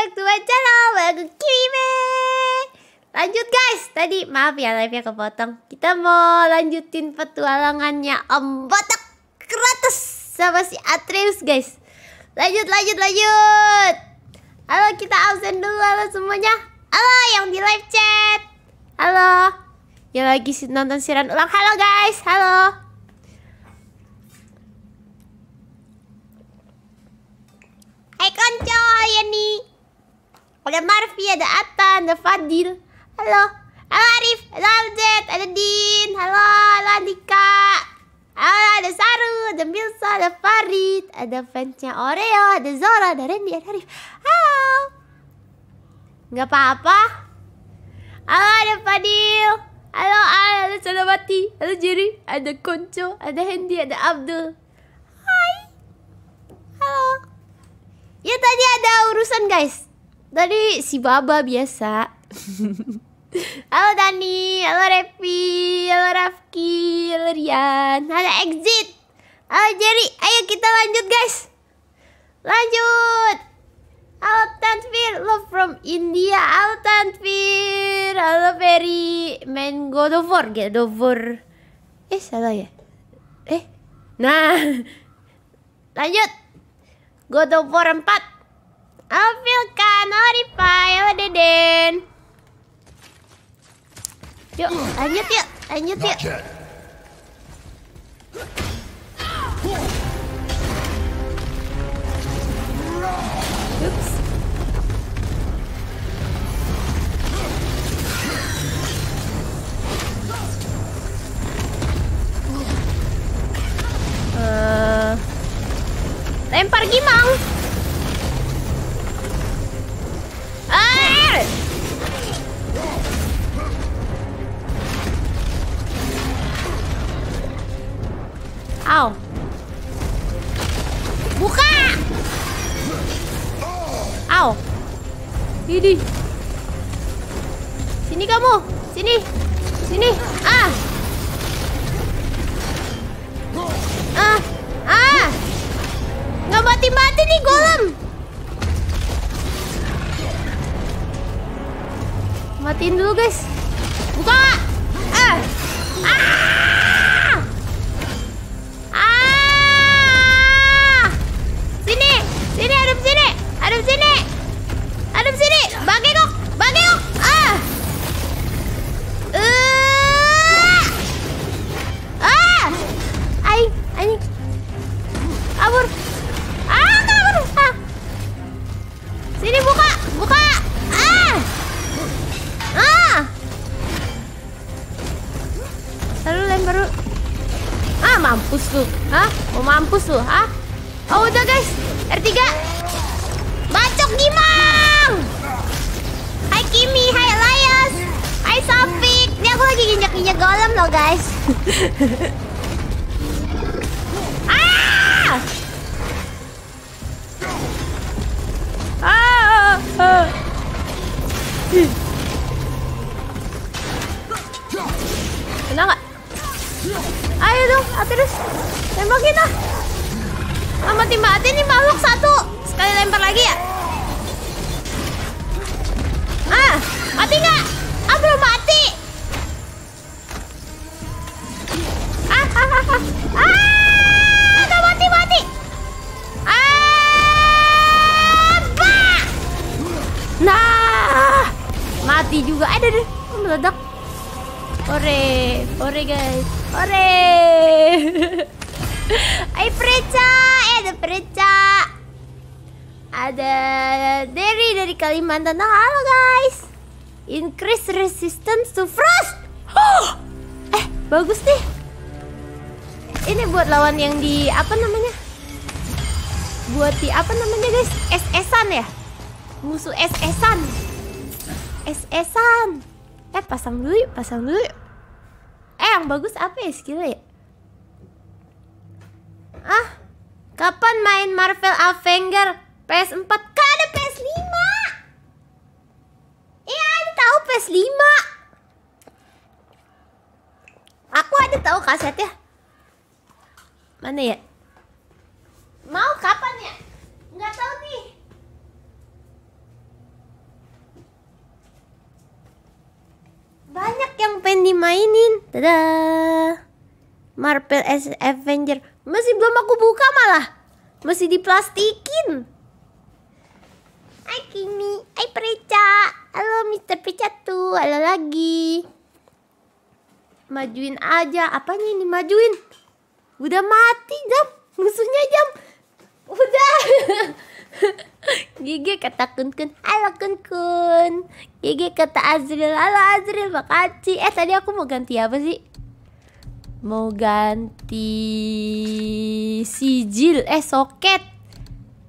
back to my channel Aku Kimi. Lanjut guys. Tadi maaf ya live-nya kepotong. Kita mau lanjutin petualangannya Om Botak Kratos Sama si Atreus guys. Lanjut lanjut lanjut. Halo kita absen dulu. Halo semuanya. Halo yang di live chat. Halo. Yang lagi nonton siaran ulang. Halo guys. Halo. Hai konco, ya nih. Ada Marvi, ada Atan, ada Fadil. Halo. Halo Arif, ada Aljet, ada Din. Halo, halo Andika. Halo, ada Saru, ada Milsa, ada Farid, ada fansnya Oreo, ada Zora, ada Randy, ada Arif. Halo. Gak apa-apa. Halo, ada Fadil. Halo, ada Salamati, ada Jerry, ada Konco, ada Hendy, ada Abdul. Hai. Halo. Ya tadi ada urusan guys Tadi si Baba biasa. Halo Dani, halo Revi, halo Rafki, halo Rian. Halo Exit. Halo Jerry, ayo kita lanjut guys. Lanjut. Halo Tanfir, love from India. Halo Tanfir, halo Ferry. Main God of War, God of War. Eh salah ya? Eh, nah. Lanjut. God of War 4 Alfilkan, Orify, halo Deden Yuk, lanjut yuk, lanjut yuk. Uh, lempar gimang. Buka. Au. Ini. Sini kamu. Sini. Sini. Ah. Ah. Ah. Nggak mati-mati nih golem. Matiin dulu guys. Buka. Ah. Ah. Sini. Sini hadap sini. Hadap sini. Hadap sini. Bagi kok. Bagi kok. Ah. Uh. Ah. Aing, anjing. Kabur. Ah, kabur. Ah. Sini buka, buka. Ah. Ah. Lalu dulu. Ah, mampus lu. Hah? Mau mampus lu, hah? Oh, udah guys. R3. Bacok gimang. Hai Kimi, hai Elias. Hai Safik. Ini aku lagi injak-injak golem loh, guys. ah! Ah! ah. Kena nggak? Ayo dong, terus tembakin ah. Ah, mati mati nih makhluk satu. Sekali lempar lagi ya. Ah, mati nggak? Ah, belum mati. Ah, ah, ah, ah. Ah, mati mati. Ah. Nah, mati juga. Ada deh, meledak. Ore, ore guys, ore. Hai Preca, eh ada Preca. Ada Derry dari Kalimantan. Nah, halo guys. Increase resistance to frost. Eh bagus nih. Ini buat lawan yang di apa namanya? Buat di apa namanya guys? SS-an ya? Musuh SS-an. SS-an. Eh pasang dulu yuk, pasang dulu yuk. Eh yang bagus apa ya skillnya ya? Ah, kapan main Marvel Avenger? PS4 Kak ada PS5 Eh, ada tahu PS5 Aku ada tahu kasetnya. Mana ya? Mau kapan ya? Nggak tahu nih. Banyak yang pengen dimainin. Dadah Marvel Avenger. Masih belum aku buka malah. Masih diplastikin. Hai Kimi, hai Preca. Halo Mr. Preca tuh, halo lagi. Majuin aja, apanya ini majuin? Udah mati jam, musuhnya jam. Udah. Gigi kata kun kun, halo kun kun. Gigi kata Azril, halo Azril, makasih. Eh tadi aku mau ganti apa sih? Mau ganti sijil, eh soket.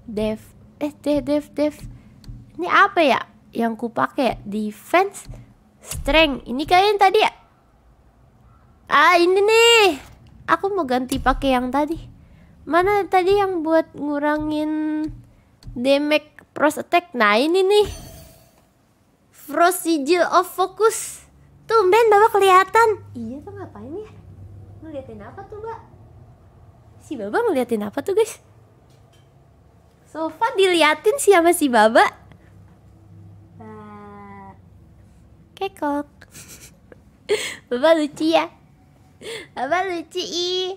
Dev, eh dev dev dev. Ini apa ya yang ku pakai? Defense, strength. Ini kalian tadi ya? Ah ini nih. Aku mau ganti pakai yang tadi. Mana tadi yang buat ngurangin damage pros attack? Nah ini nih. Frost Sigil of Focus. Tumben Baba kelihatan. Iya tuh ngapain ya? Ngeliatin apa tuh, Mbak? Si Baba ngeliatin apa tuh, guys? Sofa diliatin siapa si Baba? kekok. Bapak lucu ya. Bapak lucu i.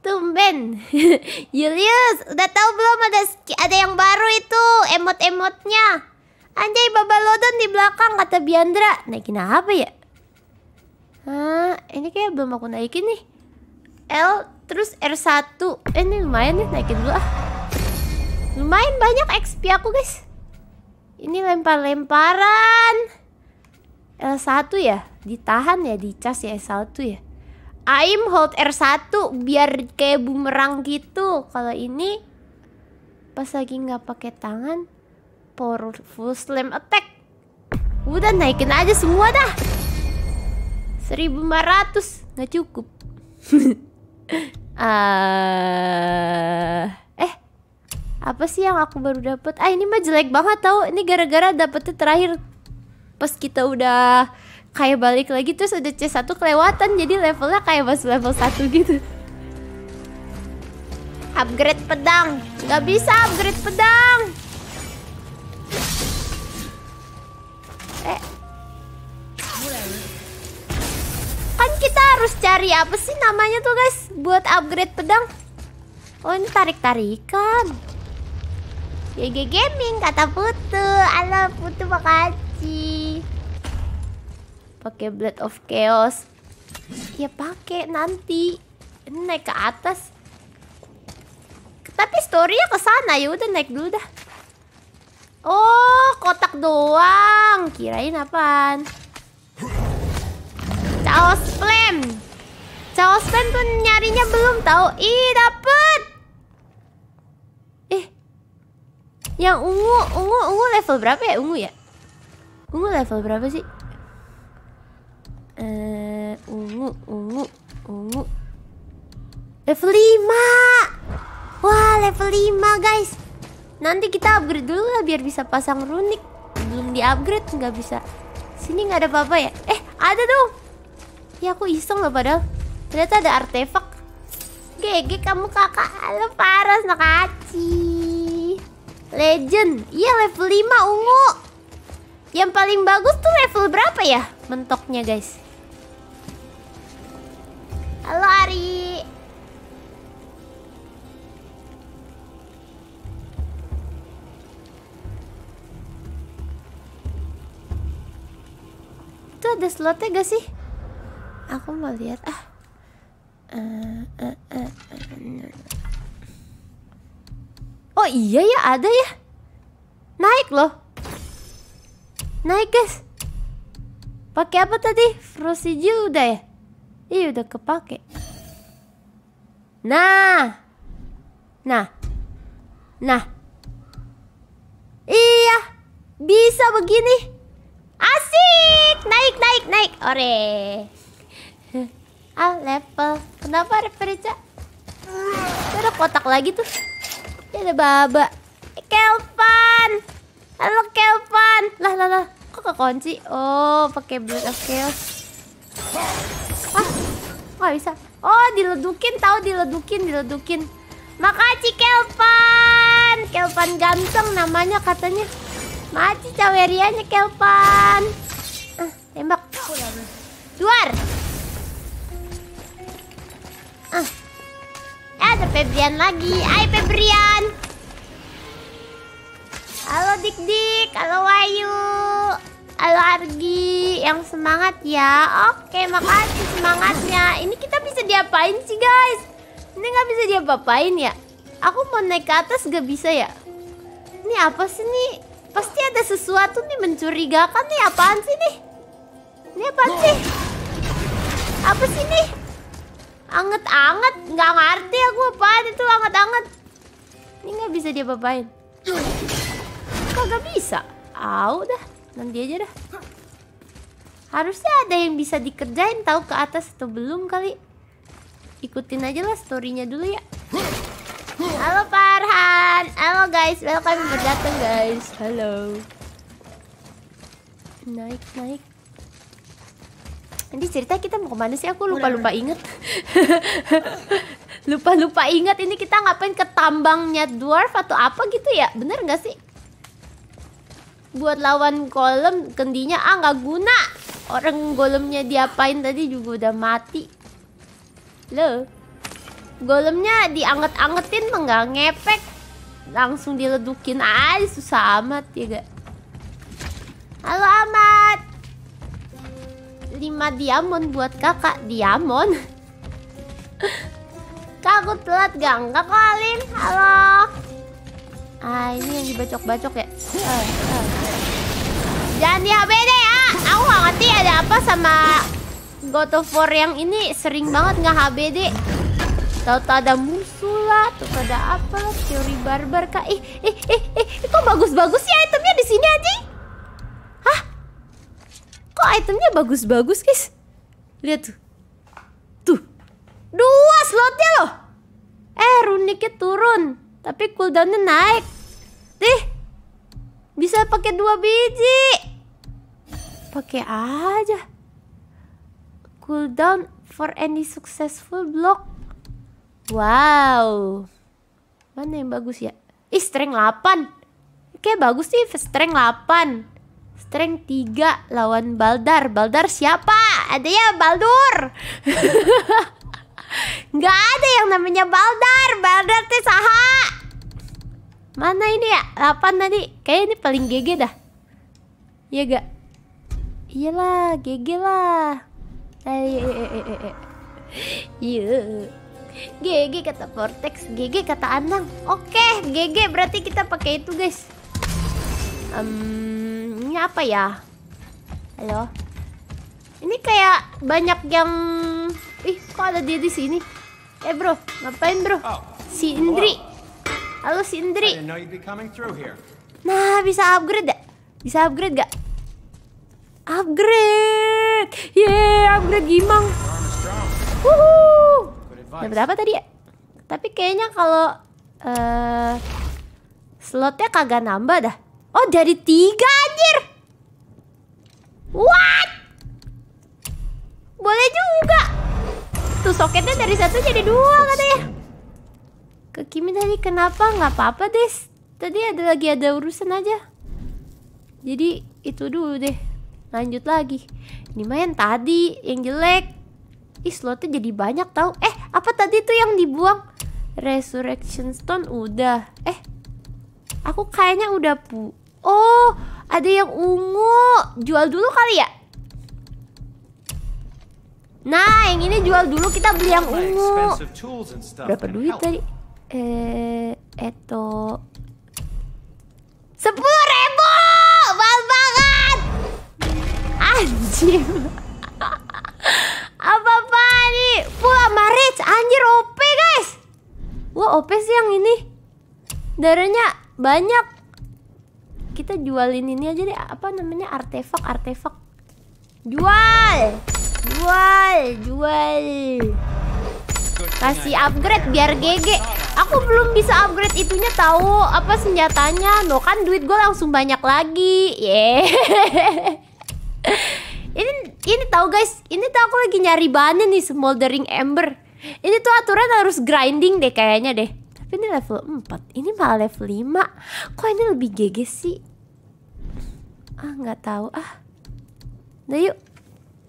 Tumben. Julius Udah tahu belum ada ada yang baru itu Emot-emotnya? Anjay Baba Lodon di belakang kata Biandra. Naikin apa ya Hah, ini kayak belum aku naikin nih. L terus R1 eh, Ini lumayan nih naikin dulu ah Lumayan banyak XP aku guys. Ini lempar-lemparan. L1 ya? Ditahan ya dicas ya S1 ya? Aim hold R1 biar kayak bumerang gitu. Kalau ini pas lagi nggak pakai tangan powerful slam attack. Udah naikin aja semua dah 1500 nggak cukup. Uh, eh apa sih yang aku baru dapat ah ini mah jelek banget tau. Ini gara-gara dapetnya terakhir. Pas kita udah kayak balik lagi terus ada C1 kelewatan. Jadi levelnya kayak masih level 1 gitu. Upgrade pedang. Nggak bisa upgrade pedang. Eh kan kita harus cari apa sih namanya tuh guys buat upgrade pedang oh ini tarik-tarikan GG Gaming kata Putu Halo Putu makasih sih? Pakai Blade of Chaos. Ya pakai nanti. Ini naik ke atas. Tapi storynya ke sana ya udah naik dulu dah. Oh, kotak doang. Kirain apaan? Chaos Flame. Chaos Flame tuh nyarinya belum tahu. Ih, dapet. Eh. Yang ungu, ungu, ungu level berapa ya? Ungu ya? Ungu level berapa sih? Eh, ungu, ungu, ungu. Level 5. Wah, level 5, guys. Nanti kita upgrade dulu lah biar bisa pasang runik. Belum di-upgrade nggak bisa. Sini nggak ada apa-apa ya? Eh, ada dong. Ya aku iseng loh padahal. Ternyata ada artefak. GG kamu kakak. Halo Paras Nakaci. Legend. Iya level 5 ungu. Yang paling bagus tuh level berapa ya mentoknya guys? Halo Ari. Itu ada slotnya gak sih? Aku mau lihat ah. Uh, uh, uh, oh iya ya ada ya. Naik loh. Naik guys. Pakai apa tadi? Frosiji udah ya? Iya udah kepake. Nah. Nah. Nah. Iya. Bisa begini. Asik. Naik naik naik. Ore Ah level Kenapa referensi Ada kotak lagi tuh Ada baba Kelpan Halo Kelvan. Lah lah lah. Kok kekunci? Oh, pakai Blood of Chaos. Ah, nggak bisa. Oh, diledukin tahu diledukin, diledukin. Makasih Kelvan. Kelvan ganteng namanya katanya. Makasih cawerianya Kelvan. Ah, tembak. Duar. Ah. Ada Febrian lagi. Hai Febrian. Halo Dik Dik. Halo Wayu. Halo Argi. Yang semangat ya. Oke, makasih semangatnya. Ini kita bisa diapain sih guys? Ini nggak bisa diapa-apain ya? Aku mau naik ke atas gak bisa ya? Ini apa sih nih? Pasti ada sesuatu nih mencurigakan nih. Apaan sih nih? Ini apaan sih? Apa sih nih? Anget-anget, nggak ngerti aku apaan itu anget-anget. Ini nggak bisa dia bapain. Kagak bisa. Au dah, nanti aja dah. Harusnya ada yang bisa dikerjain tahu ke atas atau belum kali. Ikutin aja lah storynya dulu ya. Halo Farhan, halo guys, welcome berdatang guys. Halo. Naik naik. Nanti cerita kita mau ke mana sih? Aku lupa-lupa inget. Lupa-lupa inget ini kita ngapain ke tambangnya dwarf atau apa gitu ya? Bener gak sih? Buat lawan golem kendinya ah nggak guna. Orang golemnya diapain tadi juga udah mati. Loh. Golemnya dianget-angetin mah nggak ngepek. Langsung diledukin aja susah amat ya gak? Halo Amat. 5 diamond buat kakak Diamond? Kak aku telat gak? Enggak kok Alin Halo. Ah ini yang dibacok-bacok ya. Uh. Jangan di HBD ya. Aku gak ngerti ada apa sama God of War yang ini. Sering banget gak HBD Tahu-tahu ada musuh lah Tuh ada apa lah. Teori barbar kak. Ih, ih, ih, ih, kok bagus-bagus ya itemnya di sini aja Kok itemnya bagus-bagus guys? Lihat tuh. Tuh. Dua slotnya loh. Eh runiknya turun. Tapi cooldownnya naik. Dih. Bisa pakai dua biji. Pakai aja. Cooldown for any successful block. Wow. Mana yang bagus ya? Ih, strength 8. Kayak bagus sih, strength 8. Strength 3 lawan Baldar. Baldar siapa? Ada ya Baldur. Gak ada yang namanya Baldar. Baldar teh saha. Mana ini ya? 8 tadi. Kayak ini paling GG dah. Iya gak? Iyalah, GG lah. Eh, eh, eh. Iya. GG kata Vortex, GG kata Anang. Oke, GG berarti kita pakai itu, guys. Um, apa ya? Halo. Ini kayak banyak yang ih kok ada dia di sini? Eh bro, ngapain bro? Oh, si Indri. Halo si Indri. Nah, bisa upgrade gak? Bisa upgrade gak? Upgrade! Yeah, upgrade gimang. Wuhu. Dapat apa tadi ya? Tapi kayaknya kalau uh, slotnya kagak nambah dah. Oh, dari tiga anjir. What? Boleh juga. Tuh soketnya dari satu jadi dua katanya. Ke Kimi tadi kenapa? Nggak apa-apa des. Tadi ada lagi ada urusan aja. Jadi itu dulu deh. Lanjut lagi. Ini main tadi yang jelek. Ih slotnya jadi banyak tau. Eh apa tadi tuh yang dibuang? Resurrection Stone udah. Eh aku kayaknya udah pu. Oh ada yang ungu. Jual dulu kali ya? Nah, yang ini jual dulu kita beli yang ungu. Berapa duit tadi? Eh, eto. Sepuluh ribu! Mahal banget! Anjir. Apa-apa nih? Full sama rich. Anjir, OP guys. Wah, OP sih yang ini. Darahnya banyak. Kita jualin ini aja deh apa namanya artefak artefak. Jual jual jual. Kasih upgrade biar GG aku belum bisa upgrade itunya tahu apa senjatanya. No kan duit gue langsung banyak lagi. Yeah. ini ini tahu guys ini tuh aku lagi nyari bahannya nih smoldering ember ini tuh aturan harus grinding deh kayaknya deh tapi ini level 4 Ini malah level 5 Kok ini lebih GG sih Ah nggak tahu ah Udah yuk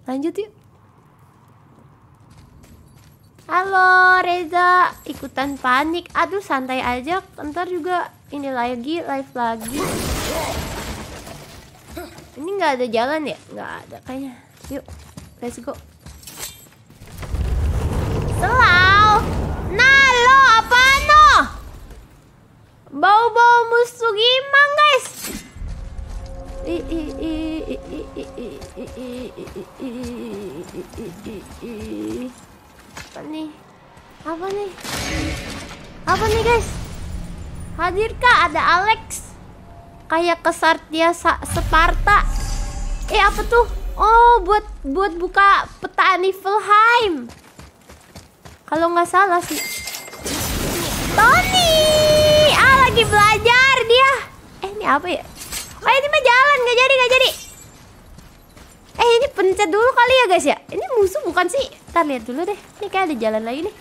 Lanjut yuk Halo Reza, ikutan panik. Aduh santai aja, ntar juga ini lagi live lagi. Ini nggak ada jalan ya? Nggak ada kayaknya. Yuk, let's go. Selau. Nah? Bau-bau musuh gimang guys. Apa nih? Apa nih? Apa nih guys? Hadirkah ada Alex? Kayak kesartia Sparta. Eh apa tuh? Oh buat buat buka peta Niflheim. Kalau nggak salah sih. Tony! Ah lagi belajar dia. Eh ini apa ya? Oh ini mah jalan nggak jadi nggak jadi. Eh ini pencet dulu kali ya guys ya. Ini musuh bukan sih? Ntar lihat dulu deh. Ini kayak ada jalan lagi nih.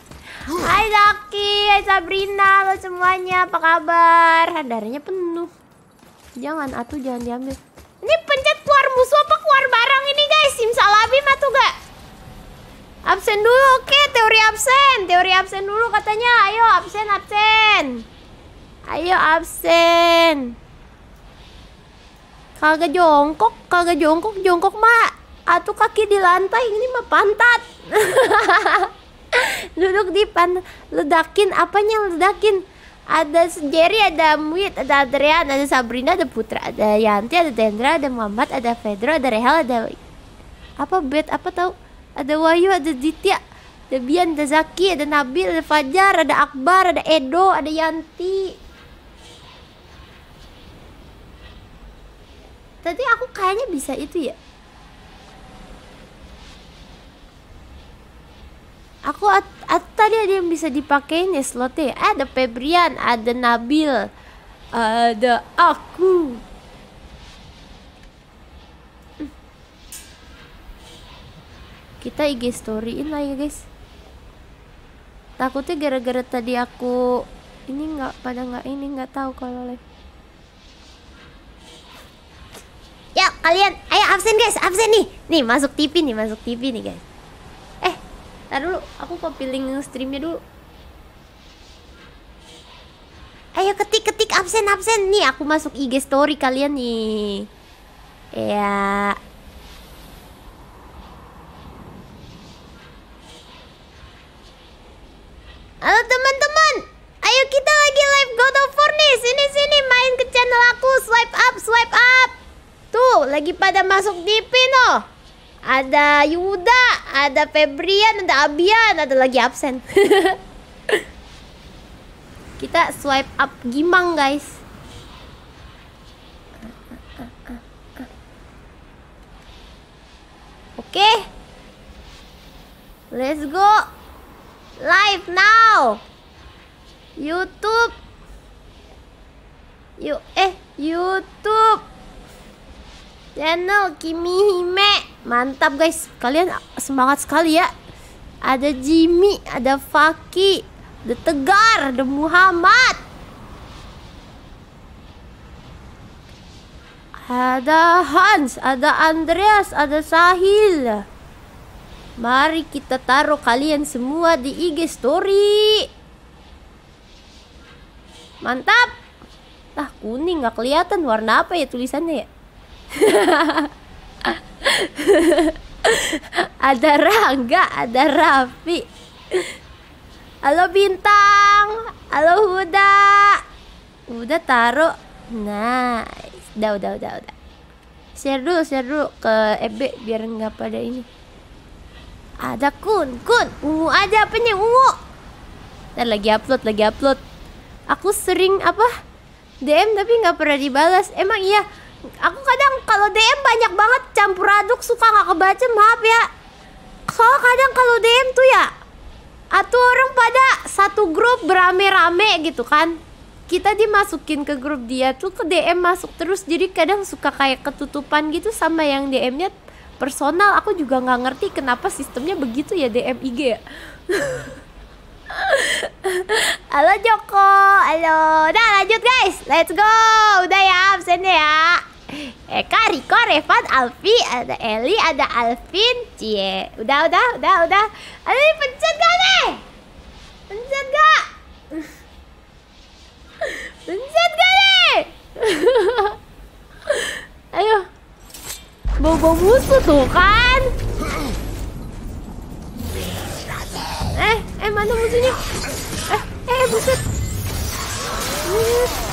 Hai Zaki, hai Sabrina, lo semuanya apa kabar? Darahnya penuh. Jangan atuh jangan diambil. Ini pencet keluar musuh apa keluar barang ini guys? Simsalabim tuh gak? Absen dulu, oke teori absen Teori absen dulu katanya. Ayo absen, absen. Ayo absen. Kagak jongkok, kagak jongkok, jongkok mak. Atuh kaki di lantai, ini mah pantat. Duduk di pantat Ledakin, apanya ledakin? Ada Jerry, ada Muit, ada Adrian, ada Sabrina, ada Putra, ada Yanti, ada Dendra, ada Muhammad, ada Fedro, ada Rehal, ada apa bet apa tau ada Wahyu, ada Ditya, ada Bian, ada Zaki, ada Nabil, ada Fajar, ada Akbar, ada Edo, ada Yanti. Tadi aku kayaknya bisa itu ya. Aku at, at tadi ada yang bisa dipakai nih slotnya. Ada Febrian, ada Nabil, ada aku. Kita IG storyin lah ya guys. Takutnya gara-gara tadi aku ini nggak pada nggak ini nggak tahu kalau live. Ya kalian ayo absen guys absen nih. Nih masuk TV nih masuk TV nih guys. Eh tar dulu aku copy link streamnya dulu. Ayo ketik ketik absen absen nih aku masuk IG story kalian nih. Ya Halo teman-teman, ayo kita lagi live God of War nih. Sini sini main ke channel aku, swipe up, swipe up. Tuh, lagi pada masuk DP no. Ada Yuda, ada Febrian, ada Abian, ada lagi absen. kita swipe up Gimang guys. Oke. Okay. Let's go. Live now. YouTube. Yuk, eh, YouTube. Channel Kimi Hime. Mantap guys. Kalian semangat sekali ya. Ada Jimmy, ada Faki, ada Tegar, ada Muhammad. Ada Hans, ada Andreas, ada Sahil. Mari kita taruh kalian semua di IG story. Mantap. Ah, kuning nggak kelihatan warna apa ya tulisannya ya? ada Rangga, ada Raffi. Halo Bintang, halo Huda. Udah taruh. Nice. Udah, udah, udah, udah. Share dulu, share dulu ke EB biar nggak pada ini. Ada kun, kun, ungu aja apanya ungu. Dan lagi upload, lagi upload. Aku sering apa DM tapi nggak pernah dibalas. Emang iya, aku kadang kalau DM banyak banget campur aduk suka nggak kebaca maaf ya. Soalnya kadang kalau DM tuh ya, atau orang pada satu grup berame-rame gitu kan. Kita dimasukin ke grup dia tuh ke DM masuk terus jadi kadang suka kayak ketutupan gitu sama yang DM-nya personal aku juga nggak ngerti kenapa sistemnya begitu ya DM IG ya Halo Joko, halo. Udah lanjut guys, let's go. Udah ya absennya ya. Eka Riko, Revan, Alfi, ada Eli, ada Alvin, Cie. Udah, udah, udah, udah. Ayo pencet gak nih? Pencet gak? Pencet gak nih? Ayo. Bau-bau musuh tuh kan? Eh, eh mana musuhnya? Eh, eh buset.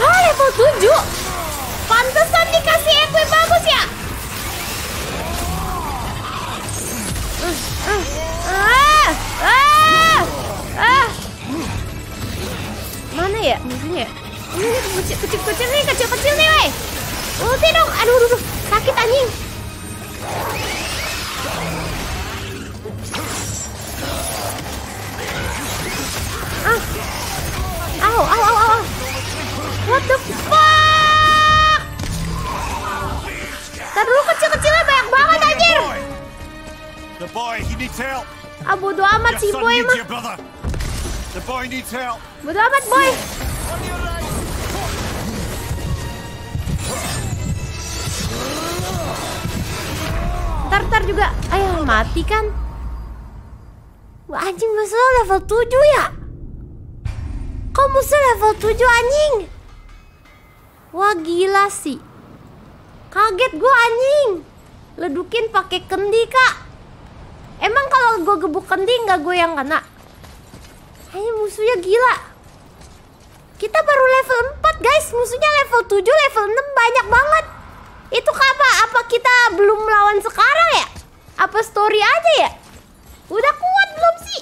Ah, level 7. Pantesan dikasih equip bagus ya. Ah, ah, ah. Mana ya musuhnya? Ini nih, kecil, kecil, kecil nih, kecil, kecil nih, weh. Ulti dong. Aduh, aduh, aduh. Sakit anjing. Ah. Au, au, au, au. What the fuck? Ntar dulu kecil-kecilnya banyak banget anjir. The boy, he needs help. Ah bodo amat Your si boy mah. your. The boy needs help. Bodo amat boy. Ntar ntar juga. Ayo mati kan. Wah anjing musuh level 7 ya? Kok musuh level 7 anjing? Wah gila sih. Kaget gua anjing. Ledukin pakai kendi kak. Emang kalau gue gebuk kendi nggak gue yang kena? Hanya musuhnya gila. Kita baru level 4 guys, musuhnya level 7, level 6 banyak banget. Itu apa? Apa kita belum melawan sekarang ya? Apa story aja ya? Udah kuat belum sih?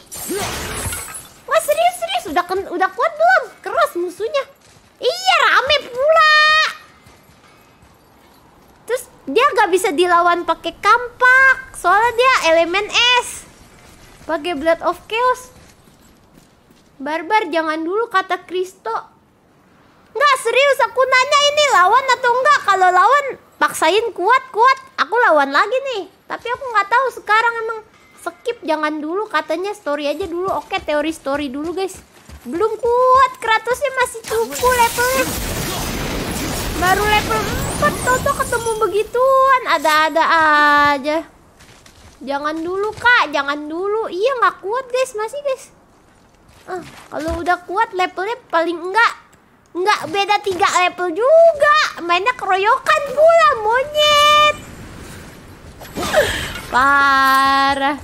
Wah serius serius udah udah kuat belum? Keras musuhnya. Iya rame pula. Terus dia nggak bisa dilawan pakai kampak, soalnya dia elemen es. Pakai Blood of Chaos. Barbar jangan dulu kata Kristo. Nggak serius aku nanya ini lawan atau enggak? Kalau lawan paksain kuat kuat, aku lawan lagi nih. Tapi aku nggak tahu sekarang emang skip jangan dulu katanya story aja dulu. Oke teori story dulu guys. Belum kuat Kratosnya masih cukup levelnya. Baru level 4 Toto ketemu begituan ada-ada aja. Jangan dulu kak, jangan dulu. Iya nggak kuat guys masih guys. Ah, kalau udah kuat levelnya paling enggak enggak beda tiga level juga. Mainnya keroyokan pula monyet. Parah.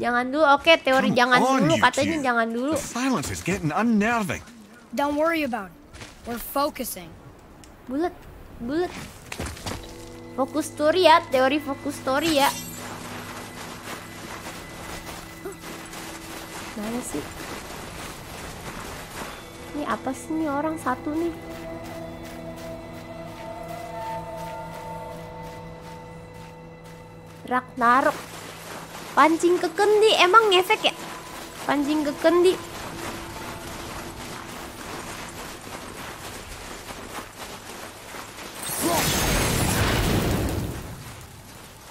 Jangan dulu, oke teori Come jangan on, dulu katanya two. jangan dulu. The silence is getting unnerving. Don't worry about it. We're focusing. Bulat, bulat. Fokus story ya, teori fokus story ya. Mana sih? Ini apa sih nih orang satu nih? Ragnarok. Pancing ke kendi, emang ngefek ya? Pancing ke kendi.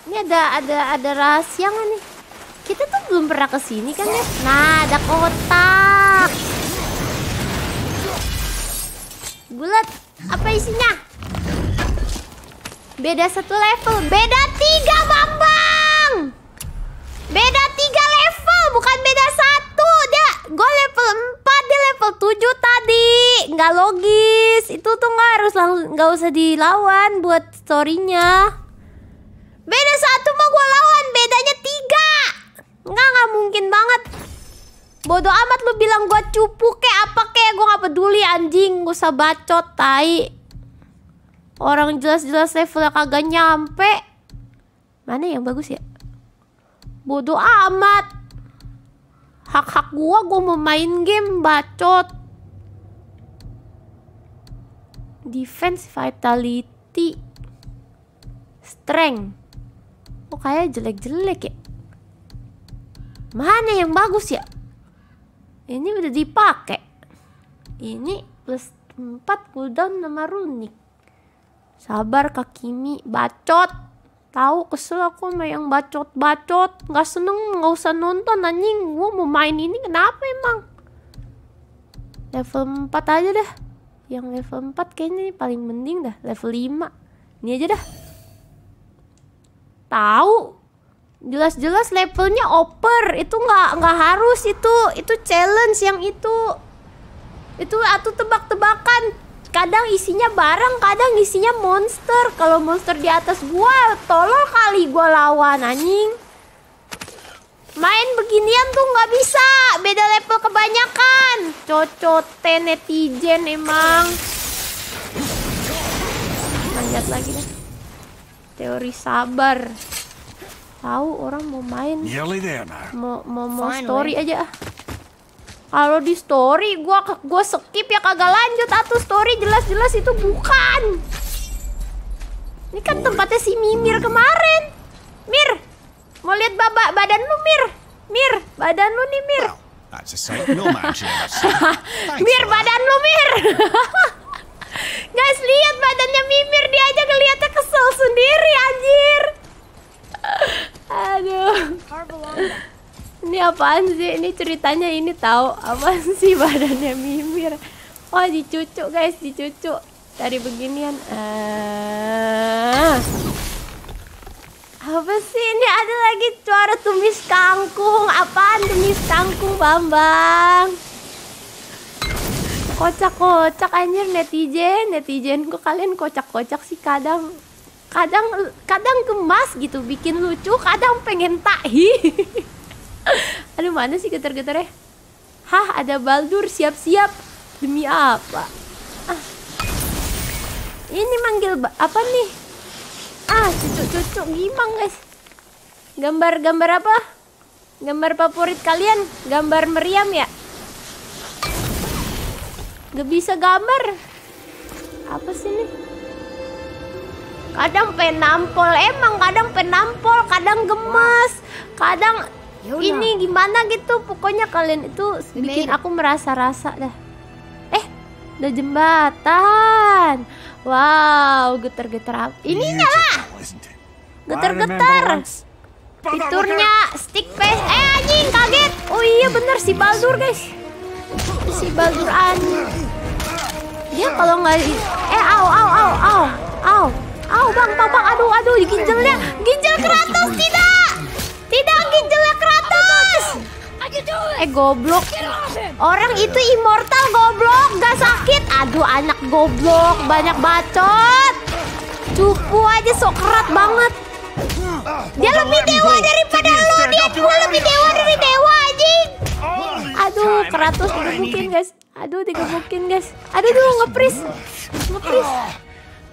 Ini ada ada ada rahasia nggak nih? Kita tuh belum pernah ke sini kan ya? Nah, ada kotak. Bulat, apa isinya? Beda satu level, beda tiga Bambang. Beda tiga level, bukan beda satu. Dia gue level 4, dia level 7 tadi. Nggak logis. Itu tuh nggak harus lang- nggak usah dilawan buat storynya. Beda satu mah gue lawan, bedanya tiga. Nggak, nggak mungkin banget. Bodoh amat lu bilang gue cupu kek apa kek? Gue nggak peduli anjing. Gak usah bacot tai. Orang jelas-jelas levelnya kagak nyampe. Mana yang bagus ya? Bodoh amat. Hak-hak gua gua mau main game bacot. Defense vitality. Strength. Kok kayak jelek-jelek ya? Mana yang bagus ya ini udah dipakai ini plus 4 cooldown nama runik sabar kakimi bacot. Tahu kesel aku sama yang bacot bacot nggak seneng nggak usah nonton anjing. Gua mau main ini kenapa emang? Level 4 aja dah. Yang level 4 kayaknya ini paling mending dah, level 5. Ini aja dah. Tahu. Jelas-jelas levelnya oper. Itu nggak nggak harus itu. Itu challenge yang itu. Itu atau tebak-tebakan. Kadang isinya barang, kadang isinya monster. Kalau monster di atas gua, tolol kali gua lawan anjing. Main beginian tuh nggak bisa, beda level kebanyakan. Cocote netizen emang. Lanjut lagi deh. Teori sabar. Tahu orang mau main, mau mau mau story aja. ah. Kalau di story gua gua skip ya kagak lanjut atau story jelas-jelas itu bukan. Ini kan tempatnya si Mimir kemarin. Mir, mau lihat babak badan lu Mir? Mir, badan lu nih Mir. Mir, badan lu Mir. Guys, lihat badannya Mimir dia aja ngeliatnya kesel sendiri anjir. Aduh. Ini apaan sih? Ini ceritanya ini tahu apaan sih badannya Mimir? Oh dicucuk guys, dicucuk dari beginian. Eh, apa sih? Ini ada lagi suara tumis kangkung. Apaan tumis kangkung, Bambang? Kocak-kocak anjir netizen, netizen kok kalian kocak-kocak sih kadang kadang kadang gemas gitu bikin lucu kadang pengen tahi. Aduh mana sih getar-getarnya? Hah ada Baldur siap-siap. Demi apa? Ah. ini manggil apa nih? Ah cucuk-cucuk gimang guys. Gambar-gambar apa? Gambar favorit kalian? Gambar meriam ya? Gak bisa gambar. Apa sih nih kadang penampol emang kadang penampol kadang gemes kadang Yaudah. ini gimana gitu. Pokoknya kalian itu bikin aku merasa-rasa dah. Eh udah jembatan. Wow getar-getar ininya lah isn't it? getar-getar. Fiturnya stick pace eh anjing kaget. Oh iya bener si Baldur guys. Si Baldur anjing. Dia kalau nggak eh au au au au. Au au bang bang aduh aduh ginjalnya ginjal Kratos tidak. Tidak ginjalnya Kratos eh goblok. Orang itu immortal goblok. Gak sakit. Aduh anak goblok. Banyak bacot. Cupu aja sok kerat banget. Dia lebih dewa daripada lo dia gua lebih dewa dari dewa anjing. Aduh Kratos digebukin guys. Aduh digebukin guys. Aduh duh ngepris. Ngepris.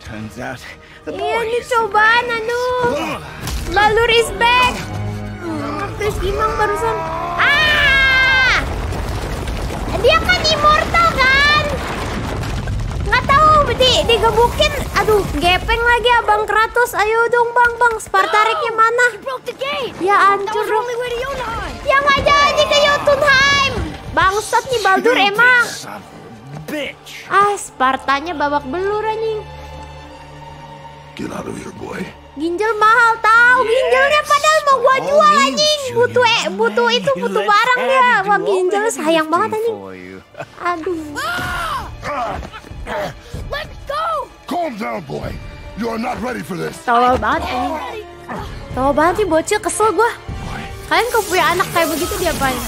Turns out iya ini cobaan aduh Baldur is back. Ngepris gimang barusan. Ah! Dia kan immortal kan? Nggak tahu di digebukin. Aduh gepeng lagi abang Kratos. Ayo dong bang bang. Spartariknya mana? Ya the dong yang nggak jadi ke Jotunheim. Bangsat nih Baldur emang. ah Spartanya babak belur anjing Get out of here, boy. ginjal mahal tahu? Ginjalnya padahal mau gua jual All you anjing butuh eh, butuh itu butuh barang dia. wah ginjal sayang banget anjing. aduh. Let go. Calm down, boy. You are not ready for this. tolol banget anjing. Tolol banget nih bocil kesel gua. Kalian kalau punya anak kayak begitu diapain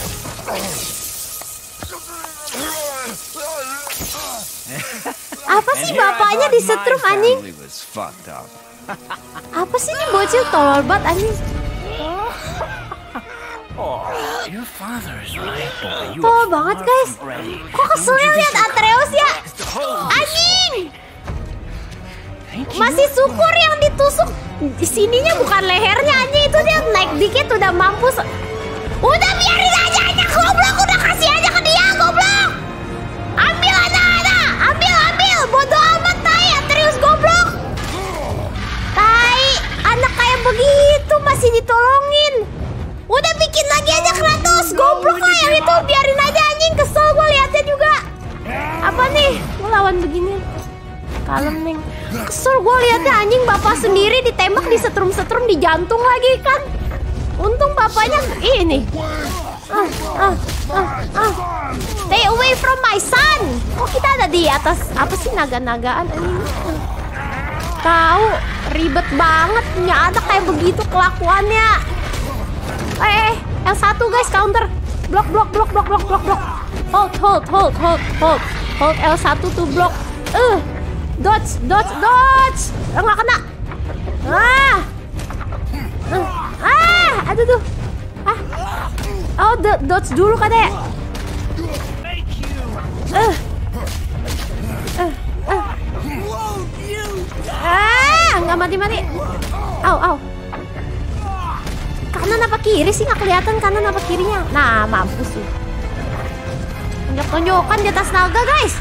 apa sih bapaknya disetrum anjing? apa sih nih bocil tolol banget anjing. You tolol banget guys. kok keselnya lihat Atreus ya? anjing! masih syukur yang ditusuk. Di sininya bukan lehernya anjing. Itu dia naik dikit udah mampus. Udah biarin aja aja goblok udah kasih aja ke dia goblok. Ambil aja bodoh amat tai. Atreus goblok. Tai anak kayak begitu masih ditolongin. Udah bikin lagi aja Kratos. Goblok lah yang itu. Biarin aja anjing. Kesel gue liatnya juga. Apa nih? Gue lawan begini. Kalem neng kesel gue liatnya anjing. Bapak sendiri ditembak di setrum setrum di jantung lagi kan? Untung bapaknya ini stay away from my son kok kita ada di atas apa sih naga-nagaan anjing. Tahu ribet banget punya anak kayak begitu kelakuannya. Eh, eh, yang satu guys counter. Blok blok blok blok blok blok blok. Hold hold hold hold hold. Hold L1 tuh blok. Eh. dodge dodge dodge. Eh, nggak kena. Ah. Eh, Ah, aduh tuh. Ah. Oh, do- dodge dulu katanya. Eh, eh. Ah, nggak mati-mati. Au, au. Kanan apa kiri sih nggak kelihatan kanan apa kirinya? Nah, mampus tuh. Tonjok-tonjokan di atas naga, guys.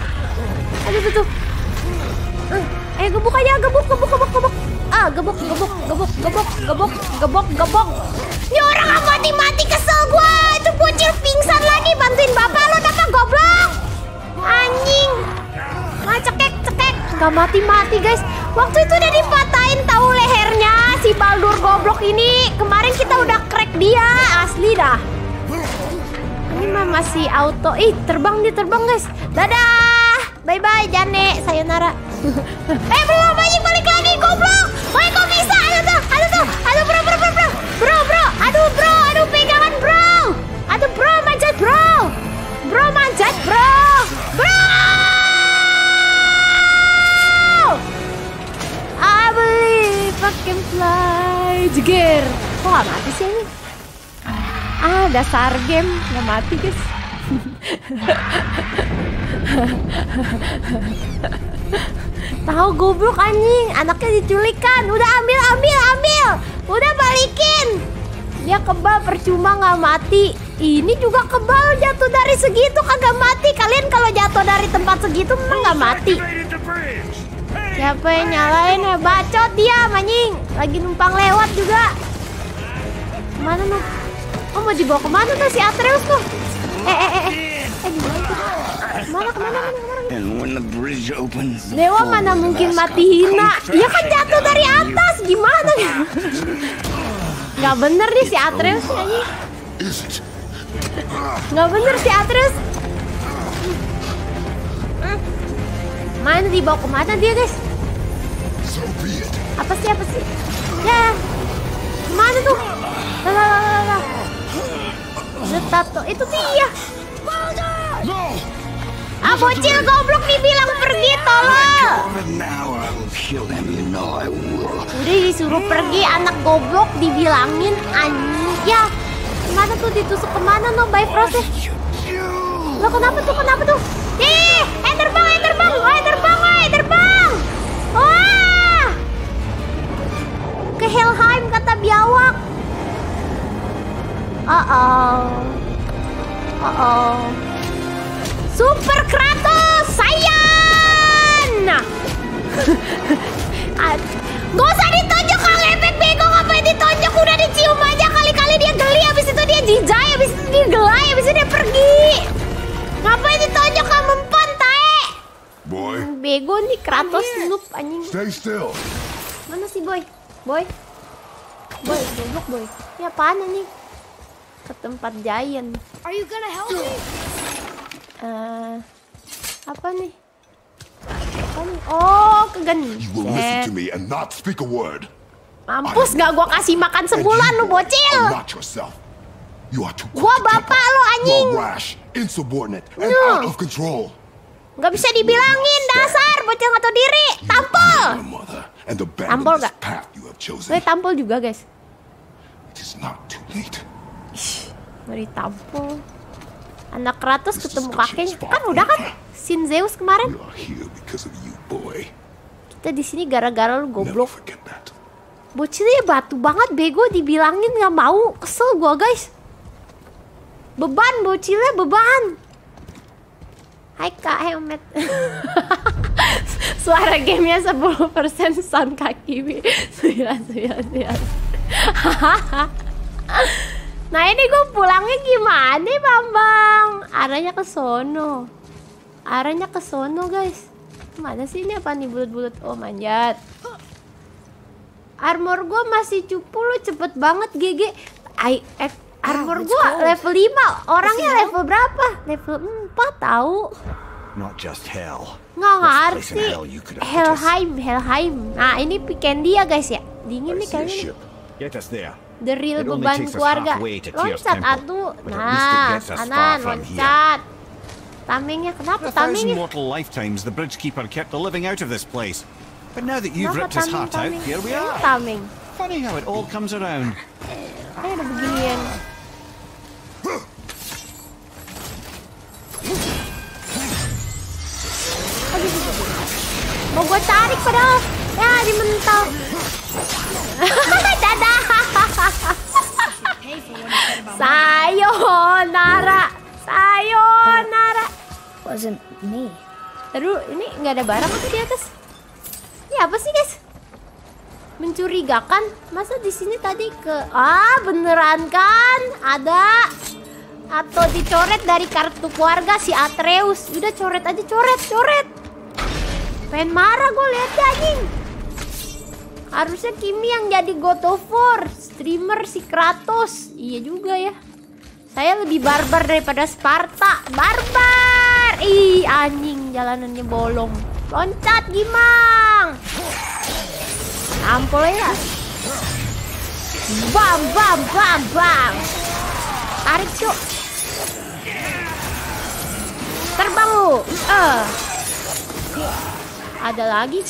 Aduh, tuh, tuh. Eh, Eh, gebuk aja, gebuk, gebuk, gebuk, gebuk. Ah, gebuk, gebuk, gebuk, gebuk, gebuk, gebuk, gebuk. Ini orang nggak mati-mati kesel gua. Itu bocil pingsan lagi bantuin bapak lo apa goblok. Anjing. Ah, cekek, cekek. Gak mati-mati, guys. Waktu itu udah dipatahin tahu lehernya si Baldur goblok ini. Kemarin kita udah crack dia, asli dah. Ini mah masih auto. Ih, terbang dia terbang, guys. Dadah. Bye-bye, Jane. Sayonara. eh, belum anjing balik lagi, goblok. Bro. Bro, manjat, bro. Bro! I believe I can fly. Jeger. Kok gak mati sih ini? Ah, dasar game. Gak mati, guys. Tahu goblok anjing, anaknya diculikan. Udah ambil, ambil, ambil. Udah balikin. Dia kebal percuma nggak mati. Ini juga kebal jatuh dari segitu kagak mati. Kalian kalau jatuh dari tempat segitu memang nggak mati. Siapa yang nyalain ya? Bacot dia, manjing. Lagi numpang lewat juga. Mana tuh? Oh mau dibawa ke mana tuh si Atreus tuh? Eh eh eh eh. Eh di mana tuh? Ke mana ke mana ke mana ke mana? Opens, Dewa mana mungkin mati hina? Dia kan jatuh dari atas. Gimana? Gak bener nih si Atreus it? Gak bener si Atreus. Hmm. Mana dibawa ke mana dia guys? Apa sih apa sih? Ya, ke mana tuh? Lah lah lah lah itu dia. No! Ah bocil goblok dibilang pergi tolol. Udah disuruh pergi anak goblok dibilangin anjing. Ya, ke mana tuh ditusuk ke mana no by proses? Lo kenapa tuh kenapa tuh? Ih, eh terbang, eh terbang, eh terbang, eh terbang. Wah, ke Helheim kata biawak. Uh oh, uh oh. Super Kratos, Saiyan! Ah, Gak usah ditonjok Kang Epek bego ngapain ditonjok udah dicium aja kali-kali dia geli habis itu dia jijai habis itu dia gelai habis itu dia pergi. Ngapain ditonjok Kang mempan tae? Boy, bego nih Kratos noob anjing. Stay still. mana sih boy? Boy? Boy goblok boy. Ini apaan anjing? Ke tempat giant. Are you gonna help me? Eh, apa nih apa nih oh You will listen kegencet to me and not speak a word. Mampus gak gua kasih makan sebulan lu bocil. Gua bapak lo, anjing. You are rash, insubordinate, and No. out of control. Gak bisa dibilangin dasar bocil gak tau diri. Tampol. Tampol gak? Gue tampol juga guys. It is not too late. Mari tampol. Anak ratus ketemu kakeknya. Kan udah kan Sin Zeus kemarin. Kita di sini gara-gara lu goblok. Bocilnya ya batu banget bego dibilangin nggak mau. Kesel gua, guys. Beban bocilnya beban. Hai Kak Helmet. Suara gamenya 10% sound kaki. 999. Nah ini gue pulangnya gimana Bambang? Arahnya ke sono. Arahnya ke sono guys. Mana sih ini apa nih bulat-bulat? Oh manjat. Armor gue masih cupu lo cepet banget GG. I, eh, armor it's gue level 5 Orangnya level berapa? Level 4 tahu. not just hell. Nggak ngerti. hell you could have put us? Helheim, Helheim. Nah ini piken dia guys ya. Dingin nih kayaknya. nih. ship. Get us there. The real beban keluarga. Loncat it Nah, kanan loncat. Tamengnya kenapa For a thousand tamengnya? mortal lifetimes, the bridge keeper kept the living out of this place. But now that you've Kenapa ripped his heart out, here we Kenapa are. Tameng. Funny how it all comes around. Kayak ada beginian. Aduh, aduh, aduh. Mau gue tarik padahal. Ya, dimental. Dadah. Sayonara. Sayonara. Wasn't me. Aduh, ini nggak ada barang apa di atas? Ini apa sih, guys? Mencurigakan. Masa di sini tadi ke Ah, beneran kan? Ada atau dicoret dari kartu keluarga si Atreus. Udah coret aja, coret, coret. Pengen marah gue lihat anjing. Harusnya Kimi yang jadi God of streamer si Kratos. Iya juga ya. Saya lebih barbar daripada Sparta. Barbar! Ih, anjing jalanannya bolong. Loncat Gimang. Ampul ya. Bam bam bam bam. Tarik, Cuk. Terbang lu. Eh. Ada lagi.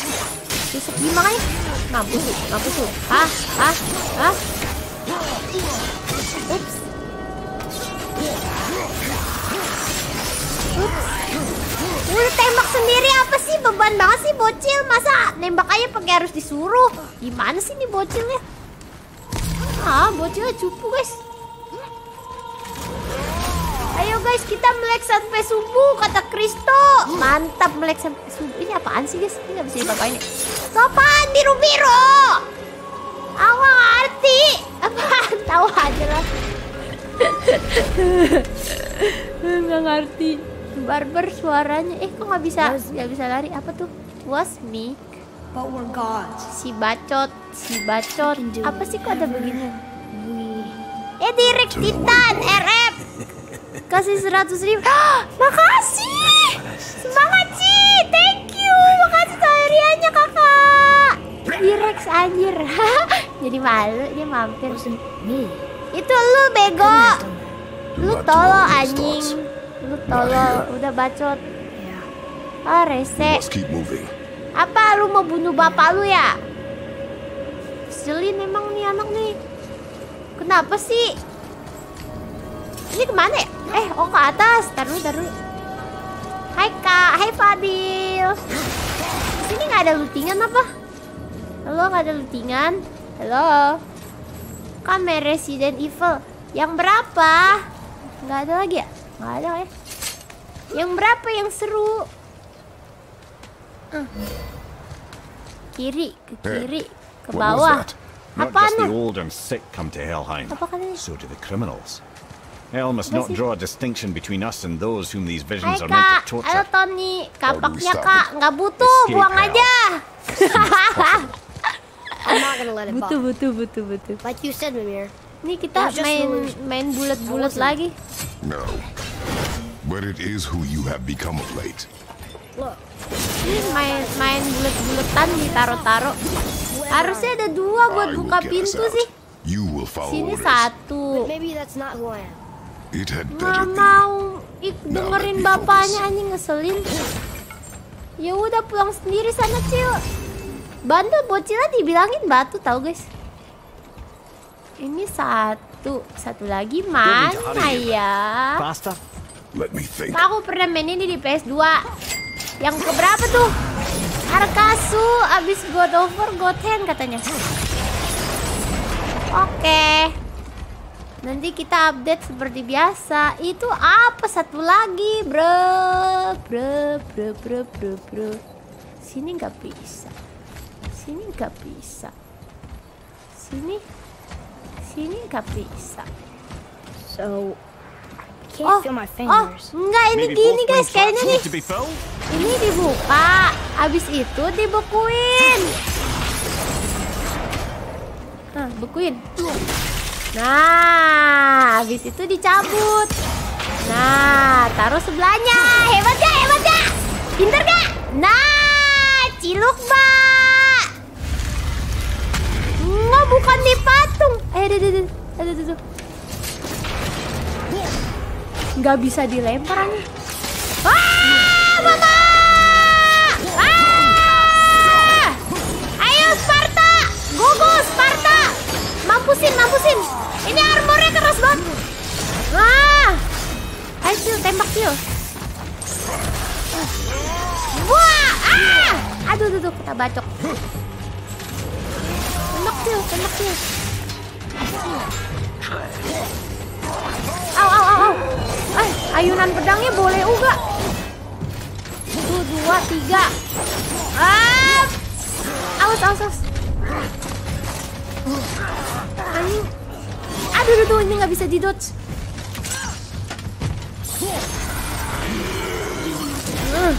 Tusuk Gimang aja. Mampus lu, mampus lu. Hah? Hah? Hah? Ups. Udah tembak sendiri apa sih beban banget sih bocil masa nembak aja pakai harus disuruh gimana sih nih bocilnya ah bocilnya cupu guys ayo guys kita melek sampai subuh kata Kristo. Mantap melek sampai subuh ini apaan sih guys? Ini nggak bisa dipapain ya? Itu apaan biru biru awal arti apaan? Tahu aja lah. Nggak ngerti. Barbar suaranya. Eh kok nggak bisa nggak bisa lari? Apa tuh? Was me. But we're gods. si bacot si bacot. Apa sih kok ada begini? eh direct titan rf kasih seratus ribu. Ah, makasih. Semangat sih thank you. Makasih hariannya kakak. Direct anjir. Jadi malu dia mampir. Itu lu bego. That. lu tolol anjing. Lu tolol. Udah bacot. Yeah. ah rese. Apa lu mau bunuh bapak lu ya? Selin memang nih anak nih. Kenapa sih ini ke mana ya? Eh oh ke atas. Taruh taruh. Hai kak. Hai Fadil. Sini nggak ada lootingan apa? Halo nggak ada lootingan. Halo. Kamera Resident Evil. Yang berapa? Nggak ada lagi ya? Nggak ada ya yang berapa yang seru? Ah. kiri ke kiri ke bawah. Apaan Helheim. Apa katanya? So do the criminals. Hell must not draw a distinction between us and those whom these visions are meant to torture. Tony, kapaknya kak, nggak butuh, buang aja. I'm not gonna let it butuh, butuh, butuh, butuh. Like you said, Mimir. Nih kita main main bulat-bulat lagi. No. But it is who you have become of late. Look. Ini main main bulat-bulatan ditaruh-taruh. Harusnya ada dua buat buka pintu sih. You will follow Sini orders. satu. Maybe that's not who I am. It had Nggak mau ik dengerin bapaknya anjing ngeselin. Ya udah pulang sendiri sana Cil. Bandel bocilnya dibilangin batu tahu guys. Ini satu, satu lagi mana ya? Faster. Let me think. Aku pernah main ini di PS2 Yang keberapa tuh? Arkasu abis God God Hand katanya Oke Nanti kita update seperti biasa. Itu apa satu lagi? Bro Bro bro bro bro bro Sini nggak bisa. Sini nggak bisa. Sini Sini nggak bisa. So, I can't Oh, feel my oh, fingers. enggak ini gini guys, kayaknya nih. Ini dibuka, abis itu dibukuin. Nah, bukuin. Nah, abis itu dicabut. Nah, taruh sebelahnya. Hebat ya, hebat ya. Pinter gak? Nah, ciluk mbak. Nggak bukan di patung. Eh, aduh, aduh, aduh, aduh, aduh. Nggak bisa dilempar nih. Ah, mama! Ah! Ayo Sparta. Mampusin, mampusin. Ini armornya keras banget. Ah, ayo Sil, tembak Sil. Wah, ah! Aduh, aduh, aduh, kita bacok. Tembak Sil, tembak Sil. Au, au, au, au. Eh, ayunan pedangnya boleh juga. Satu, dua, tiga. Ah! Awas, awas, awas. Anjing. Aduh, aduh, aduh, ini nggak bisa di dodge. Hmm.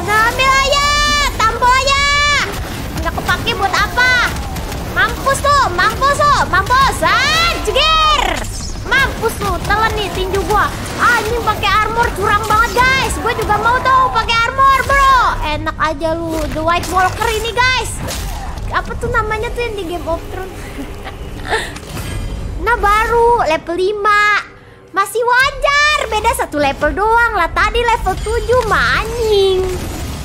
Udah ambil aja, tampo aja. Nggak kepake buat apa? Mampus tuh, mampus tuh, mampus. Ah, jeger. Mampus lu, telan nih tinju gua. Ah, ini pakai armor curang banget guys. Gua juga mau tuh pakai armor, bro. Enak aja lu, The White Walker ini guys. Apa tuh namanya tuh yang di Game of Thrones? nah baru level 5 Masih wajar, beda satu level doang lah. Tadi level 7 mah anjing.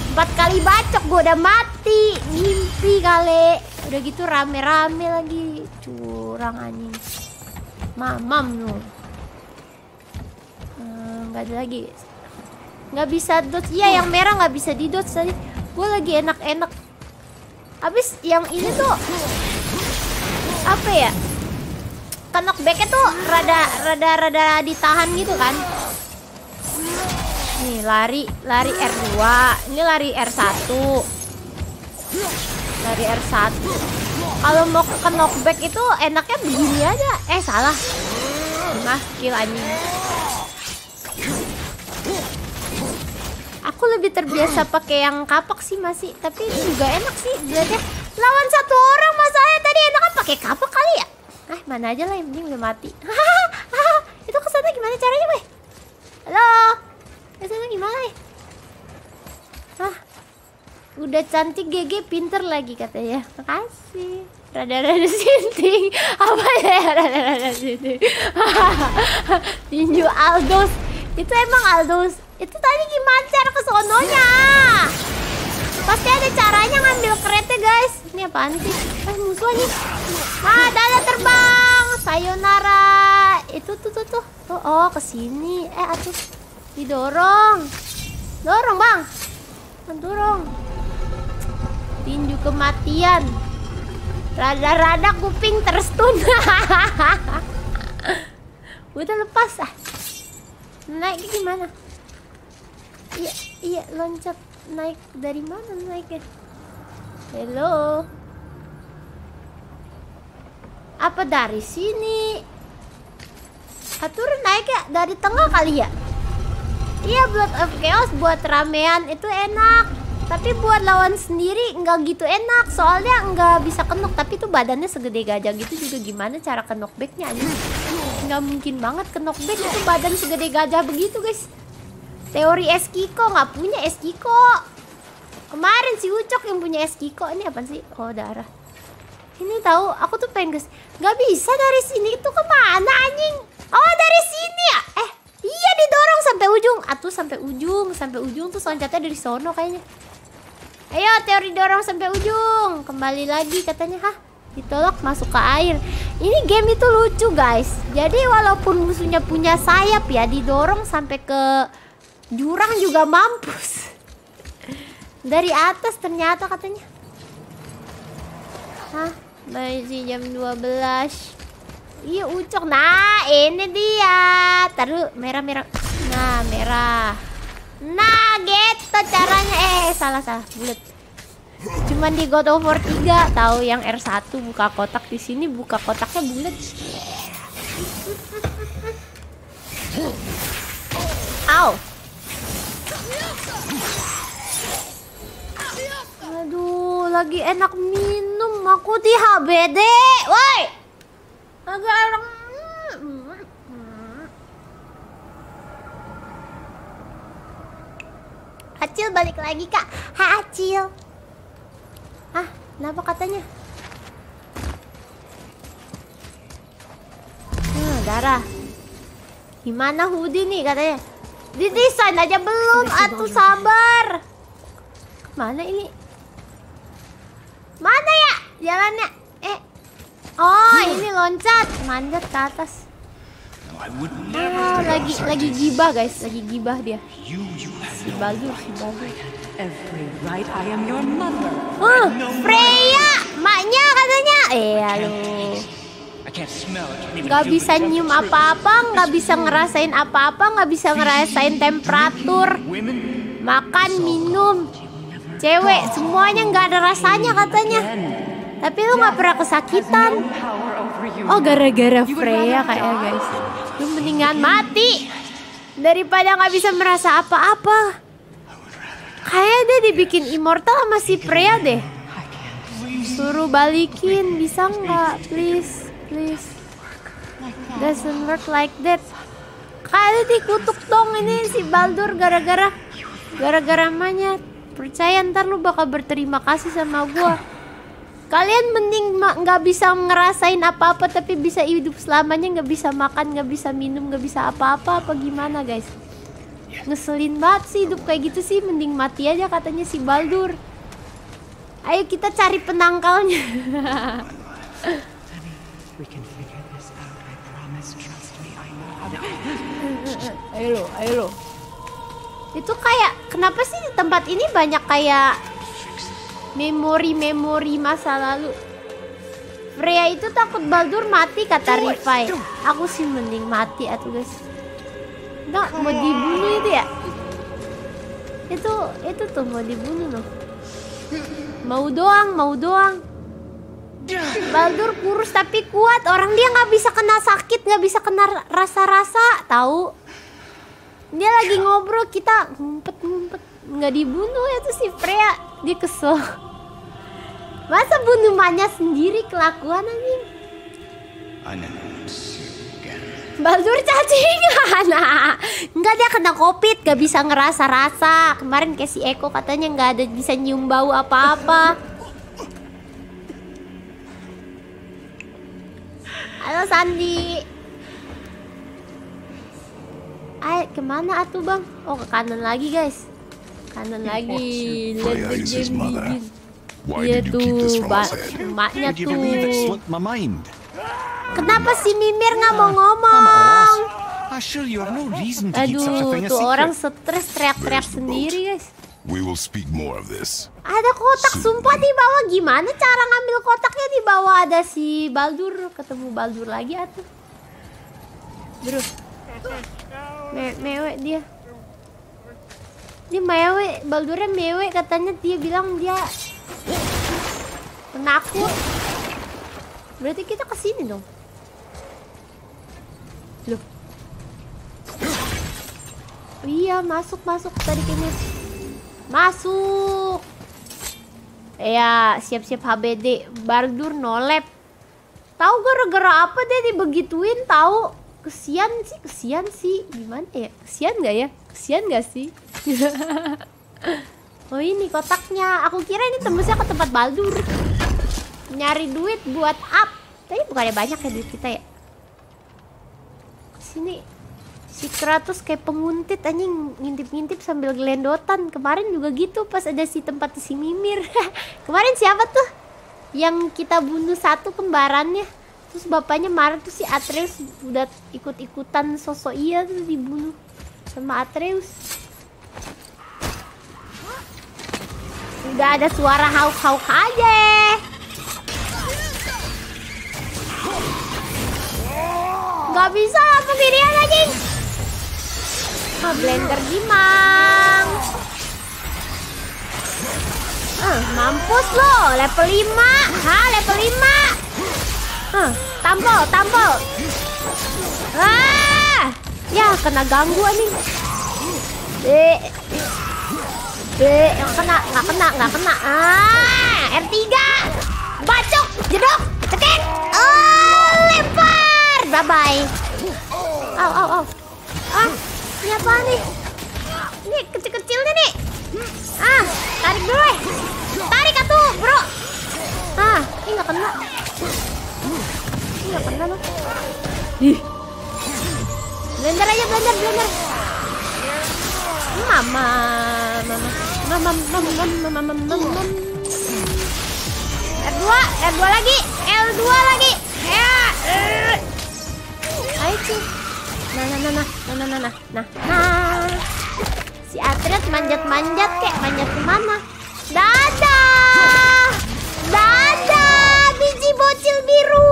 Empat kali bacok gue udah mati. Mimpi kali. Udah gitu rame-rame lagi. Curang anjing. Mamam lu. Eh, Nggak ada lagi. Nggak bisa dodge. Iya yang merah nggak bisa di dodge tadi. Gue lagi enak-enak. Habis yang ini tuh apa ya? Knockbacknya tuh rada rada rada ditahan gitu kan? Nih lari lari R2, ini lari R1. Lari R1. Kalau mau ke knockback itu enaknya begini aja. Eh salah. Mas skill anjing. Aku lebih terbiasa pakai yang kapak sih masih, tapi juga enak sih dilihatnya. Lawan satu orang masalahnya tadi enak kan pakai kapak kali ya? Ah mana aja lah yang penting udah mati. itu ke sana gimana caranya, weh? Halo, ke sana gimana ya? Hah, udah cantik GG pinter lagi katanya. Makasih. Rada-rada sinting. Apa ya rada-rada sinting? Tinju Aldos. Itu emang Aldos. Itu tadi gimana cara ke sononya? Pasti ada caranya ngambil kereta guys. Ini apaan sih? Eh musuh nih. Ah, dada terbang. Sayonara. Itu tuh tuh tuh. tuh. Oh, ke sini. Eh, atuh. Didorong. Dorong, Bang. Dorong. Tinju kematian. Rada-rada kuping terstun. Udah lepas ah. Naik gimana? Iya, iya loncat naik dari mana naiknya? Hello. Apa dari sini? Atur naik ya dari tengah kali ya? Iya Blood of Chaos buat ramean itu enak Tapi buat lawan sendiri nggak gitu enak Soalnya nggak bisa kenok Tapi tuh badannya segede gajah gitu juga gimana cara kenok backnya Nggak mungkin banget kenok back itu badan segede gajah begitu guys Teori Eskiko nggak punya Eskiko Kemarin si Ucok yang punya Eskiko Ini apa sih? Oh darah. Ini tahu aku tuh pengen guys nggak bisa dari sini. Itu ke mana anjing? Oh dari sini ya? Eh iya didorong sampai ujung. Atuh sampai ujung Sampai ujung tuh loncatnya dari sono kayaknya. Ayo teori dorong sampai ujung. Kembali lagi katanya. Hah? Ditolak masuk ke air. Ini game itu lucu guys. Jadi walaupun musuhnya punya sayap ya Didorong sampai ke jurang juga mampus. Dari atas ternyata katanya. Hah? Masih jam 12 Iya ucok. Nah ini dia. Taruh merah-merah Nah merah. Nah gitu caranya. Eh salah salah. Bulat Cuman di God of War 3 Tahu yang R1 buka kotak di sini buka kotaknya bulat Au Aduh lagi enak minum Aku di HBD Woi Agak orang Acil balik lagi kak. Hai Acil. Hah? Kenapa katanya? Hmm, darah. Gimana hoodie nih katanya? Didesain aja belum, atuh sabar. Mana ini? Mana ya jalannya? Eh. Oh, ini loncat, manjat ke atas. Never. lagi lagi gibah guys, lagi gibah dia. Si Baldur, si Baldur. Every right, I am your mother. Uh, Freya, maknya katanya. Eh, aduh. Nggak the bisa nyium apa-apa, nggak bisa ngerasain apa-apa, nggak bisa ngerasain temperatur, makan, minum, cewek, semuanya nggak ada rasanya katanya. Tapi lu nggak pernah kesakitan. Oh gara-gara Freya kayaknya guys. Lu mendingan mati daripada nggak bisa merasa apa-apa. Kayak dia dibikin immortal sama si Freya deh. Suruh balikin bisa nggak, please, please. Doesn't work like that. Kayak dikutuk dong ini si Baldur gara-gara gara-gara manya. Percaya ntar lu bakal berterima kasih sama gua. Kalian mending nggak bisa ngerasain apa-apa tapi bisa hidup selamanya nggak bisa makan nggak bisa minum nggak bisa apa-apa apa gimana guys? Ngeselin banget sih hidup kayak gitu sih mending mati aja katanya si Baldur. Ayo kita cari penangkalnya. We can figure this out, I promise. Trust me, I know ayo lo, ayo lo. Itu kayak kenapa sih di tempat ini banyak kayak memori-memori masa lalu. Freya itu takut Baldur mati kata Rifai. Aku sih mending mati atuh guys. Enggak mau dibunuh itu ya? Itu itu tuh mau dibunuh loh. Mau doang, mau doang. Baldur kurus tapi kuat. Orang dia nggak bisa kena sakit, nggak bisa kena rasa-rasa, tahu? Dia lagi ngobrol kita ngumpet-ngumpet nggak dibunuh itu si Freya dia kesel. Masa bunuh Manya sendiri kelakuan anjing? Baldur cacingan Enggak dia kena covid Gak bisa ngerasa rasa Kemarin kayak si Eko katanya nggak ada bisa nyium bau apa-apa Halo Sandi Ayo ke mana atuh bang? Oh ke kanan lagi guys Kanan lagi Let the game begin Iya tuh? Emaknya it tuh? Kenapa si Mimir nggak mau ngomong? Aduh, tuh orang stres teriak-teriak sendiri guys. We will speak more of this. Ada kotak sumpah di bawah. Gimana cara ngambil kotaknya di bawah? Ada si Baldur, ketemu Baldur lagi atuh. Bro. Me mewe dia. Dia mewe, Baldurnya mewe katanya dia bilang dia penakut. Berarti kita ke sini dong. Loh. Oh iya, masuk masuk tadi kayaknya. Masuk. Ya, siap-siap HBD. Baldur nolep. Tahu gara-gara apa dia dibegituin tahu? Kesian sih, kesian sih. Gimana ya? Kesian nggak ya? Kesian nggak sih? oh ini kotaknya. Aku kira ini tembusnya ke tempat Baldur. Nyari duit buat up. Tapi bukannya banyak ya duit kita ya? Sini si Kratos kayak penguntit anjing. Ngintip-ngintip sambil gelendotan. Kemarin juga gitu pas ada si tempat si Mimir. Kemarin siapa tuh? Yang kita bunuh satu kembarannya. Terus bapaknya marah tuh si Atreus udah ikut-ikutan sosok iya tuh dibunuh sama Atreus. Udah ada suara hauk-hauk aja. Nggak bisa pendirian anjing Ah, blender gimang. Ah, mampus lo, level 5. Hah, level 5. Ah, tampol, tampol. Ah! Ya, kena ganggu nih. Eh. Eh, nggak kena, nggak kena, nggak kena. Ah, R3. Bacok, jedok, cekin. Oh, lempar. Bye-bye. Au, au, au. Ini apa nih? Ini kecil-kecilnya nih. Ah, tarik dulu. Tarik atuh, bro. Ah, ini nggak kena. Ini nggak kena loh. Ih. Blender aja, blender, blender. Mama, mama, mama, mama, mama, mama, mama. R2, R2 lagi, L2 lagi. Ya. Ayo. Nah, nah, nah, nah nah, nah, nah, nah, nah, nah. Si Atret manjat-manjat kek, manjat ke mana? Dadah! Dadah! Biji bocil biru!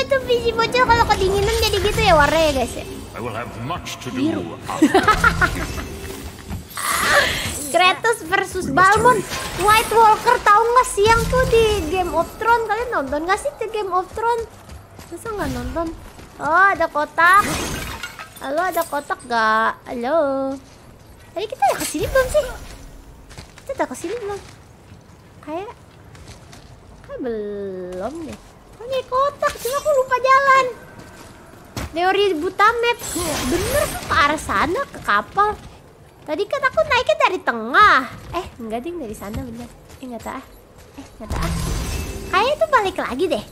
Itu biji bocil kalau kedinginan jadi gitu ya warnanya ya guys ya. I will have much to Biru. do after Kratos versus Balmond White Walker tahu nggak siang tuh di Game of Thrones kalian nonton nggak sih di Game of Thrones masa nggak nonton oh ada kotak halo ada kotak gak halo tadi kita udah ke sini belum sih kita udah ke sini belum kayak kayak belum deh oh, ini kotak cuma aku lupa jalan teori buta map bener tuh ke arah sana ke kapal Tadi kan aku naiknya dari tengah. Eh, enggak ding dari sana bener. Eh, enggak tahu. ah. Eh, enggak tahu. ah. Kayaknya itu balik lagi deh.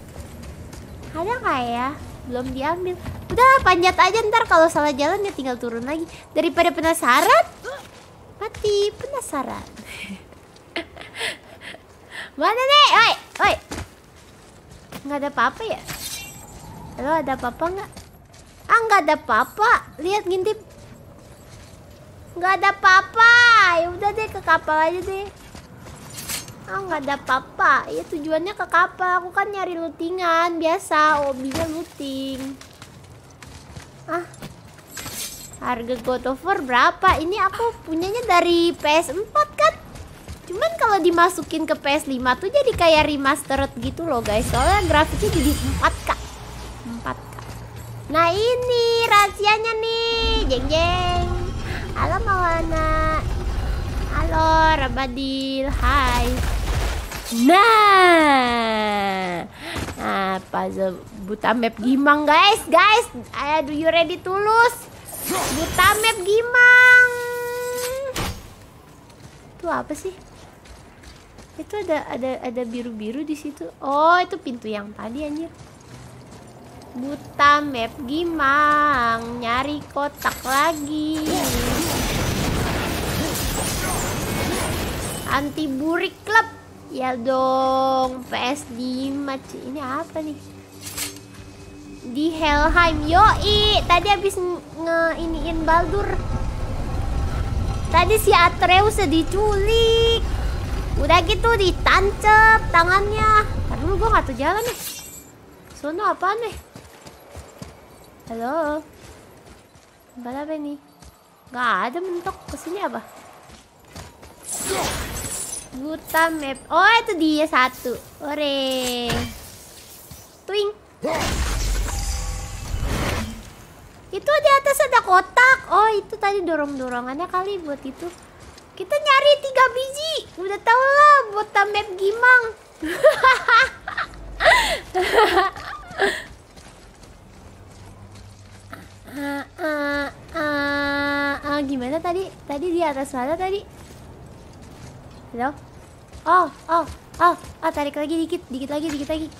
Ada kayak belum diambil. Udah panjat aja ntar kalau salah jalan ya tinggal turun lagi. Daripada penasaran, mati penasaran. Mana nih? Oi, oi. Nggak ada apa-apa ya? Halo, ada apa-apa nggak? Ah, nggak ada apa-apa. Lihat ngintip. Nggak ada apa-apa. Ya udah deh ke kapal aja deh. Ah nggak ada apa-apa. Ya tujuannya ke kapal. Aku kan nyari lootingan biasa. Hobinya looting. Ah. Harga God of War berapa? Ini aku punyanya dari PS4 kan? Cuman kalau dimasukin ke PS5 tuh jadi kayak remastered gitu loh guys. Soalnya grafiknya jadi 4K. 4K. Nah ini rahasianya nih. Jeng jeng. Halo Mawana. Halo Rabadil. Hai. Nah. Nah, puzzle buta map Gimang guys, guys. Ayo, do you ready to lose? Buta map Gimang. Itu apa sih? Itu ada ada ada biru-biru di situ. Oh, itu pintu yang tadi anjir. Buta map Gimang Nyari kotak lagi Anti burik club Ya dong PS5 cuy. Ini apa nih Di Helheim Yoi Tadi habis nge iniin Baldur Tadi si Atreus diculik Udah gitu ditancep tangannya Ntar dulu gue gak tahu jalan nih Sono apaan nih Halo. Tempat apa? Gak ada mentok. Ke sini apa? Buta map. Oh itu dia satu. Ore. Twing. Itu di atas ada kotak. Oh itu tadi dorong-dorongannya kali buat itu. Kita nyari tiga biji. Udah tau lah buta map gimang. Ah, ah, ah, ah, gimana tadi? Tadi di atas mana tadi? Halo? Oh, oh, oh, oh, tarik lagi dikit, dikit lagi, dikit lagi.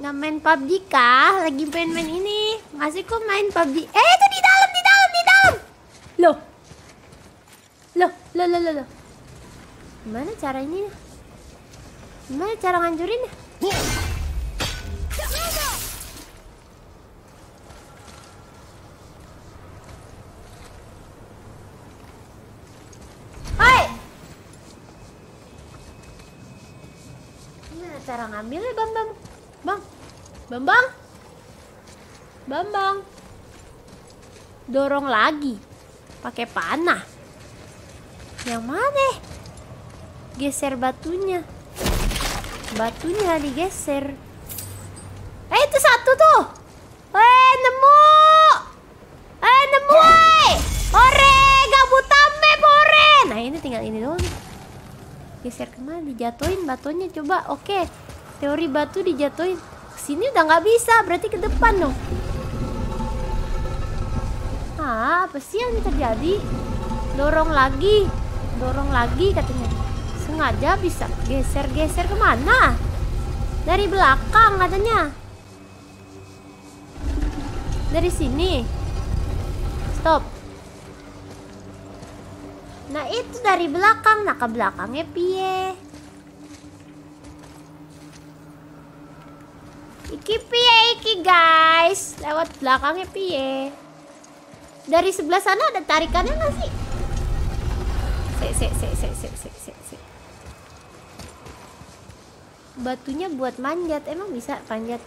Nggak main PUBG kah? Lagi pengen main ini. Masih kok main PUBG. Eh, itu di dalam, di dalam, di dalam. Loh. Loh, loh, loh, loh, loh. Gimana caranya? Gimana cara ngancurinnya? Hai. Gimana cara ngambilnya, Bambang? Bang. Bambang. Bambang. Dorong lagi. Pakai panah. Yang mana? Geser batunya. Batunya digeser. Eh, itu satu tuh. Eh, nemu. Eh, nemu, woi. Ore, gabut ore. Nah, ini tinggal ini doang. Geser ke mana? Dijatuhin batunya coba. Oke. Teori batu dijatuhin. Sini udah nggak bisa, berarti ke depan dong. Ah, apa sih yang terjadi? Dorong lagi. Dorong lagi katanya. Sengaja bisa geser-geser ke mana? Dari belakang katanya. Dari sini. Stop. Nah itu dari belakang. Nah ke belakangnya piye? Iki piye iki guys? Lewat belakangnya piye? Dari sebelah sana ada tarikannya nggak sih? Sek, sek, sek, sek, sek, sek, sek, sek. Batunya buat manjat, emang bisa panjat?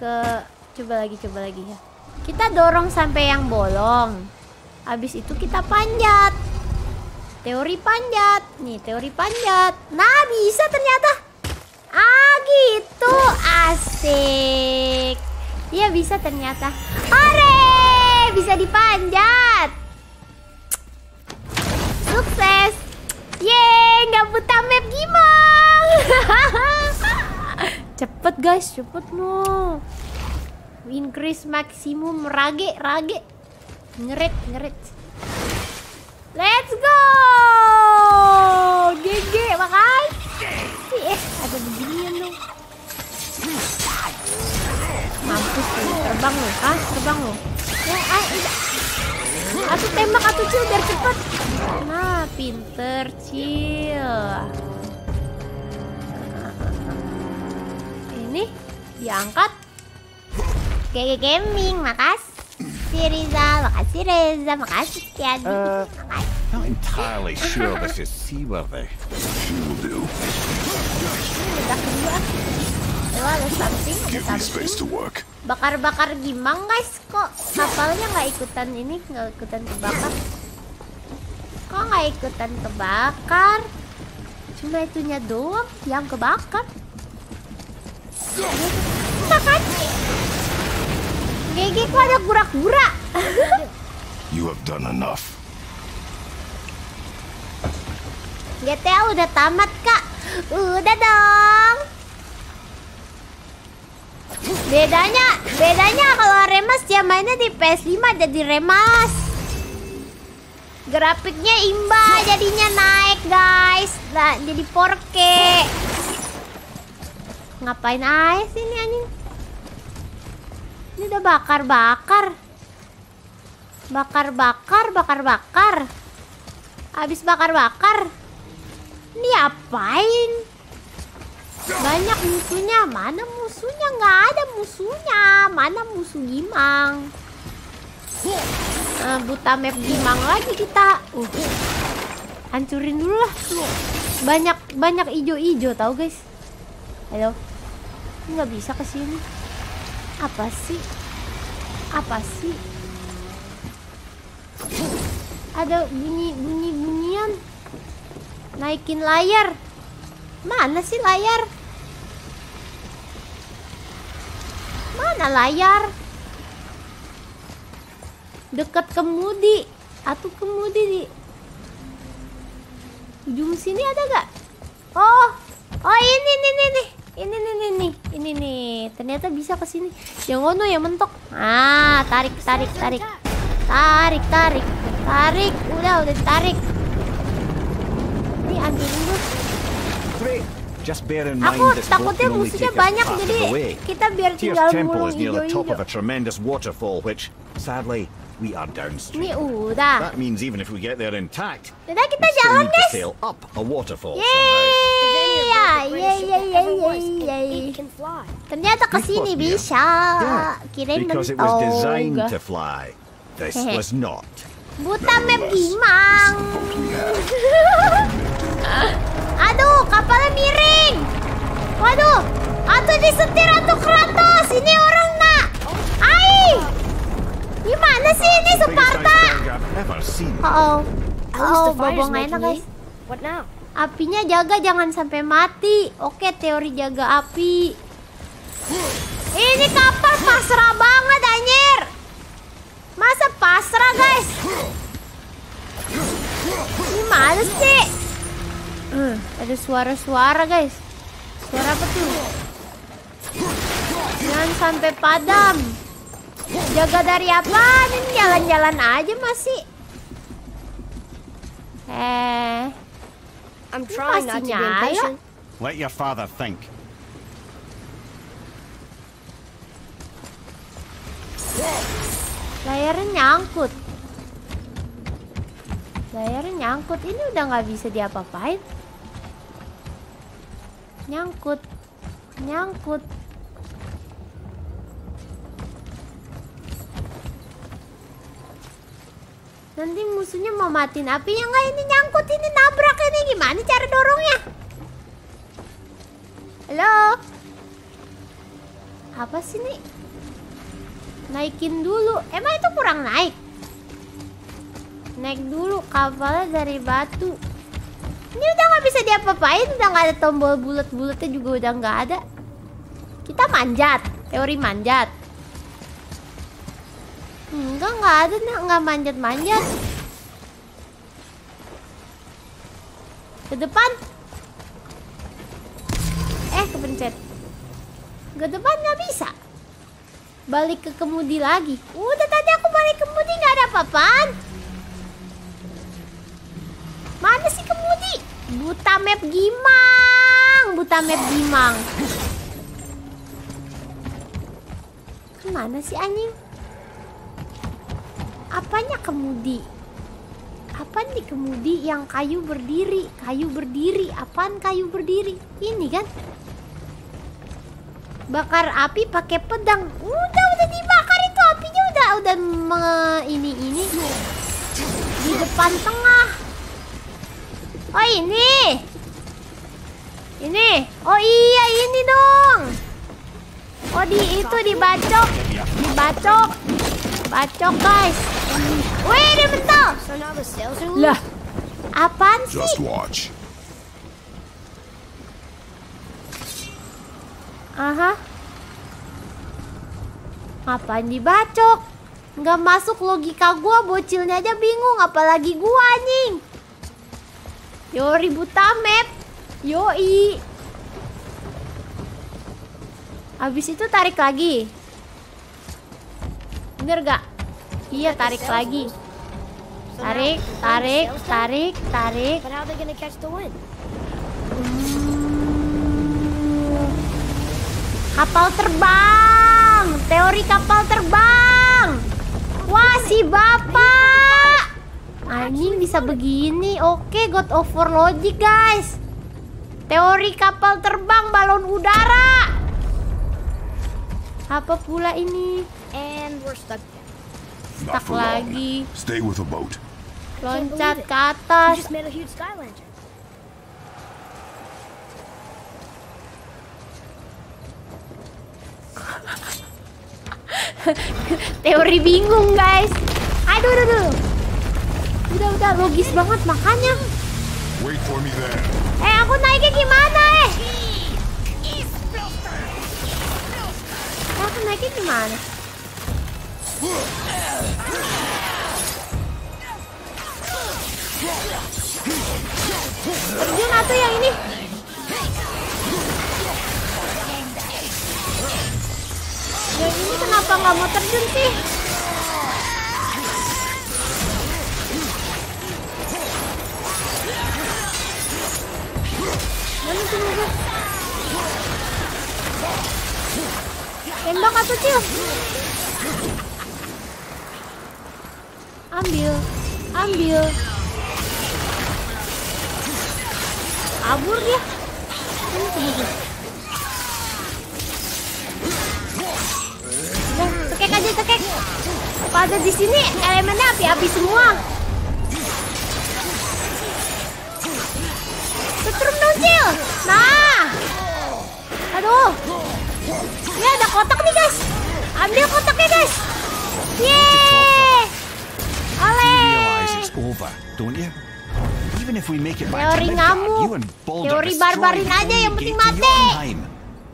Ke, coba lagi, coba lagi ya. Kita dorong sampai yang bolong. Habis itu kita panjat. Teori panjat, nih teori panjat. Nah bisa ternyata. Ah gitu, asik. Iya bisa ternyata. Hore, bisa dipanjat. Sukses. Yeay, nggak buta map gimang. cepet guys, cepet no. Increase maksimum rage, rage. Ngerit, ngerit. Let's go. GG, makasih. Eh, ada beginian dong. Mampus lu, terbang lu, ah, terbang lu. Ya, ah. Atuh tembak atuh cil biar cepet. Nah, pinter cil. Ini diangkat. GG Gaming, makasih Riza, makasih Reza, makasih Kiadi. Makasih. Not entirely sure this is seaworthy. You will do. Ada something, ada something. Bakar-bakar gimang guys, kok kapalnya nggak ikutan ini, nggak ikutan kebakar? Kok nggak ikutan kebakar? Cuma itunya doang yang kebakar. Makasih. GG kok ada gura-gura. You have done enough. GTA udah tamat kak. Udah dong. Bedanya Bedanya kalau remas dia mainnya di PS5 jadi remas. Grafiknya imba jadinya naik guys. Nah, Jadi 4K Ngapain aja sih ini anjing Ini udah bakar-bakar Bakar-bakar Bakar-bakar Habis bakar-bakar ini apain? Banyak musuhnya. Mana musuhnya? Nggak ada musuhnya. Mana musuh Gimang? Nah, buta map Gimang lagi kita. Uh. Hancurin dulu lah. Banyak banyak ijo-ijo tahu guys. Halo. Nggak bisa ke sini. Apa sih? Apa sih? Ada bunyi bunyi bunyian. Naikin layar. Mana sih layar? Mana layar? Dekat kemudi. Atau kemudi di ujung sini ada gak? Oh, oh ini nih nih nih. Ini nih nih nih. Ini nih. Ternyata bisa ke sini. Yang ngono yang mentok. Ah, tarik tarik tarik. Tarik tarik. Tarik. Udah udah tarik. Ini ambil dulu. Aku takutnya musuhnya banyak jadi kita biar tinggal mulung hijau-hijau. We are downstream. Ini udah. That means even if we get there intact, Udah kita jalan need to guys. sail up a waterfall somehow. Yeay, yeay, yeay, yeay, yeay, yeay. It can fly. Ternyata ke sini bisa. Yeah, Kirain because it was designed mentok. to fly. This was not. Buta map gimang. Aduh, kapalnya miring. Waduh, atuh disetir atuh Kratos. Ini orang nak. Ai. Gimana sih ini Sparta? seen. Oh, oh, the fire's bobong enak guys. heat. What now? Apinya jaga jangan sampai mati. Oke, teori jaga api. Ini kapal pasrah banget anjir. Masa pasrah, guys? Gimana sih? Eh, ada suara-suara, guys. Suara apa tuh? Jangan sampai padam. Jaga dari apa? Ini jalan-jalan aja masih. Eh, I'm trying not to be impatient. Let your father think. layarnya nyangkut. Layarnya nyangkut. Ini udah nggak bisa diapa-apain. Nyangkut. Nyangkut. Nanti musuhnya mau matiin apinya nggak ini nyangkut ini nabrak ini gimana cara dorongnya? Halo? Apa sih nih? Naikin dulu. Emang itu kurang naik? Naik dulu kapalnya dari batu. Ini udah nggak bisa diapa-apain, udah nggak ada tombol bulat-bulatnya juga udah nggak ada. Kita manjat, teori manjat. Enggak, nggak ada, Nak. nggak manjat-manjat. Ke depan. Eh, kepencet. Ke depan nggak bisa. Balik ke kemudi lagi. Udah tadi aku balik kemudi nggak ada apa-apaan. Mana sih kemudi? Buta map Gimang, buta map Gimang. Ke mana sih anjing? Apanya kemudi? Apaan di kemudi yang kayu berdiri? Kayu berdiri, apaan kayu berdiri? Ini kan? Bakar api pakai pedang. Udah, udah dibakar itu apinya udah udah me- ini ini di depan tengah. Oh ini. Ini. Oh iya ini dong. Oh di itu dibacok. Dibacok. Bacok guys. Wih dia loose? Lah. Apaan sih? Just watch. Aha. Apaan dibacok? Nggak masuk logika gua, bocilnya aja bingung, apalagi gua anjing. Yo ribut map. Yoi. Habis itu tarik lagi. Bener gak? Iya tarik lagi. Tarik, tarik, tarik, tarik. Wind? Kapal terbang, teori kapal terbang. Wah si bapak, anjing bisa begini. Oke, God of War logic guys. Teori kapal terbang balon udara. Apa pula ini? And we're stuck again. Stuck Not for long. lagi. Stay with the boat. Loncat ke atas. just made a huge sky lantern. Teori bingung guys. Aduh, aduh, aduh. Udah, udah logis banget makanya. Wait for me there. Eh, aku naiknya gimana eh? Eh, aku naiknya gimana? Terjun atau yang ini? Yang ini kenapa nggak mau terjun sih? Tuh? Tembak atau cil? Ambil, ambil. Kabur dia. Udah, tekek aja tekek. Pada di sini elemennya api-api semua. Setrum dong, Cil. Nah. Aduh. Ini ada kotak nih, guys. Ambil kotaknya, guys. Yeay. Ale. Realize it's over, don't you? Even if we make it back Teori ngamuk. Teori barbarin aja, yang penting mati. Jotunheim.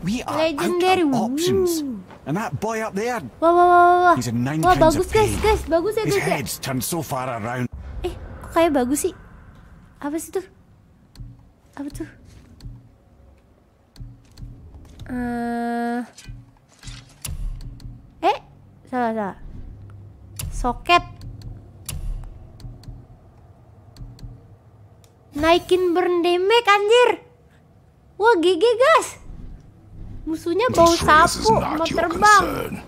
We are Legendary. options. And that boy up there, Wah, wah, wah, wah. He's Wah, bagus, guys, guys. Bagus ya, his guys. ya. head's turned so far around. Eh, kok kayak bagus sih? Apa sih tuh? Apa tuh? Eh, eh, salah salah. Soket. Naikin burn damage anjir. Wah, GG guys. Musuhnya bau sapu mau terbang.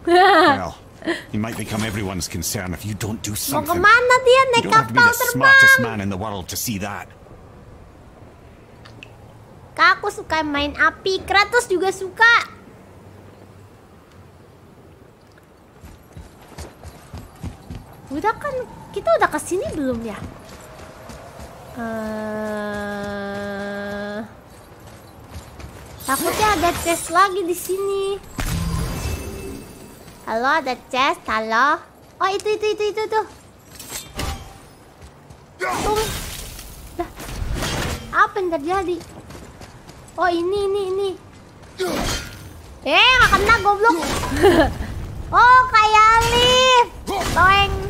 Well, you might become everyone's concern if you don't do Mau something. ke mana dia You naik don't have to be kapal terbang? man in the world to see that. Kak, aku suka main api. Kratos juga suka. Udah kan, kita udah ke sini belum ya? Eh, takutnya ada chest lagi di sini. Halo, ada chest. Halo. Oh, itu itu itu itu tuh. Dah. Apa yang terjadi? Oh ini ini ini. Eh nggak goblok. oh kayak lift. Toeng.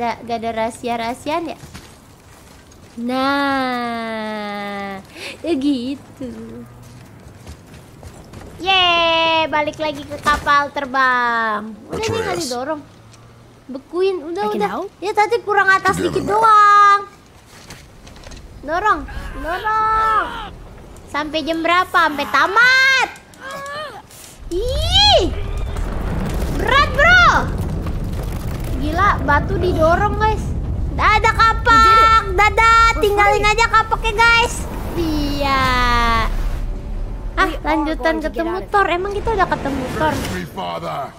Ada nggak ada rahasia rahasiaan ya? Nah, ya gitu. Yeay, balik lagi ke kapal terbang. Udah nih nggak didorong. Bekuin, udah udah. help? Ya tadi kurang atas dikit doang. Dorong, dorong. Sampai jam berapa? Sampai tamat. Ih, Gila, batu didorong guys. Dadah kapak, dadah. Tinggalin aja kapaknya guys. Iya. Ah, We are lanjutan ketemu Thor. Emang kita udah ketemu Thor. Me, Father.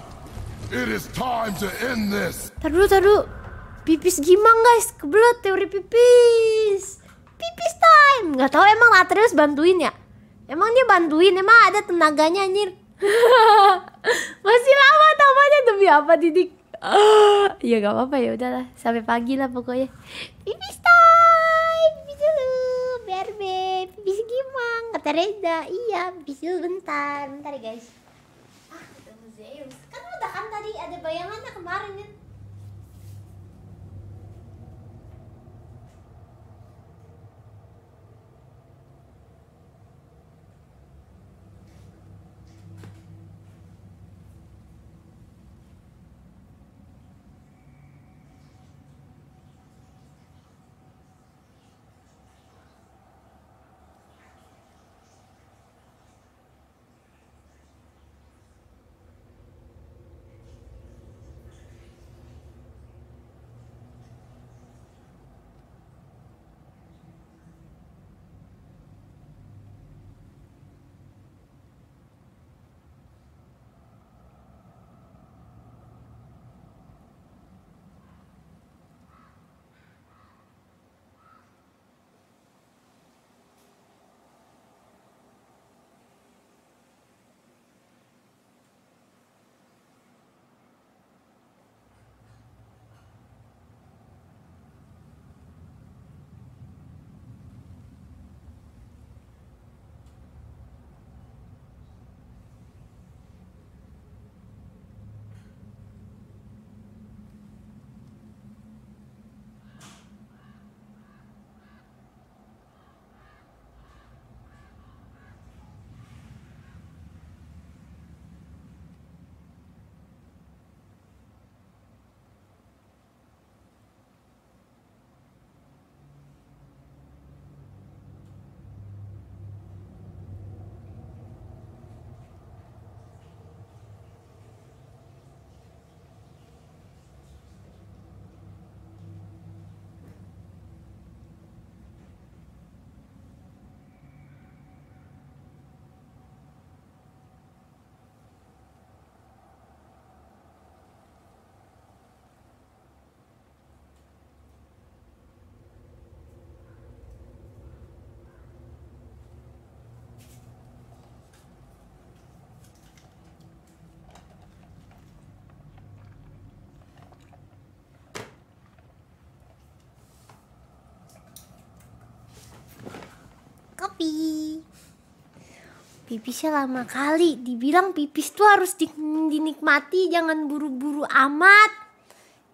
It is time to end this. Tar dulu, tar dulu. Pipis gimang guys, kebelet teori pipis. Pipis time. Nggak tahu emang Atreus bantuin ya? Emang dia bantuin? Emang ada tenaganya anjir? Masih lama tamanya demi apa Didik? Ah, ya gak apa-apa ya udahlah sampai pagi lah pokoknya. Pipis time, dulu, berbe, pipis gimang kata Reza. Iya, dulu bentar, bentar ya guys. Ah, Zeus. Kan udah kan tadi ada bayangannya kemarin kan? Kopi. Pipisnya lama kali. Dibilang pipis tuh harus di- dinikmati, jangan buru-buru amat.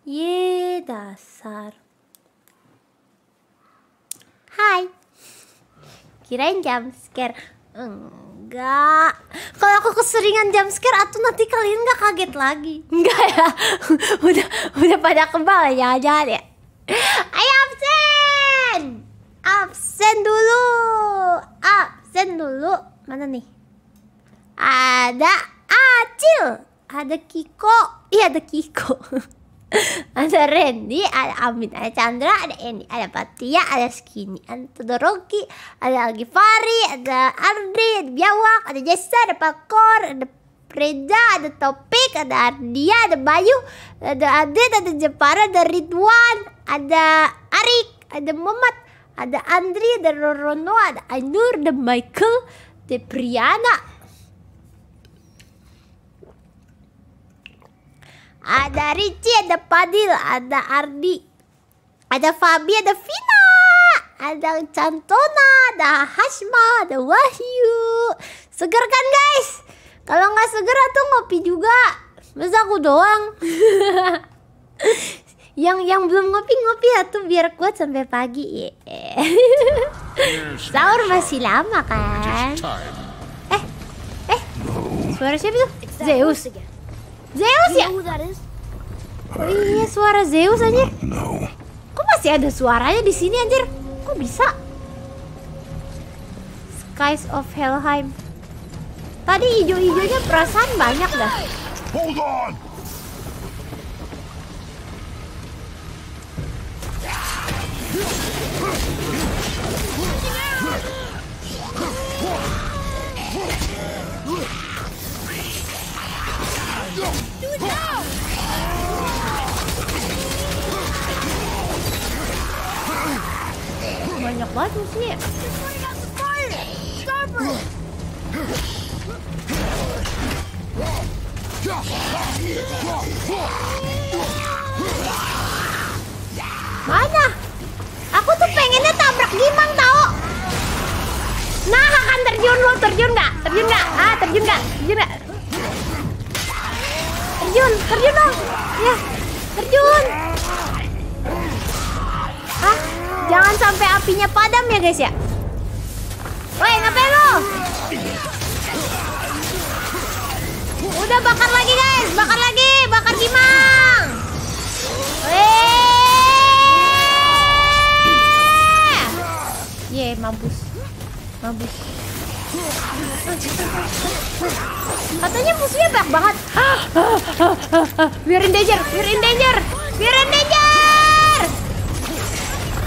Ye, dasar. Hai. Kirain jump scare. Enggak. Kalau aku keseringan jump scare atau nanti kalian nggak kaget lagi. Enggak ya. udah udah pada kebal ya jangan ya. Ayo absen. Absen dulu. Absen dulu. Mana nih? Ada Acil. Ada Kiko. Iya ada Kiko. ada Randy, ada Amin, ada Chandra, ada Eni, ada Patia, ada Skinny, ada Todoroki, ada Algifari, ada Ardi, ada Biawak, ada Jessa, ada Pakor, ada Preda, ada Topik, ada Ardia, ada Bayu, ada Adit, ada Jepara, ada Ridwan, ada Arik, ada Muhammad, ada Andri, ada Rorono, ada Ainur, ada Michael, ada Priana, Ada Ricci, ada Padil, ada Ardi, ada Fabi, ada Vina, ada Cantona, ada Hashma, ada Wahyu. Seger kan guys? Kalau nggak seger atau ngopi juga. Masa aku doang? yang yang belum ngopi ngopi ya tuh biar kuat sampai pagi. Yeah. Sahur masih lama kan? Eh, eh, suara siapa tuh? Zeus. Zeus ya? know who that is? Oh iya suara Zeus aja. No. Kok masih ada suaranya di sini anjir? Kok bisa? Skies of Helheim. Tadi hijau-hijaunya perasaan banyak dah. Hold on! Banyak banget musuhnya. Mana? Aku tuh pengennya tabrak Gimang tau. Nah, akan terjun lu, terjun nggak? Terjun nggak? Ah, terjun nggak? Terjun nggak? Terjun, terjun dong. Ya, terjun. Hah? Jangan sampai apinya padam ya guys ya. Woi, ngapain lo? Udah bakar lagi guys, bakar lagi, bakar Gimang. Weh! Ye, mampus. Mampus. Katanya musuhnya banyak banget. We're in danger, we're in danger, we're in danger.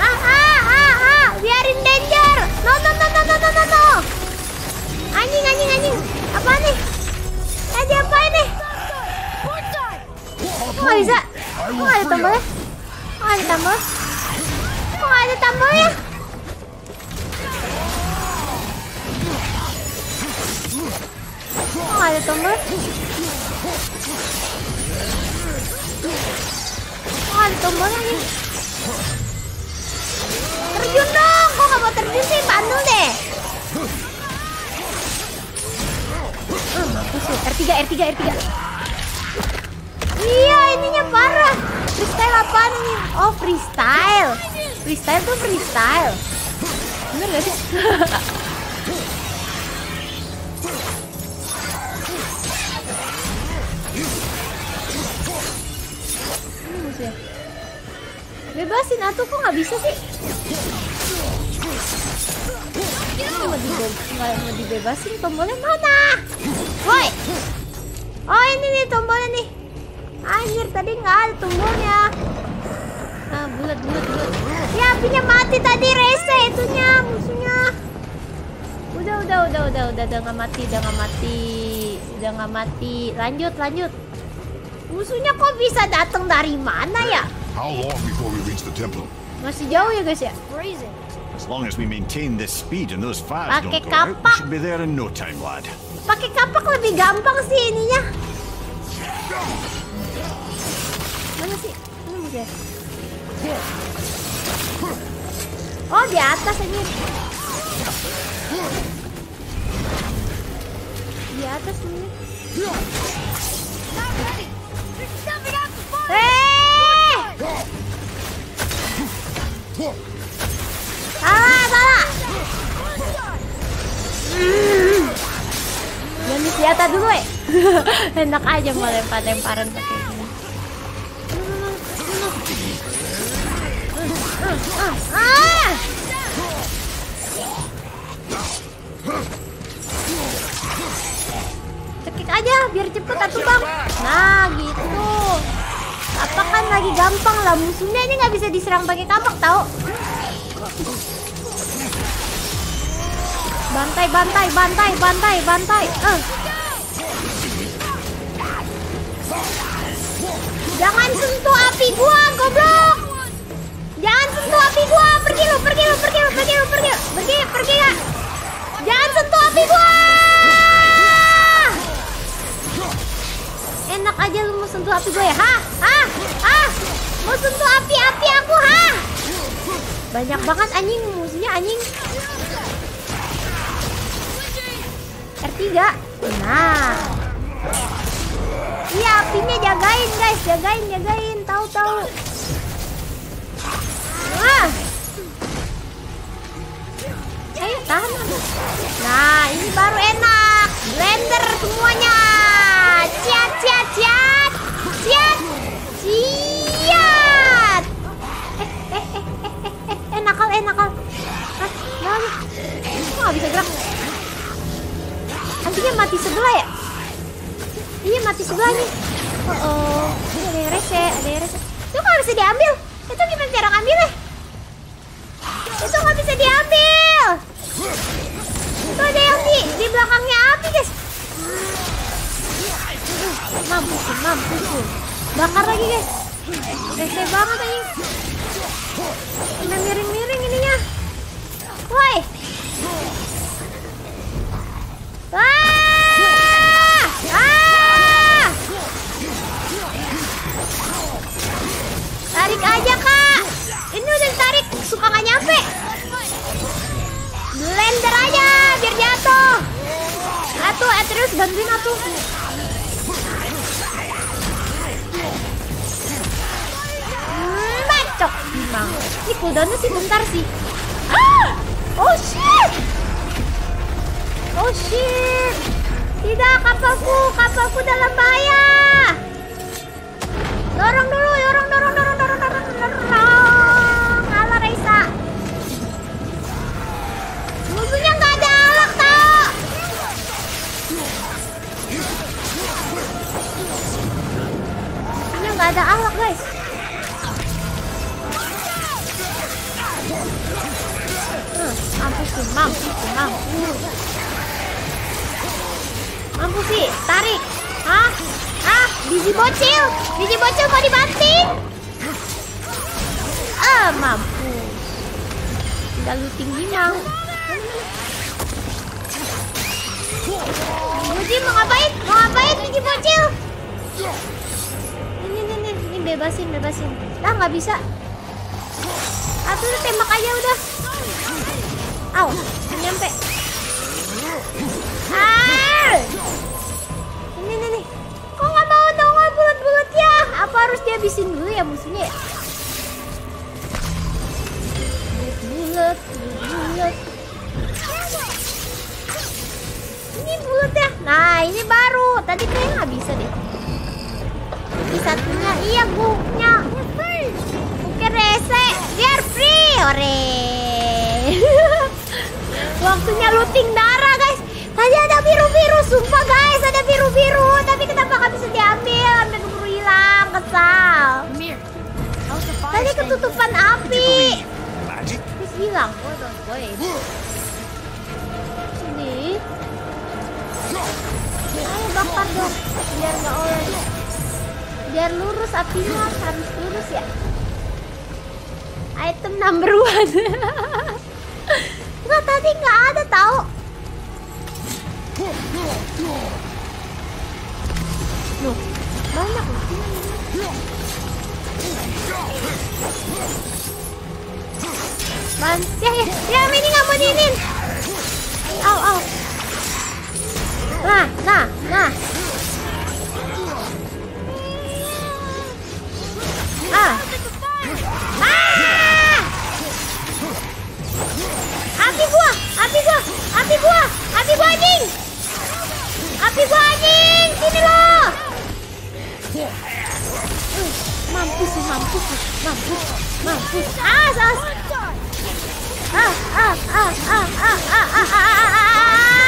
Ah, ah, ah, ah, we are in danger. No, no, no, no, no, no, no, no. Anjing, anjing, anjing. Apa nih? Tadi apa ini? Kok nggak bisa? Kok nggak ada tombolnya? Kok nggak ada tombol? Kok ada tombolnya? Kok nggak ada tombol? Kok nggak ada tombolnya nih? Terjun dong! Kok nggak mau terjun sih? Bandel deh! Lu. R3, R3, R3 Iya, ininya parah Freestyle apaan ini? Oh, freestyle Freestyle tuh freestyle Bener gak sih? Bebasin atuh kok nggak bisa sih? Mau, mau dibebasin tombolnya mana? Woi! Oh ini nih tombolnya nih Anjir tadi nggak ada tombolnya Ah bulat bulat bulat Ya apinya mati tadi rese itunya musuhnya Udah udah udah udah udah udah nggak mati udah nggak mati Udah nggak mati Lanjut lanjut Musuhnya kok bisa datang dari mana ya? How long before we reach the temple? Masih jauh ya guys ya? Freezing. As long as we maintain this speed and those fires Pakai don't go out, we kapak. should be there in no time, lad. Pakai kapak lebih gampang sih ininya. Mana sih? Mana musuhnya? Oh di atas ini. Di atas ini. Eh! Salah, salah. Hmm. Di atas dulu, eh. Enak aja mau lempar-lemparan pakai ini. Cekik aja biar cepet atuh bang. Nah gitu. Apa kan lagi gampang lah musuhnya ini nggak bisa diserang pakai kapak tau? Bantai, bantai, bantai, bantai, bantai. Eh. Jangan sentuh api gua, goblok. Jangan sentuh api gua. Pergi lu, pergi lu, pergi lu, pergi lu, pergi lu. Pergi, pergi gak? Jangan sentuh api gua. Enak aja lu mau sentuh api gua ya? Hah? Hah? Hah? Mau sentuh api-api aku, hah? Banyak banget anjing musuhnya anjing. R3. Nah. Iya, apinya jagain, guys. Jagain, jagain. Tahu, tahu. Wah. Ayo, tahan. Nah, ini baru enak. Blender semuanya. Ciat, ciat, ciat. Ciat. Ciat. Eh, eh, eh, eh, eh, eh, eh, nakal, eh, nakal. Hah, nah, kok nggak bisa gerak? Anjingnya mati sebelah ya? Iya mati sebelah nih. Oh, oh. Ada yang rese, ada yang rese. Itu nggak bisa diambil. Itu gimana cara ngambilnya? Itu nggak bisa diambil. Itu ada yang di di belakangnya api guys. Mampus mampus sih. Bakar lagi guys. Rese banget ini. Udah miring-miring ininya. Woi. Wah! Ah! Tarik aja kak. Ini udah tarik, suka nggak nyampe. Blender aja, biar jatuh. Atuh, eh, terus bantuin atuh. Hmm, bacok Bimang. Ini cooldownnya sih bentar sih. Ah! Oh shit! Oh shit! Tidak, kapalku, kapalku dalam bahaya. Dorong dulu, dorong, dorong, dorong, dorong, dorong, dorong, dorong. Nggak ada alak guys. Hmm, mampus sih, mampus sih. Mampus sih, tarik. Hah? Hah? Biji bocil, biji bocil mau dibanting? Ah, mampus. Tinggal looting gimang. Budi mau ngapain? Mau ngapain biji bocil? Ini bebasin, bebasin. Lah nggak bisa. Atuh udah tembak aja udah. Nggak nyampe. Ah! Ini nih nih. Kok nggak mau nongol bulat-bulat ya? Apa harus dihabisin dulu ya musuhnya ya? Bulat, bulat. Ini bulat ya. Nah, ini baru. Tadi kayaknya nggak bisa deh. Ini satunya iya buknya. Oke rese, biar free, ore. Waktunya looting darah guys. Tadi ada biru-biru, sumpah guys ada biru-biru. Tapi kenapa nggak bisa diambil? Sampai keburu hilang, kesal. Tadi ketutupan api. Terus hilang. Sini. Ayo bakar dong, biar nggak oleh. Biar lurus apinya harus lurus ya. Item number one. Nggak tadi nggak ada tahu. Loh, banyak. Ban, ya ya, ya ini nggak mau diinin. Au au. Nah, nah, nah. Ah. Api gua, api gua, api gua, api gua anjing. Api gua anjing, sini lo. Mampus, mampus, mampus, mampus. Ah, as. Ah, ah, ah, ah, ah, ah, ah, ah, ah.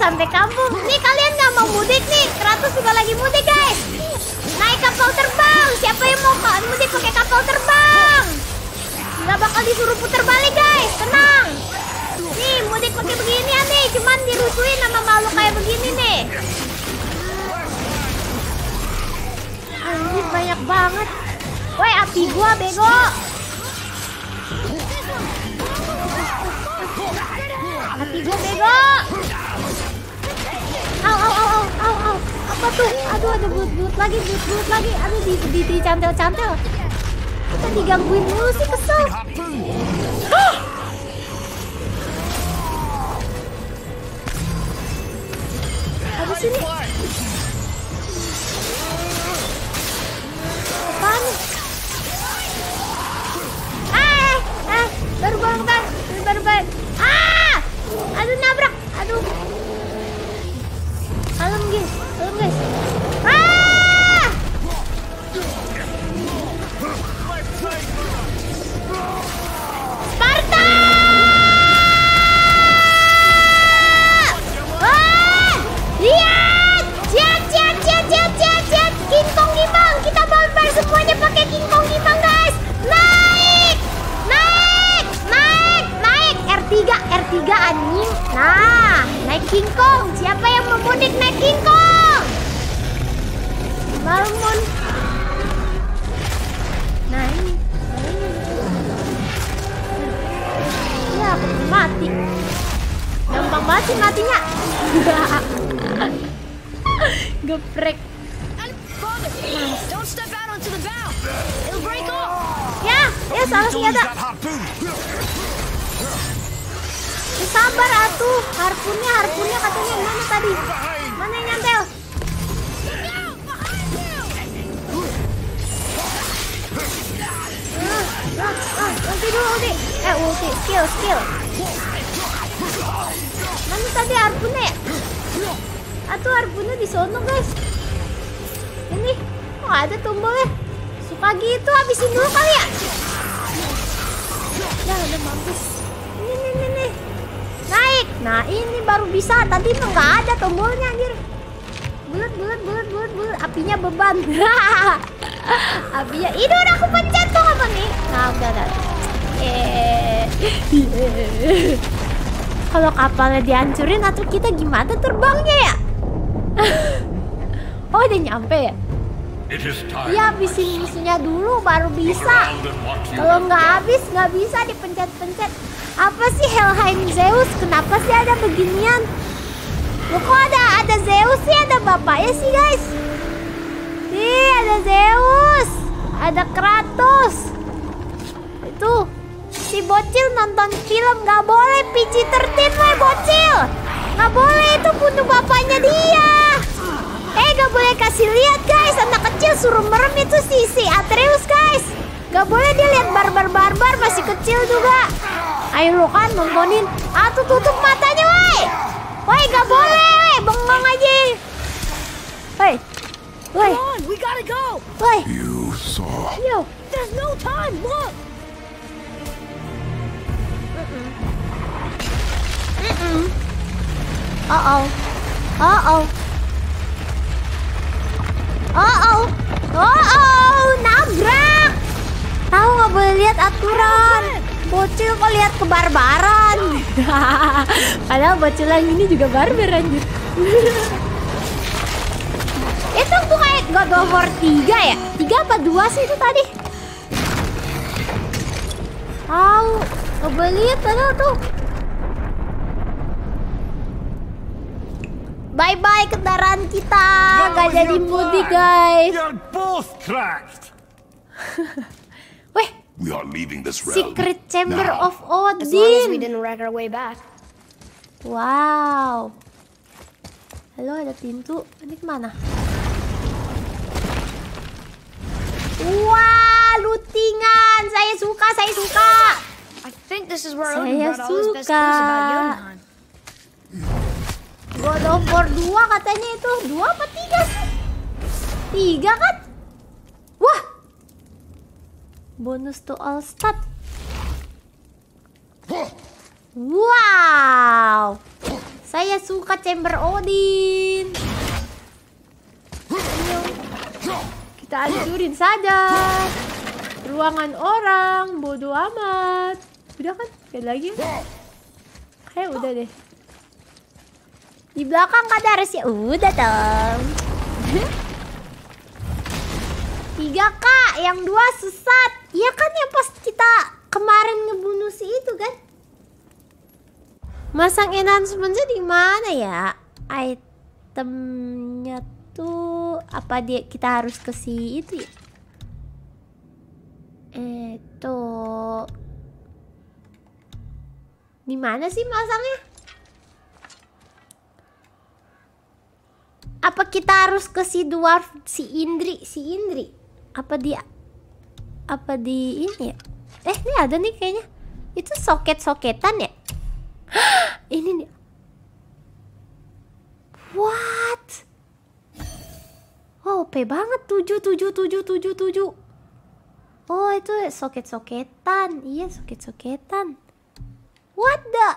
Sampai kampung. Nih kalian nggak mau mudik nih? Kratos juga lagi mudik guys. Naik kapal terbang. Siapa yang mau ka- mudik pakai kapal terbang? Nggak bakal disuruh puter balik guys. Tenang. Nih mudik pakai beginian nih. Cuman dirusuin sama makhluk kayak begini nih. Anjir banyak banget. Woi api gua bego. Api gua bego. Au au au au au au. Apa tuh? Aduh ada bulut-bulut lagi, bulut-bulut lagi. Aduh di di, di cantel-cantel. Kita digangguin mulu sih kesel. Apa sini? Apaan nih? Ah, ah, baru bangun, baru bangun. Ah, aduh nabrak, aduh. 음기 음기 아! 스파르타! Kapalnya dihancurin atau kita gimana terbangnya ya? oh udah nyampe ya? Iya habisin musuhnya dulu baru bisa. Kalau nggak habis nggak bisa dipencet-pencet. Apa sih Helheim Zeus? Kenapa sih ada beginian? Loh kok ada ada Zeus sih ada bapaknya sih guys? Ih ada Zeus, ada Kratos. Bocil nonton film nggak boleh PG tertib weh bocil. Nggak boleh itu bunuh bapaknya dia. Eh gak boleh kasih lihat guys. Anak kecil suruh merem itu si, si Atreus guys. Gak boleh dia lihat barbar-barbar Masih kecil juga. Ayo lo kan nontonin. Ah tuh tutup matanya woi Woi gak boleh woi Bengong aja. Woi Woi go. Woi You saw. Yo. There's no time. Uh oh Uh oh Oh oh Oh oh Nabrak. Tahu nggak boleh lihat aturan? Bocil kok lihat kebarbaran? Padahal bocil yang ini juga barbar anjir. Itu bukan God of War 3 ya? 3 apa 2 sih itu tadi? Tahu. Nggak boleh lihat padahal tuh Bye bye kendaraan kita, gak jadi mudik guys. You're both cracked. Weh, We are leaving this realm. Secret Chamber Now. of As long as we Odin. didn't wreck our way back. Wow. Halo, ada pintu. Ini ke mana? Wah, lootingan. Saya suka, saya suka. I think this is where Odin Saya brought all his best suka. clues about Jotunheim. God of War 2 katanya itu. Dua apa tiga sih? Tiga kan? Wah! Bonus to all stat. Wow! Saya suka chamber Odin. Ayo. Kita hancurin saja. Ruangan orang, bodoh amat. Udah kan? Gak lagi? Kayak udah deh. Di belakang ada ya Udah dong. Tiga kak, yang dua sesat. Iya kan yang pas kita kemarin ngebunuh si itu kan? Masang enhancementnya di mana ya? Itemnya tuh apa dia kita harus ke si itu ya? Itu di mana sih masangnya? Apa kita harus ke si dwarf si Indri si Indri? Apa dia? Apa di ini ya? Eh ini ada nih kayaknya. Itu soket-soketan ya? ini nih. What? Oh, OP banget 7 7 7 7 7. Oh, itu soket-soketan. Iya, soket-soketan. What the?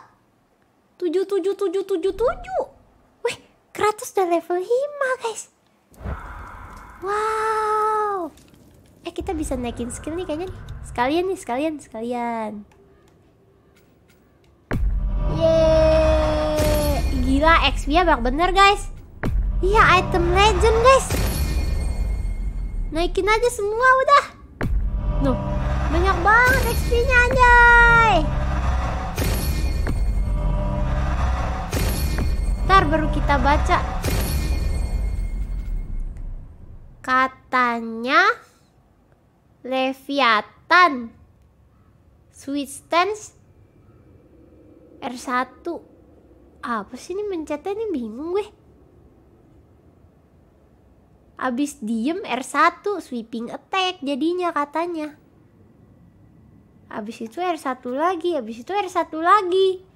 7 7 7 7 7. Kratos udah level 5, guys. Wow. Eh, kita bisa naikin skill nih kayaknya nih. Sekalian nih, sekalian, sekalian. Yeay. Gila, XP-nya banyak bener, guys. Iya, item legend, guys. Naikin aja semua udah. Nuh, banyak banget XP-nya anjay. Ntar baru kita baca. Katanya Leviathan Sweet Stance R1 Apa sih ini mencetnya? Ini bingung gue. Abis diem R1 Sweeping attack jadinya katanya. Abis itu R1 lagi Abis itu R1 lagi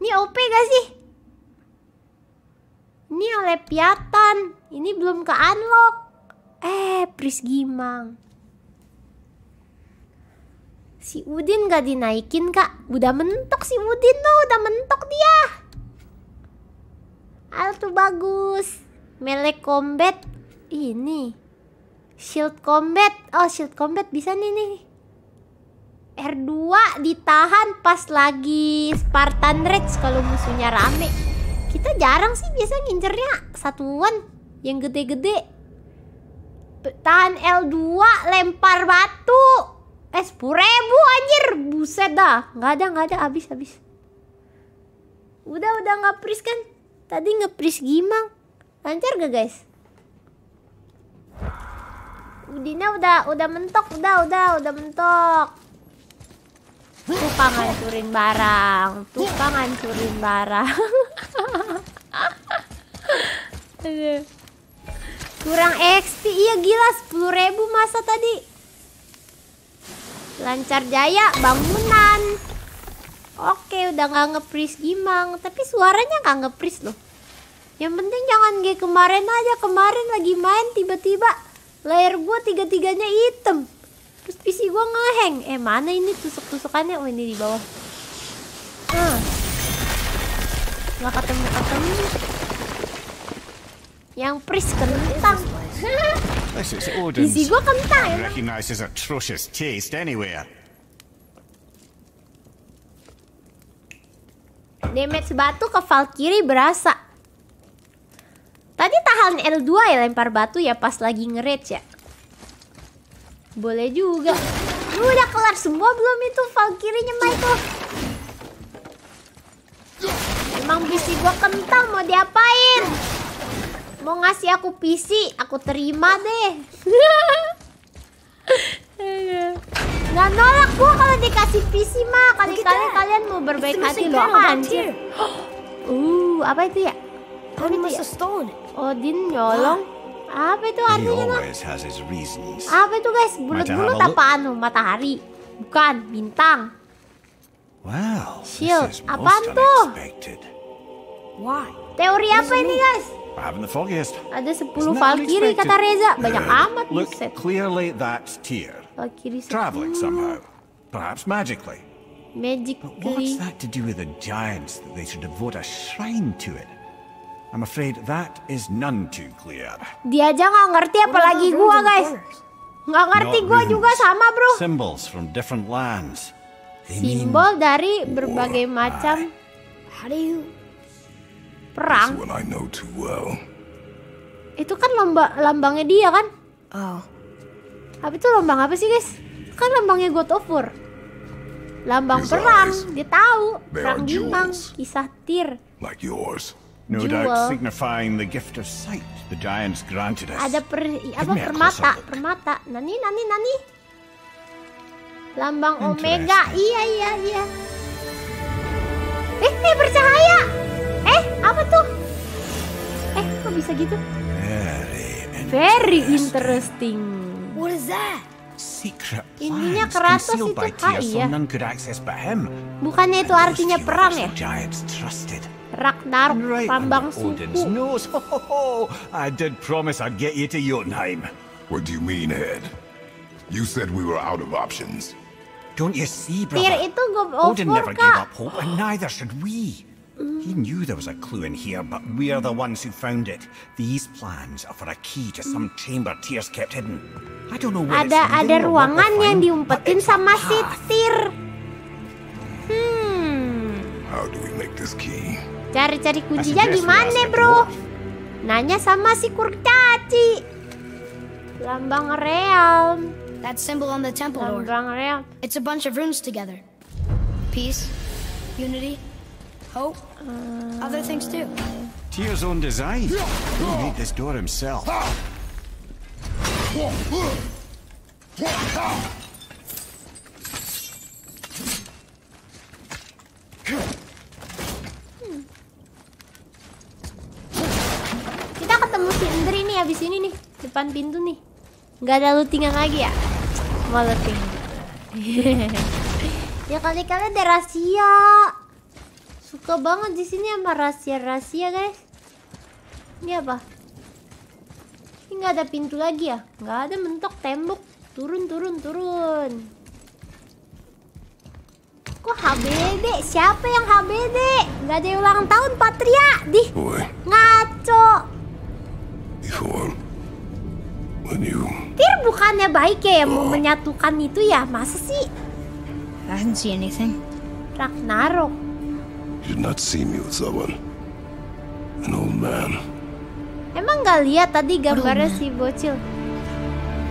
Ini OP gak sih? Ini yang Leviathan. Ini belum ke unlock. Eh, Pris Gimang. Si Udin gak dinaikin kak. Udah mentok si Udin tuh Udah mentok dia. Al tuh bagus. Melee combat. Ini. Shield combat. Oh shield combat bisa nih nih R2 ditahan pas lagi Spartan Rage Kalau musuhnya rame. Kita jarang sih biasa ngincernya Satuan Yang gede-gede. Tahan L2 Lempar batu. Eh 10 ribu anjir. Buset dah. Nggak ada nggak ada. Habis habis. Udah udah nggak pris kan? Tadi nge-pris gimang. Lancar gak guys? Udina udah udah mentok. Udah udah udah mentok Tukang hancurin barang. Tukang hancurin barang. Kurang XP Iya gila. 10 ribu masa tadi. Lancar jaya bangunan. Oke udah gak nge-freeze gimang. Tapi suaranya gak nge-freeze loh. Yang penting jangan kayak kemarin aja. Kemarin lagi main tiba-tiba Layar gua tiga-tiganya hitam Terus PC gua ngeheng Eh mana ini tusuk-tusukannya Oh ini di bawah ah. Gak ketemu-ketemu Yang freeze kentang This is PC Odin's. gua kentang ya Recognize his atrocious taste anywhere. Damage batu ke Valkyrie berasa. Tadi tahan L2 ya lempar batu ya pas lagi nge-rage ya. Boleh juga. Lu udah kelar semua belum itu Valkyrie-nya Michael? Emang PC gua kentang mau diapain? Mau ngasih aku PC, aku terima deh. Nggak nolak gua kalau dikasih PC mah kali-kali kalian mau berbaik hati loh anjir. Uh, apa itu ya? Apa itu ya? Odin nyolong. Apa itu artinya reasons. Apa itu guys? Bulat-bulat have a look. apa anu? Matahari. Bukan, bintang. Well, Shield. Apaan tuh? Why? Teori apa ini guys? I haven't the foggiest. Ada 10 Isn't that Valkyrie kata? Reza. Banyak amat Look, buset. clearly that's Tyr. Valkyrie Traveling 10. somehow. Perhaps magically. But Magically. what's that to do with the giants that they should devote a shrine to it? I'm afraid that is none too clear. Dia aja nggak ngerti apalagi gua guys. Nggak ngerti gua runes. juga sama bro. Symbols from different lands. Simbol dari berbagai macam perang. one I know too well. Itu kan lomba lambangnya dia kan? Oh. Apa itu lambang apa sih guys? Kan lambangnya God of War. Lambang His perang, eyes. dia tahu. Perang bintang, kisah tir. Like yours. No Jewel. doubt signifying the gift of sight the giants granted us. Ada per, apa permata, permata. Nani, nani, nani. Lambang Omega. Interesting. Iya, iya, iya. Eh, eh bercahaya. Eh, apa tuh? Eh, kok bisa gitu? Very Very interesting. What is that? secret Intinya plans Kratos itu- ah, iya. Bukannya itu artinya perang ya? Giants trusted. Ragnarok, right lambang under Odin's suku. nose. Ho, ho, ho. I did promise I'd get you to Jotunheim. What do you mean, Head? You said we were out of options. Don't you see, brother? itu Odin never gave up hope, and neither should we. He knew there was a clue in here, but we're the ones who found it. These plans are for a key to some chamber Tyr's kept hidden. I don't know where Ada it's ada ruangan yang find, but diumpetin sama si. Tyr. Hmm. How do we make this key? Cari-cari kuncinya gimana, bro? Nanya sama si kurcaci. Lambang realm, That symbol on the temple door. lambang realm. It's a bunch of runes together. Peace, unity, hope, other things too. Tyr's own design. He made this door himself. Si Indri nih habis ini nih, depan pintu nih. Nggak ada lootingan lagi ya? Mau looting. ya kali-kali ada rahasia. Suka banget di sini sama rahasia-rahasia, guys. Ini apa? Ini nggak ada pintu lagi ya? Nggak ada mentok tembok. Turun, turun, turun. Kok HBD? Siapa yang HBD? Nggak ada yang ulang tahun, Patria. Dih, Boy, ngaco. Before. When you. Tir bukannya baik ya yang mau menyatukan itu ya? Masa sih? I didn't see anything. Ragnarok. You did not see me with someone. An old man. Emang nggak lihat tadi gambarnya si bocil?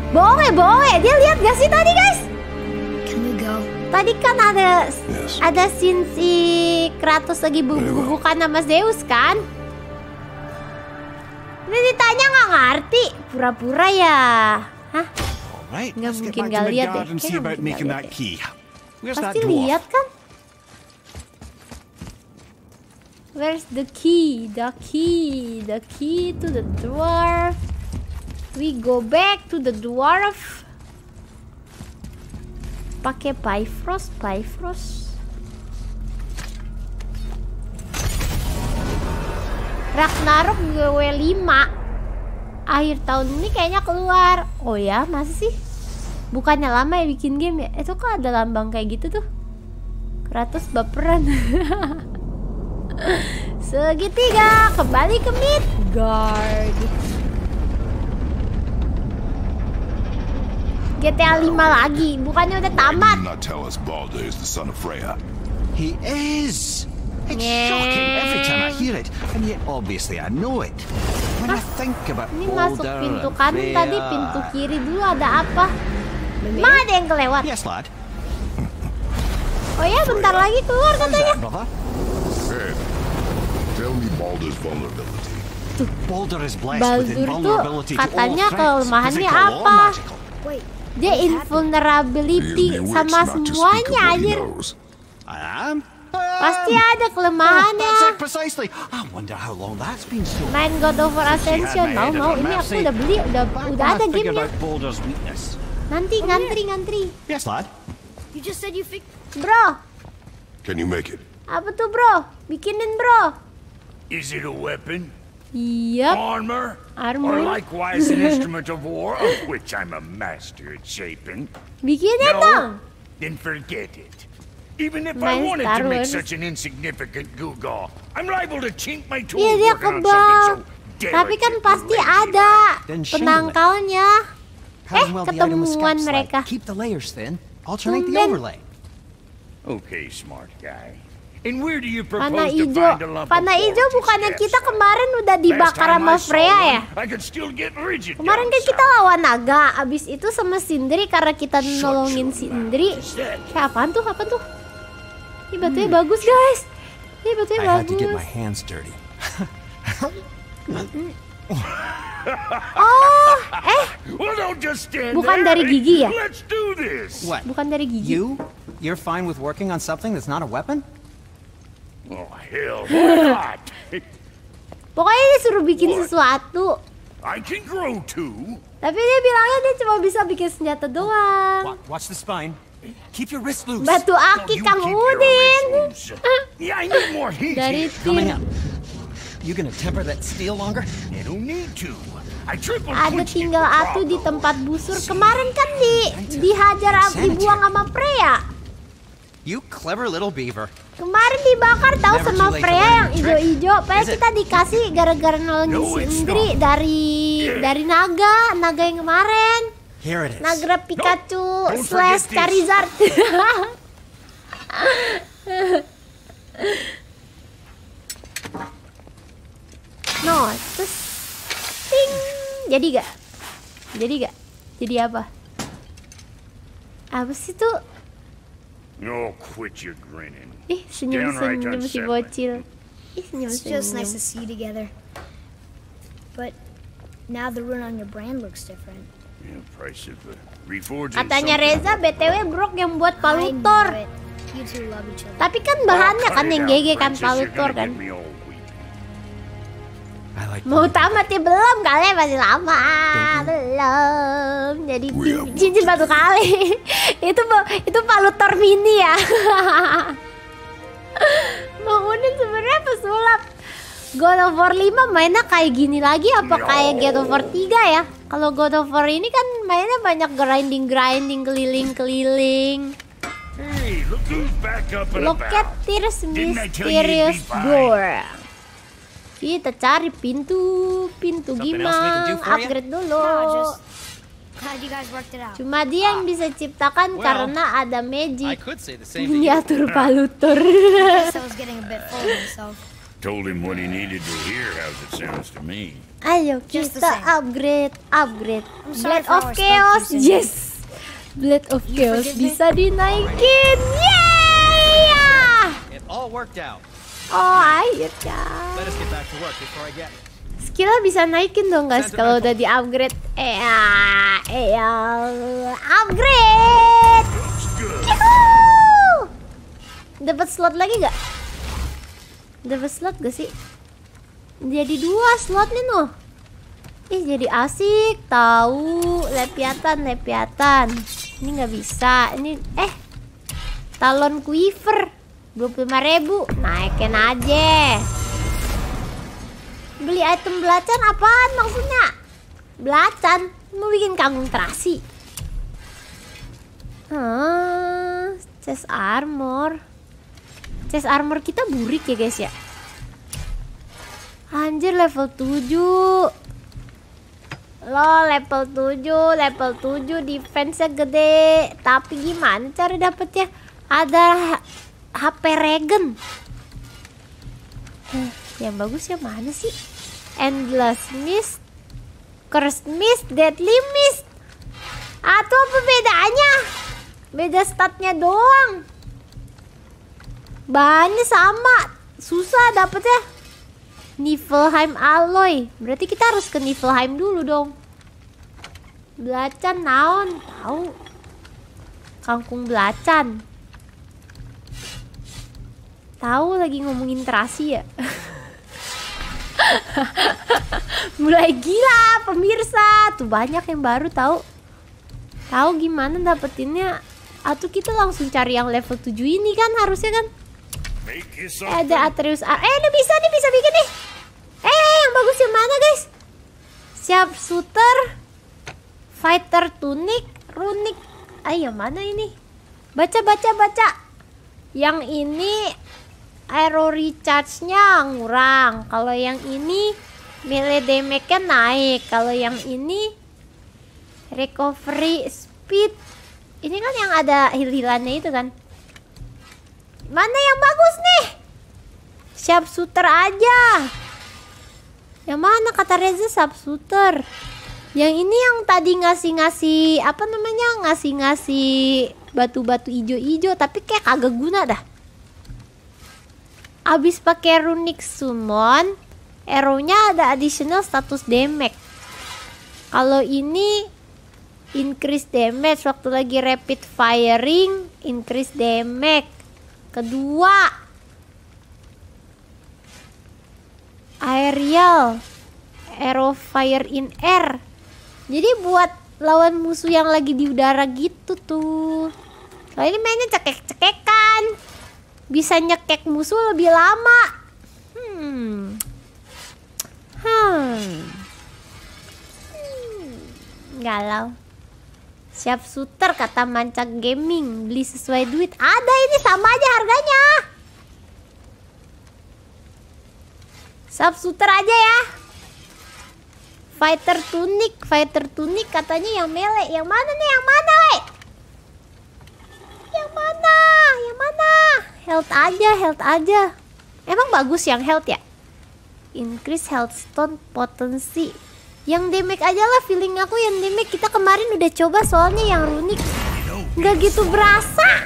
Bohong ya, bohong ya. Dia lihat gak sih tadi guys? Can we go? Tadi kan ada Yes. ada scene si Kratos lagi bubuk-bubukan sama Zeus kan? Ini ditanya nggak ngerti, pura-pura ya. Hah? Right, Nggak mungkin nggak lihat deh. Kayaknya mungkin nggak lihat that Pasti lihat kan? Where's the key? The key, the key to the dwarf. We go back to the dwarf. Pakai Bifrost, Bifrost. Ragnarok GW5 akhir tahun ini kayaknya keluar. Oh ya, masa sih? Bukannya lama ya bikin game ya? Itu kok ada lambang kayak gitu tuh? Kratos baperan. Segitiga kembali ke Midgard. GTA 5 lagi, bukannya udah tamat? He is. It's shocking every time I hear it, and yet obviously I know it. When I think about Ini masuk Balder pintu kanan tadi, Freya- pintu kiri dulu ada apa? Emang ada yang kelewat? Yes, lad. Oh ya, bentar lagi keluar katanya. Head. Tell me Balder's vulnerability. Balder is blessed with Baldur tuh invulnerability to all katanya kelemahannya physical or apa? magical. Wait, Dia invulnerability sama semuanya anjir. I am. Pasti ada that's it kelemahannya. precisely. I wonder how long that's been so. Main God oh, of War Ascension mau mau ini aku udah beli udah udah ada figured gamenya. out Balder's weakness. Nanti ngantri ngantri. Yes, lad. You just said you fix. Bro, Can you make it? apa tuh bro? Bikinin bro. Is it a weapon? Yap, Armor? Armor. Or likewise an instrument of war, of which I'm a master at shaping? bikinin No? dong. Then forget it. Even if I wanted Star to make Wars. such an insignificant gewgaw, I'm liable to chink my tools Iya dia working on kebal. something so Tapi kan pasti ada Then shingle it. penangkalnya. With ketemuan mereka. Keep the layers thin. Alternate the overlay. Okay, smart guy. And where do you propose Panah to ijo, find a lump panah forged bukannya kita kemarin udah dibakar sama Freya ya? Kemarin down kan kita lawan naga, abis itu sama Sindri karena kita nolongin Sindri. Eh apaan tuh? Apaan tuh? Ih batunya bagus guys. Ih batunya I had to get my bagus. hands dirty. Oh, eh Well, don't just stand Bukan there. dari gigi ya? Let's do this. What? bukan dari gigi. You? You're fine with working on something that's not a weapon? Oh, hell, why not? Pokoknya dia suruh bikin What? sesuatu. I can grow too. Tapi dia bilangnya dia cuma bisa bikin senjata doang. Wa- Watch the spine. Keep your wrist loose. Batu aki you Kang Udin. Yeah, I need more heat Dari tim. up. You gonna temper that steel longer? I don't need to. I triple Ada tinggal atu di tempat busur. Kemarin kan di dihajar dibuang sama Freya. You clever little beaver. Kemarin dibakar tahu sama Freya yang ijo-ijo. It? kita dikasih gara-gara nolongin No, si Indri dari dari naga, naga yang kemarin. Here it is. Naga Pikachu don't slash this. Charizard. no, terus ting. Jadi gak? Jadi gak? Jadi apa? Apa sih tuh? Oh, quit your grinning. Ih, senyum-senyum Downright si bocil. Ih, It's just nice senyum-senyum. to see you together. But now the rune on your brand looks different. Reforging Katanya. Reza BTW Brok yang buat palutor. Tapi kan bahannya kan yang GG kan palutor kan. Mau tamat ya? Belum kalian masih lama. Belum. Jadi cincin batu kali. Itu itu palutor mini ya. Bang Udin sebenarnya pesulap God of War 5 mainnya kayak gini lagi apa kayak God of War 3 ya kalau God of War ini kan mainnya banyak grinding grinding keliling keliling Hey, look who's back up and Look at this mysterious door. Kita cari pintu, pintu gimana? ya? Upgrade dulu. No, just out. Cuma dia yang bisa ciptakan Well, karena ada magic. could say Told him what he needed to hear, how's it sounds to me. Ayo Just the kita upgrade, upgrade. Blade of how Chaos, yes. Blade of Chaos bisa dinaikin. Yeay! It all worked out. Oh akhirnya. Let us get back to work before I get. Skillnya bisa naikin dong guys kalau udah di upgrade. Eh, eh, upgrade. Dapat slot lagi gak? Dapat slot gak sih? Jadi dua slot nih noh. Ih jadi asik tahu lepiatan lepiatan. Ini nggak bisa. Ini eh talon quiver 25.000 naikin aja. Beli item belacan apaan maksudnya? Belacan? Mau bikin kangkung terasi? Ah, chest armor. Chest armor kita burik ya guys ya. Anjir level 7. Lo level 7, level 7 defense-nya gede. Tapi gimana cara dapetnya? Ada HP regen. Eh, yang bagus yang mana sih? Endless Mist, Cursed Mist, Deadly Mist. Atau apa bedanya? Beda statnya doang. Bahannya sama, susah dapetnya. Niflheim Alloy. Berarti kita harus ke Niflheim dulu dong. Belacan naon, tahu? Kangkung belacan. Tahu lagi ngomongin terasi ya? Mulai gila pemirsa. Tuh banyak yang baru tahu. Tahu gimana dapetinnya? Atau kita langsung cari yang level 7 ini kan harusnya kan? Make you Eh, something. Ada Atreus Ar- Eh, ini bisa nih, bisa bikin nih. Eh, yang bagus yang mana, guys? Siap shooter, fighter tunic, runic. Ah, yang mana ini? Baca, baca, baca. Yang ini aero recharge-nya ngurang. Kalau yang ini melee damage-nya naik. Kalau yang ini recovery speed. Ini kan yang ada hil-hilannya itu kan. Mana yang bagus nih? Siap shooter aja. Yang mana kata Reza siap shooter? Yang ini yang tadi ngasih-ngasih apa namanya? Ngasih-ngasih batu-batu ijo-ijo tapi kayak kagak guna dah. Abis pakai runic summon, arrow-nya ada additional status damage. Kalau ini increase damage waktu lagi rapid firing, increase damage. Kedua, aerial, arrow fire in air. Jadi buat lawan musuh yang lagi di udara gitu tuh. Kalau ini mainnya cekek-cekekan. Bisa nyekek musuh lebih lama. Hmm. Hmm. Hmm. Galau. Siap shooter kata Mancak Gaming. Beli sesuai duit. Ada ini sama aja harganya. Siap shooter aja ya. Fighter tunic Fighter tunic katanya yang melee Yang mana nih? Yang mana we? Yang mana? Yang mana? Health aja health aja. Emang bagus yang health ya? Increase health stone potensi yang damage aja lah feeling aku yang damage kita kemarin udah coba soalnya yang runik nggak gitu berasa.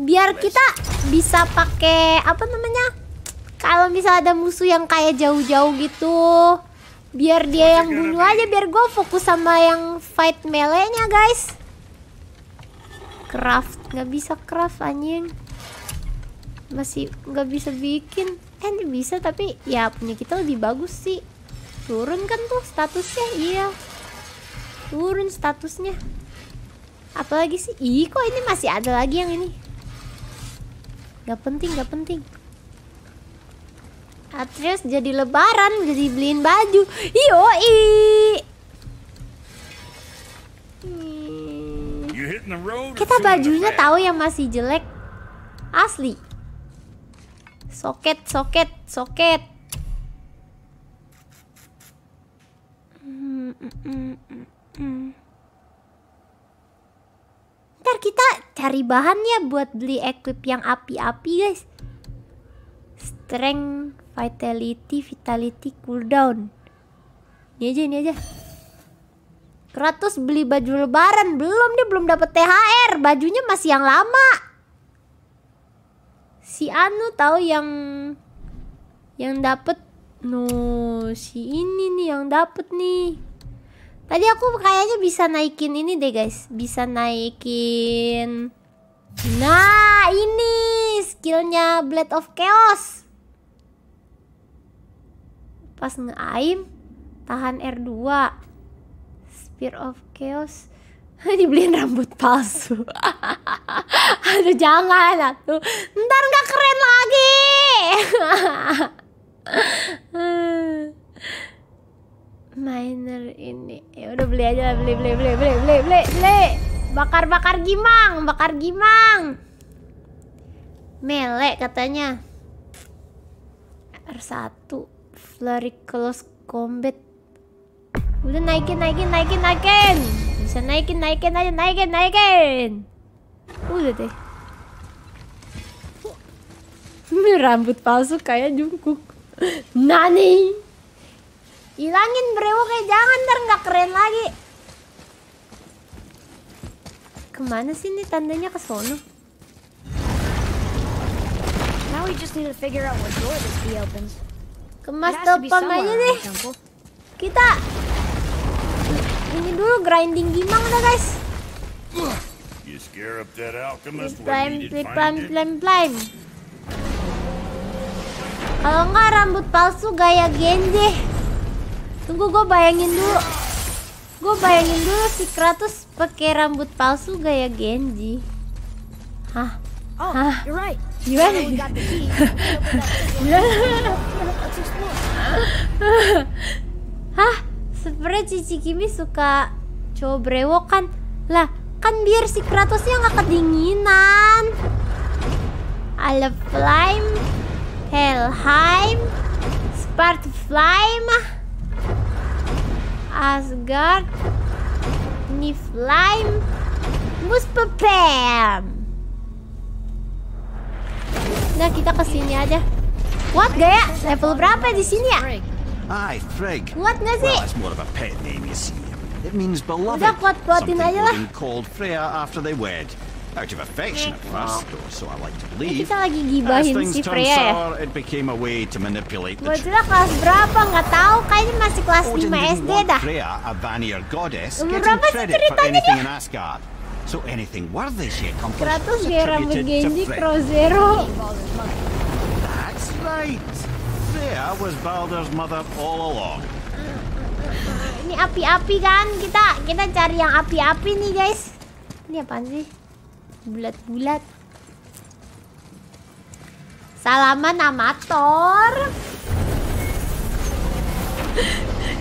Biar kita bisa pakai apa namanya? Kalau misal ada musuh yang kayak jauh-jauh gitu biar dia yang bunuh aja biar gue fokus sama yang fight melee nya guys. Craft. Nggak bisa craft anjing. Masih nggak bisa bikin. Eh bisa tapi ya punya kita lebih bagus sih turun kan tuh statusnya iya. Turun statusnya. Apalagi sih? Ih kok ini masih ada lagi yang ini? Gak penting gak penting. Atreus jadi lebaran jadi beliin baju. Road? or kita bajunya tahu yang masih jelek. Asli. Soket soket soket Ntar kita cari bahan ya buat beli equip yang api-api guys. Strength, Vitality, Vitality, Cooldown Ini aja, ini aja. Kratos beli baju lebaran. Belum, dia belum dapet THR Bajunya masih yang lama. Si Anu tahu yang Yang dapet? No, si ini nih yang dapet nih Tadi aku kayaknya bisa naikin ini deh guys. Bisa naikin Nah ini skillnya Blade of Chaos. Pas nge-aim Tahan R2 Spear of Chaos. Dibeliin rambut palsu. Aduh jangan atuh Ntar nggak keren lagi Miner ini. Ya udah beli aja beli beli beli beli beli beli beli. Bakar bakar gimang bakar gimang. Melek katanya. R1 flurry close combat. Udah naikin naikin naikin naikin. Bisa naikin naikin aja naikin naikin. Udah deh. Rambut palsu kayak jungkuk. Nani Hilangin brewoknya jangan ntar nggak keren lagi. Ke mana sih nih tandanya ke sono? Now we just need to figure out what door this key opens. Kemas It has to be telepon somewhere aja deh. Kita ini dulu grinding gimang dah guys. You scare up that alchemist Climb, climb, climb, climb. Kalau nggak rambut palsu gaya Genji. Tunggu gue bayangin dulu. Gue bayangin dulu si Kratos pakai rambut palsu gaya Genji. Hah? Oh, Hah? you're right. Gimana? Hah? Sebenernya Cici Kimi suka cowok brewokan Lah, kan biar si Kratosnya nggak kedinginan Alefheim Helheim Spartafheim Asgard Niflheim Muspelheim Nah, kita ke sini aja What gaya? Level berapa di sini ya? Aye, Frigg. Kuat nggak sih? Well, it's more of a pet name, you see. It means beloved. Udah, kuat-kuatin aja lah. Called Freya after they wed. Out of affection at first, or so I like to believe. Kita lagi gibahin si Freya ya it became a way to manipulate the truth. Godzilla kelas berapa? Nggak tahu. Kayaknya masih kelas Odin 5 didn't SD dah. Freya, a Vanir goddess, getting credit for anything in Asgard. So anything worthy she accomplished Kratos attributed Genji to Frigg. Crow Zero. That's right. Freya was Balder's mother all along. Ini api-api kan? Kita kita cari yang api-api nih guys. Ini apaan sih? Bulat-bulat. Salaman amator.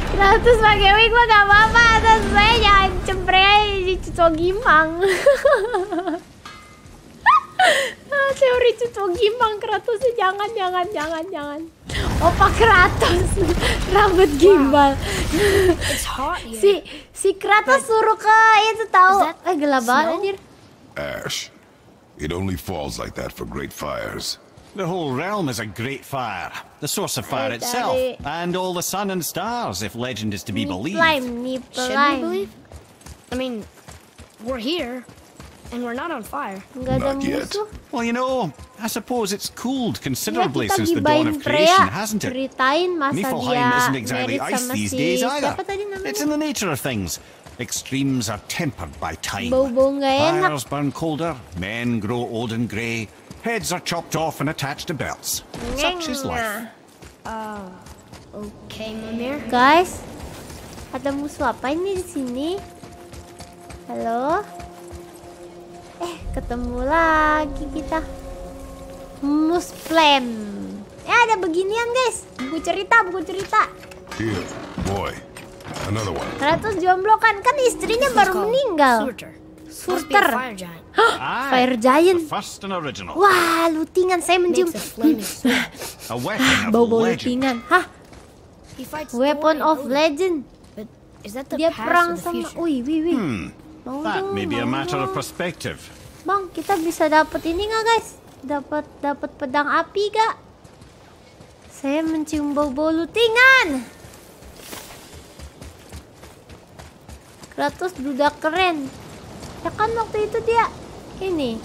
Kratos pakai wig mah gak apa-apa Atas saya jangan cempreng di Cuco Gimang Ah, Teori Cuco Gimang Kratosnya jangan jangan jangan jangan Opa Kratos Rambut gimbal here. Si si Kratos suruh ke itu tahu Eh gelap banget anjir Ash. It only falls like that for great fires. The whole realm is a great fire, the source of fire Ay, itself, daddy. and all the sun and stars, if legend is to be believed. Slime nih Should we believe? I mean, we're here, and we're not on fire. Not yet. Well, you know, I suppose it's cooled Ya considerably kita since the dawn of creation, hasn't it? Ceritain masa Niflheim isn't exactly ice these days either. Siapa tadi namanya? It's in the nature of things. Extremes are tempered by time. Bau-bau nggak enak Fires burn colder, men grow old and grey, heads are chopped off and attached to belts. Such is life. Okay, Mimir. Guys, ada musuh apa ini di sini? Halo? Eh, ketemu lagi kita. Musplam. Eh, ada beginian guys. Buku cerita, buku cerita. Here, boy. Another one. Kratos jomblo kan? Kan istrinya baru meninggal. Surter. fire giant. Original. Wah, lutingan saya mencium. Bau-bau legend. lutingan. Hah? Weapon of. Legend. But is that the Dia perang sama... wih, wih. Hmm, Mau dong, mau matter of dong. perspective. Bang, kita bisa dapat ini nggak guys? Dapat dapat pedang api gak? Saya mencium bau-bau lutingan. Kratos duda keren. Ya kan waktu itu dia ini.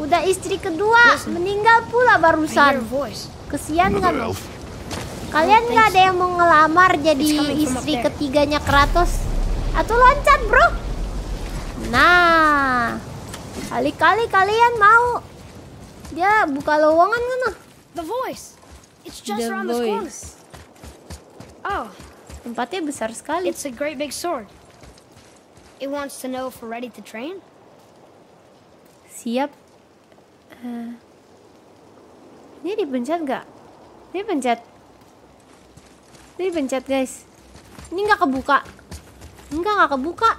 Udah istri kedua, meninggal pula barusan. Kesian kan? Kalian nggak ada yang mau ngelamar jadi istri ketiganya Kratos? Atau loncat, bro? Nah, kali-kali kalian mau. Dia buka lowongan kan? The voice. It's just The around this corner. Oh, Tempatnya besar sekali. it's a great big sword. It wants to know if we're ready to train. Siap. Eh, ini dipencet nggak? Ini pencet. Ini pencet guys. Ini nggak kebuka. Enggak nggak kebuka.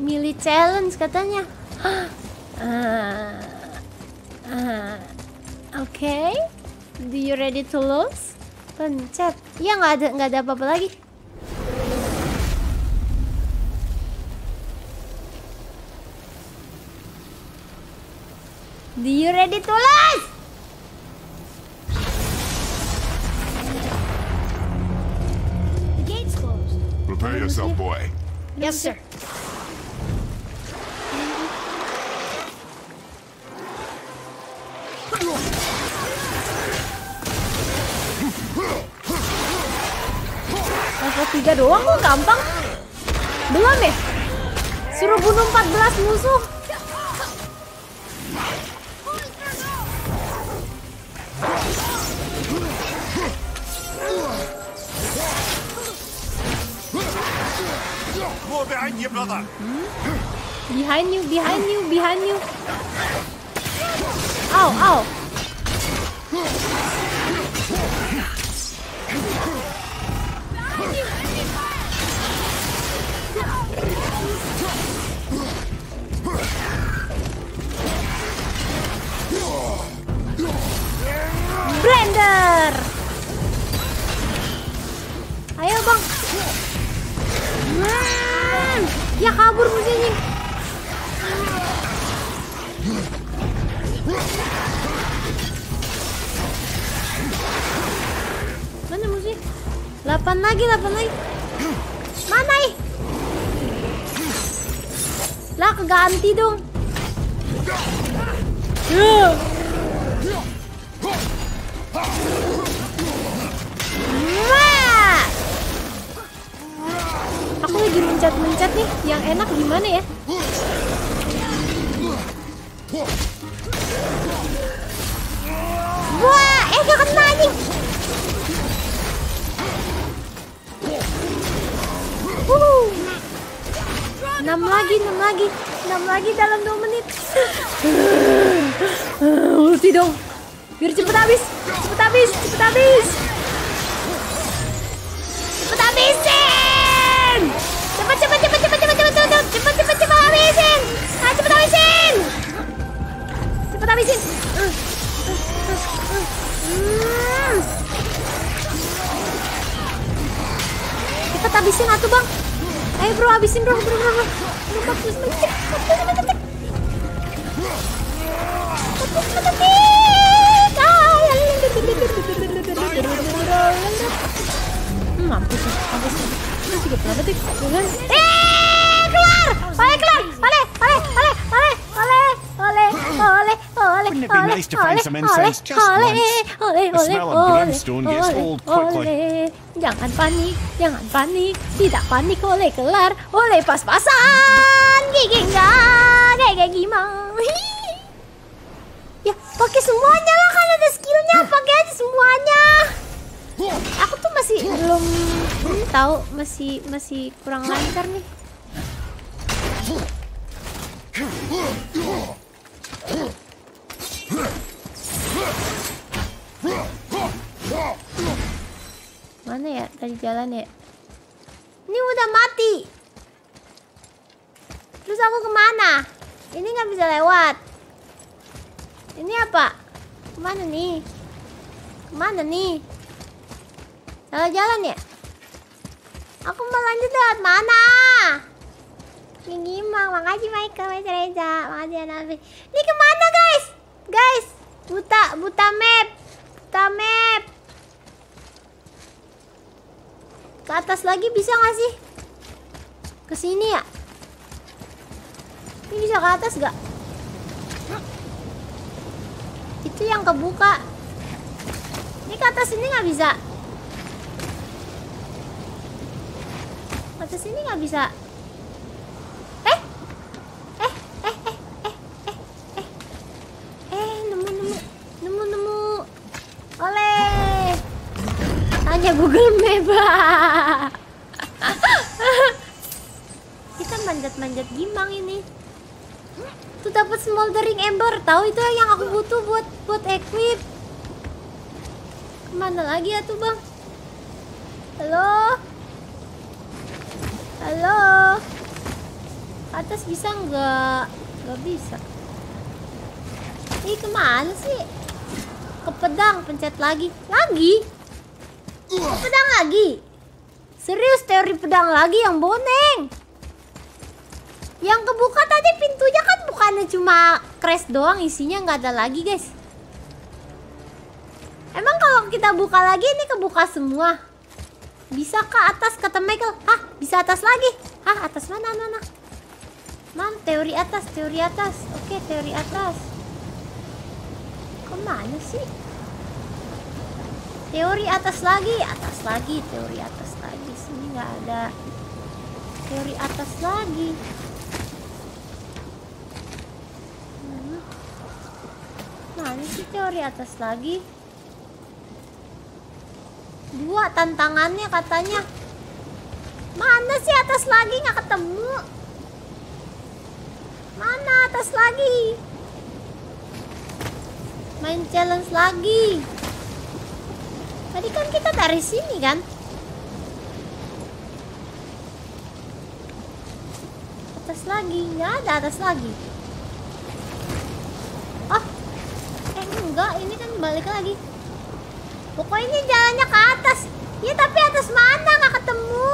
Milih challenge katanya. Ah, ah, Oke. Do you ready to lose? Pencet. Iya nggak ada nggak ada apa-apa lagi. Do you ready to lose? The gate's closed. Prepare yourself, boy. Yes, sir. Level 3 doang kok gampang. Belum ya? Suruh bunuh 14 musuh. Brother! Behind you, behind you, behind you. Ow, ow. Blender. Ayo bang. Hmm, ya kabur musuhnya. Mana musuh? 8 lagi, 8 lagi. Mana ih? Lah keganti dong. Wah! Aku lagi mencet-mencet nih. Yang enak gimana ya? Wah, eh gak kena anjing. Wuh. Enam lagi, enam lagi, enam lagi dalam dua menit. Ulti dong, biar cepet habis, cepet habis, cepet habis. Cepet habisin! Cepet, cepet, cepet, cepet, cepet, cepet, cepet, cepet, cepet, cepet, cepet habisin! Ah, cepet habisin! Cepet habisin! Hmm. cepet habisin atuh bang ayo bro habisin bro bro bro bro bro mampus mampus masih berapa detik eh keluar balik keluar balik balik balik balik oleh, oleh, oleh, oleh, Wouldn't it be oleh, nice to find oleh, some incense oleh, just oleh, once? oleh, The oleh, smell of oleh, brimstone gets oleh, old quickly. oleh. Jangan panik, jangan panik, tidak panik oleh kelar, oleh pas-pasan, gigi enggak, kayak gimana? Ya, pakai semuanya lah kan ada skillnya, pakai aja semuanya. Aku tuh masih belum tahu, masih masih kurang lancar nih. Mana ya tadi jalan ya? Ini udah mati. Terus aku ke mana? Ini nggak bisa lewat. Ini apa? Ke mana nih? Ke mana nih? Salah jalan ya? Aku mau lanjut lewat mana? Yang gimana? Makasih Michael, makasih Reza, makasih Anafi. Ini ke mana guys? Guys, buta, buta map, buta map. Ke atas lagi bisa nggak sih? Ke sini ya? Ini bisa ke atas gak? Itu yang kebuka. Ini ke atas ini nggak bisa. Ke atas ini nggak bisa. Tanya Google Map. Kita manjat-manjat gimang ini. Tuh dapat smoldering ember. Tahu itu yang aku butuh buat buat equip. Ke mana lagi ya tuh bang? Halo? Halo? Atas bisa nggak? Nggak bisa. Ih ke mana sih? Ke pedang, pencet lagi. Lagi? Pedang lagi? Serius teori pedang lagi yang boneng? Yang kebuka tadi pintunya kan bukannya cuma crash doang isinya nggak ada lagi guys. Emang kalau kita buka lagi ini kebuka semua? Bisa ke atas kata Michael? Hah bisa atas lagi? Hah atas mana mana? Mam teori atas teori atas. Oke teori atas. Ke mana sih? Teori atas lagi, atas lagi, teori atas lagi. Sini nggak ada. Teori atas lagi. Mana sih teori atas lagi? Dua tantangannya katanya. Mana sih atas lagi nggak ketemu? Mana atas lagi? Main challenge lagi. Tadi kan kita dari sini kan? Atas lagi, nggak ada atas lagi. Oh, eh enggak, ini kan balik lagi. Pokoknya jalannya ke atas. Ya tapi atas mana nggak ketemu?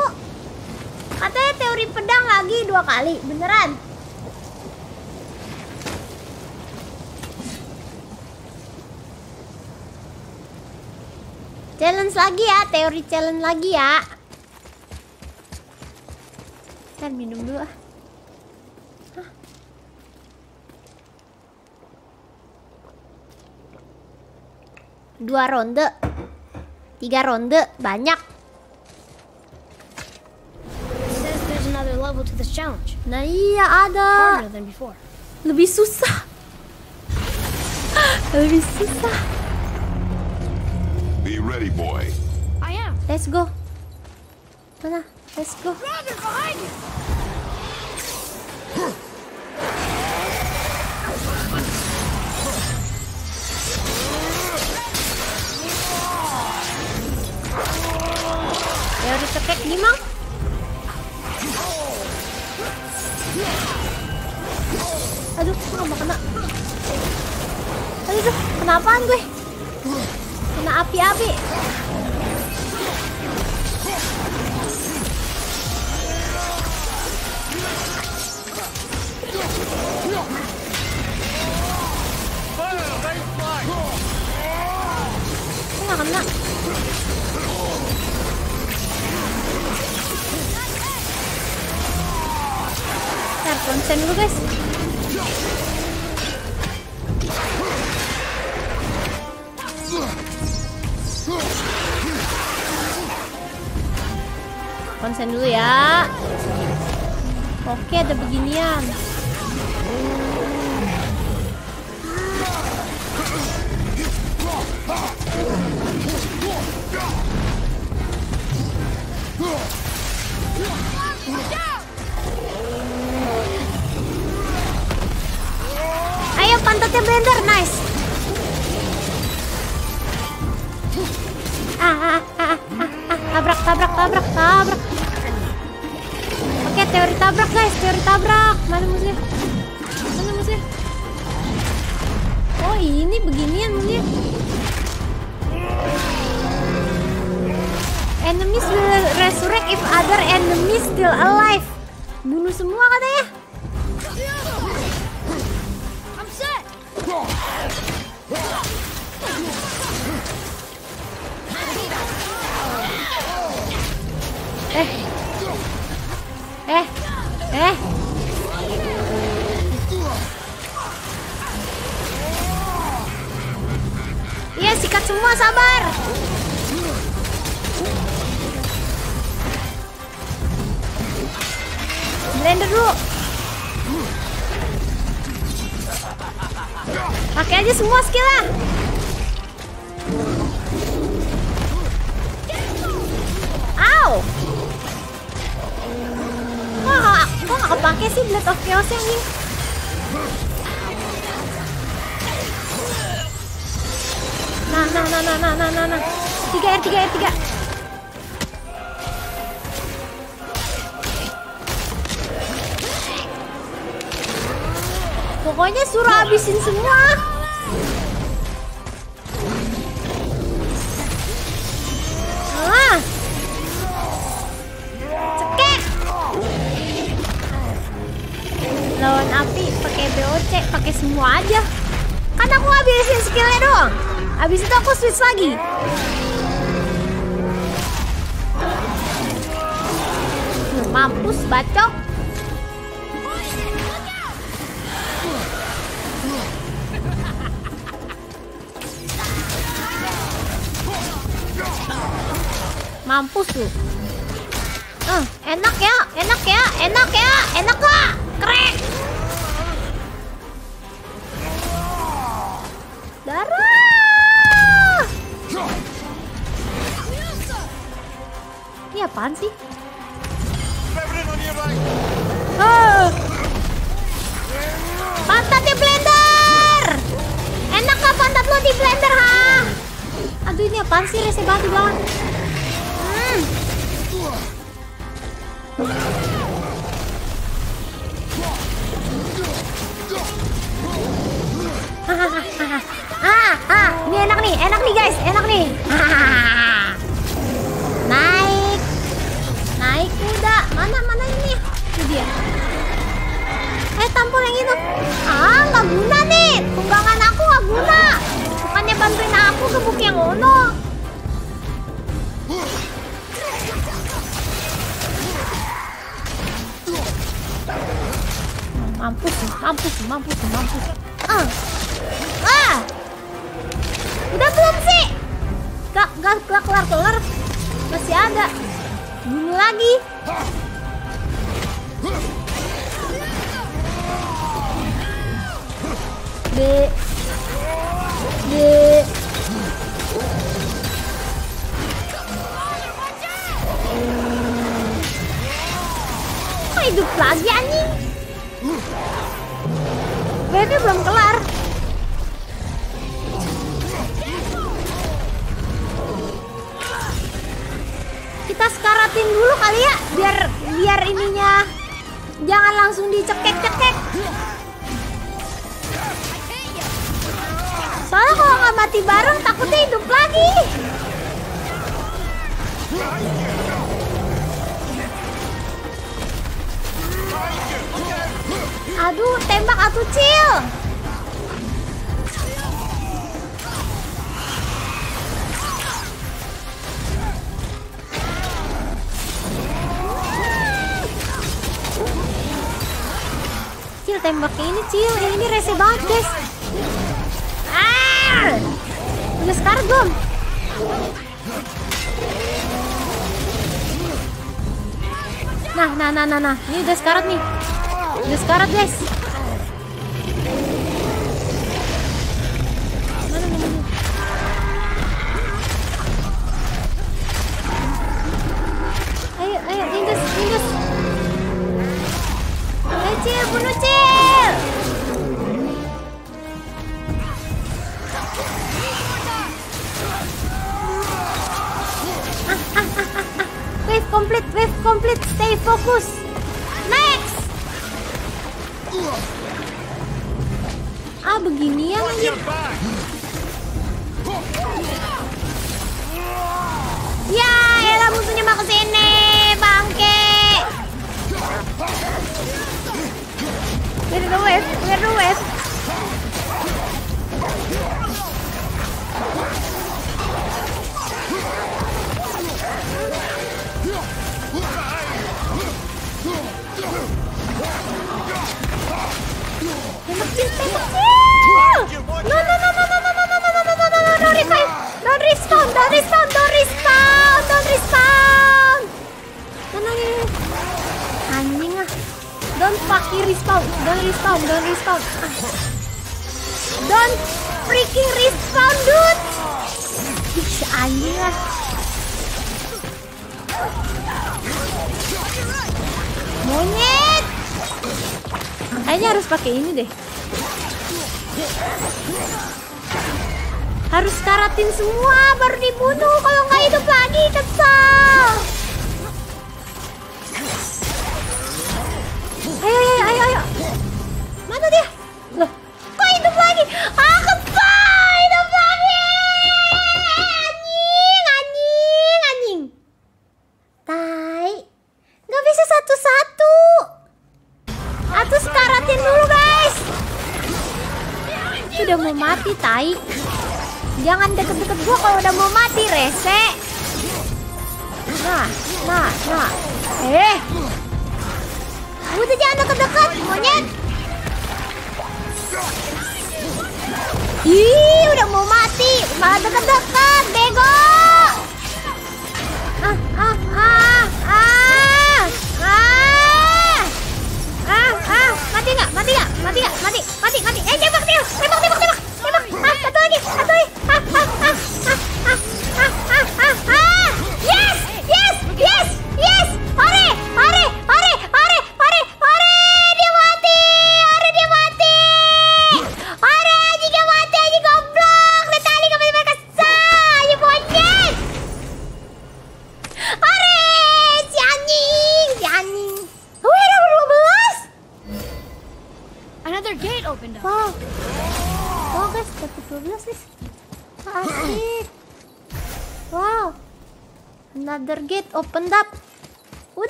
Katanya teori pedang lagi dua kali, beneran? Challenge lagi ya, teori challenge lagi ya. Kan minum dulu ah. Hah. Dua ronde, tiga ronde, banyak. Nah iya ada. Lebih susah. Lebih susah. Be ready, boy. I am. Let's go. Mana? Let's go. Brother, behind you! Teori? Aduh, gue gak mau kena. Aduh, kenapaan gue? Kena api-api. Gue gak kena. Ntar konsen dulu guys. Konsen dulu ya. Oke ada beginian. Ayo pantatnya blender, nice. Tabrak, tabrak, tabrak, tabrak. Oke, teori tabrak guys, teori tabrak. Mana musuhnya? Mana musuhnya? Oh, ini beginian musuhnya. Enemies will resurrect if other enemies still alive. Bunuh semua katanya. I'm set! Eh. Eh. Eh. Iya, sikat semua, sabar. Blender dulu. Pakai aja semua skillnya. Ow. Kok gak kepake sih Blade of Chaos yang ini? Nah, nah, nah, nah, nah, nah, nah, nah. Tiga R, tiga R, tiga. Pokoknya suruh habisin semua. Aja. Kan aku habisin skillnya doang. Habis itu aku switch lagi. Mampus bacok. Mampus lu. Eh, enak ya, enak ya, enak ya, enak lah. Keren. Ini apaan sih? Oh. Pantat di blender! Enak gak pantat lo di blender, ha? Aduh, ini apaan sih? Rese banget di bawah. Hmm. ah, ah, ah, ah, ini enak nih, enak nih guys, enak nih. Tampol yang itu. Ah, nggak guna nih. Tunggangan aku nggak guna. Bukannya bantuin aku gebuk yang ono. Mampus, mampus, mampus, mampus. Ah. Ah. Udah belum sih? Gak, gak kelar kelar. Masih ada. Bunuh lagi. B. B. Kok hidup lagi anjing? Baby belum kelar. Kita sekaratin dulu kali ya, biar biar ininya jangan langsung dicekek-cekek. Soalnya kalau nggak mati bareng takutnya hidup lagi. Aduh, tembak atuh cil. Cil tembak ini cil, ini rese banget guys. Ah! Udah sekarat belum? Nah, nah, nah, nah, nah. Ini udah sekarat nih. Udah sekarat guys. け犬で。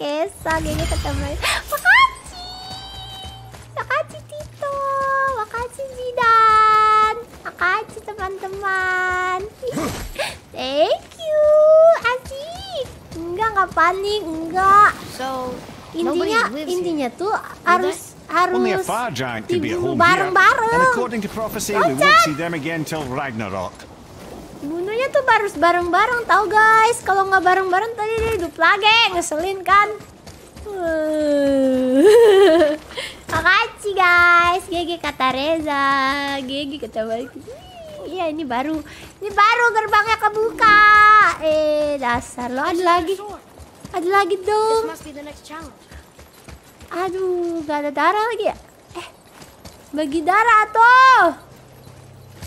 Kesa. Kata Maya. Makasih. Makasih Tito. Makasih Zidan. Makasih teman-teman. Thank you. Asik. Enggak, enggak panik. Enggak. So, Intinya, intinya tuh harus harus dibunuh bareng-bareng. Bunuhnya tuh harus bareng-bareng tau guys. Kalau nggak bareng-bareng lagi, ngeselin kan? Makasih guys. GG kata Reza. GG kata balik. Iya ini baru. Ini baru gerbangnya kebuka. Eh dasar lo ada lagi. Ada lagi dong. Aduh, gak ada darah lagi ya? Eh, bagi darah tuh.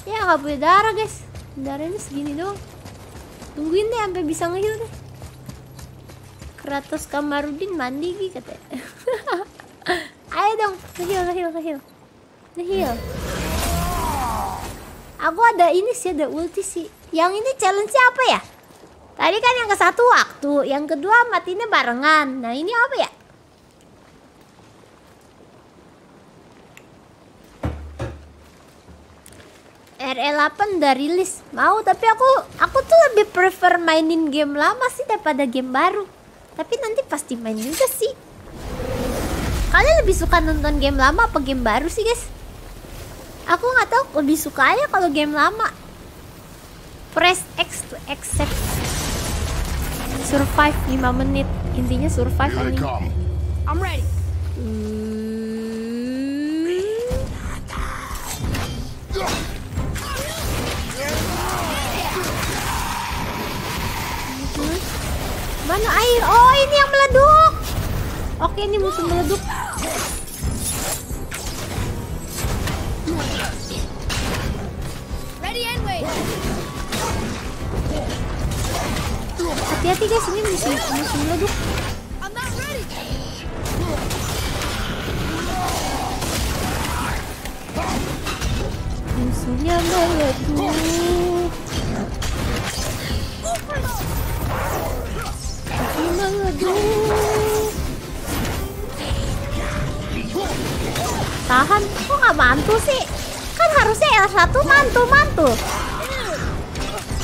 Ya nggak punya darah guys. Darahnya segini doang. Tungguin deh sampai bisa ngehil deh. Kratos Kamarudin mandi gitu katanya. Ayo dong, ngehil, ngehil, ngehil. Ngehil. Aku ada ini sih, ada ulti sih. Yang ini challenge apa ya? Tadi kan yang ke satu waktu, yang kedua matinya barengan. Nah ini apa ya? RE8 udah rilis mau tapi aku aku tuh lebih prefer mainin game lama sih daripada game baru pasti main juga sih kalian lebih suka nonton game lama apa game baru sih guys aku nggak tahu lebih suka aja kalau game lama press X to accept survive 5 menit intinya survive Here come. I'm ready. Mana air? Oh, ini yang meleduk. Oke, ini musuh meleduk. Hati-hati guys, ini musuh musuh meleduk. Musuhnya meleduk. Musuh meleduk. Tahan, kok nggak mantul sih? Kan harusnya L1 mantul-mantul.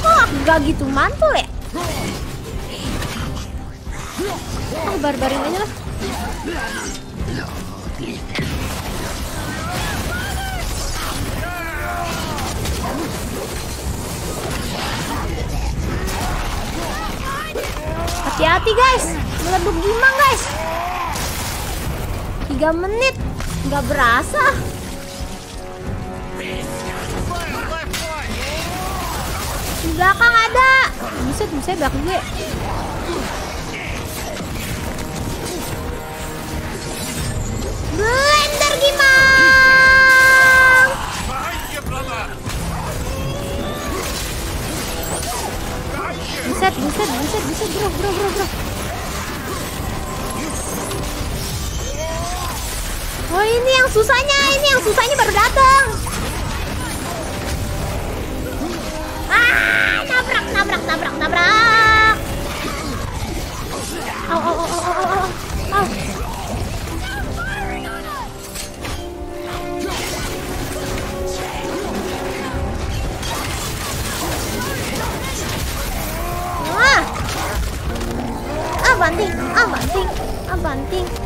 Kok nggak gitu mantul ya? Oh, barbarin aja lah. Hati-hati guys, meleduk gimang guys. 3 menit, nggak berasa. Di belakang ada. Buset, buset belakang gue. Blender gimang. Buset, buset, buset, buset, bro, bro, bro, bro. Oh ini yang susahnya, ini yang susahnya baru datang. Ah, nabrak, nabrak, nabrak, nabrak. Au, au, au, au, au, au, au. Ah, ah banting, ah banting, ah banting.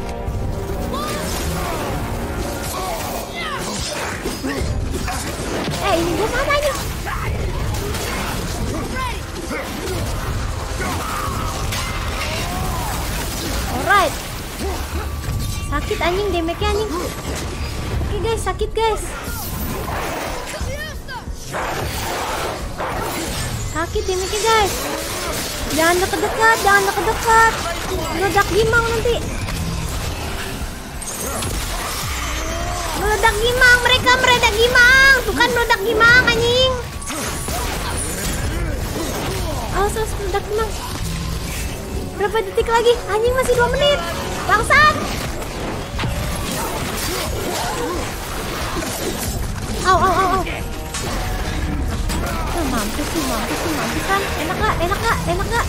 Anjing damage-nya anjing. Oke guys, sakit guys. Sakit damage-nya guys. Jangan deket-deket, jangan deket-deket. Meledak gimang nanti. Meledak gimang, mereka meledak gimang. Kan meledak gimang anjing. Awas, awas meledak gimang. Berapa detik lagi? Anjing masih 2 menit. Bangsat. Au, au, au, au. Ah, mampus sih, mampus sih, mampus kan? Enak gak? Enak gak? Enak gak?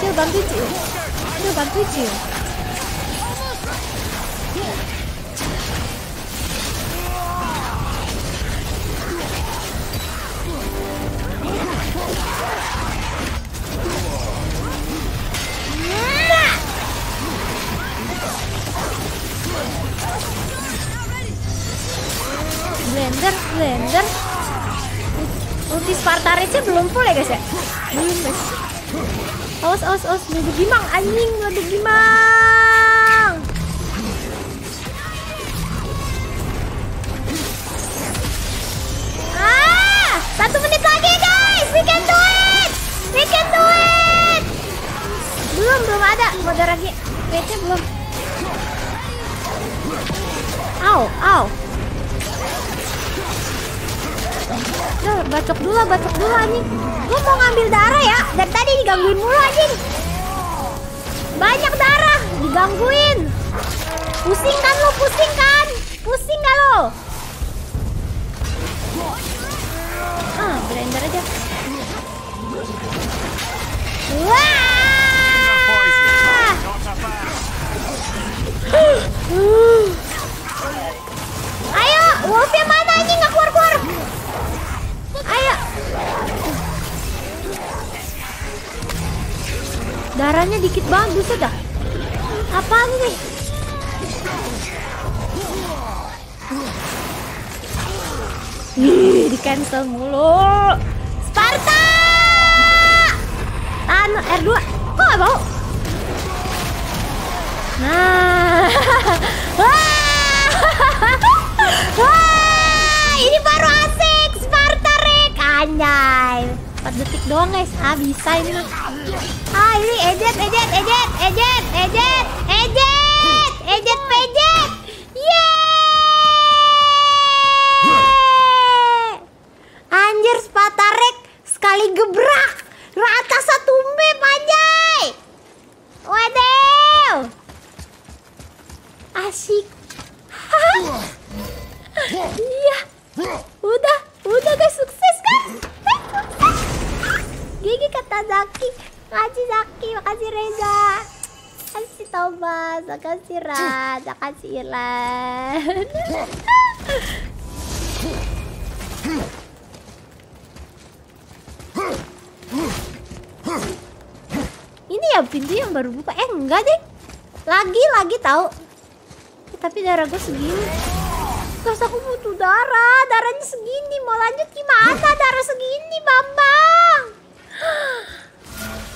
Cil, bantuin Cil. Cil, bantuin Cil. Awas, awas. Nunggu gimang, anjing. Nunggu gimang. Ah! Satu menit lagi guys. We can do it. We can do it. Belum, belum ada. Mode lagi. Rage-nya belum. Au, au. Duh, bacok dulu, bacok dulu anjing. Lu mau ngambil darah digangguin mulu anjing. Banyak darah, digangguin. Pusing kan lu, pusing kan? Pusing gak lo? Ah, blender aja. Wah! Darahnya dikit banget buset dah. Apaan ini? Ih, di cancel mulu. Sparta! Tahan R2. Kok gak mau? Nah. Wah! Ini baru asik Sparta Rek Anjay 4 detik doang guys Ah bisa ini Ejek, ejek, ejek, ejek, ejek, ejek. Tahu. Eh, tapi darah gue segini. Guys aku butuh darah. Darahnya segini. Mau lanjut gimana? Darah segini, Bambang.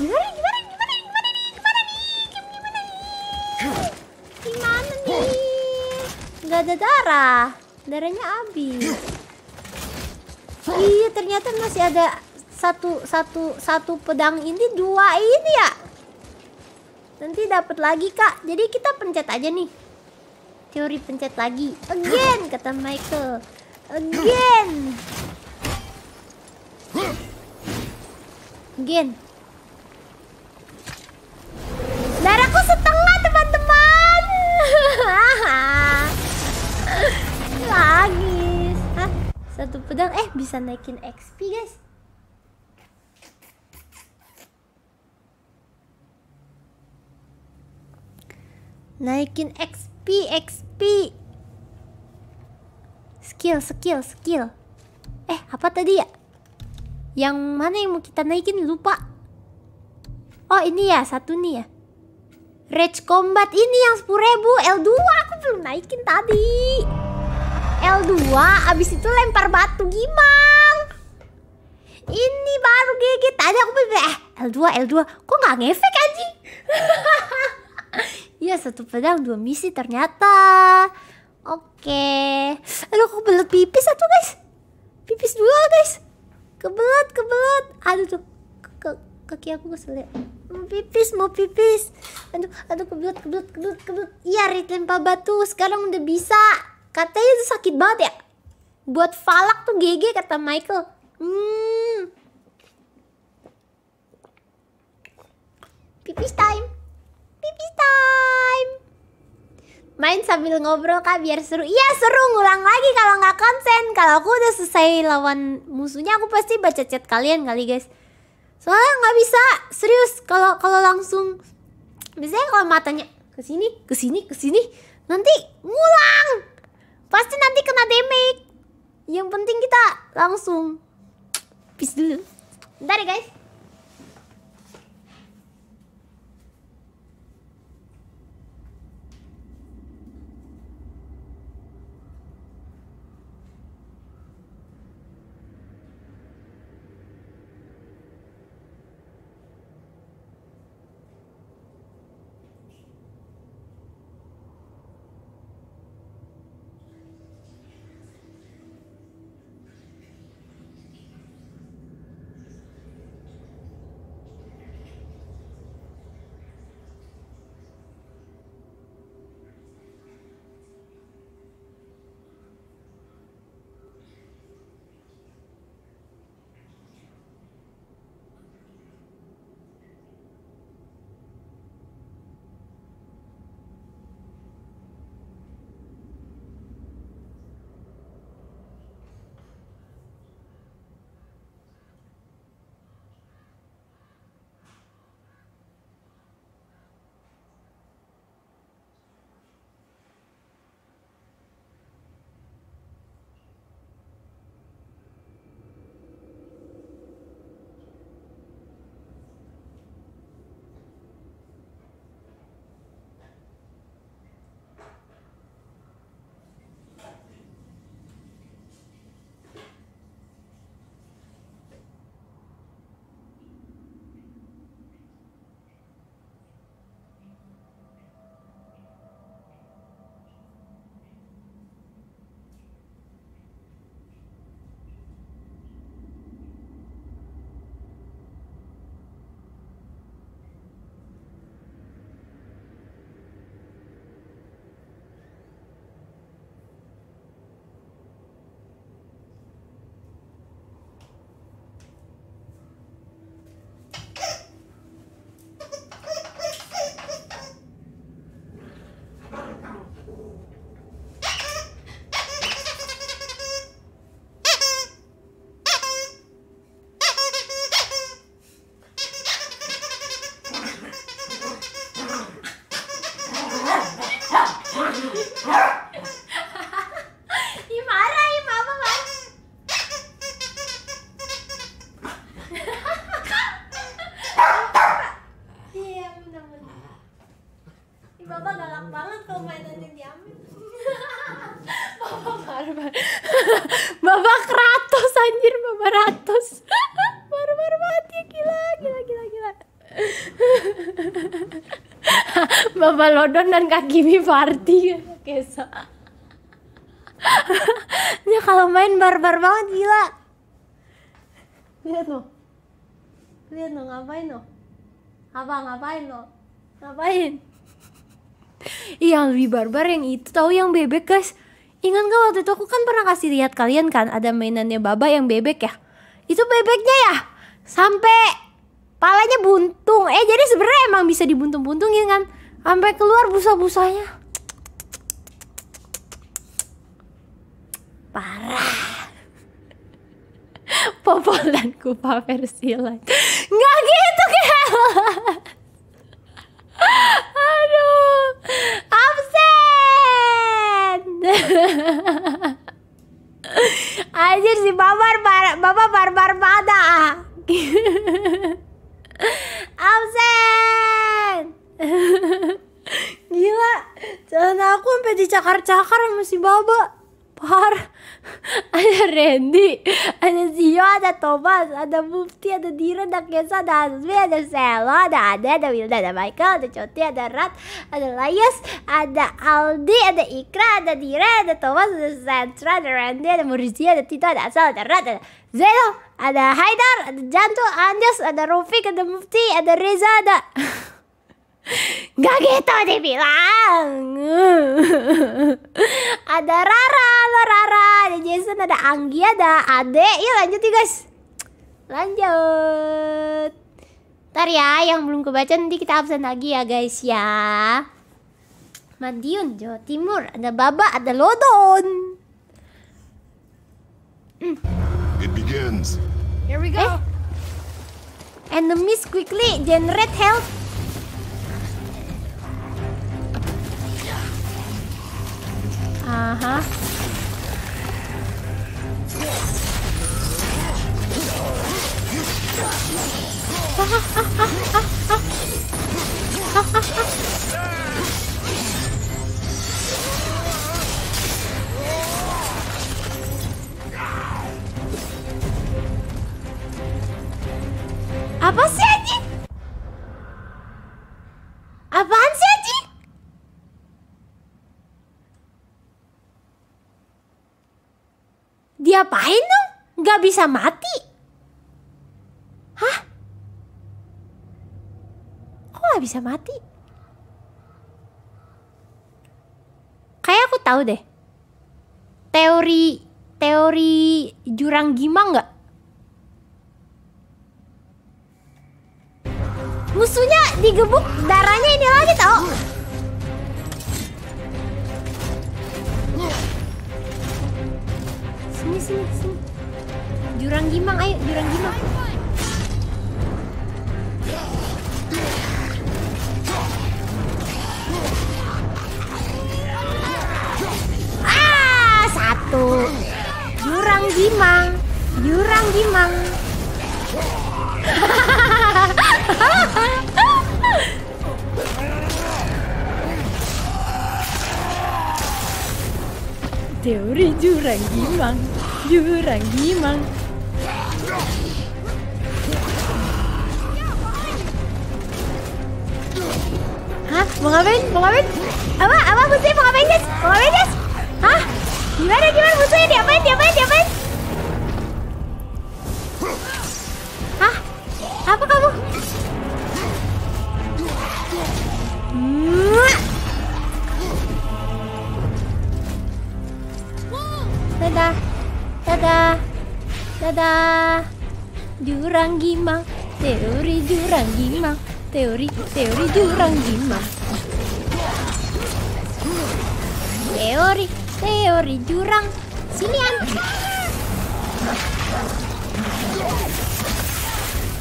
Gimana? Gimana? Gimana? Gimana nih? Gimana nih? Gimana nih? Gimana nih? Gak ada darah. Darahnya habis. Iya ternyata masih ada satu satu satu pedang ini dua ini ya. Nanti dapat lagi kak. Jadi kita pencet aja nih. Teori pencet lagi. Again kata Michael. Again. Again. Darahku setengah teman-teman. lagi. Hah? Satu pedang eh bisa naikin XP guys. Naikin XP, XP. Skill, skill, skill. Eh, apa tadi ya? Yang mana yang mau kita naikin lupa. Oh, ini ya, satu nih ya. Rage Combat ini yang 10.000 L2 aku belum naikin tadi. L2 abis itu lempar batu gimang. Ini baru GG tadi aku bilang eh L2 L2 kok nggak ngefek anjing. Iya satu pedang dua misi ternyata. Oke. Aduh kok belet pipis satu guys. Pipis dua guys. Kebelet kebelet. Aduh tuh ke kaki aku kesel ya. Mau pipis mau pipis. Aduh aduh kebelet kebelet kebelet kebelet. Iya lempar batu sekarang udah bisa. Katanya itu sakit banget ya. Buat falak tuh GG kata Michael. Hmm. Pipis time. Pipis time. Main sambil ngobrol kak biar seru. Iya seru ngulang lagi kalau nggak konsen. Kalau aku udah selesai lawan musuhnya aku pasti baca chat kalian kali guys. Soalnya nggak bisa serius kalau kalau langsung. Biasanya kalau matanya ke sini, ke sini, ke sini, nanti ngulang. Pasti nanti kena damage. Yang penting kita langsung peace dulu. Bentar ya guys. Lodon dan Kak Kimi party Kesa. Dia kalau main barbar banget gila. Lihat lo. Lihat lo ngapain lo? Apa ngapain lo? Ngapain? Iya lebih barbar yang itu tahu yang bebek guys. Ingat gak waktu itu aku kan pernah kasih lihat kalian kan ada mainannya Baba yang bebek ya. Itu bebeknya ya sampai palanya buntung. Eh jadi sebenarnya emang bisa dibuntung-buntungin kan? Sampai keluar busa-busanya. Parah. Popol dan Kupa versi lain. Nggak gitu kelas. Aduh. Absen. Anjir si Babar bar, Bapak barbar pada. Absen. Gila, celana aku sampai dicakar-cakar sama si Baba. Parah. Ada Randy, ada Zio, ada Thomas, ada Mufti, ada Dira, ada Kesa, ada Azmi, ada Selo, ada Ade, ada Wilda, ada Michael, ada Coti, ada Rat, ada Layas, ada Aldi, ada Ikra, ada Dira, ada Thomas, ada Santra, ada Randy, ada Murizia, ada Tito, ada Asal, ada Rat, ada Zeno, ada Haidar, ada Janto, Anjas, ada Rofik, ada Mufti, ada Reza, ada Gak gitu dibilang Ada Rara, lo Rara Ada Jason, ada Anggi, ada Ade Yuk lanjut yuk guys Lanjut Ntar ya, yang belum kebaca nanti kita absen lagi ya guys ya. Madiun, Jawa Timur. Ada Baba, ada Lodon. It begins. Here we go. Enemies quickly generate health. Aha. Apa sih anjing? Apaan sih anjing? Diapain dong? Gak bisa mati? Hah? Kok gak bisa mati? Kayak aku tahu deh. Teori teori jurang gimang nggak? Musuhnya digebuk darahnya ini lagi tau Sini sini sini. Jurang Gimang ayo Jurang Gimang. Ah satu. Jurang Gimang Jurang Gimang. Teori jurang gimang, gimang. Hah? Mau ngapain? Mau ngapain? Apa? Apa musuhnya mau ngapain guys? Mau ngapain guys? Hah? Gimana gimana musuhnya? Diapain? Diapain? Diapain? Hah? Apa kamu? Mwah! Dadah, dadah. Jurang gimang, teori jurang gimang, teori teori jurang gimang. Teori teori jurang, sinian.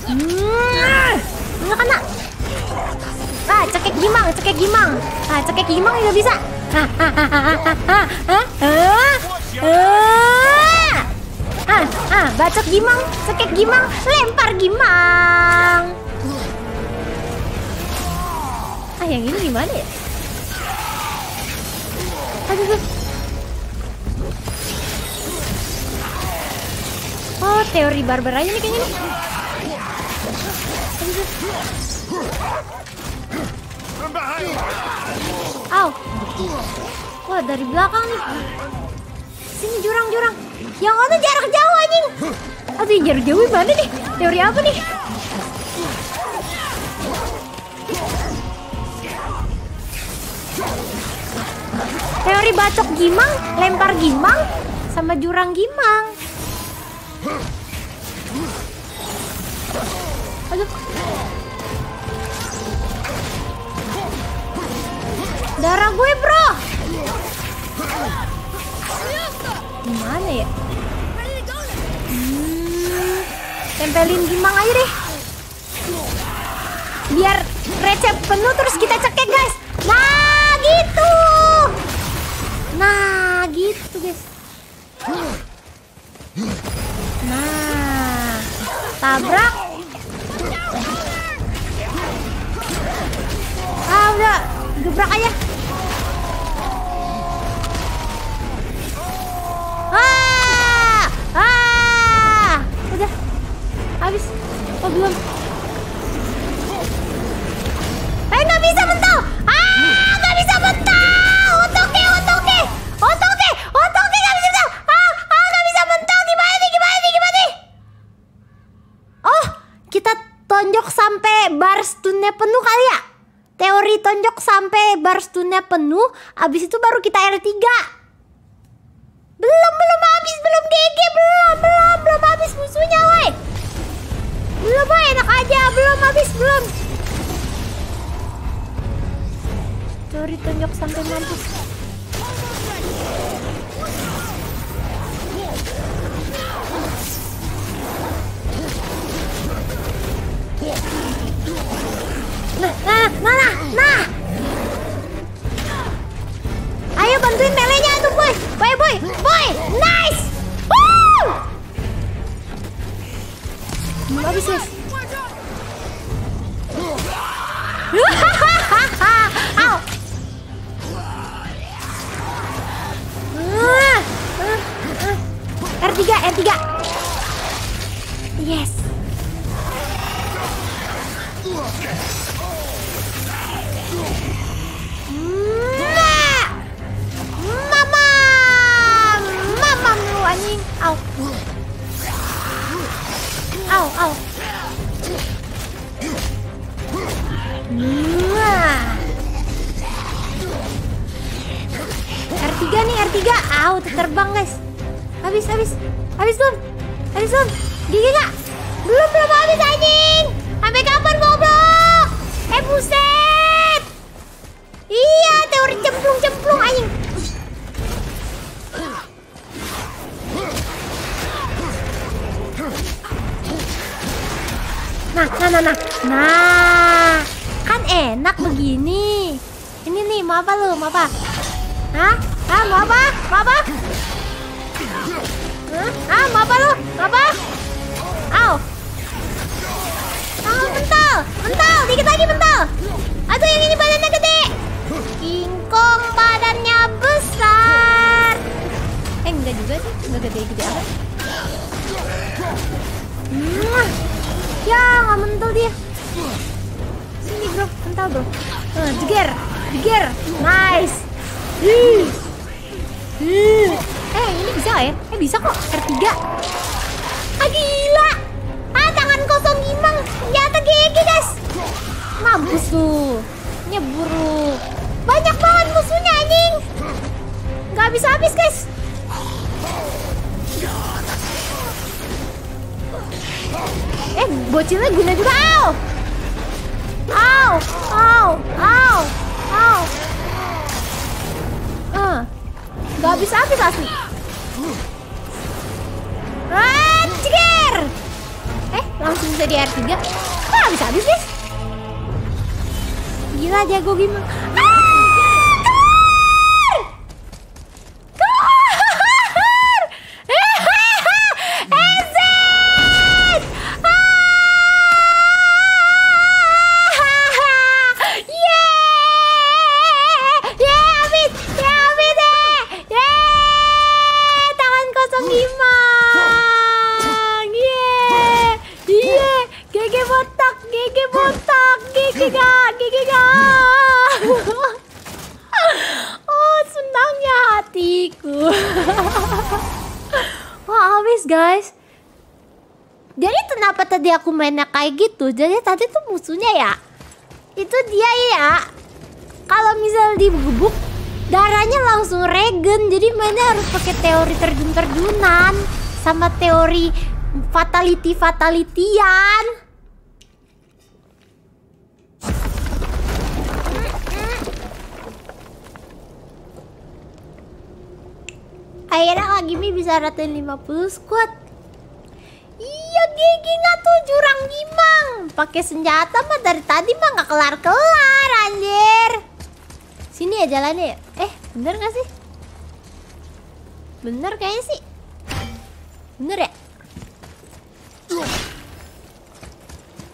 Hmm, nggak kena. Ah, cekek gimang, cekek gimang. Ah, cekek gimang juga bisa. Ah, ah, ah, ah, ah, ah, ah, ah, ah. Ah, bacok gimang, cekek gimang, lempar gimang. Ah, yang ini gimana ya? Aduh, aduh. Oh, teori barbar aja nih kayaknya nih. Aduh. Wah, dari belakang nih. Sini jurang-jurang. Yang ono jarak jauh anjing. Aduh, jarak jauh mana nih? Teori apa nih? Teori bacok gimang, lempar gimang, sama jurang gimang. Aduh. Darah gue, bro. Gimana ya? Tempelin gimang aja deh. Biar recep penuh terus kita cekek, guys. Nah, gitu. Nah, gitu, guys. Nah, tabrak. Ah, udah, gebrak aja. Ah! Ah! Habis. Oh, belum. Eh, nggak bisa mental. Ah, nggak bisa mental. Otoke, otoke. Otoke, otoke nggak bisa mental. Ah, ah, nggak bisa mental. Gimana nih, gimana nih, gimana nih? Oh, kita tonjok sampai bar stunnya penuh kali ya? Teori tonjok sampai bar stunnya penuh, abis itu baru kita R3. Belum, belum habis, belum GG, belum, belum, belum habis musuhnya, woi. Belum ah, enak aja, belum habis, belum. Curi tunjuk sampai mampus. Nah, nah, nah, nah, nah. Ayo bantuin melenya tuh, boy. Boy, boy, boy. Nice. Hmm, Habis, guys. Au. Ah, ah, ah. R3, R3. Yes. Mama. Mama lu anjing. Au. Au, au. Nah. R3 nih, R3. Au, terbang guys. Habis, habis. Habis belum? Habis belum? Gigi gak? Belum, belum habis anjing. Sampai kapan goblok? Eh buset. Iya, teori cemplung-cemplung anjing. Nah, nah, nah, nah. Nah, kan enak begini. Ini nih, mau apa lu? Mau apa? Hah? Hah, mau apa? Mau apa? Hah? Hah, mau apa lu? Mau apa? Au. Oh, mental. Mental, dikit lagi mental. Aduh, yang ini badannya gede. King Kong badannya besar. Eh, enggak juga sih. Enggak gede-gede amat. Mwah. Ya, nggak mental dia. Sini bro, mental bro. Uh, jeger, jeger, nice. Eh, ini bisa ya? Eh, bisa kok. R3. Ah, gila. Ah, tangan kosong gimang. Ternyata GG, guys. Mampus tuh. Nyeburu. Banyak banget musuhnya, anjing. Nggak habis-habis, guys. Eh, bocilnya guna juga, au! Au! Au! Au! Au! Eh, gak habis-habis asli. Ah, ceger! Eh, langsung bisa di R3. Kok habis-habis, guys? Gila, jago gimana? Ah, kayak gitu? Jadi tadi tuh musuhnya ya. Itu dia ya. Kalau misal digebuk darahnya langsung regen. Jadi mainnya harus pakai teori terjun-terjunan sama teori fatality fatalitian. Akhirnya Kak Gimi bisa ratain 50 squad. Iya gigi nggak tuh jurang gimang. Pakai senjata mah dari tadi mah nggak kelar kelar anjir. Sini ya jalannya ya. Eh bener gak sih? Bener kayaknya sih. Bener ya?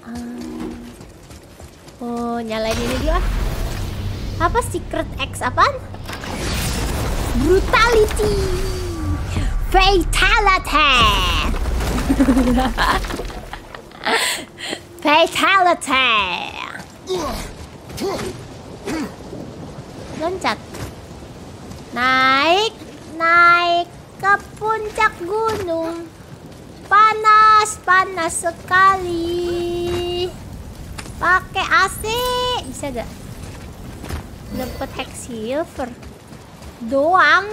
Ah. Oh nyalain ini ah. Apa secret X apaan? Brutality Fatality Fatality. Loncat. Naik Naik ke puncak gunung. Panas Panas sekali. Pakai AC Bisa gak? Dapat hex silver. Doang.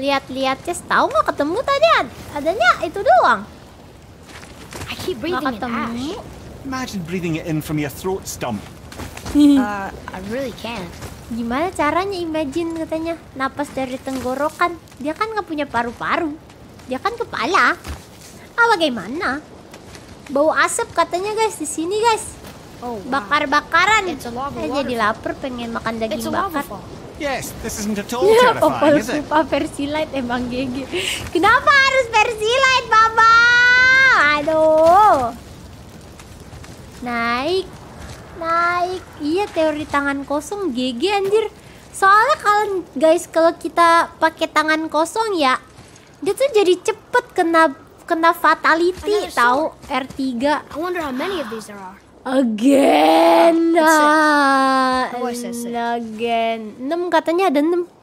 Lihat-lihat tahu nggak ketemu tadi? Ad- adanya itu doang keep breathing in ash. Imagine breathing it in from your throat stump. Uh, I really can't. Gimana caranya imagine katanya napas dari tenggorokan? Dia kan nggak punya paru-paru. Dia kan kepala. Ah bagaimana? Bau asap katanya guys di sini guys. Oh, wow. Bakar-bakaran. Saya jadi waterfall. lapar pengen makan daging bakar. Yes, this isn't at all Ya, terrifying, is it? Versi light emang GG. Kenapa harus versi light, Baba? Aduh. Naik. Naik. Iya, teori tangan kosong GG anjir. Soalnya kalau guys, kalau kita pakai tangan kosong ya, dia tuh jadi cepet kena kena fatality tahu R3 I wonder how many of these there are. again ah, again 6 katanya ada 6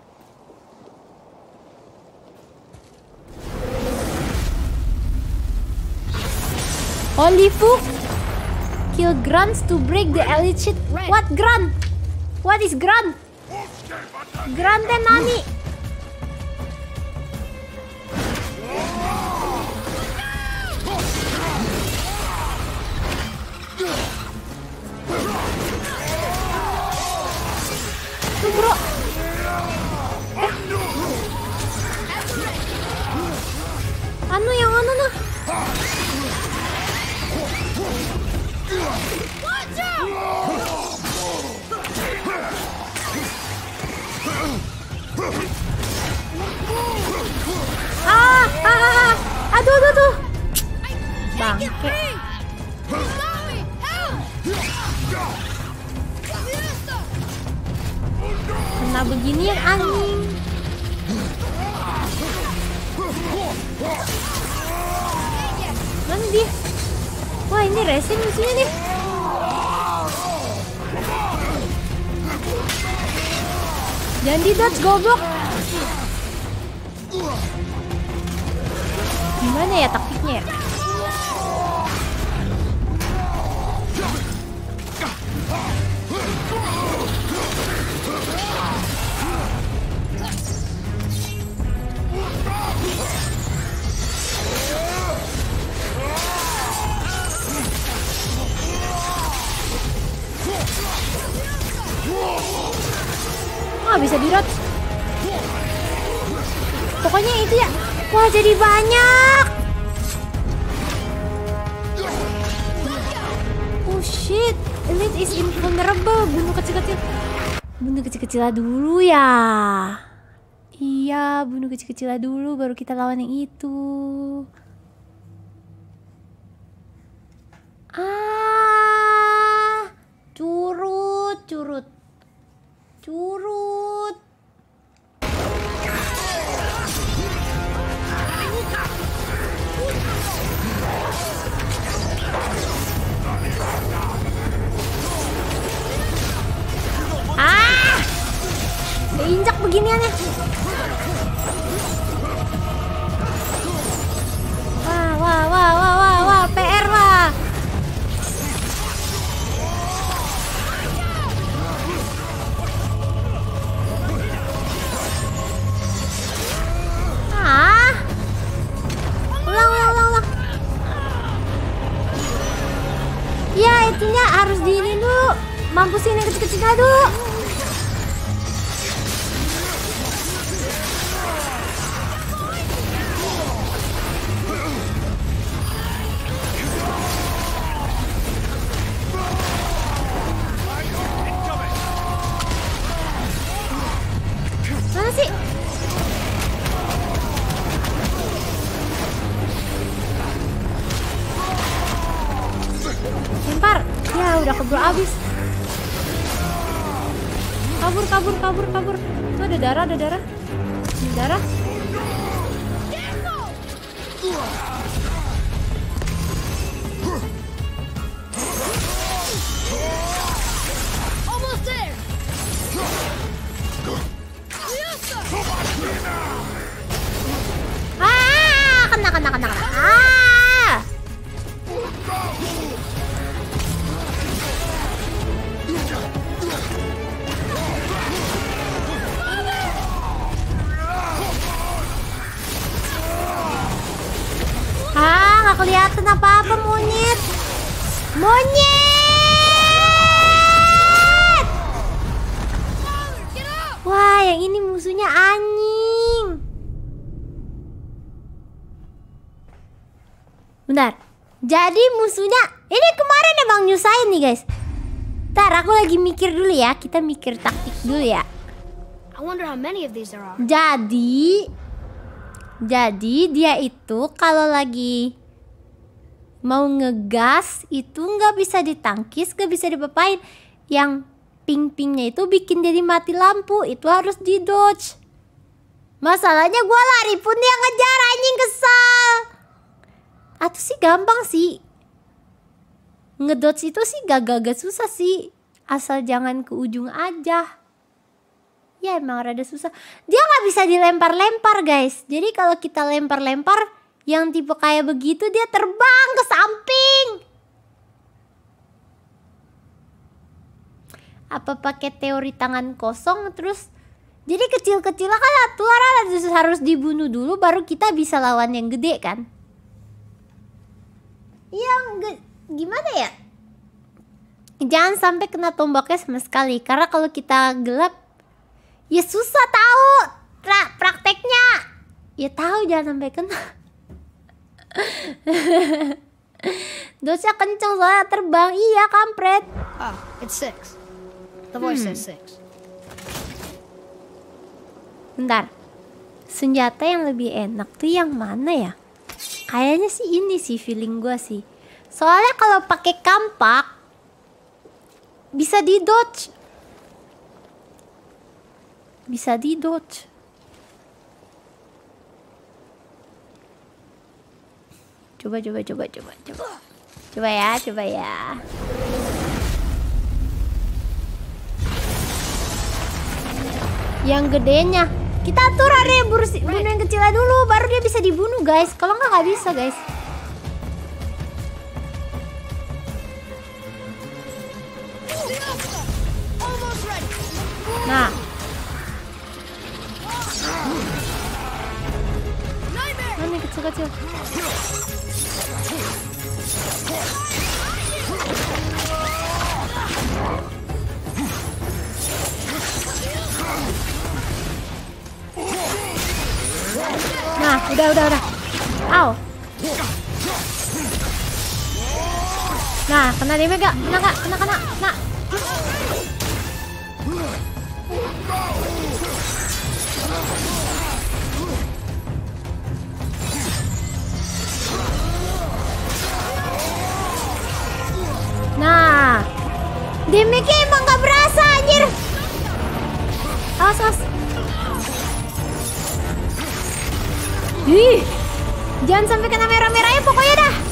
Holy fuck Kill grunts to break the elite shit. What grunt? What is grunt? Grunt and nani? Anu yang anu nah Ah, ah, ah. Aduh, aduh, aduh. Bangke. Kena beginian anjing. Mana dia? Wah, ini resin musuhnya nih. Jangan di dodge goblok. Gimana ya taktiknya ya? Ah, bisa di dodge. Pokoknya itu ya. Wah, jadi banyak. Oh shit, Elite is invulnerable. Bunuh kecil-kecil. Bunuh kecil-kecil dulu ya. Iya, bunuh kecil-kecil dulu baru kita lawan yang itu. Ah, curut, curut. Curut. Ah! Injak beginiannya. Wah, wah, wah, wah, Ya, itunya harus di ini dulu. Mampusin yang kecil-kecilnya dulu. Kita mikir taktik dulu ya. I wonder how many of these there are. Jadi jadi dia itu kalau lagi mau ngegas itu nggak bisa ditangkis, nggak bisa dipapain. Yang ping-pingnya itu bikin jadi mati lampu, itu harus di dodge. Masalahnya gue lari pun dia ngejar anjing kesal. Atau sih gampang sih. Ngedodge itu sih gak gak susah sih. Asal jangan ke ujung aja. Ya emang rada susah. Dia nggak bisa dilempar-lempar guys. Jadi kalau kita lempar-lempar yang tipe kayak begitu dia terbang ke samping. Apa pakai teori tangan kosong terus jadi kecil-kecil kan aturan harus harus dibunuh dulu baru kita bisa lawan yang gede kan? Yang ge- gimana ya? Jangan sampai kena tombaknya sama sekali karena kalau kita gelap ya susah tahu pra- prakteknya. Ya tahu jangan sampai kena. Dosa kenceng soalnya terbang Iya kampret Oh, it's six. The voice says six. Bentar Senjata yang lebih enak tuh yang mana ya? Kayaknya sih ini sih feeling gue sih Soalnya kalau pakai kampak Bisa di dodge. Bisa di dodge. Coba coba coba coba coba. Coba ya coba ya. Yang gedenya. Kita atur ada yang bunuh yang kecilnya dulu baru dia bisa dibunuh guys. Kalau nggak nggak bisa guys なあなんだか違う違うなあ、udah udah udah. Ow. Nah, kena damage gak? Kena gak? Kena, kena, kena. Nah, damage-nya emang gak berasa anjir. Awas, awas. Ih, jangan sampai kena merah-merahnya pokoknya dah.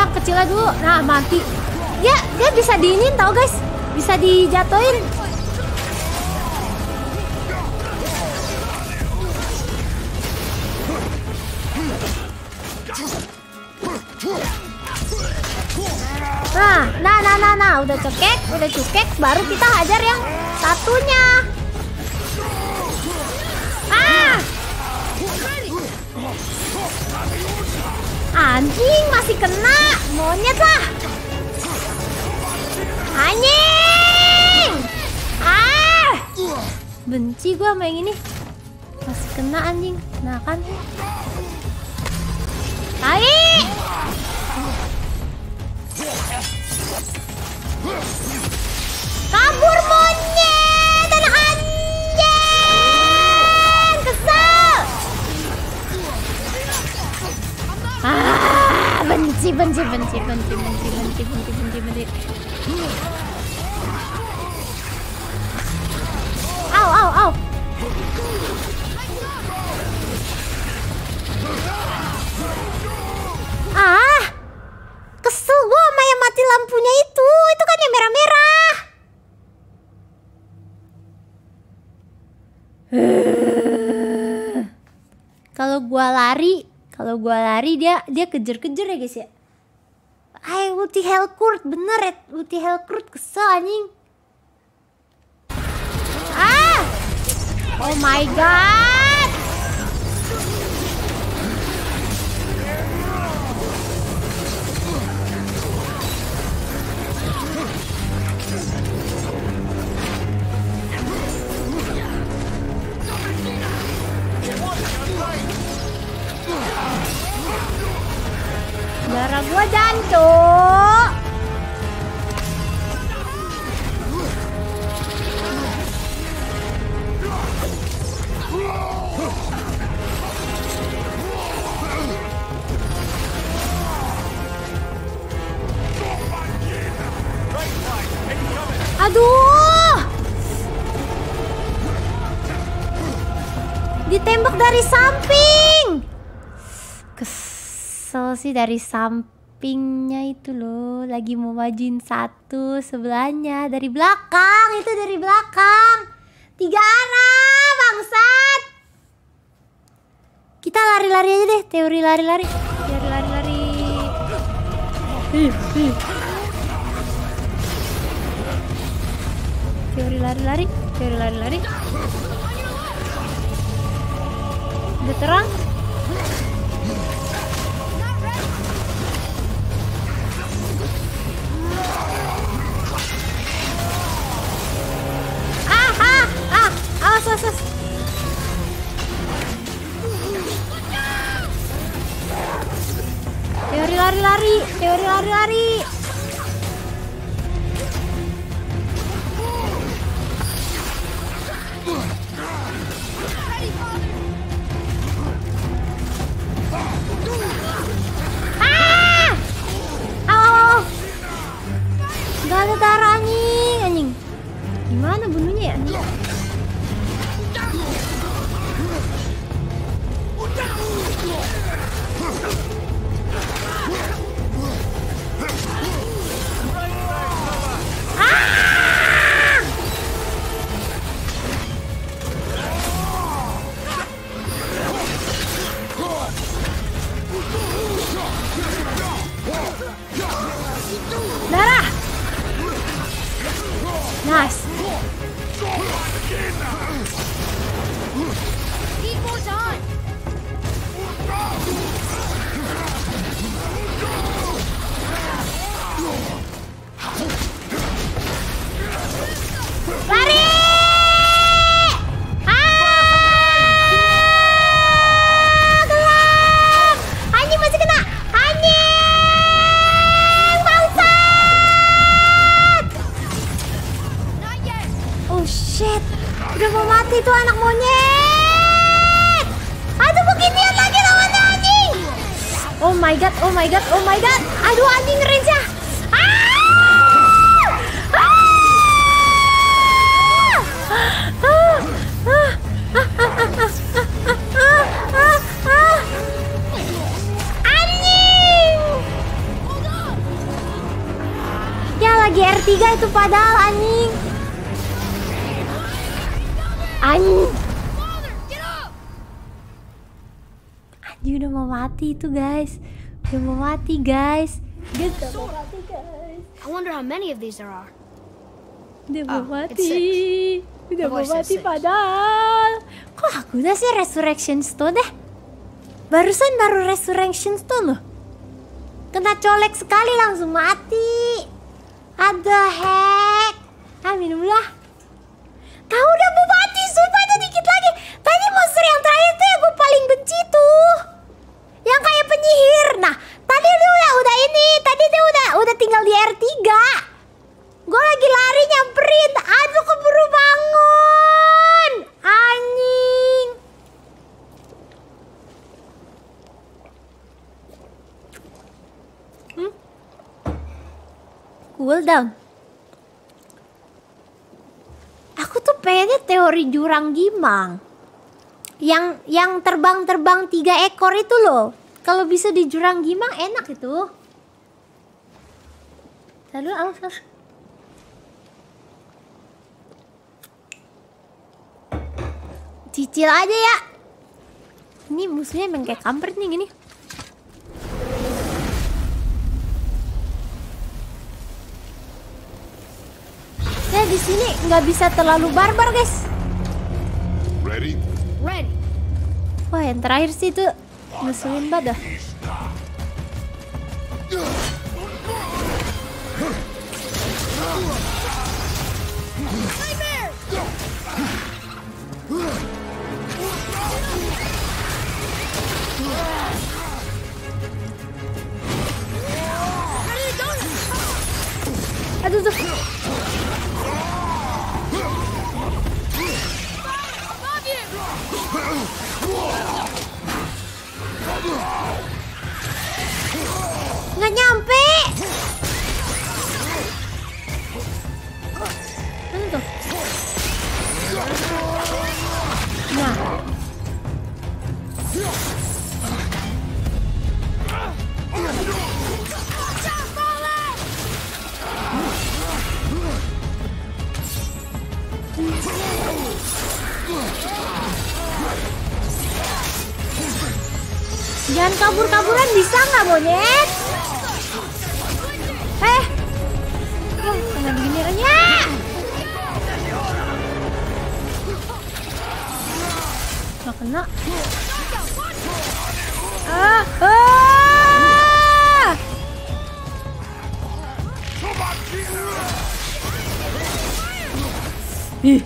Kecilnya, kecilnya dulu. Nah, mati. Dia, dia bisa diinin tau guys. Bisa dijatuhin. Nah, nah, nah, nah, nah, udah cekek, udah cekek, baru kita hajar yang satunya. Anjing masih kena, monyet lah. Anjing! Ah! Benci sama yang ini. Masih kena anjing. Nah kan. Tai! Kabur monyet! Ah, benci, benci, benci, benci, benci, benci, benci, benci, benci. Au, au, au. Ah, kesel gua sama yang mati lampunya itu. Itu kan yang merah-merah. Kalau gua lari, kalau gua lari dia dia kejar-kejar ya guys ya. Hai ulti Hellcourt bener ya ulti Hellcourt kesel anjing. Ah! Oh my god! Gua jantung. Aduh! Ditembak dari samping. Kesel sih dari sampingnya itu loh. Lagi mau majuin satu sebelahnya dari belakang itu dari belakang. Tiga arah bangsat. Kita lari-lari aja deh, teori lari-lari. Teori lari-lari. Teori lari-lari, teori lari-lari. Udah terang? Awas, awas, awas. Teori teori lari-lari. Ah! Gak ada darah anjing, anjing. Gimana bunuhnya ya? Ah! Nice. Oh shit! Udah mau mati tuh anak monyet! Aduh beginian lagi lawannya anjing! Oh my god, oh my god, oh my god! Aduh anjing range ya! Ah! Anjing! Ya lagi R3 itu padahal anjing. Anjing. Anjing udah mau mati itu guys. Udah mau mati guys. Dia udah mau mati guys. I wonder how many of these there are. Udah mau Oh, mati. Udah mau mati padahal. Kok aku udah sih Resurrection Stone deh? Barusan baru Resurrection Stone loh. Kena colek sekali langsung mati. Ada hack. Ah minumlah. Tahu udah mau mati, sumpah itu dikit lagi. Monster yang terakhir tuh yang gue paling benci tuh. Yang kayak penyihir. Nah, tadi dia udah udah ini, tadi dia udah udah tinggal di R3. Gue lagi lari nyamperin. Aduh keburu bangun. Anjing. Hmm? Cool down. Aku tuh pengennya teori jurang gimang yang yang terbang-terbang tiga ekor itu loh. Kalau bisa di jurang gimang enak itu. Lalu aus. Cicil aja ya. Ini musuhnya emang kayak kampret nih gini. saya di sini nggak bisa terlalu barbar guys. Ready? Wah yang terakhir sih tuh ngeselin banget dah. Aduh tuh. Nggak nyampe. Nah. Jangan kabur-kaburan bisa nggak monyet? Eh, kena begini aja. Nggak kena. Ah, ah. Ih.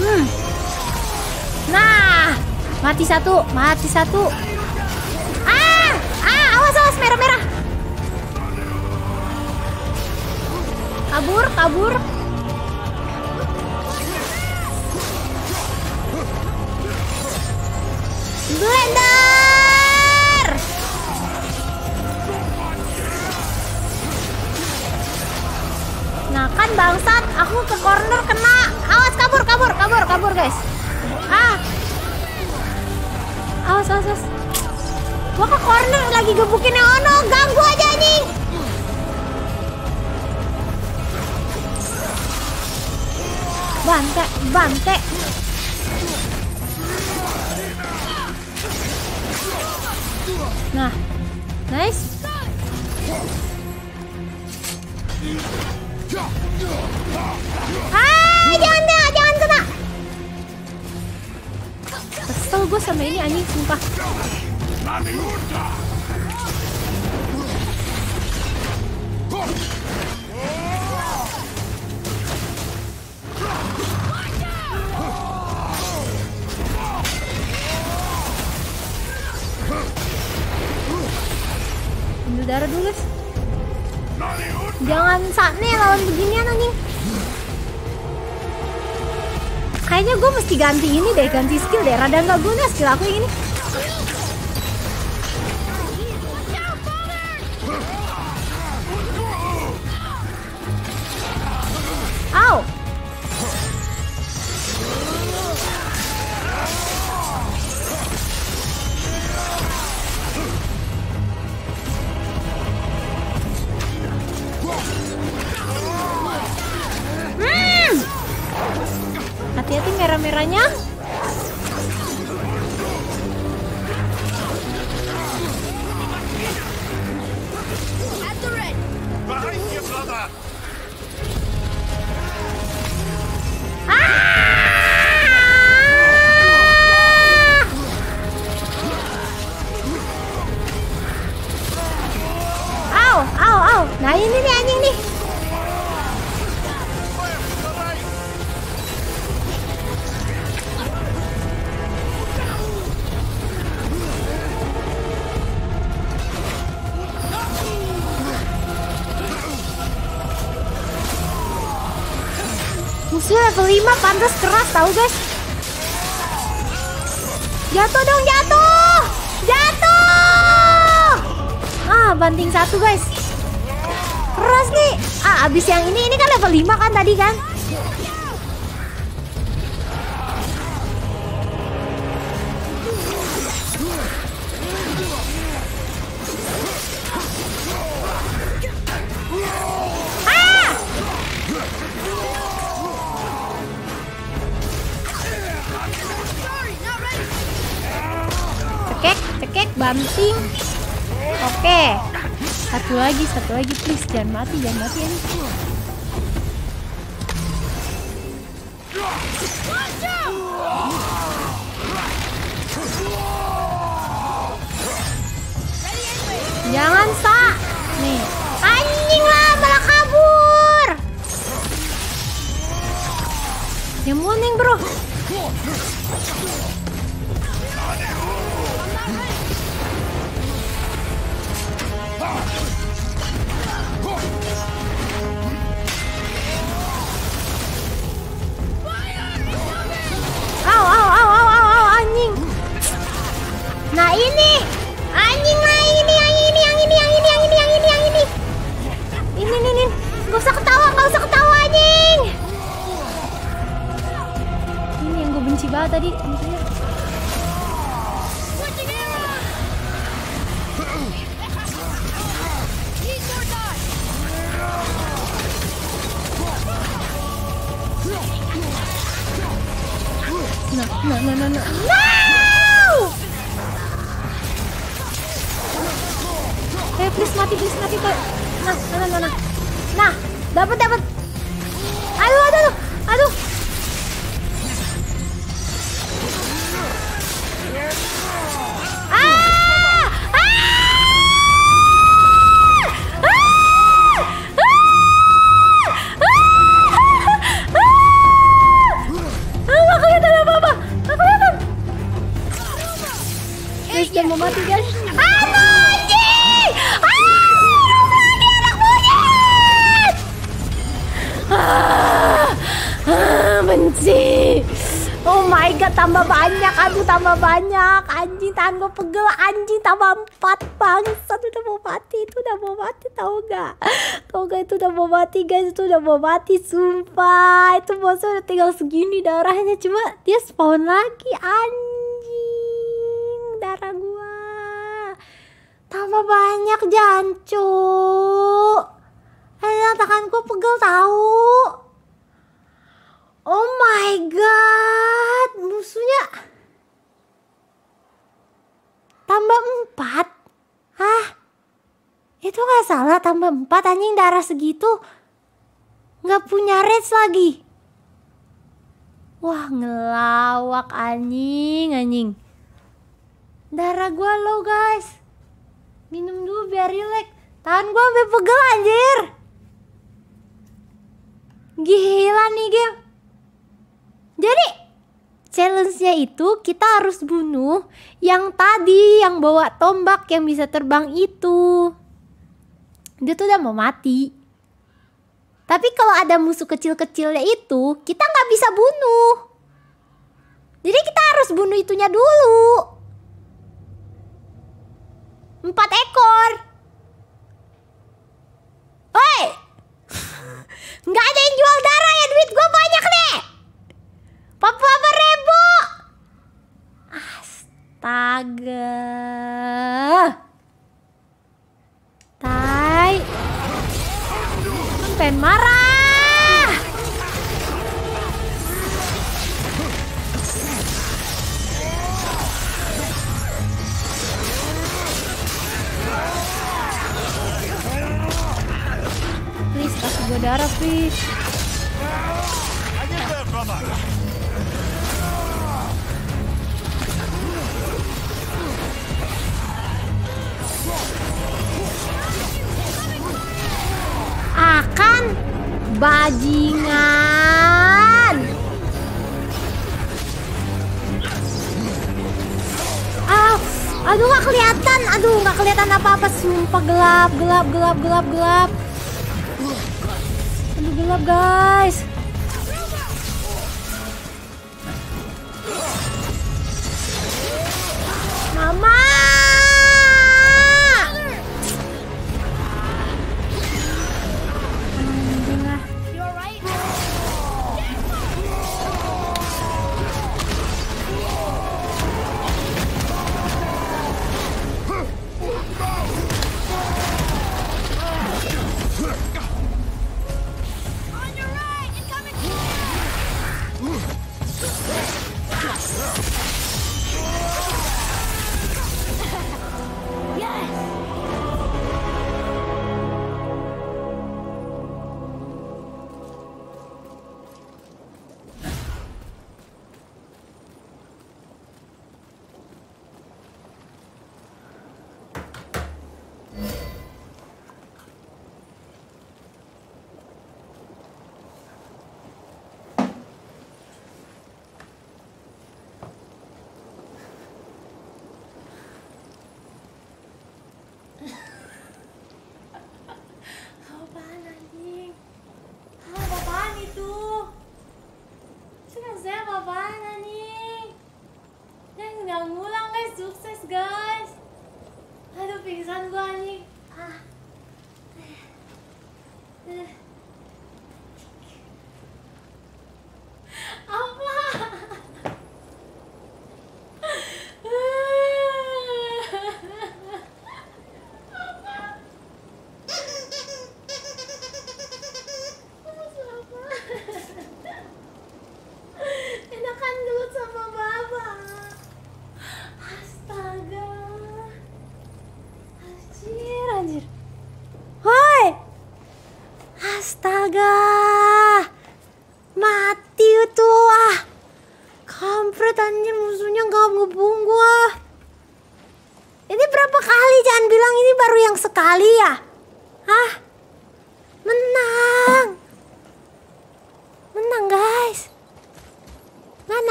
Hmm. Nah, mati satu, mati satu. Ah, ah, awas awas merah merah. Kabur, kabur. Blender. Nah kan bangsat, aku ke corner kena. Kabur, kabur, kabur, guys. Ah, awas, awas, awas. Gua ke corner lagi gebukin yang ono, ganggu aja anjing. Bante, bante. Nah, nice. Ah, jangan kena, Kesel gue sama ini anjing sumpah. Ambil darah dulu guys. Jangan sakne lawan beginian anjing. Kayaknya gue mesti ganti ini deh, ganti skill deh. Rada nggak guna skill aku ini. Keras lagi, satu lagi please jangan mati, jangan mati ini. Tambah banyak. Anjing, tahan gue pegel. Anjing, tambah empat. Bangsat, udah mau mati. Itu udah mau mati, tau gak? Tau gak, itu udah mau mati, guys. Itu udah mau mati, sumpah. Itu bosnya udah tinggal segini darahnya. Cuma dia spawn lagi, anjing. Darah gua. Tambah banyak, jancu. Ayo, tangan gua pegel tahu. Oh my god, musuhnya tambah empat. Hah? Itu nggak salah empat anjing darah segitu. Nggak punya rage lagi. Wah ngelawak anjing anjing. Darah gua low guys. Minum dulu biar rileks. Tahan gua sampai pegel anjir. Gila nih game. Jadi challenge-nya itu kita harus bunuh yang tadi yang bawa tombak yang bisa terbang itu. Dia tuh udah mau mati. Tapi kalau ada musuh kecil-kecilnya itu, kita nggak bisa bunuh. Jadi kita harus bunuh itunya dulu. Empat ekor. Oi! Nggak ada yang jual darah ya, duit gue banyak nih. 48 ribu. Astaga. Tai. Kan pengen marah. Please kasih gue darah please. Akan bajingan. Ah, aduh nggak kelihatan, aduh nggak kelihatan apa-apa, sumpah gelap, gelap, gelap, gelap, gelap. Aduh gelap guys. Mama.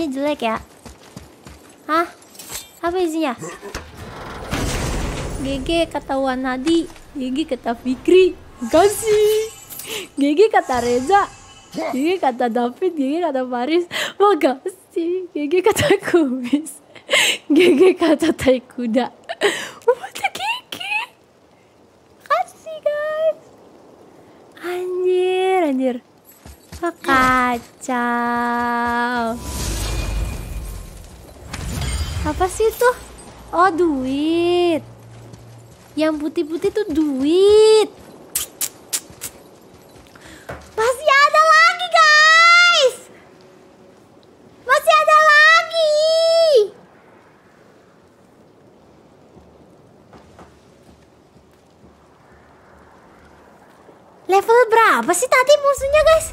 Isinya jelek ya. Hah? Apa isinya? GG kata Wanadi, GG kata Fikri. Kasih. GG kata Reza. GG kata David, GG kata Faris. Makasih. GG kata Kumis. GG kata Tai Kuda. What the GG? Kasih guys. Anjir, anjir. Wah, kacau. Apa sih itu? Oh, duit. Yang putih-putih tuh duit. Masih ada lagi, guys. Masih ada lagi. Level berapa sih tadi musuhnya, guys?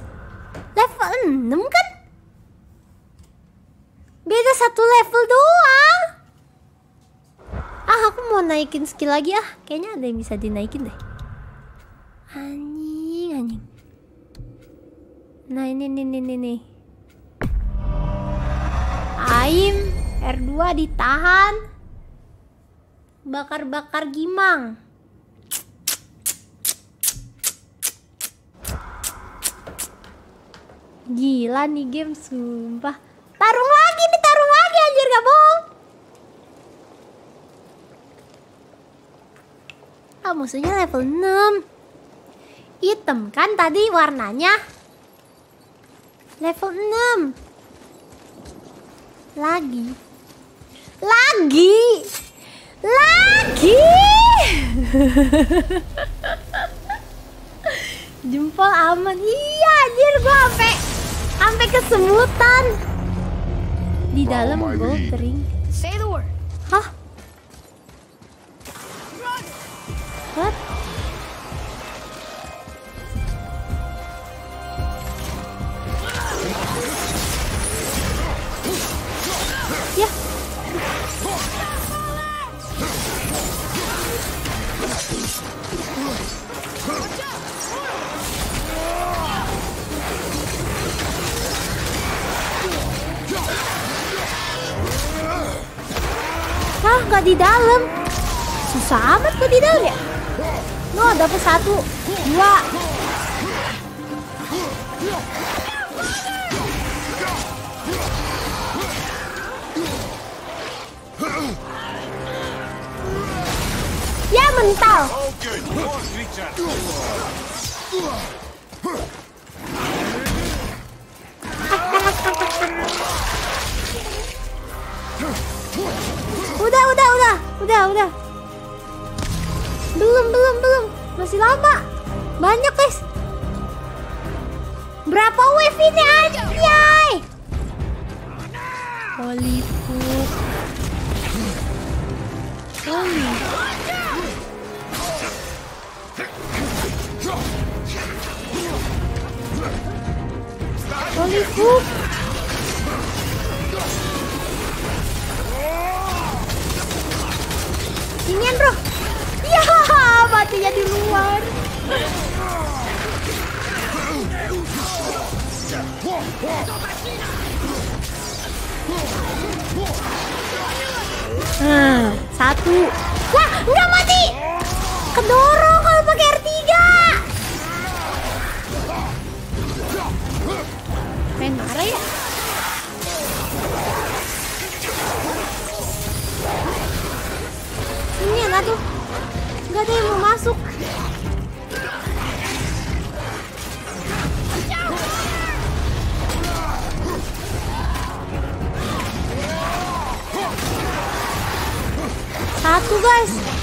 Level 6 kan? Beda satu level doang. Ah, aku mau naikin skill lagi ah. Kayaknya ada yang bisa dinaikin deh. Anjing, anjing. Nah, ini nih nih nih. Aim R2 ditahan. Bakar-bakar gimang. Gila nih game sumpah. Tarung lagi nih, tarung lagi anjir gak bohong. Ah, musuhnya level 6. Hitam kan tadi warnanya? Level 6. Lagi. Lagi. Lagi. Jempol aman. Iya, anjir gua sampai sampai kesemutan. Di dalam my gold Mental. Udah, udah, udah, udah, udah. Belum, belum, belum. Masih lama. Banyak, guys. Berapa wave ini anjay? Fuck. Holy. Holy fuck. Inian bro. Ya matinya di luar Hmm, Satu. Wah nggak mati. Kedorong Main marah ya? Ini ada tuh. Gak ada yang mau masuk. Satu guys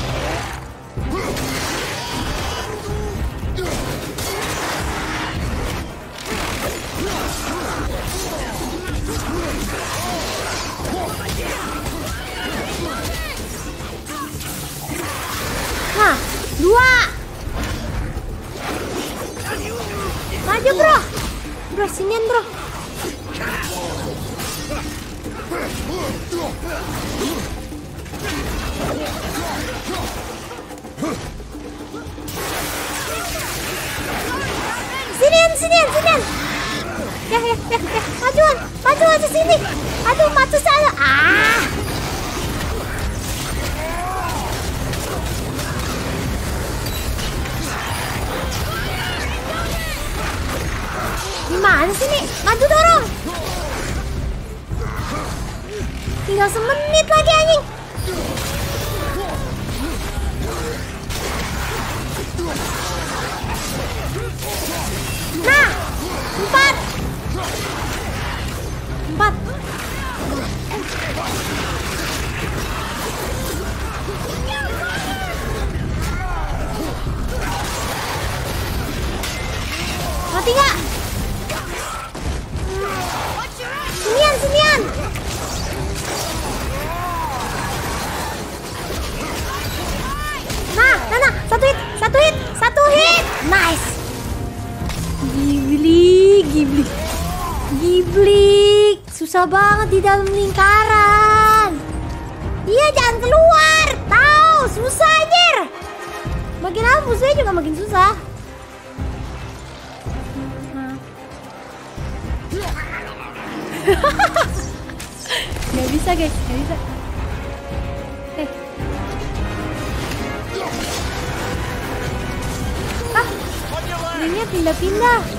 sinian bro. Sinian, sinian, sinian. Ya, ya, ya, ya. Majuan, majuan ke sini. Aduh, matu saya. Ah. Gimana sih nih? Maju dorong. Tinggal semenit lagi anjing. Nah, empat. Empat. Mati nggak? Susah banget di dalam lingkaran. Iya, jangan keluar. Tahu, susah anjir. Makin lama musuhnya juga makin susah. Gak bisa guys, gak bisa. Eh. Ah, ringnya pindah-pindah.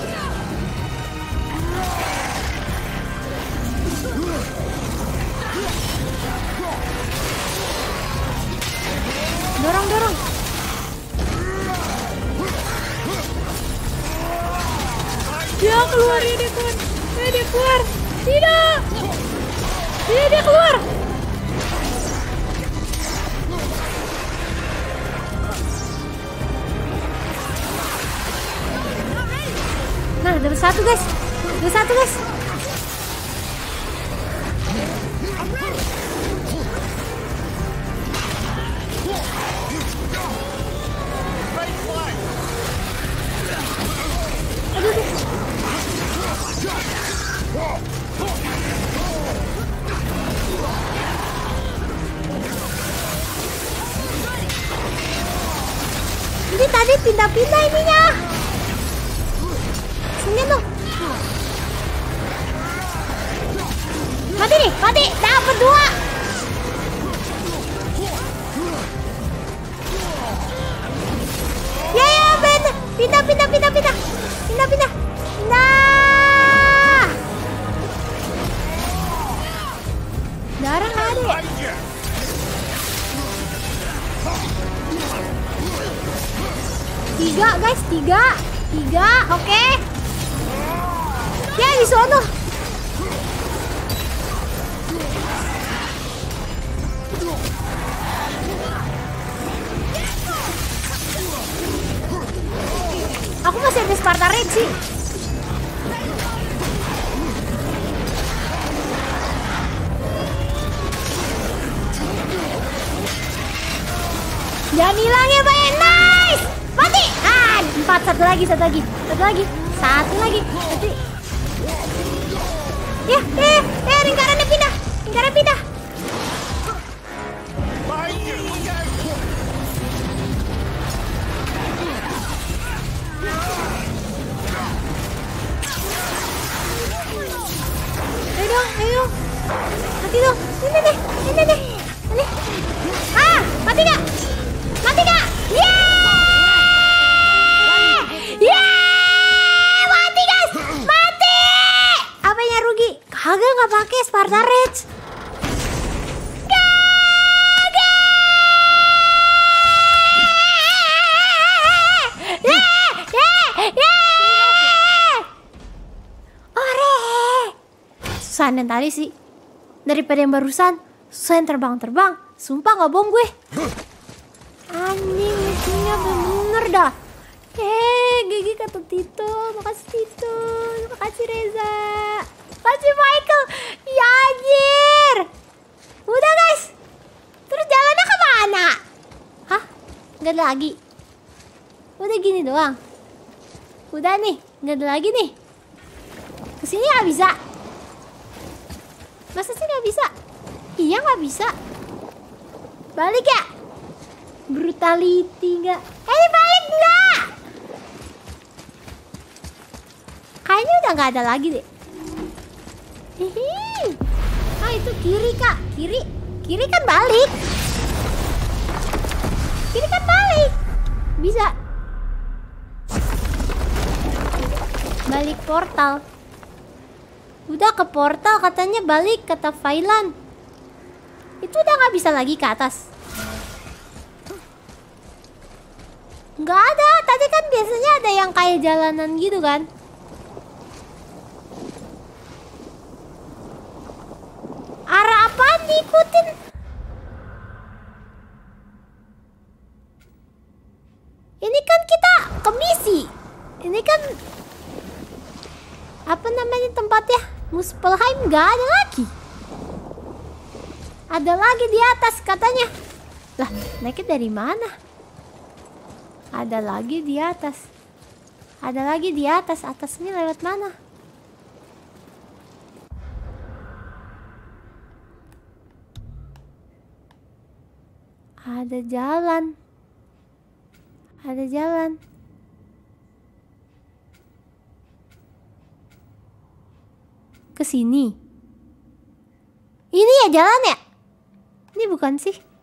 Satu Tadi sih. Daripada yang barusan, susah yang terbang-terbang. Sumpah nggak bohong gue. Anjing, musuhnya bener dah. Eh, Gigi kata Tito. Makasih Tito. Makasih Reza. Makasih Michael. Ya anjir. Udah guys. Terus jalannya ke mana? Hah? Nggak ada lagi. Udah gini doang. Udah nih, nggak ada lagi nih. Ke sini nggak bisa. Masa sih nggak bisa? Iya nggak bisa. Balik ya. Brutality nggak? Eh balik nggak? Kayaknya udah nggak ada lagi deh. Hihi. Ah itu kiri kak, kiri, kiri kan balik. Kiri kan balik. Bisa. Balik portal. Udah ke portal katanya balik kata Failan. Bisa lagi ke atas. Nggak ada. Tadi kan biasanya ada yang kayak jalanan gitu kan. Arah apaan diikutin? Ini kan kita ke misi. Ini kan apa namanya tempatnya? Muspelheim nggak ada lagi. Ada lagi di atas katanya. Naiknya dari mana? Ada lagi di atas. Ada lagi di atas. Atasnya lewat mana? Ada jalan. Ada jalan. Ke sini. Ini ya jalan ya? Ini bukan sih?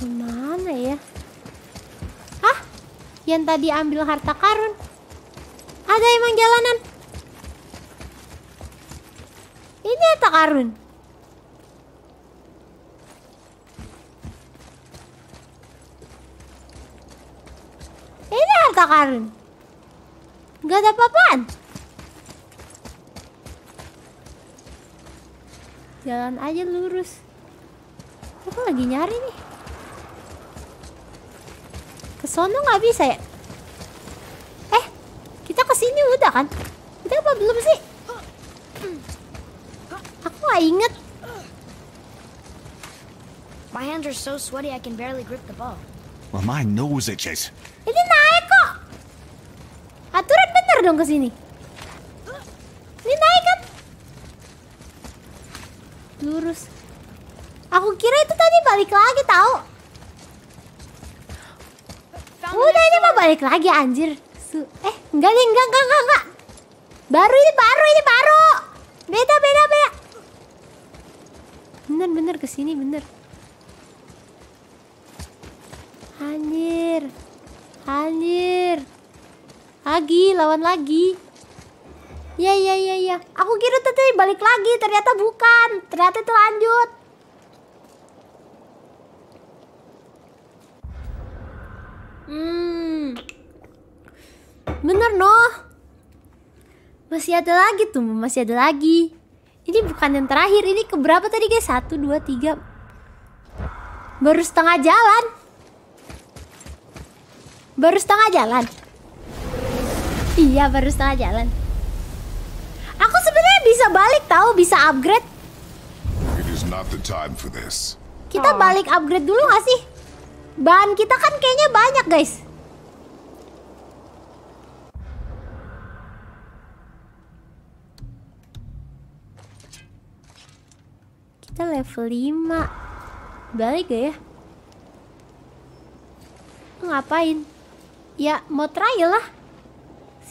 Ke mana ya? Ah, yang tadi ambil harta karun. Ada emang jalanan. Ini harta karun. Ini harta karun. Gak ada apa-apaan. Jalan aja lurus. Aku lagi nyari nih. Ke sono nggak bisa ya? Eh, kita ke sini udah kan? Kita apa belum sih? Aku nggak inget. My hands are so sweaty I can barely grip the bow. Well, my nose itches. Ini naik kok. Aturan bener dong ke sini. Ini naik kan? Lurus. Aku kira itu tadi balik lagi tahu. Udah ini mau balik lagi anjir. Eh enggak nih enggak enggak enggak enggak. Baru ini baru ini baru. Beda beda beda. Bener bener ke sini bener. Anjir. Anjir. Lagi lawan lagi. Ya ya ya ya. Aku kira tadi balik lagi, ternyata bukan. Ternyata itu lanjut. Hmm. Bener noh. Masih ada lagi tuh, masih ada lagi. Ini bukan yang terakhir, ini keberapa tadi guys? Satu, dua, tiga. Baru setengah jalan. Baru setengah jalan. Iya, baru setengah jalan. Aku sebenarnya bisa balik tahu, bisa upgrade. It is not the time for this. Kita balik upgrade dulu gak sih? Bahan kita kan kayaknya banyak guys. Kita level 5 Balik gak ya? Ngapain? Ya mau trial lah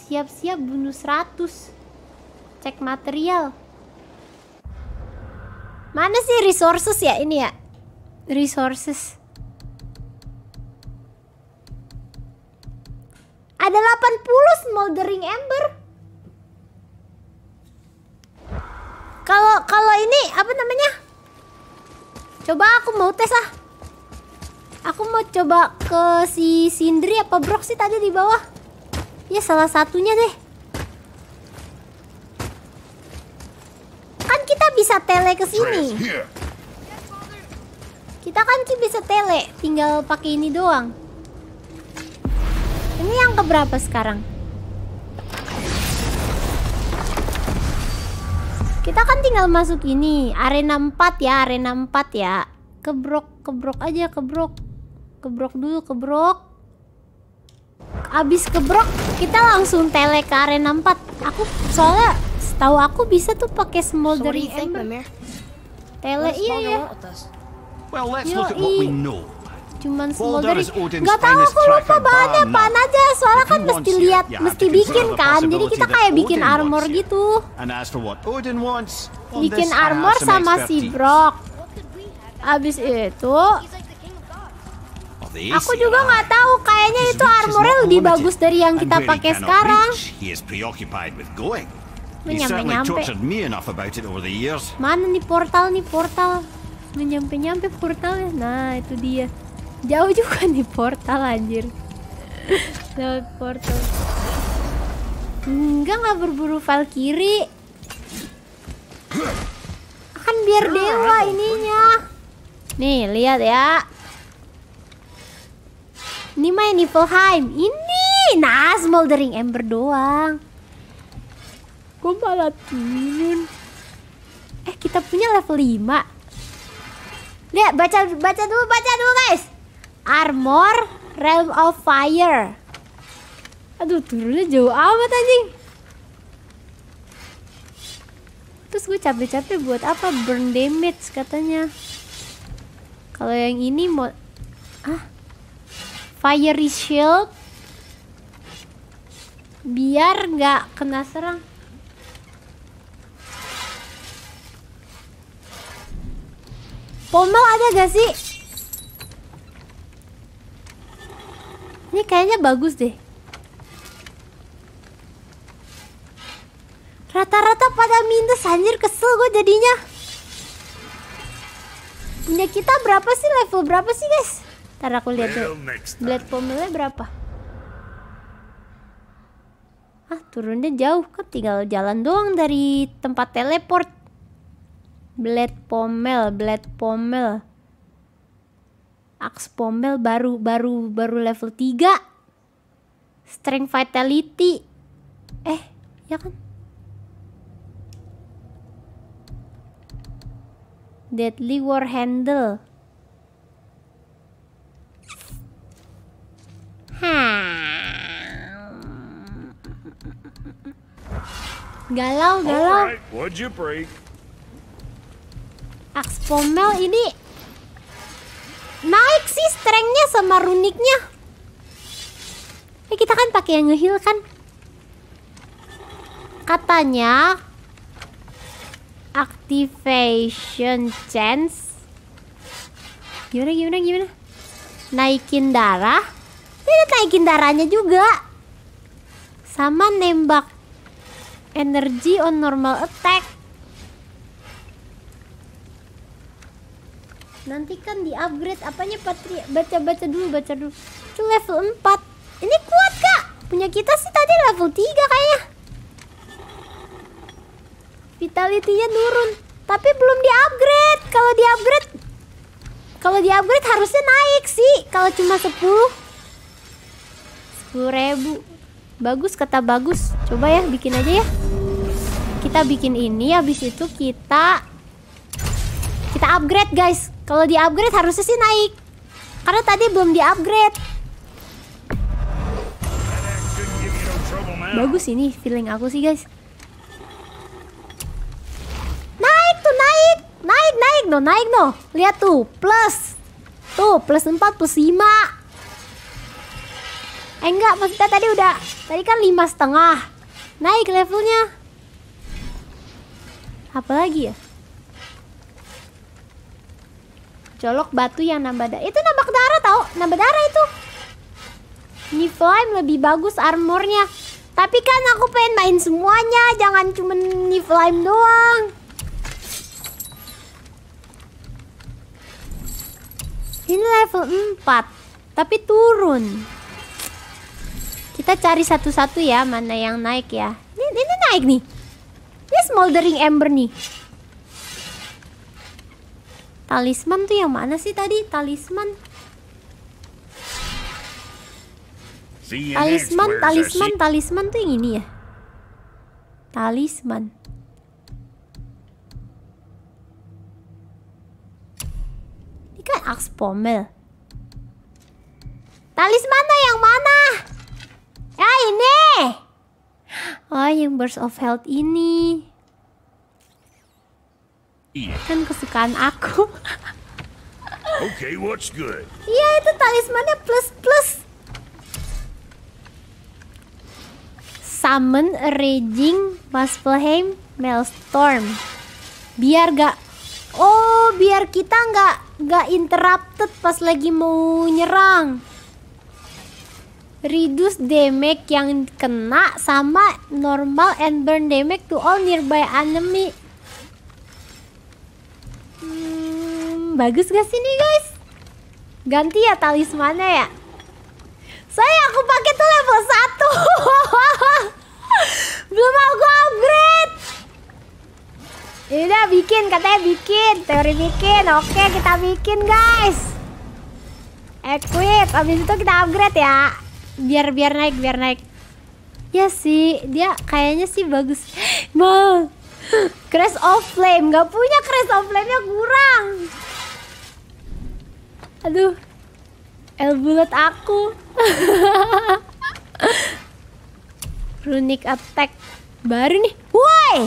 Siap-siap bunuh 100 Cek material Mana sih resources ya ini ya? Resources Ada 80 smoldering ember Kalau kalau ini apa namanya? Coba aku mau tes ah. Aku mau coba ke si Sindri apa Brok sih tadi di bawah. Ya salah satunya deh. Kan kita bisa tele ke sini. Kita kan sih bisa tele, tinggal pakai ini doang. Ini yang keberapa sekarang? Kita kan tinggal masuk ini, arena 4 ya, arena 4 ya. Kebrok, kebrok aja, kebrok. Kebrok dulu, kebrok. Abis kebrok, kita langsung tele ke arena 4. Aku soalnya setahu aku bisa tuh pakai smoldering ember. Tele iya ya. Well, let's Yoi. look at what we know. Cuman Boulder smoldering. is Odin's Gak tahu aku lupa bahannya now. aja. Soalnya kan mesti lihat, mesti bikin kan. Jadi kita kayak bikin armor gitu. Bikin armor sama si. Brock. Abis itu Aku juga nggak tahu, kayaknya itu armornya lebih bagus dari yang kita pakai sekarang. nyampe-nyampe. Mana nih portal nih portal? Nggak nyampe-nyampe portalnya. Nah itu dia. Jauh juga nih portal anjir. Lewat portal. Enggak nggak berburu Valkyrie. Kan biar dewa ininya. Nih lihat ya. Ini main Niflheim. Ini. Nah, Smoldering Ember doang. Gue malah turun. Eh, kita punya level 5. Lihat, baca baca dulu, baca dulu, guys. Armor Realm of Fire. Aduh, turunnya jauh amat anjing. Terus gue capek-capek buat apa? Burn damage katanya. Kalau yang ini mau ah Fiery Shield biar nggak kena serang. Pommel ada gak sih? Ini kayaknya bagus deh. Rata-rata pada minus anjir kesel gue jadinya. Punya kita berapa sih level berapa sih guys? Ntar aku lihat dulu. Blade pommelnya berapa? Ah turunnya jauh kan tinggal jalan doang dari tempat teleport. Blade pommel, blade pommel. Axe pommel baru baru baru level 3. Strength vitality. Eh, ya kan? Deadly war handle. Hmm. Galau, galau. Break? Axe pommel ini naik sih strengthnya sama runiknya. Eh kita kan pakai yang ngeheal kan? Katanya activation chance. Gimana gimana gimana? Naikin darah. Ini naikin darahnya juga. Sama nembak energy on normal attack. Nanti kan di upgrade apanya Patria baca-baca dulu baca dulu. Itu level 4 ini kuat kak. Punya kita sih tadi level 3 kayaknya. Vitality-nya turun. Tapi belum di upgrade kalau di upgrade kalau di upgrade harusnya naik sih. Kalau cuma 10 10 ribu. Bagus kata bagus. Coba ya bikin aja ya. Kita bikin ini habis itu kita kita upgrade guys. Kalau di upgrade harusnya sih naik. Karena tadi belum di upgrade bagus ini feeling aku sih guys. Naik tuh naik. Naik naik no naik no. Lihat tuh plus. Tuh plus 4 plus 5 eh enggak maksudnya tadi udah tadi kan lima setengah. Naik levelnya. Apa lagi ya colok batu yang nambah darah itu nambah darah tau nambah darah itu. Niflheim lebih bagus armornya. Tapi kan aku pengen main semuanya jangan cuma Niflheim doang. Ini level 4 tapi turun. Kita cari satu-satu ya mana yang naik ya. Ini, ini naik nih. Ini smoldering ember nih Talisman tuh yang mana sih tadi? Talisman. Talisman, talisman, talisman tuh yang ini ya. Talisman. Ini kan aks pomel. Talisman tuh yang mana? Ya ini. Oh, yang burst of health ini. Yeah. Kan kesukaan aku. Okay, what's good? Iya, itu talismannya plus plus. Summon a raging Muspelheim Maelstrom. Biar gak Oh, biar kita nggak nggak interrupted pas lagi mau nyerang. Reduce damage yang kena sama normal and burn damage to all nearby enemy. Hmm, bagus gak sih nih guys? Ganti ya talismannya ya. Saya aku pakai tuh level 1 Belum aku upgrade. Ya udah bikin katanya bikin, teori bikin. Oke, kita bikin guys. Equip, habis itu kita upgrade ya. Biar biar naik, biar naik. Ya sih, dia kayaknya sih bagus. Mau. Crash of Flame, nggak punya Crash of Flame-nya kurang. Aduh. El bulat aku. Runic attack baru nih. Woi.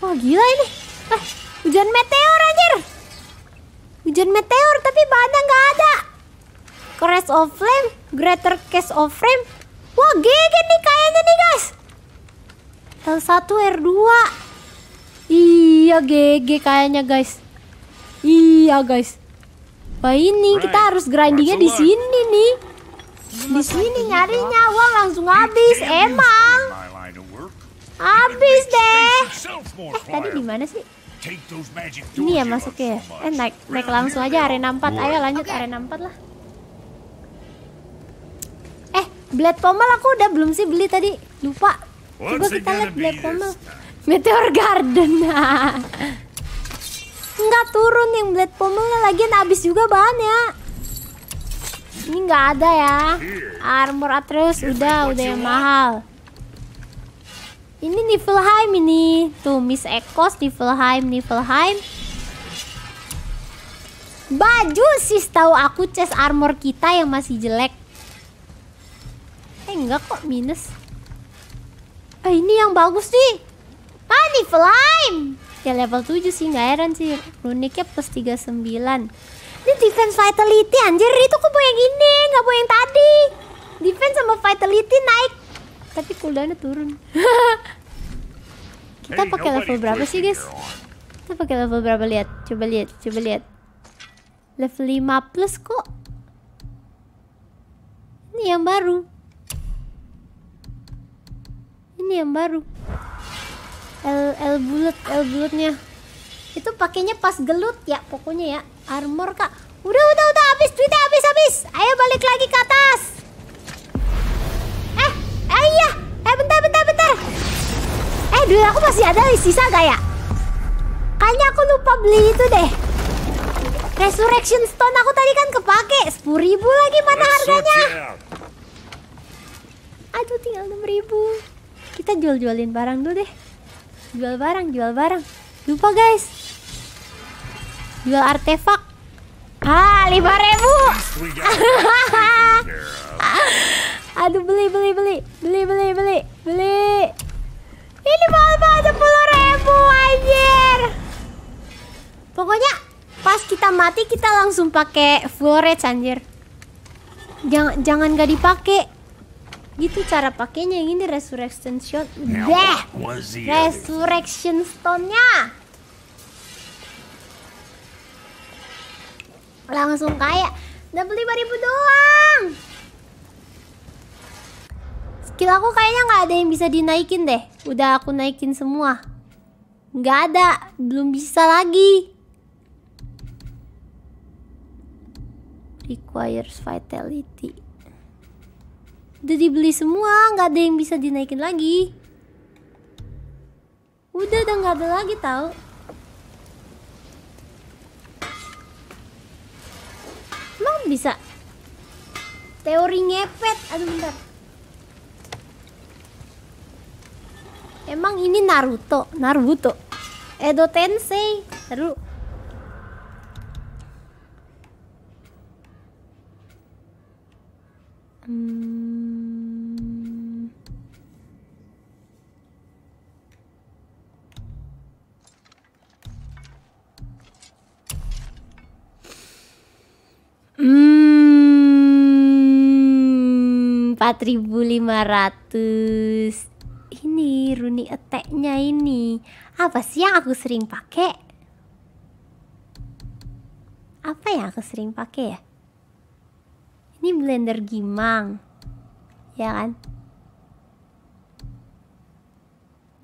Wah gila ini. Eh, hujan meteor anjir. Hujan meteor tapi bahannya nggak ada. Crash of Flame, Greater Case of Flame. Wah GG nih kayaknya nih guys. L1 R2. Iya GG kayaknya guys. Iya guys. Wah ini kita harus grindingnya di sini nih. Di sini nyarinya uang langsung habis. Emang habis deh. Eh tadi di mana sih? Ini ya masuknya ya. Eh naik naik langsung aja arena 4. Ayo lanjut arena 4 lah. Eh, Blade Pommel aku udah belum sih beli tadi? Lupa. Coba kita lihat time? Meteor Garden. Enggak turun yang Blade Pommelnya lagian habis juga bahannya. Ini nggak ada ya. Armor Atreus udah udah yang mahal. Ini Niflheim ini. Tuh Miss Ekos Niflheim Niflheim. Baju sih tahu aku chest armor kita yang masih jelek. Eh enggak kok minus. Ah ini yang bagus nih. Ah Niflheim. Ya level 7 sih nggak heran sih. Runiknya plus 39. Ini defense vitality anjir itu kok yang ini nggak mau yang tadi. Defense sama vitality naik. Tapi cooldownnya turun. Kita Hey, pakai level berapa sih guys? Kita pakai level berapa lihat? Coba lihat, coba lihat. Level 5 plus kok. Ini yang baru. Ini yang baru. L L bulat, L bulatnya. Itu pakainya pas gelut ya, pokoknya ya. Armor kak. Udah, udah, udah habis duitnya habis habis. Ayo balik lagi ke atas. Eh, eh iya. Eh bentar, bentar, bentar. Eh duit aku masih ada sisa gak ya? Kayaknya aku lupa beli itu deh. Resurrection Stone aku tadi kan kepake 10 ribu lagi mana harganya? Aduh tinggal 6 ribu. Kita jual-jualin barang dulu deh. Jual barang, jual barang. Lupa guys. Jual artefak. Ah, 5 ribu. Aduh beli beli beli beli beli beli beli. Ini mahal banget 10 ribu anjir. Pokoknya pas kita mati kita langsung pakai full rage anjir. Jangan jangan gak dipakai. Gitu cara pakainya yang ini resurrection shot. Deh. Resurrection stone-nya. Langsung kaya. Dapat 5000 doang. Skill aku kayaknya nggak ada yang bisa dinaikin deh. Udah aku naikin semua. Nggak ada, belum bisa lagi. Requires vitality udah dibeli semua nggak ada yang bisa dinaikin lagi. Udah udah nggak ada lagi tau. Emang bisa? Teori ngepet. Aduh bentar. Emang ini Naruto? Naruto. Edo Tensei. Terus hmm. Hmm, 4500. Ini runic attack-nya ini. Apa sih yang aku sering pakai? Apa yang aku sering pakai ya? Ini blender gimang. Ya kan?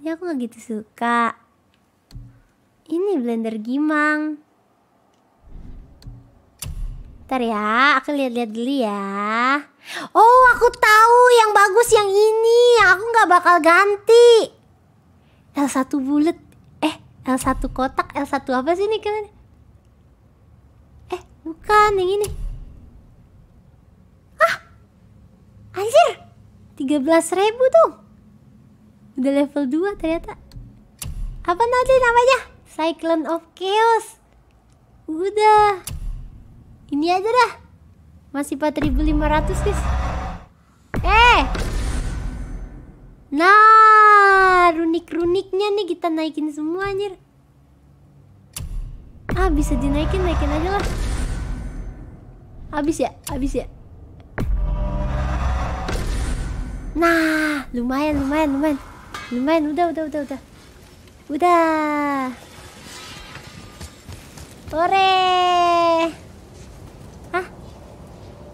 Ini aku nggak gitu suka. Ini blender gimang. Ntar ya, aku lihat-lihat dulu ya. Oh, aku tahu yang bagus yang ini. Aku nggak bakal ganti. L1 bulat. Eh, L1 kotak, L1 apa sih ini kalian? Eh, bukan yang ini. Ah, anjir. 13 ribu tuh. Udah level 2 ternyata. Apa nanti namanya? Cyclone of Chaos. Udah. Ini aja dah. Masih 4500 guys. Eh. Nah, runik-runiknya nih kita naikin semua anjir. Ah, bisa dinaikin, naikin aja lah. Habis ya? Habis ya? Nah, lumayan, lumayan, lumayan. Lumayan, udah, udah, udah, udah. Udah. Ore.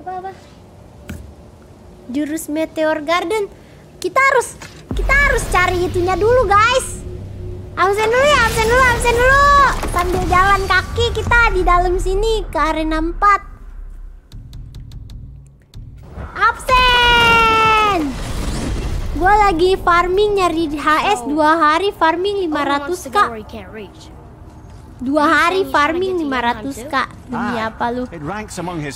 Hah? Apa-apa? Jurus Meteor Garden. Kita harus kita harus cari itunya dulu, guys. Absen dulu ya, absen dulu, absen dulu. Sambil jalan kaki kita di dalam sini ke arena 4. Absen. Gua lagi farming nyari HS dua hari farming 500 kak. Dua hari farming 500 kak. Demi apa lu?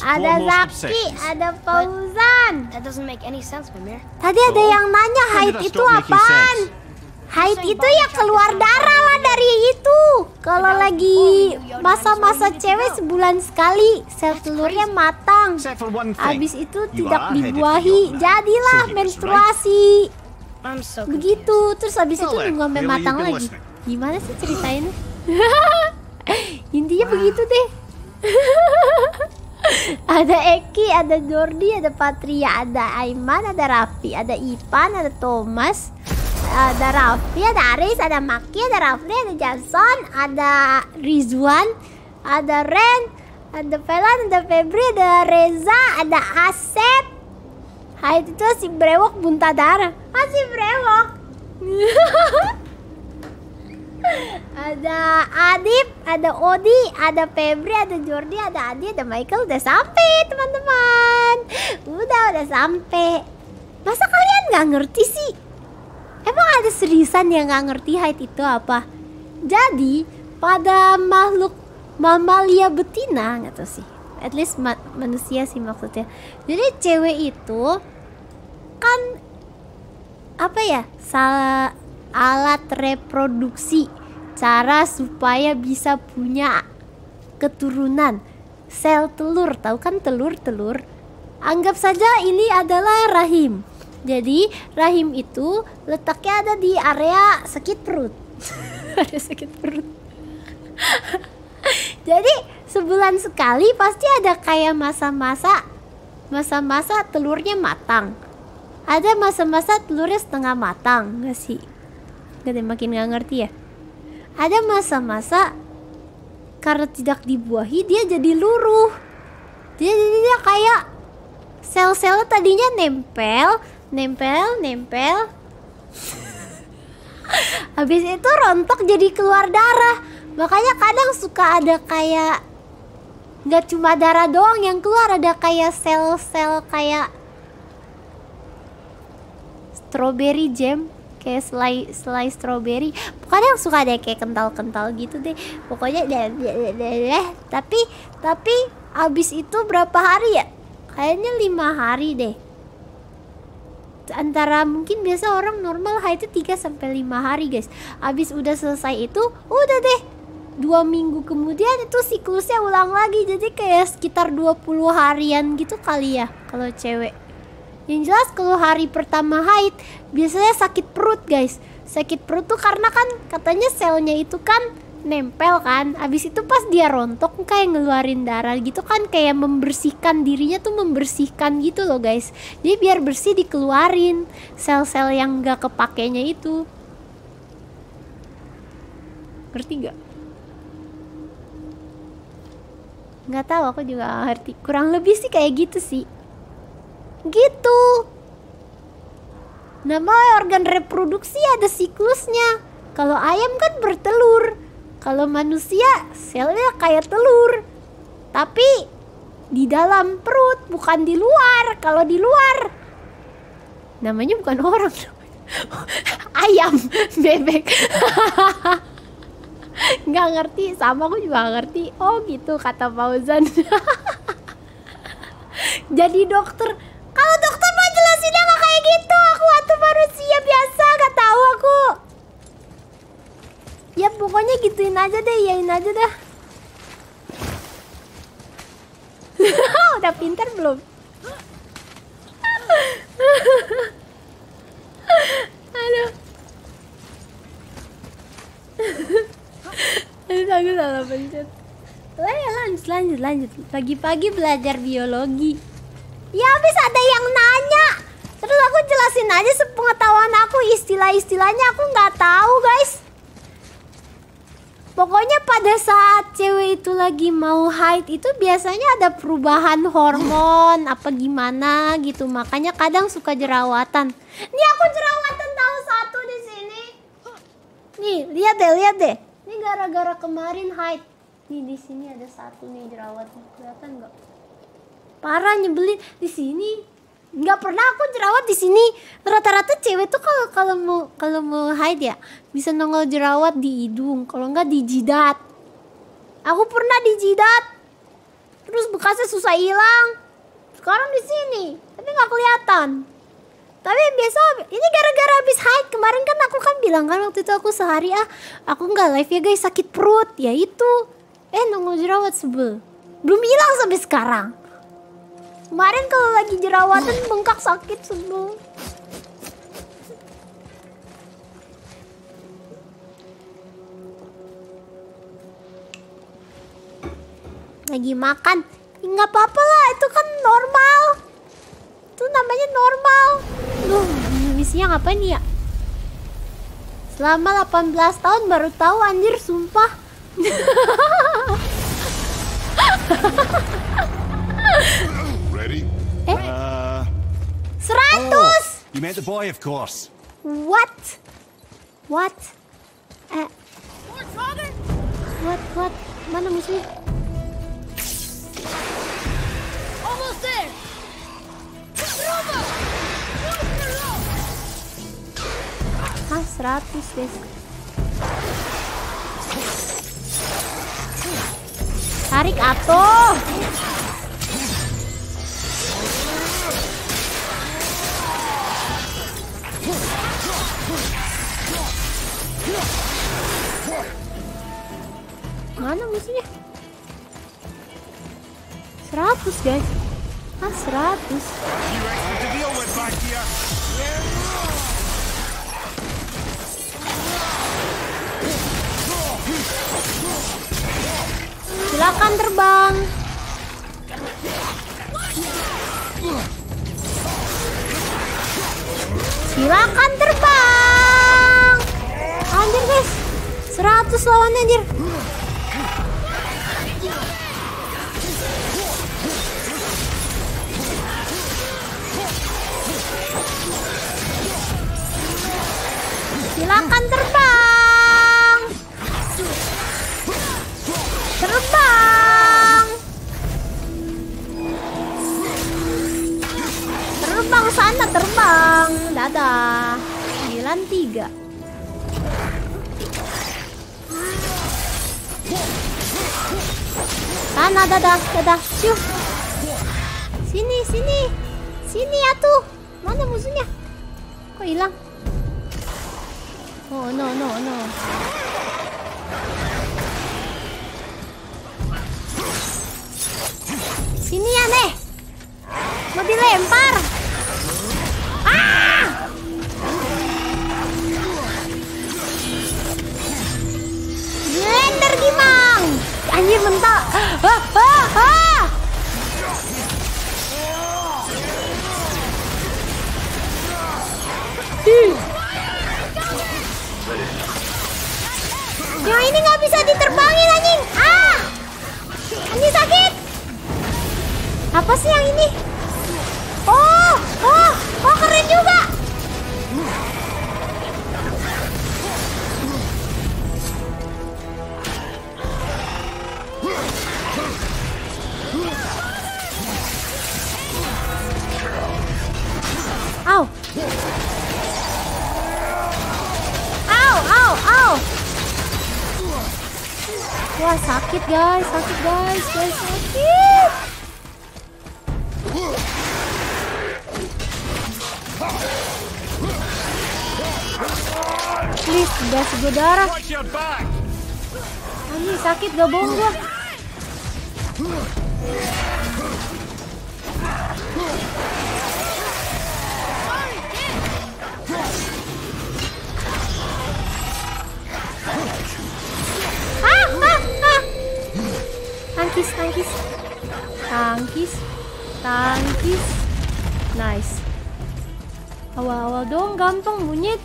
Ada Zaki, ada Fauzan. That doesn't make any sense, Mimir. Tadi ada yang nanya haid itu apaan? Haid itu ya keluar darah lah dari itu. Kalau lagi masa-masa cewek sebulan sekali, sel telurnya matang. Habis itu tidak dibuahi, jadilah menstruasi. I'm so Begitu, terus habis itu nunggu sampai matang lagi. Gimana sih ceritain? Intinya begitu deh. ada Eki, ada Jordi, ada Patria, ada Aiman, ada Raffi, ada Ipan, ada Thomas, ada Raffi, ada Aris, ada Maki, ada Rafli, ada Jason, ada Rizwan, ada Ren, ada Velan, ada Febri, ada Reza, ada Asep. Hai itu si brewok buntah darah. Ah si brewok. ada Adip, ada Odi, ada Febri, ada Jordi, ada Adi, ada Michael udah sampai teman-teman. Udah udah sampai. Masa kalian nggak ngerti sih? Emang ada seriusan yang nggak ngerti height itu apa? Jadi pada makhluk mamalia betina nggak tahu sih. At least ma- manusia sih maksudnya. Jadi cewek itu kan apa ya? Salah alat reproduksi cara supaya bisa punya keturunan. Sel telur tahu kan telur-telur anggap saja ini adalah rahim. Jadi rahim itu letaknya ada di area sakit perut. Ada sakit perut. Jadi sebulan sekali pasti ada kayak masa-masa masa-masa telurnya matang. Ada masa-masa telurnya setengah matang nggak sih Gak makin gak ngerti ya? Ada masa-masa karena tidak dibuahi dia jadi luruh. Dia jadi dia kayak sel-sel tadinya nempel nempel nempel. Habis itu rontok jadi keluar darah. Makanya kadang suka ada kayak nggak cuma darah doang yang keluar ada kayak sel-sel kayak strawberry jam kayak selai selai strawberry. Kadang suka ada kayak kental-kental gitu deh. Pokoknya deh, deh, deh, deh, deh. tapi tapi abis itu berapa hari ya? Kayaknya lima hari deh. Antara mungkin biasa orang normal haid itu 3 sampai 5 hari guys. Abis udah selesai itu udah deh. Dua minggu kemudian itu siklusnya ulang lagi. Jadi kayak sekitar 20 harian gitu kali ya kalau cewek Yang jelas kalau hari pertama haid biasanya sakit perut guys. Sakit perut tuh karena kan katanya selnya itu kan nempel kan. Abis itu pas dia rontok kayak ngeluarin darah gitu kan kayak membersihkan dirinya tuh membersihkan gitu loh guys. Jadi biar bersih dikeluarin sel-sel yang gak kepakainya itu. Ngerti gak? Nggak tahu aku juga ngerti. Kurang lebih sih kayak gitu sih. Gitu. Nama organ reproduksi ada siklusnya. Kalau ayam kan bertelur. Kalau manusia selnya kayak telur. Tapi di dalam perut bukan di luar. Kalau di luar namanya bukan orang. ayam, bebek. nggak ngerti sama aku juga ngerti oh gitu kata Fauzan jadi dokter kalau dokter mah jelasinnya nggak kayak gitu aku waktu manusia biasa nggak tahu aku ya pokoknya gituin aja deh yain aja dah udah pinter belum aduh Aduh, aku salah pencet. Lanjut, lanjut, lanjut. Pagi-pagi belajar biologi. Ya habis ada yang nanya. Terus aku jelasin aja sepengetahuan aku istilah-istilahnya aku nggak tahu guys. Pokoknya pada saat cewek itu lagi mau haid itu biasanya ada perubahan hormon apa gimana gitu. Makanya kadang suka jerawatan. Nih aku jerawatan tahu satu di sini. Nih, lihat deh, lihat deh. Ini gara-gara kemarin haid. Nih di sini ada satu nih jerawat. Kelihatan nggak? Parah nyebelin di sini. Nggak pernah aku jerawat di sini. Rata-rata cewek tuh kalau kalau mau kalau mau haid ya bisa nongol jerawat di hidung. Kalau nggak di jidat. Aku pernah di jidat. Terus bekasnya susah hilang. Sekarang di sini, tapi nggak kelihatan. Tapi biasa ini gara-gara habis haid kemarin kan aku kan bilang kan waktu itu aku sehari ah aku nggak live ya guys sakit perut ya itu eh nongol jerawat sebel belum hilang sampai sekarang kemarin kalau lagi jerawatan bengkak sakit sebel lagi makan. Nggak apa-apa lah itu kan normal. Itu namanya normal. Duh, misinya ngapain ya? Selama 18 tahun baru tahu anjir, sumpah. Ready? eh, Uh, 100! you meant the boy, of course. What? What? Eh. What, what? Mana musuhnya? Almost there! Hah, 100 guys. Tarik atuh. Mana musuhnya? 100 guys. Ah, 100. Back here. Silakan terbang. Silakan terbang. Anjir guys. 100 lawan anjir. Silakan terbang. Terbang. Terbang sana terbang. Dadah. 93. Sana dadah, dadah, cium. Sini, sini. Sini atuh. Mana musuhnya? Kok hilang? Oh no no no. Sini ya aneh. Mau dilempar. Ah! Blender gimang. Anjir mental. Ah, ah, ah. Yang ini nggak bisa diterbangin anjing. Ah. Anjing sakit. Apa sih yang ini? Oh, oh, oh keren juga. Sakit guys, sakit guys, guys sakit. Please, udah gue darah. Anjing sakit gak bohong gua. Tangkis, tangkis. Tangkis. Tangkis. Nice. Awal-awal dong gampang monyet.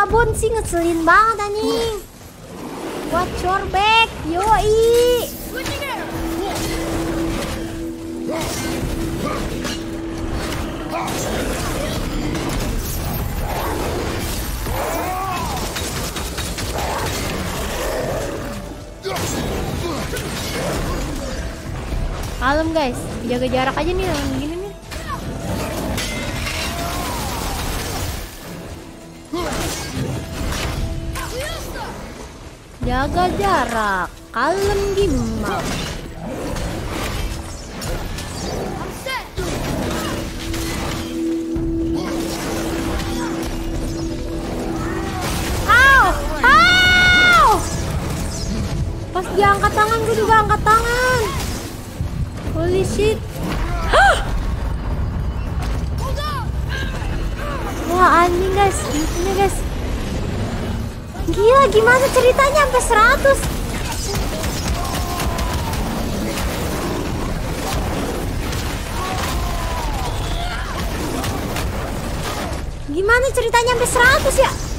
Babon sih ngeselin banget anjing. Watch your back, yoi. Kalem guys, jaga jarak aja nih gini Jaga jarak, kalem! Au! Pas dia angkat tangan, gue juga angkat tangan. Holy shit. Wah anjing guys, ini guys. Gila gimana ceritanya? Sampai 100 Gimana ceritanya? Sampai 100 ya?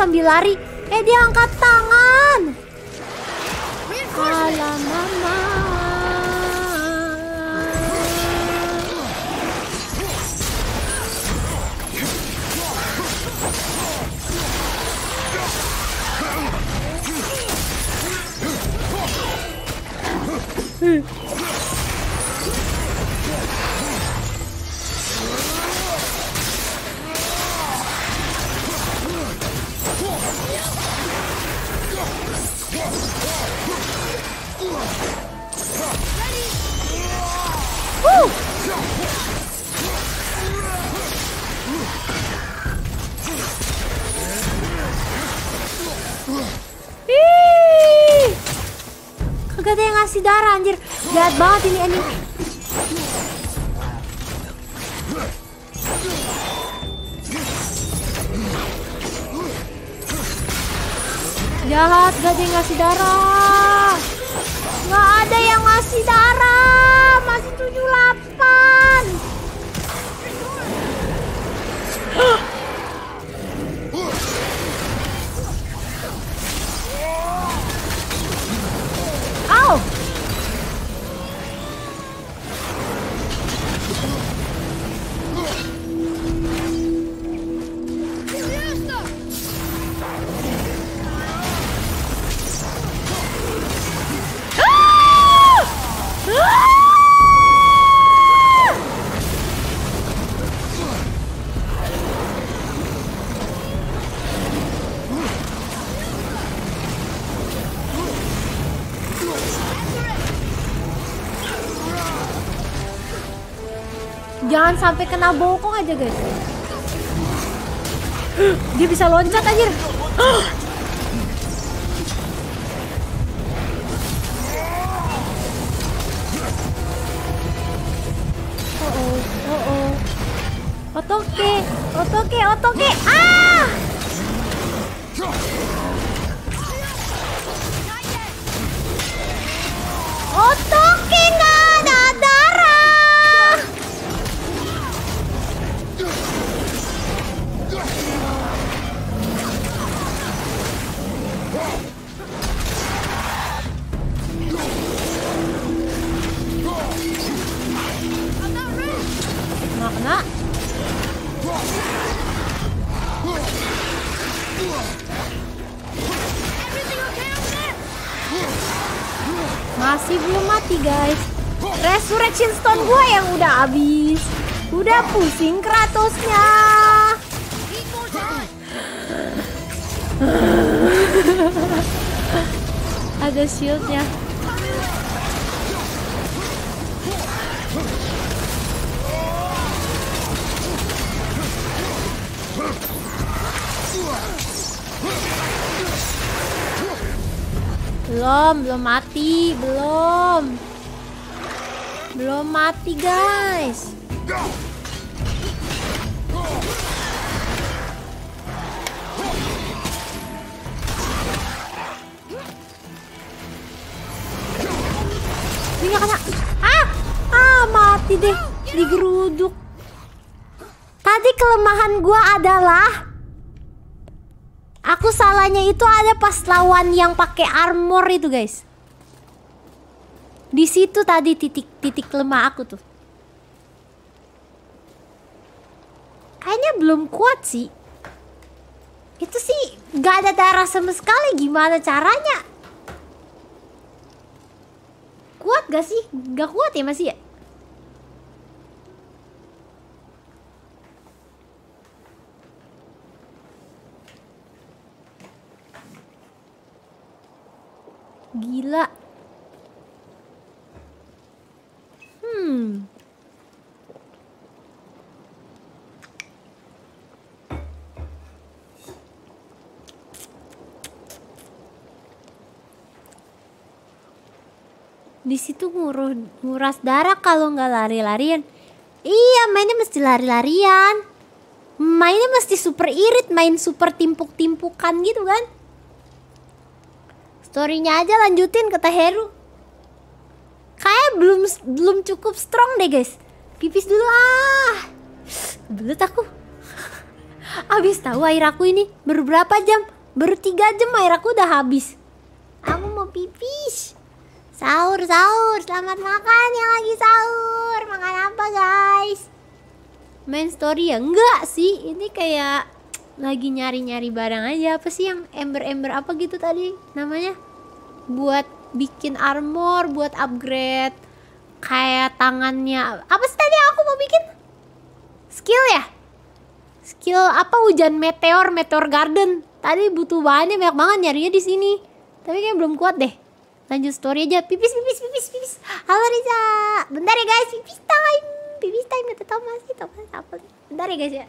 Sambil lari. Eh dia angkat Jahat banget ini anjing. Jahat, gak yang ngasih darah. Sampai kena bokong aja guys. Dia bisa loncat anjir. Pusing Kratosnya. Ada shieldnya. Belum, belum mati, belum. Belum mati, guys. Ini itu ada pas lawan yang pakai armor itu, guys. Di situ tadi titik-titik lemah aku tuh. Kayaknya belum kuat sih. Itu sih gak ada darah sama sekali. Gimana caranya? Kuat gak sih? Gak kuat ya masih ya? Gila. Hmm. Di situ nguruh, nguras darah kalau nggak lari-larian. Iya, mainnya mesti lari-larian. Mainnya mesti super irit, main super timpuk-timpukan gitu kan. Storynya aja lanjutin kata Heru. Kayak belum belum cukup strong deh guys. Pipis dulu ah. Belut aku. Habis tahu air aku ini baru berapa jam? Baru tiga jam air aku udah habis. Aku mau pipis. Sahur sahur, selamat makan yang lagi sahur. Makan apa guys? Main story ya? Enggak sih, ini kayak lagi nyari-nyari barang aja. Apa sih yang ember-ember apa gitu tadi namanya? Buat bikin armor buat upgrade. Kayak tangannya. Apa sih tadi aku mau bikin? Skill ya? Skill apa? Hujan meteor meteor garden. Tadi butuh bahannya banyak banget nyarinya di sini. Tapi kayak belum kuat deh lanjut story aja. Pipis pipis pipis pipis. Halo Riza bentar ya guys. Pipis time. Pipis time gak tahu masih tahu apa? Bentar ya guys ya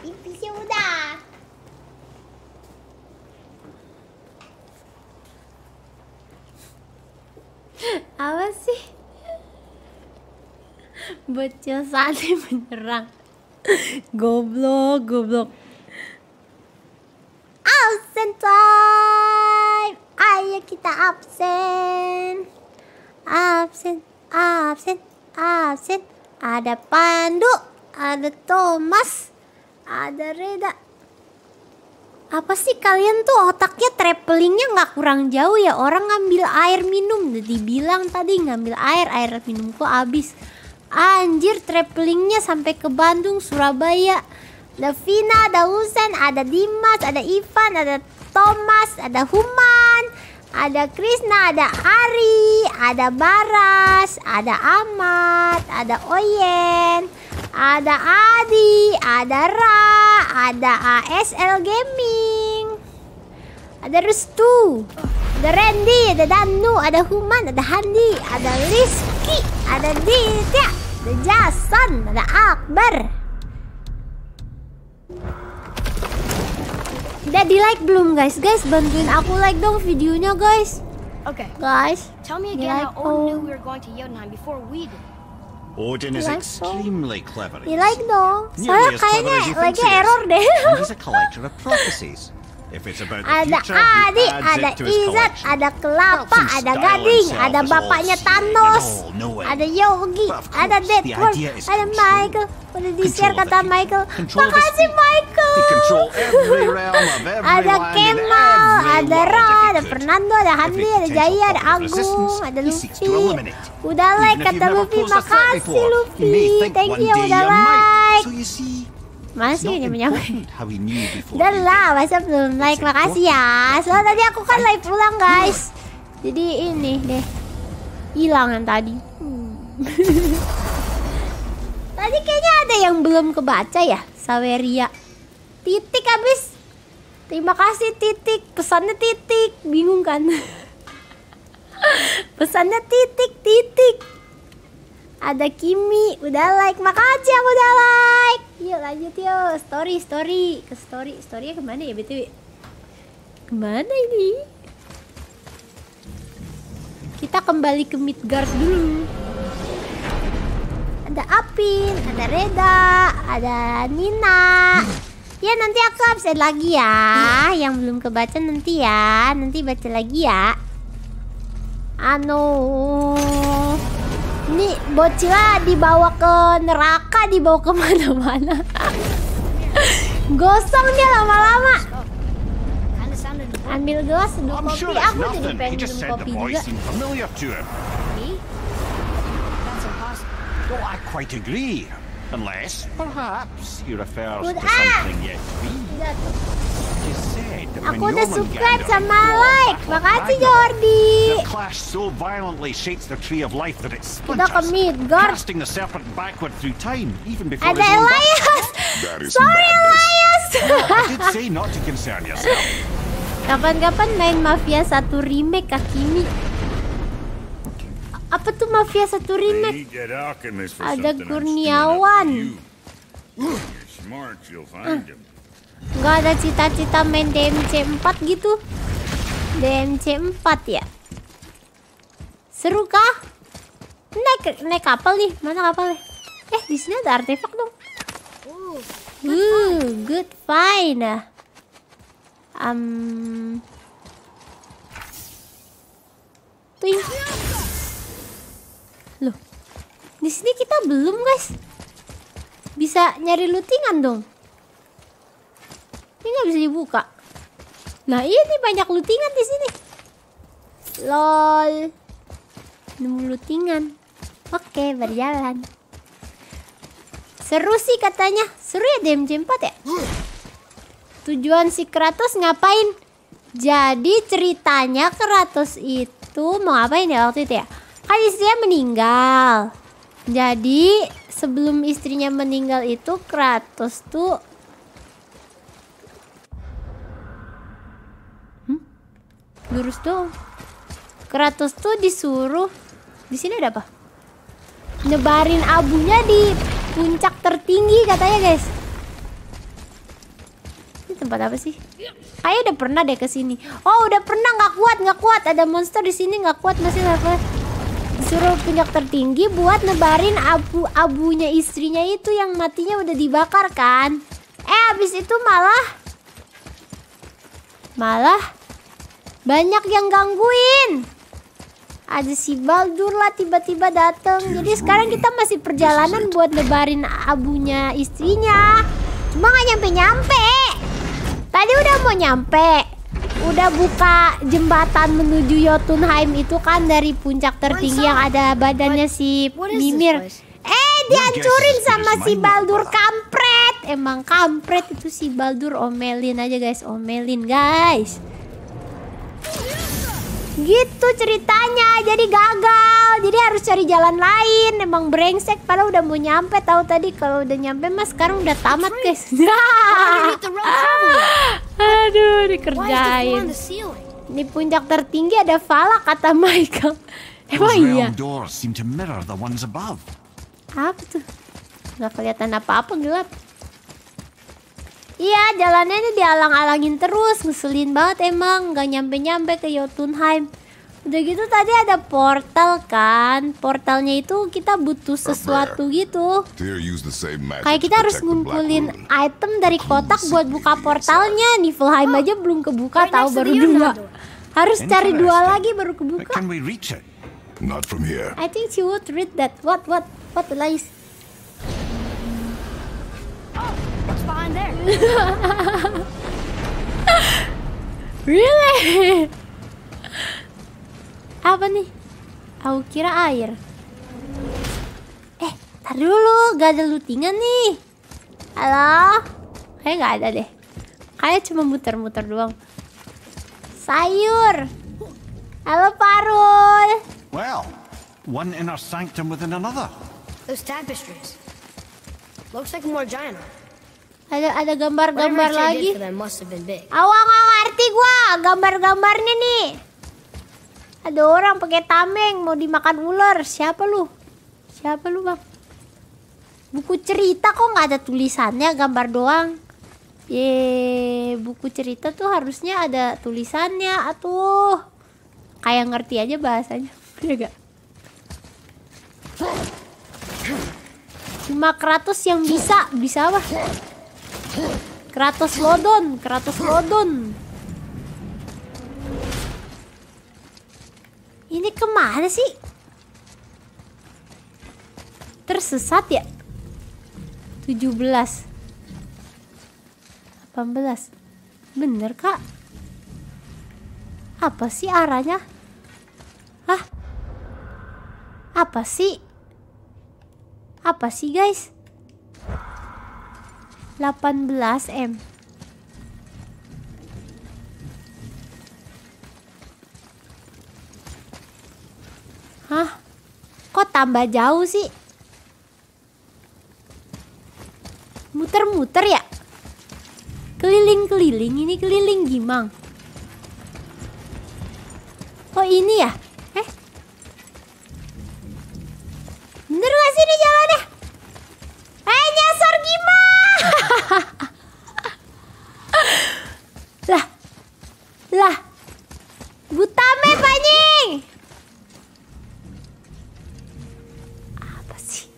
pipis ya udah. Apa sih? Bocil sate menyerang. goblok, goblok. Absen time. Ayo kita absen. Absen, absen, absen. Ada Pandu, ada Thomas, ada Reda. Apa sih kalian tuh otaknya travelingnya nggak kurang jauh ya? Orang ngambil air minum, udah dibilang tadi ngambil air, air minumku habis. Anjir, travelingnya sampai ke Bandung, Surabaya. Ada Vina, ada Husen, ada Dimas, ada Ivan, ada Thomas, ada Human, ada Krisna, ada Ari, ada Baras, ada Ahmad, ada Oyen, ada Adi, ada Ra, ada ASL Gaming, ada Restu, ada Randy, ada Danu, ada Human, ada Handi, ada Rizky, ada Ditya, ada Jason, ada Akbar. Udah di like belum guys? Guys bantuin aku like dong videonya guys. Okay, Guys. tell me again like how Odin knew we were going to Jotunheim before we did. Odin is Like so. extremely clever. Di like dong. Nearly Soalnya as clever kayaknya as you think like he is. error deh. And he's a collector of prophecies. Ada Adi, ada Izat, ada Kelapa, ada Gading, ada bapaknya Thanos, ada Yogi, ada Deadpool, ada. Michael. Udah di share Control of the kata. Michael. Makasih. Michael. Ada Kemal, ada Ra, ada. Fernando, ada Handi, Every ada Jaya, ada Agung, ada Luffy. Udah like kata Luffy, makasih Luffy. Thank you udah like. Masih before Udah he lah, masa belum like makasih ya. Soalnya tadi aku kan live ulang guys. Jadi ini deh hilang yang tadi. Hmm. tadi kayaknya ada yang belum kebaca ya, Saweria. Titik habis. Terima kasih titik, pesannya titik, bingung kan? pesannya titik titik. Ada Kimi, udah like, makasih yang udah like. Yuk lanjut yuk, story story ke story, storynya ke mana ya btw? Ke mana ini? Kita kembali ke Midgard dulu. Ada Apin, ada Reda, ada Nina. Ya nanti aku absen lagi ya. Yang belum kebaca nanti ya, nanti baca lagi ya. Anu, ini bocila dibawa ke neraka, dibawa ke mana-mana. Gosong dia lama-lama. Ambil gelas seduh kopi. sure Aku jadi pengen minum kopi juga. Oh, I quite agree. Unless, perhaps, you refer Good to ah! something yet Aku when udah subscribe sama like. Makasih Jordi. The clash so violently shakes the tree of life that it Kita ke splinters, Midgard. casting the serpent backward through time, even before Ada. Elias. Sorry. Elias. I did say not to concern yourself. Kapan-kapan main Mafia 1 remake Kakimi. Apa tuh Mafia 1 They remake? Ada Kurniawan. Gak ada cita-cita main DMC 4 gitu. DMC 4 ya. Seru kah? Naik naik kapal nih. Mana kapalnya? Eh, di sini ada artefak dong. Uh, good find. Um, tuh di sini kita belum guys. Bisa nyari lootingan dong. Ini nggak bisa dibuka. Nah ini banyak lootingan di sini. Lol. Nemu lootingan. Oke berjalan. Seru sih katanya. Seru ya DMC 4 ya? Tujuan si Kratos ngapain? Jadi ceritanya Kratos itu mau ngapain ya waktu itu ya? Kan istrinya meninggal. Jadi sebelum istrinya meninggal itu Kratos tuh Hmm? Dong. Kratos tuh disuruh di sini ada apa? Nyebarin abunya di puncak tertinggi katanya guys. Ini tempat apa sih? Kayaknya udah pernah deh ke sini. Oh, udah pernah nggak kuat, nggak kuat. Ada monster di sini nggak kuat masih level. Disuruh puncak tertinggi buat nebarin abu-abunya istrinya itu yang matinya udah dibakar kan. Eh, habis itu malah malah banyak yang gangguin. Ada si Baldur lah tiba-tiba dateng. Jadi sekarang kita masih perjalanan buat nebarin abunya istrinya. Cuma nggak nyampe-nyampe. Tadi udah mau nyampe. Udah buka jembatan menuju Jotunheim itu kan dari puncak tertinggi yang ada badannya si Mimir. Eh, dihancurin sama si Baldur kampret. Emang kampret itu si Baldur omelin aja guys, omelin guys. Gitu ceritanya, jadi gagal. Jadi harus cari jalan lain. Emang brengsek padahal udah mau nyampe tahu tadi kalau udah nyampe mas sekarang udah tamat guys. Aduh, dikerjain. Di puncak tertinggi ada Vala kata Michael. Emang iya? Apa tuh? Gak kelihatan apa-apa gelap. Iya, jalannya ini dialang-alangin terus, ngeselin banget emang, nggak nyampe-nyampe ke Jotunheim. Udah gitu tadi ada portal kan, portalnya itu kita butuh sesuatu gitu. The Kayak kita harus the ngumpulin item dari kotak buat buka portalnya. Niflheim aja belum kebuka, tahu baru dua. Harus cari dua lagi baru kebuka. Not from here. I think she would read that. What, what, what lies? What's behind there? Really? Apa nih? Aku kira air. Eh, tar dulu, gak ada lootingan nih. Halo? Kayak gak ada deh. Kayak cuma muter-muter doang. Sayur. Halo Parul. Well, one inner sanctum within another. Those tapestries. Looks like more giant. Ada ada gambar-gambar lagi. Awang nggak ngerti gua gambar-gambarnya nih. Ada orang pakai tameng mau dimakan ular. Siapa lu? Siapa lu bang? Buku cerita kok nggak ada tulisannya, gambar doang. Ye, buku cerita tuh harusnya ada tulisannya, atuh. Kayak ngerti aja bahasanya, ya gak? Cuma Kratos yang bisa, bisa apa? Kratos Lodon, Kratos Lodon. Ini ke mana sih? Tersesat ya? 17 18 Bener kak? Apa sih arahnya? Hah? Apa sih? Apa sih guys? 18 M Hah? Kok tambah jauh sih? Muter-muter ya? Keliling-keliling, ini keliling gimang Oh ini ya? Eh? Bener gak sih ini jalannya? Eh nyasar gimang Lah Lah Butame panjing Apa sih?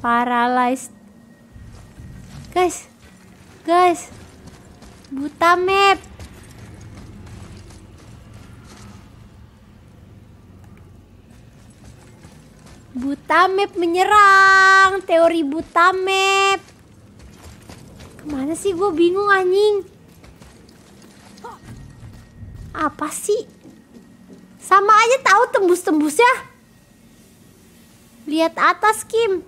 Paralyzed. Guys Guys Buta map Buta map menyerang. Teori buta map Ke mana sih gue bingung anjing? Apa sih? Sama aja tahu tembus-tembusnya. Lihat atas Kim.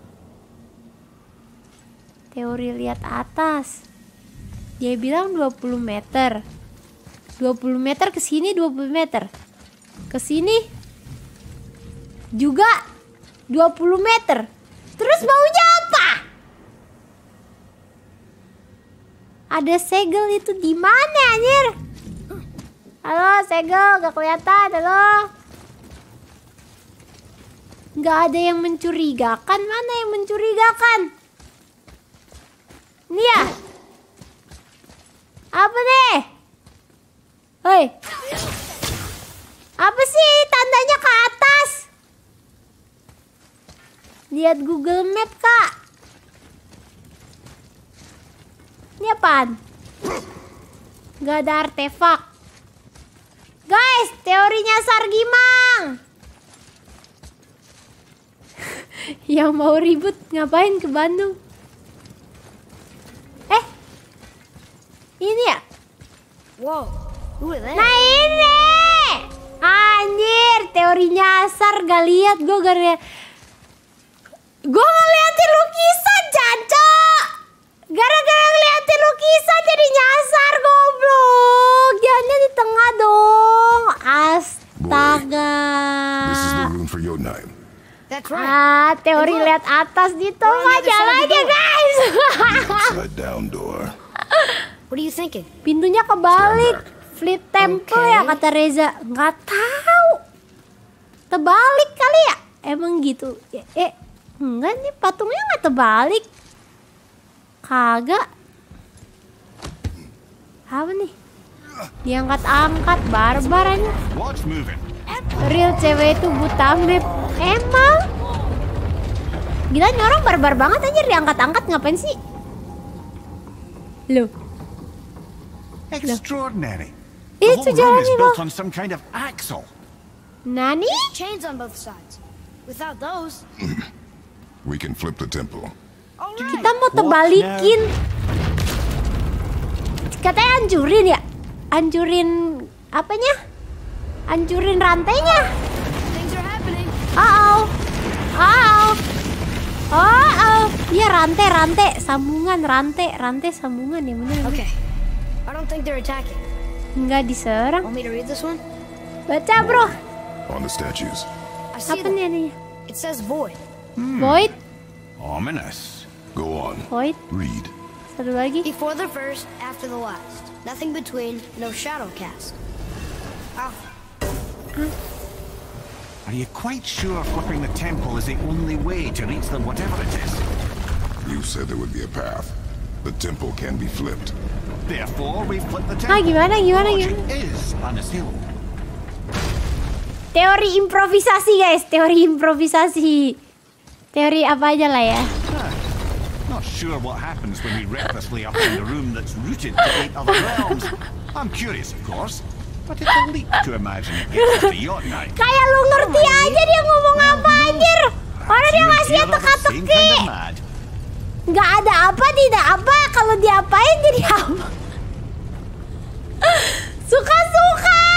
Teori lihat atas. Dia bilang 20 meter. 20 meter ke sini 20 meter. Ke sini Juga 20 meter. Terus baunya apa? Ada segel itu di mana, anjir? Halo, segel, gak kelihatan, halo. Gak ada yang mencurigakan, mana yang mencurigakan? Ini ya? Apa nih? Hei. Apa sih tandanya ke atas? Lihat Google Map, Kak. Ini apaan? Gak ada artefak. Guys, teorinya Sargimang. Yang mau ribut ngapain ke Bandung? Eh, ini ya? Are they? Nah ini Anjir Teorinya asar Gak lihat Gue lihat Gue ngeliatin lukisan Caco Gara-gara ngeliatin lukisan Jadi nyasar Goblok Jangan di tengah dong Astaga This is the room for Yodnine. That's right. Ah, teori lihat atas di tengah jalannya guys. Upside down door. What are you thinking? Pintunya kebalik. Flip temple Oke. ya kata Reza. Nggak tahu. Terbalik kali ya? Emang gitu. Eh, eh, enggak nih patungnya nggak terbalik. Kagak. Apa nih? Diangkat-angkat barbar aja. What's moving? Real cewek itu buta map. Emang? Gila nih orang barbar banget aja diangkat-angkat ngapain sih? Loh, Extraordinary. itu jalannya loh. on some kind of axle. Nani? Chains on both sides. Without those, We can flip the temple. Kita mau terbalikin. Katanya hancurin ya? Hancurin apanya? Hancurin rantainya. Are happening. Oh, oh, oh, oh, iya rantai, rantai, sambungan, rantai, rantai, sambungan ya bener. Okay. I don't think they're attacking. Enggak diserang. Want me to read this one? Baca bro. On the statues. I see Apa nih? It says void. Void, Ominous. Go on. void. Read. Satu lagi. Before the first, after the last. Nothing between, no shadow cast. Ah, Are you quite sure flipping the temple is the only way to reach the whatever it is? You said there would be a path. The temple can be flipped. Therefore, we flip the temple. Ah temple. gimana gimana Logic gimana? is unassailable. Teori improvisasi guys, teori improvisasi. Teori apa aja lah ya. Not sure what happens when we recklessly upend a room that's rooted to eight other realms. I'm curious, of course, but it's a leap to imagine it gets to Jotunheim. Kayak lu ngerti aja dia ngomong apa anjir. Orang dia same teka-teki. Nggak ada apa tidak apa kalau diapain jadi apa. Suka-suka.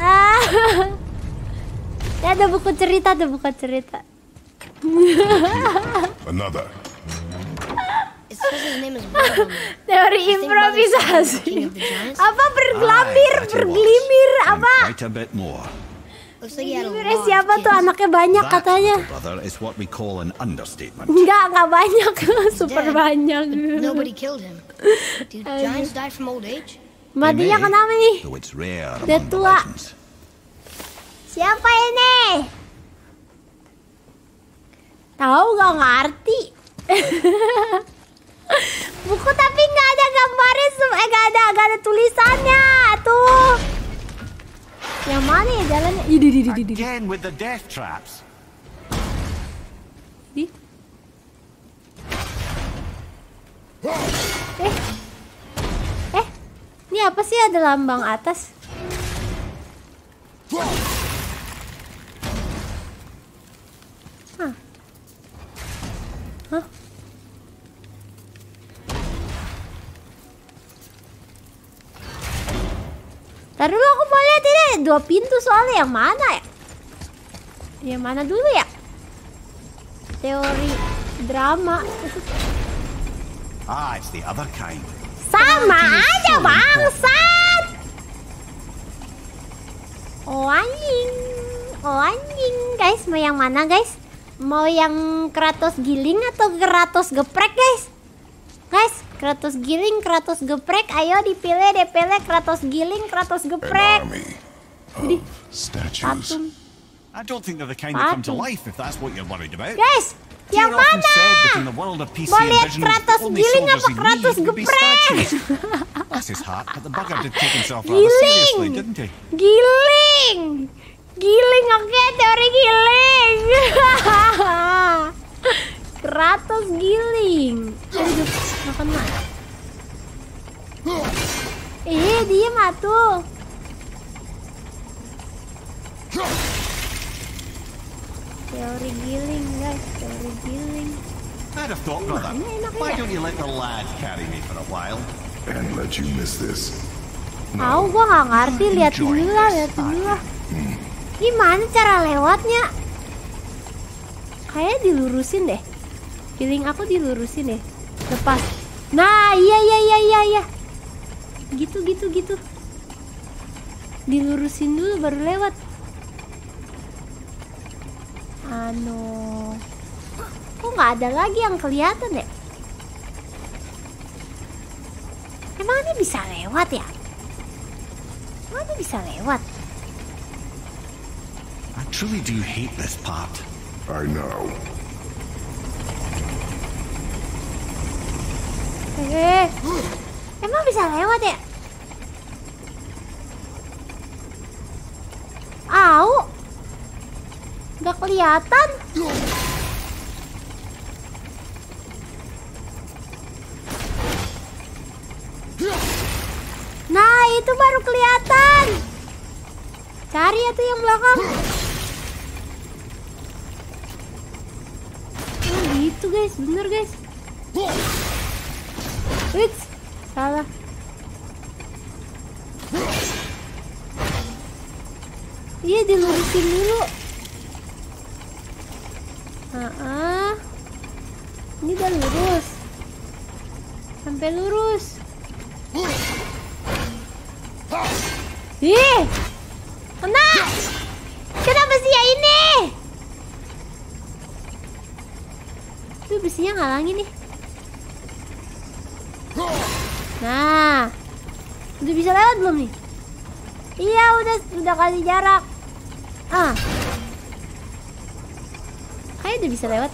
Ah. Ada buku cerita, ada buku cerita. Another. Teori improvisasi. Apa bergelimir, And apa? Lot siapa tuh anaknya banyak katanya. Enggak, enggak banyak. Super banyak. Matinya kenapa nih? Dia tua. Siapa ini? Tahu gak ngerti. Buku tapi nggak ada gambarnya, eh nggak ada, nggak ada tulisannya tuh. Yang mana ya jalannya? Ih, di, di, di, di, di. Again with the death traps. Di. Eh, eh, ini apa sih ada lambang atas? Hah? Ntar dulu aku mau lihat ini dua pintu soalnya yang mana ya? Yang mana dulu ya? Teori drama Ah, it's the other kind. sama aja bangsat. Oh anjing, oh anjing guys mau yang mana guys? Mau yang Kratos giling atau Kratos geprek guys? Guys, Kratos giling, Kratos geprek, ayo dipilih, dipilih Kratos giling, Kratos geprek. army of statues. Patung. I don't think they're the kind that come to Patung. life if that's what you're worried about. Guys, yang mana? said that in the world of PC Mau lihat Kratos giling apa Kratos geprek? statues. Bless his heart, but the bugger did take himself rather Giling. seriously, didn't he? Giling. Giling, oke, teori giling. Kratos giling. Aduh, nggak kena. Eh, dia matu. Teori giling, guys. Teori giling. I'd have thought, brother. Why ya. don't you let the lad carry me for a while? And let you miss this. Tahu gua nggak ngerti. Lihat dulu lah, lihat dulu lah. Gimana cara lewatnya? Kayaknya dilurusin deh. Feeling aku dilurusin deh. Lepas. Nah, iya iya iya iya iya. Gitu gitu gitu. Dilurusin dulu baru lewat. Anu. Kok nggak ada lagi yang kelihatan deh? Emang ini bisa lewat ya? Emang ini bisa lewat? I truly do hate this part. I know. Eh, emang bisa lewat ya? Au, nggak kelihatan. Nah, itu baru kelihatan. Cari tuh yang belakang. Gitu guys, bener guys. Wits, salah. Iya dilurusin dulu. Ah, ini udah lurus. Sampai lurus. Ih, kena. Kenapa sih ya ini? Tuh besinya ngalangin nih. Nah, udah bisa lewat belum nih? Iya, udah udah kasih jarak. Ah, kayak udah bisa lewat.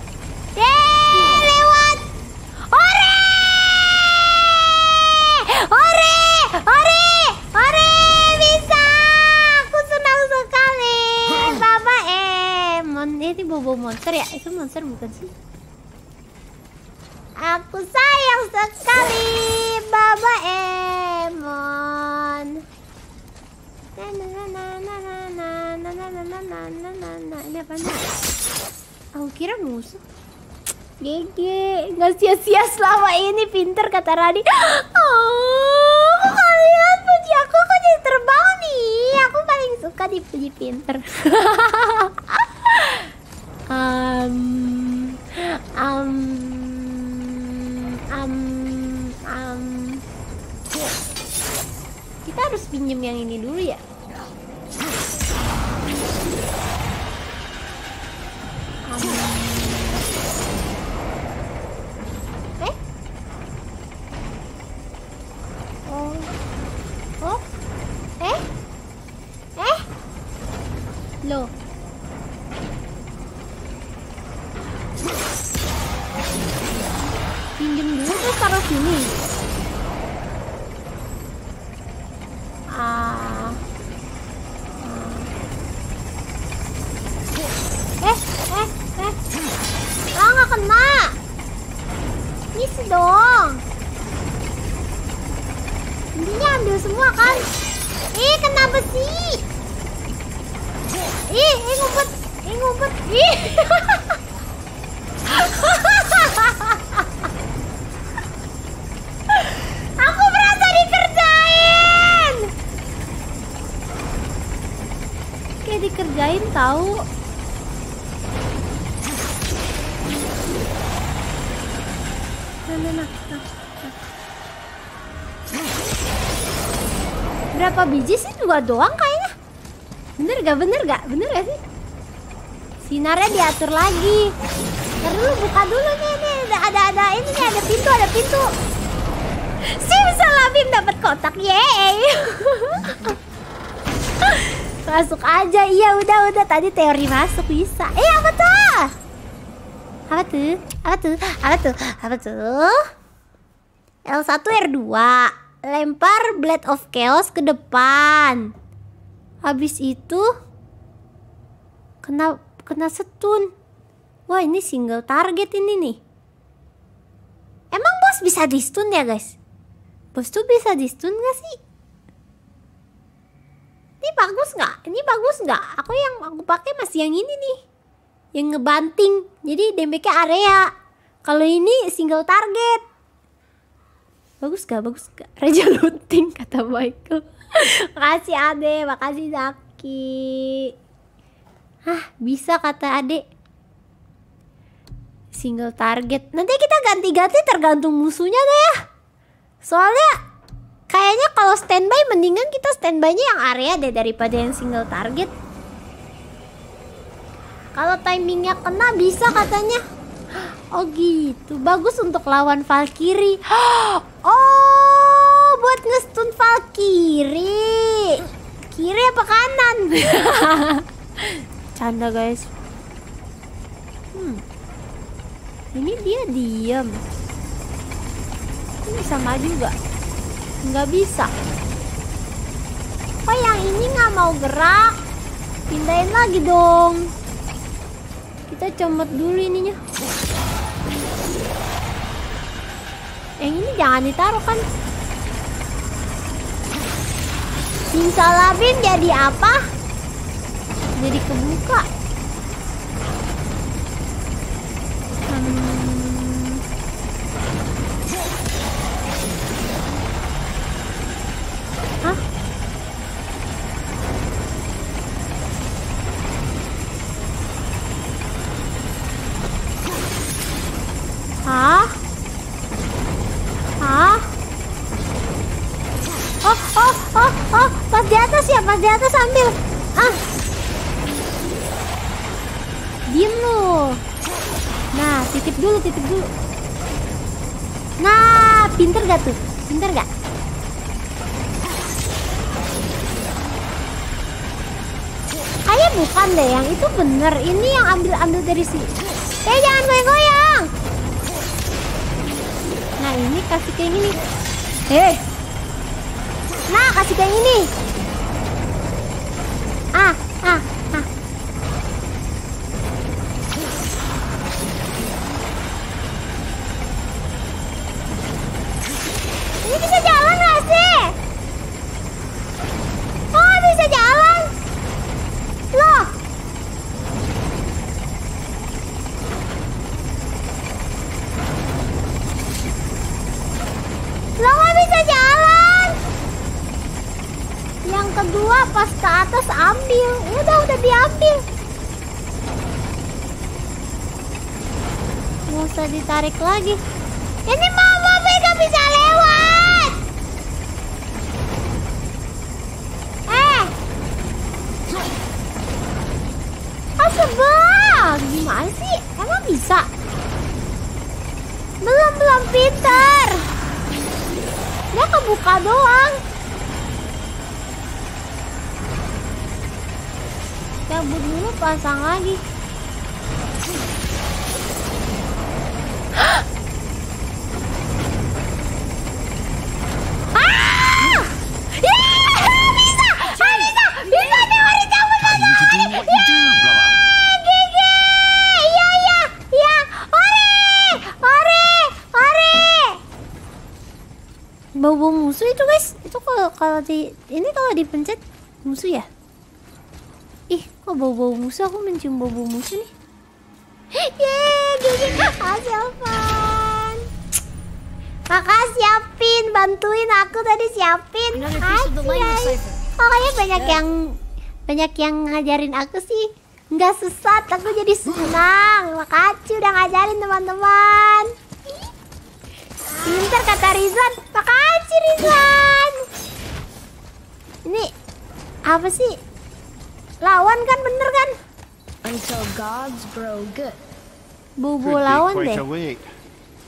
Yeay, lewat. Ore! Ore! Ore! Ore! Bisa! Sekali. Eh, Ini bobo monster ya? Itu monster bukan sih? Aku sayang sekali Baba Emon. Ini apa nih? Aku kira musuh. Gege, nggak sia-sia selama ini pinter kata Radi. Oh, kalian puji aku kok jadi terbang nih. Aku paling suka dipuji pinter. um, um, um, um. Kita harus pinjem yang ini dulu ya. Eh? Oh. Oh? Eh? Eh? Loh. Pinjem dulu terus taruh sini. Ah. Eh, eh, eh. Ah, nggak kena. Ngisi dong. Intinya ambil semua kan. Ih, kena besi. Ih, ih ngumpet. Ih, ngumpet. Ih. Kayak dikerjain tahu. Nah, nah, nah, nah, nah. Berapa biji sih? Dua doang kayaknya. Bener gak? Bener gak? Bener gak sih? Sinarnya diatur lagi. Dulu buka dulu nih, nih ada ada ada ini nih ada pintu ada pintu. Simsalabim dapat kotak, yeay. masuk aja, iya udah udah tadi teori masuk bisa. Eh apa tuh? Apa tuh? Apa tuh? Apa tuh? Apa tuh? L1 R2 lempar Blade of Chaos ke depan. Habis itu kena kena setun. Wah ini single target ini nih. Emang bos bisa di stun ya guys? Bos tuh bisa di stun gak sih? Ini bagus nggak? Ini bagus nggak? Aku yang aku pakai masih yang ini nih, yang ngebanting. Jadi damage-nya area. Kalau ini single target. Bagus gak? Bagus gak? Raja looting kata Michael. makasih Ade, makasih Zaki. Hah, bisa kata Ade. Single target. Nanti kita ganti-ganti tergantung musuhnya deh ya. Soalnya kayaknya kalau standby mendingan kita standby-nya yang area deh daripada yang single target. Kalau timingnya kena bisa katanya. Oh gitu, bagus untuk lawan Valkyrie. Oh, buat ngestun Valkyrie. Kiri apa kanan? Canda guys. Hmm. Ini dia diam. Ini bisa maju gak? Nggak bisa. Oh yang ini nggak mau gerak? Pindahin lagi dong. Kita comot dulu ininya. Yang ini jangan ditaruh kan? Simsalabim jadi apa? Jadi kebuka. Ditarik lagi. Ini mama Vega bisa lewat. Eh. Ah sebel. Gimana sih? Emang bisa? Belum belum pinter. Dia kebuka doang. Cabut dulu pasang lagi. Ah! Yeah! Bisa! Ah, bisa! Bisa teori cabut I need to do what you do, brother. Gigi! Iya, iya, iya. Ore! Ore! Ore! Bau-bau musuh itu guys. Itu kalau kalau di ini kalau dipencet musuh ya? Ih, kok bau-bau musuh? Aku mencium bau-bau musuh nih. Yeay, Gigi. Makasih Alvan. Makasih Apin, bantuin aku tadi siapin. Makasih. Pokoknya banyak yang banyak yang ngajarin aku sih. Nggak sesat, aku jadi senang. Makasih udah ngajarin teman-teman. Pinter kata Rizwan. Makasih Rizwan. Ini apa sih? Lawan kan bener kan? Until grow good. Be lawan deh.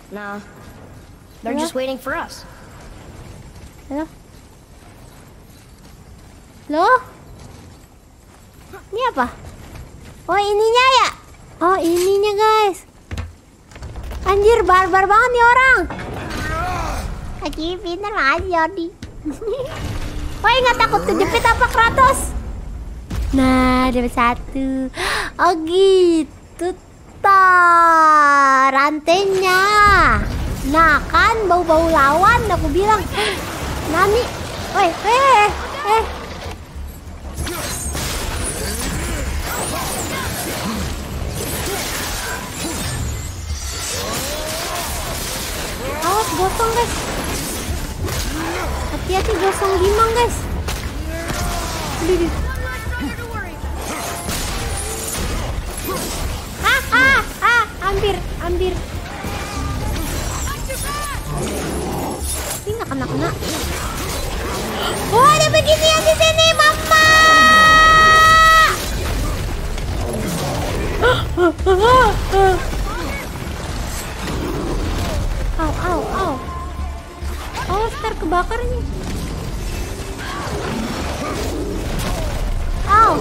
Nah, they're Yeah. just waiting for us. Loh? Ini apa? Oh ininya ya? Oh ininya guys Anjir barbar banget nih orang Lagi pinter aja Jordi Woi nggak takut kejepit apa Kratos? Nah dapat satu Oh gitu Rantainya. Nah kan bau-bau lawan aku bilang. Eh, Nani. Woi, eh, eh. Awas gosong guys. Hati-hati gosong gimang guys. Hampir. Ini nggak kena kena. Oh, ada beginian di sini, mama. Au, au, au. Oh, ntar kebakar nih. Au.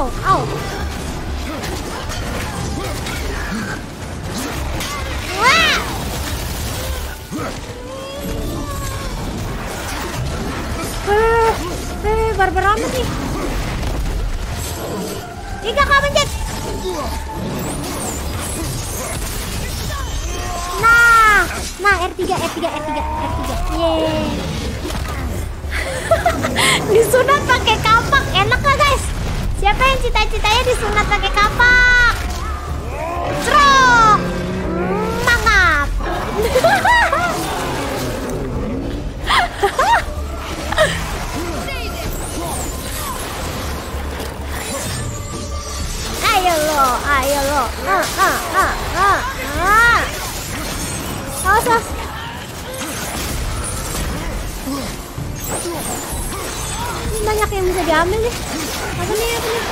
Au, au. Wah! Eh, eh, barbar amat nih. Nah, nah R3, R3, R3, R3. Yeay. disunat pakai Siapa yang cita-citanya disunat pakai kapak? Cerok. Mangap. Ayo lo, ayo lo. Ah, ah, ah, ah, ah. Banyak yang bisa diambil nih. Apa nih, apa nih?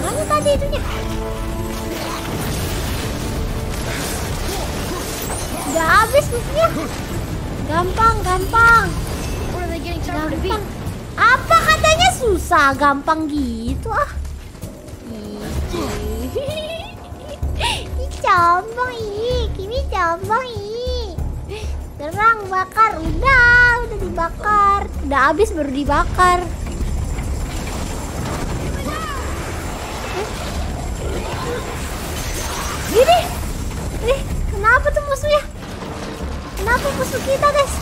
Mana tadi itunya? Udah habis musuhnya. Gampang, gampang. What are they getting tougher to beat? Gampang. Apa katanya susah, gampang gitu ah. Gampang ih, kimi gampang ih. Terang bakar, udah, udah dibakar. Udah habis baru dibakar. Gini. Eh, kenapa tuh musuhnya? Kenapa musuh kita, guys?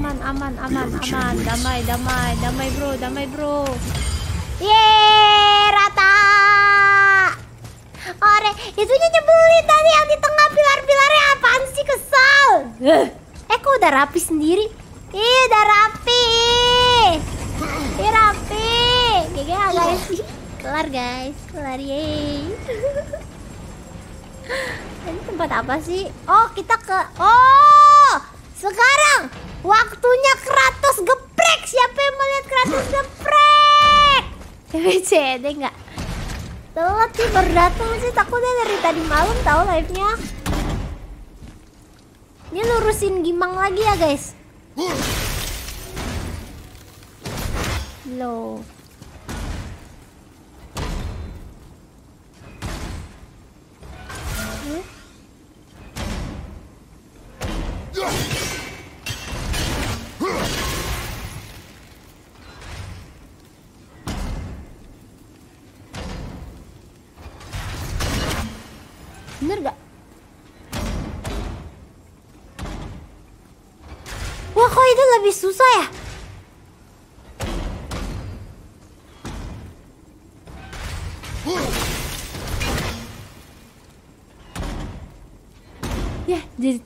Aman aman aman aman damai damai damai bro damai bro. Yeay rata. Ore, itunya nyebelin tadi yang di tengah pilar-pilarnya apaan sih kesal. Eh kok udah rapi sendiri? Ih udah rapi. Ih rapi. GG ya guys. Kelar guys, kelar yeay. Ini tempat apa sih? Oh kita ke Oh sekarang waktunya CBCD nggak? Telat sih baru datang sih takutnya dari tadi malam tahu live-nya. Ini lurusin Gimang lagi ya guys.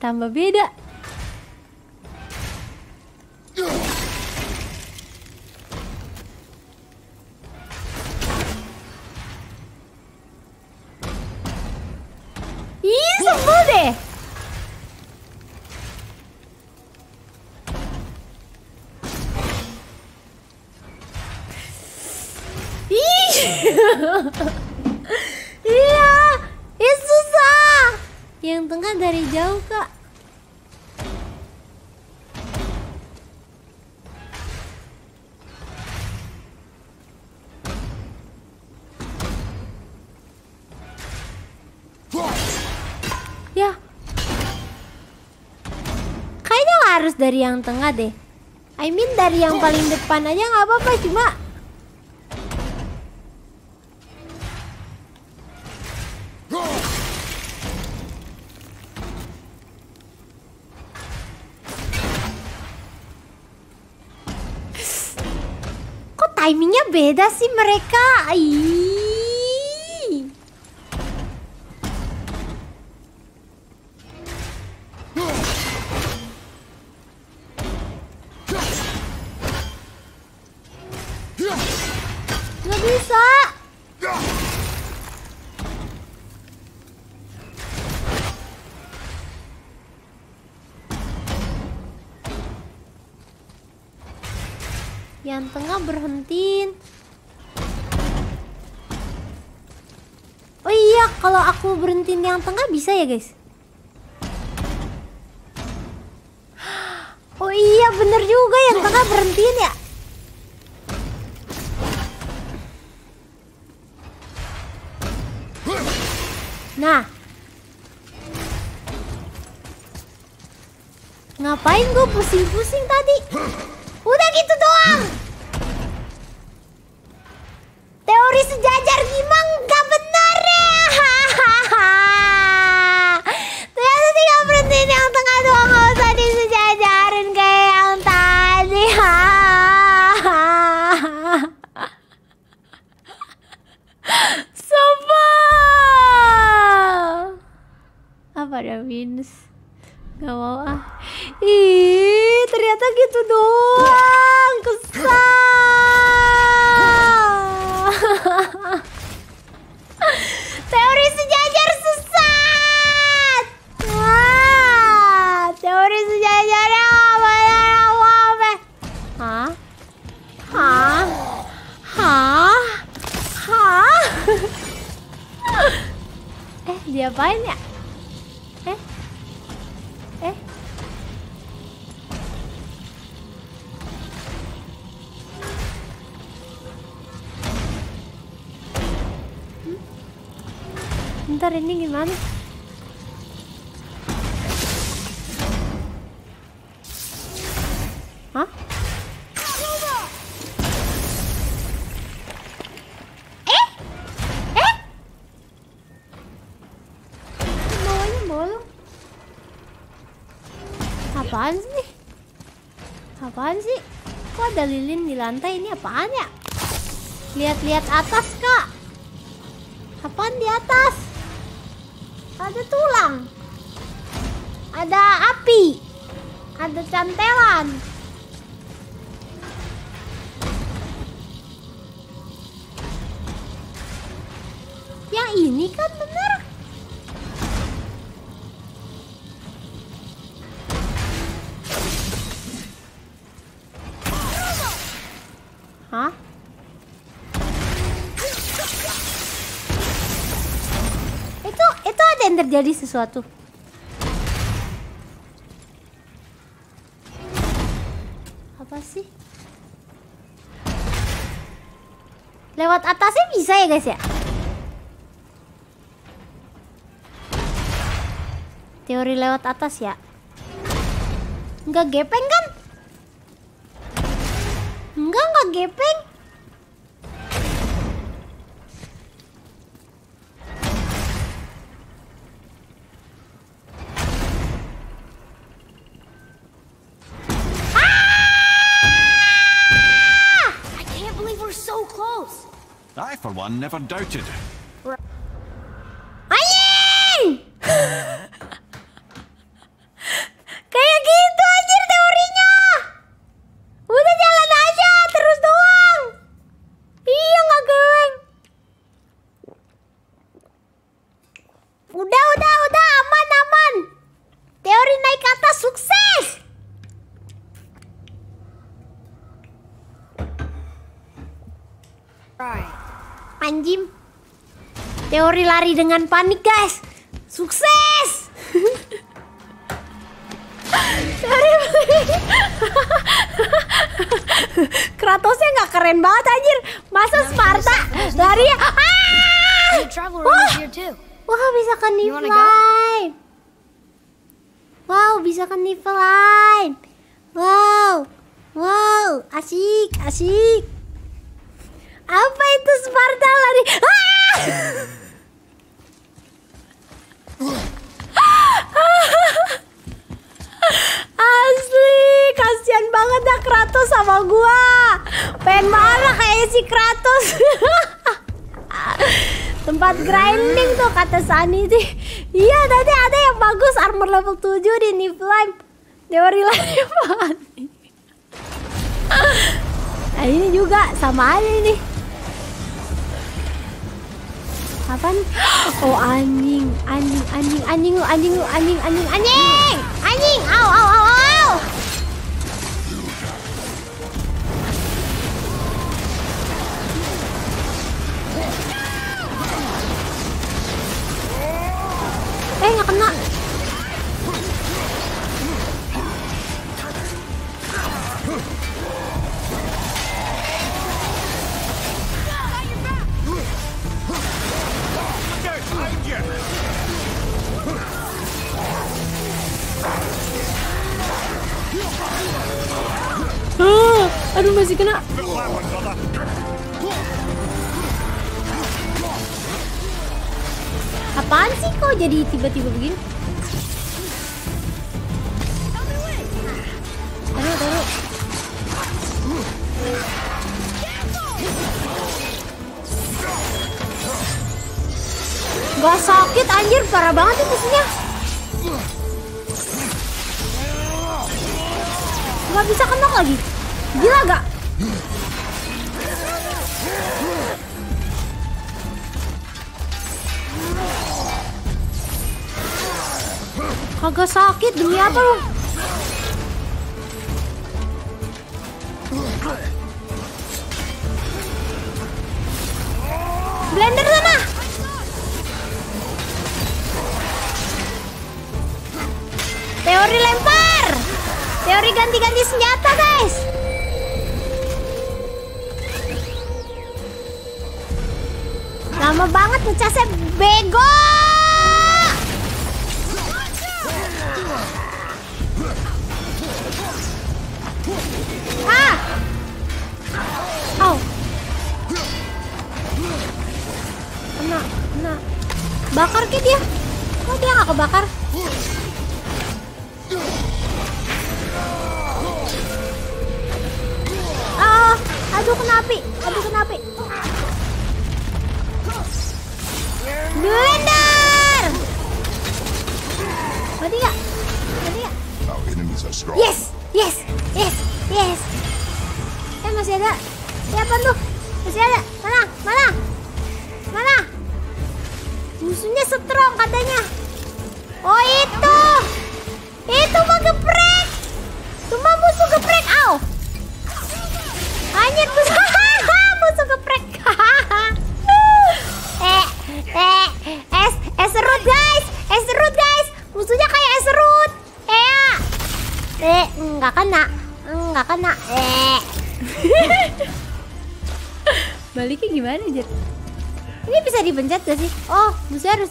Tambah beda. Dari yang tengah deh. I mean dari yang paling depan aja nggak apa-apa cuma Kok timingnya beda sih mereka? Ih. Berhentiin yang tengah bisa ya guys? Oh iya, bener juga yang tengah berhentiin ya. Nah. Ngapain gue pusing-pusing tadi? Lantai? Ini apaan ya? Lihat-lihat atas, terjadi sesuatu. Apa sih? Lewat atasnya bisa ya guys ya? Teori lewat atas ya? Enggak gepeng kan? One, never doubted. Lari dengan panik, guys. Sukses. Teori Kratosnya nggak keren banget anjir. Masa Sparta lari ah! Travel room Wah! Wah, bisa ke wanna Niflheim. Wow, bisa ke Niflheim. Wow. Wow, asik, asik. Apa itu Sparta lari? Ah! Asli, kasihan banget dah Kratos sama gua. Pengen marah kayak si Kratos. Tempat grinding tuh kata Sani sih. Iya, tadi ada yang bagus armor level 7 di Niflheim. Teori lari panik. Nah, ini juga sama aja ini. Apa nih? Oh anjing, anjing, anjing, anjing anjing lu, anjing, anjing, anjing, anjing, au, au, au, au.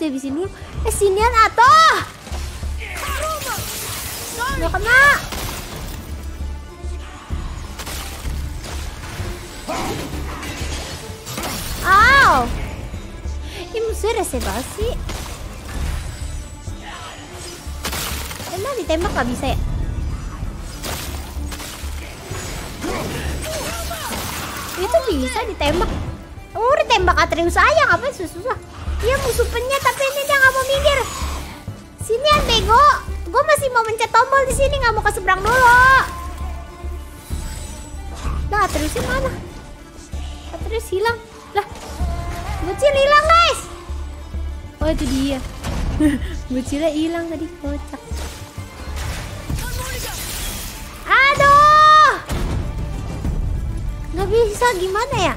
Harus dihabisin dulu. Eh, sinian atuh. Nggak kena. Aw. Ini musuhnya rese banget sih. Emang ditembak gak bisa ya? Bocilnya hilang tadi, kocak. Aduh. Nggak bisa gimana ya?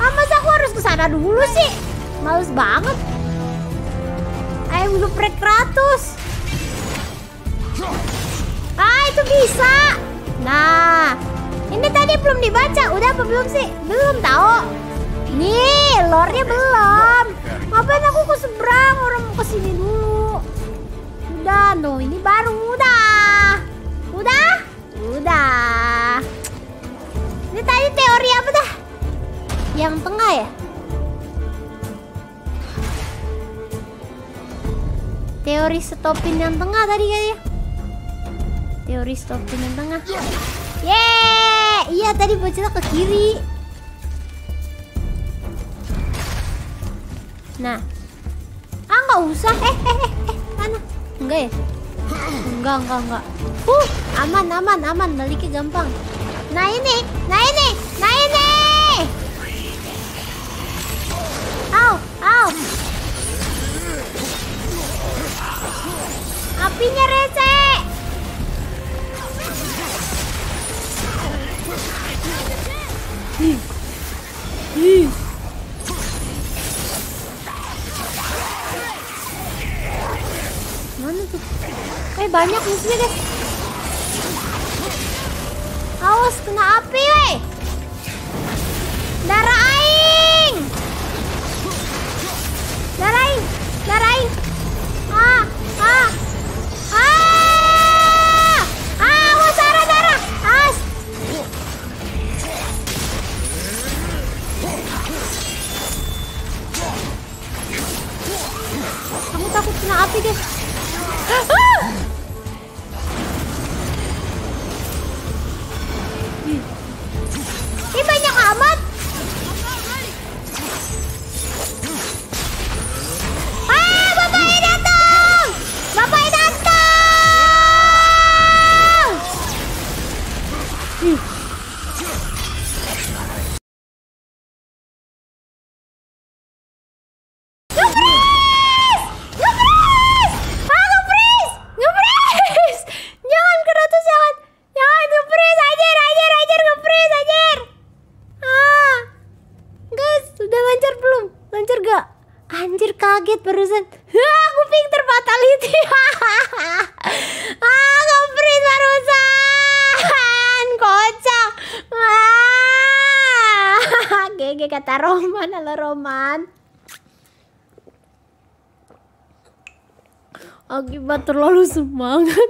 Ah, masa aku harus ke sana dulu sih? Males banget. Ayo blueprint Kratos. Ah, itu bisa. Nah, ini tadi belum dibaca. Udah apa belum sih? Belum tahu. Nih, lore-nya belum. Ngapain aku ke seberang? Orang mau ke sini dulu. No, ini baru udah. Udah? Udah. Ini tadi teori apa dah? Yang tengah ya? Teori stopin yang tengah tadi kayaknya. Teori stopin yang tengah. Yeay! Iya tadi bocilnya ke kiri. Enggak enggak. Uh aman aman aman baliknya gampang. Nah ini, nah ini, nah ini. Au, au. Apinya rese. Akibat terlalu semangat.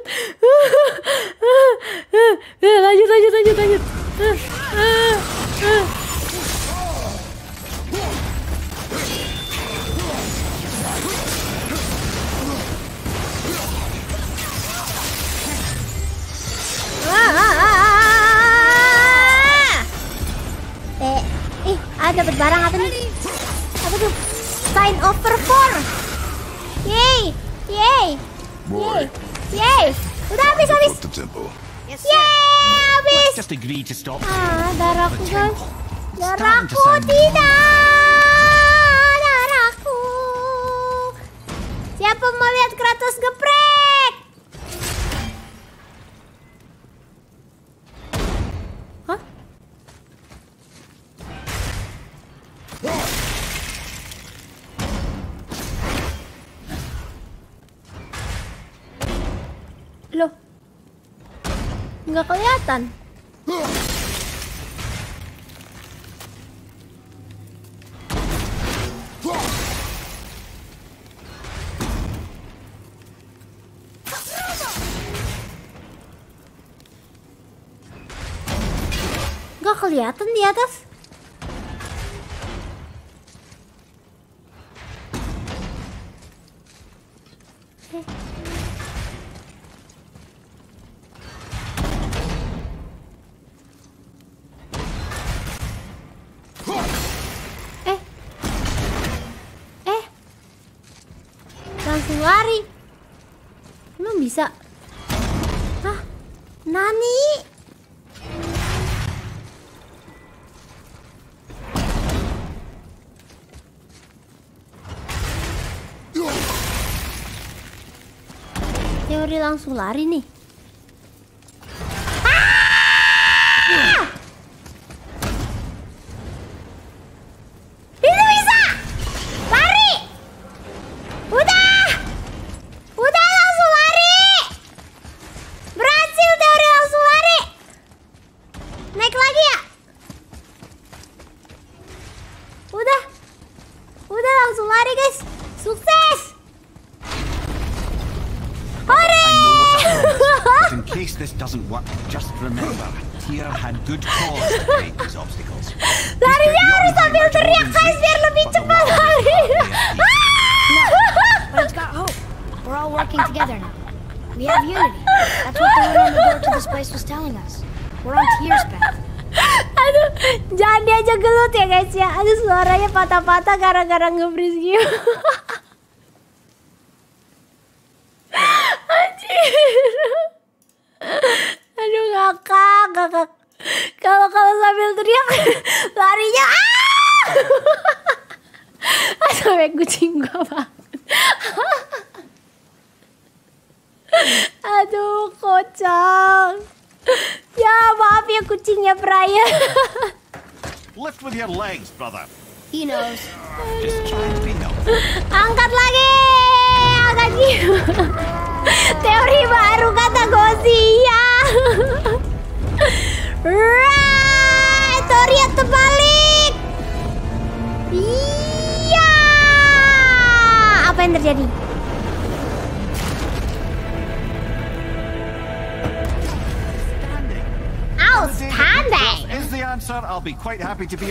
Langsung lari nih. Gara-gara nge-freeze gitu.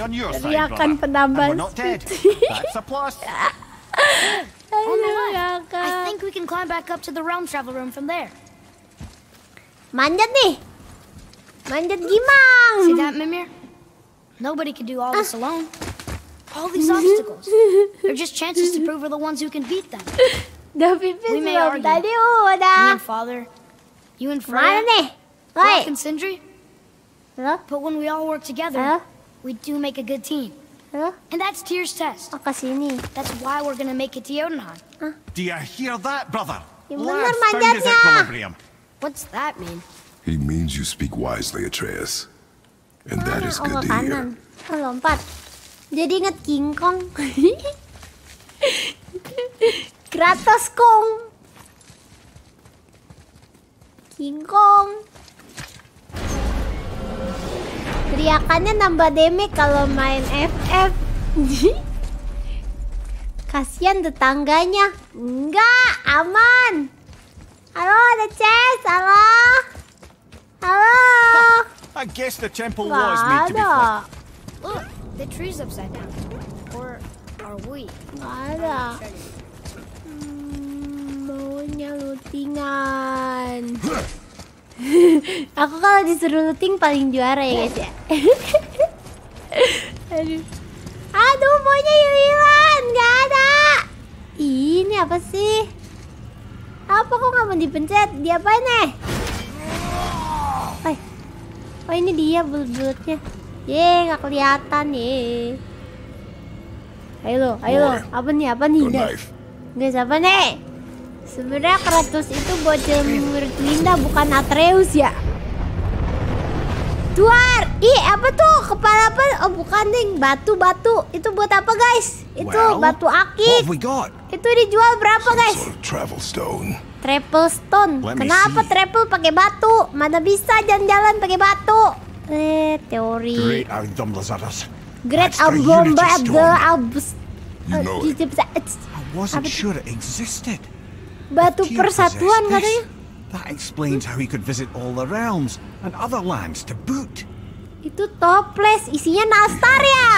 on your side, Teriakan brother. And we're not dead. That's a plus. On the Aduh. I think we can climb back up to the realm travel room from there. Manjat nih. Manjat gimang. See that, Mimir? Nobody could do all this alone. All these obstacles. They're just chances to prove we're the ones who can beat them. We may argue. tadi Me and Father, you and Mana Freya, nih? Brock Woi. and Sindri. But when we all work together, Halo? We do make a good team. Halo? And that's Tyr's test. Ke sini. That's why we're gonna make it to Jotunheim. Do you hear that, brother? Ya Lad bener, found his equilibrium. What's that mean? He means you speak wisely, Atreus. And that Mana? is good to hear. kanan. Lompat. Jadi inget King Kong. Kratos Kong. King Kong. Teriakannya nambah damage kalau main FF. Kasihan tetangganya. Enggak, aman. Halo, ada Chess. Halo. Halo. I guess the temple was made to be. Look, the tree's upside down. Or are we? Ada. Hmm, maunya lootingan. Aku kalau disuruh looting paling juara ya guys ya. Aduh. Aduh, maunya hilang, nggak ada. Ini apa sih? Apa kok nggak mau dipencet? Dia apa nih? Eh, oh ini dia bulut-bulutnya. Ye, nggak kelihatan ye. Ayo lo, ayo lo. Apa nih, apa nih? Guys, apa nih? Sebenarnya Kratos itu bocil murid Linda bukan Atreus ya? Batuar. Ih, apa tuh? Kepala apa? Oh, bukan ding. Batu, batu. Itu buat apa, guys? Itu Well, batu akik. have we got? Itu dijual berapa, guys? Sort of travel stone. Triple stone. Let Kenapa see. triple pakai batu? Mana bisa jalan-jalan pakai batu? Eh, teori. Great Aldumlazaras. Great Stone. Albus. You know it. I wasn't sure it existed. Batu persatuan katanya. That explains how he could visit all the realms and other lands to boot. Itu toples, isinya nastar ya.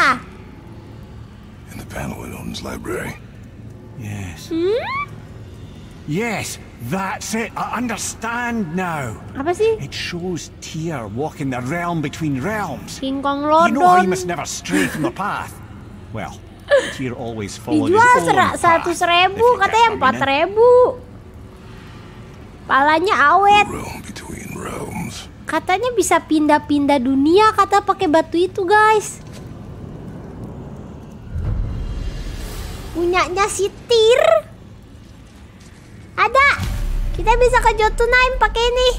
In the panel in Odin's library. Yes. Hmm? Yes, that's it. I understand now. Apa sih? It shows Tyr walking the realm between realms. King Kong You know how he must never stray from the path. Well, Dijual own sera- path. seratus ribu, if you get katanya empat ribu. Palanya awet. Katanya bisa pindah-pindah dunia kata pakai batu itu, guys. Punyanya si Tir. Ada. Kita bisa ke Jotunheim pakai ini.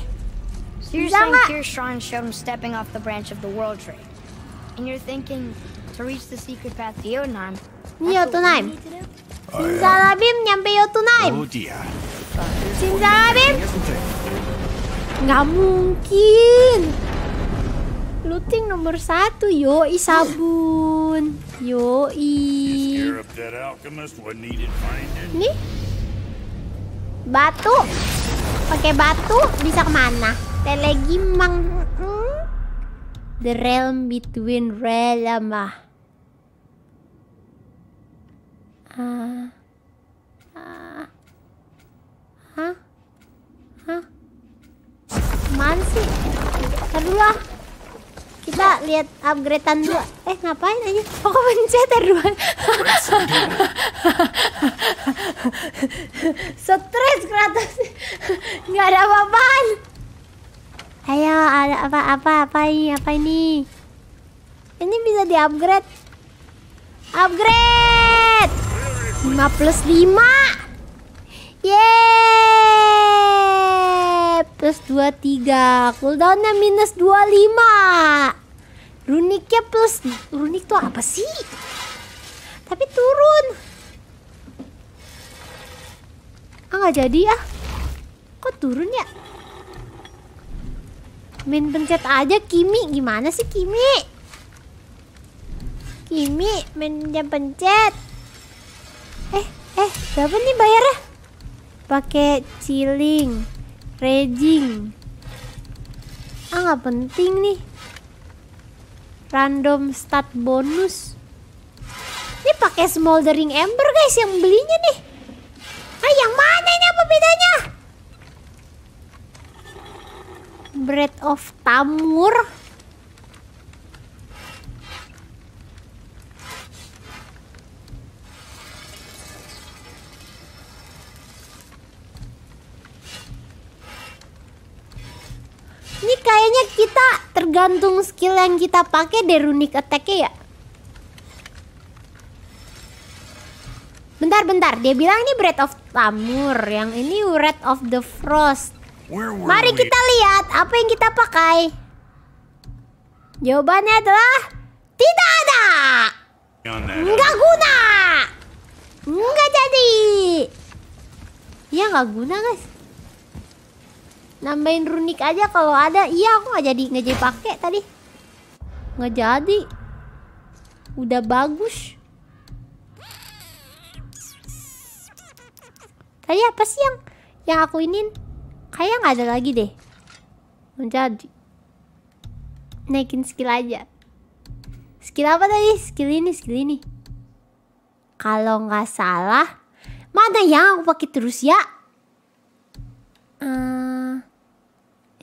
You're Bisa saying nggak? Tyr's shrine showed him stepping off the branch of the world tree. And you're thinking to reach the secret path to Jotunheim. Jotunheim. Simsalabim nyampe Jotunheim. Oh dear. Simsalabim. Nggak mungkin. Looting nomor satu, yoi sabun. Yoi. Finding. Nih. Batu. Pakai batu bisa ke mana? Telegimang. Hmm? The realm between realm ah. Ah. Ah. Hah? Hah? Mana sih? Ntar dulu ah. Kita lihat upgradean dulu. Eh ngapain aja? Oh kok pencet R2? Stres Kratos. Nggak ada apa-apaan. Ayo ada apa-apa apa ini apa ini? Ini bisa di-upgrade. Upgrade. 5 plus 5. Yeay. Plus 23. Cooldownnya minus 25. Runiknya plus. Runik tuh apa sih? Tapi turun. Ah nggak jadi ah. Kok turun ya? Main pencet aja Kimi. Gimana sih Kimi? Kimi mainnya pencet. Eh, eh, berapa nih bayarnya? Pakai chilling, raging. Ah nggak penting nih. Random stat bonus. Ini pakai smoldering ember guys yang belinya nih. Ah yang mana ini apa bedanya? Bread of Tamur. Ini kayaknya kita tergantung skill yang kita pakai deh runic attack-nya ya. Bentar, bentar. Dia bilang ini Breath of Tamur, yang ini Wrath of the Frost. Mari we? kita lihat apa yang kita pakai. Jawabannya adalah tidak ada. Nggak guna. Nggak jadi. Iya nggak guna guys. Nambahin runik aja kalau ada. Iya aku nggak jadi nggak jadi pakai tadi. Nggak jadi. Udah bagus. Tadi apa sih yang yang aku inin? Kayak nggak ada lagi deh. Nggak jadi. Naikin skill aja. Skill apa tadi? Skill ini, skill ini. Kalau nggak salah, mana yang aku pakai terus ya? Eh,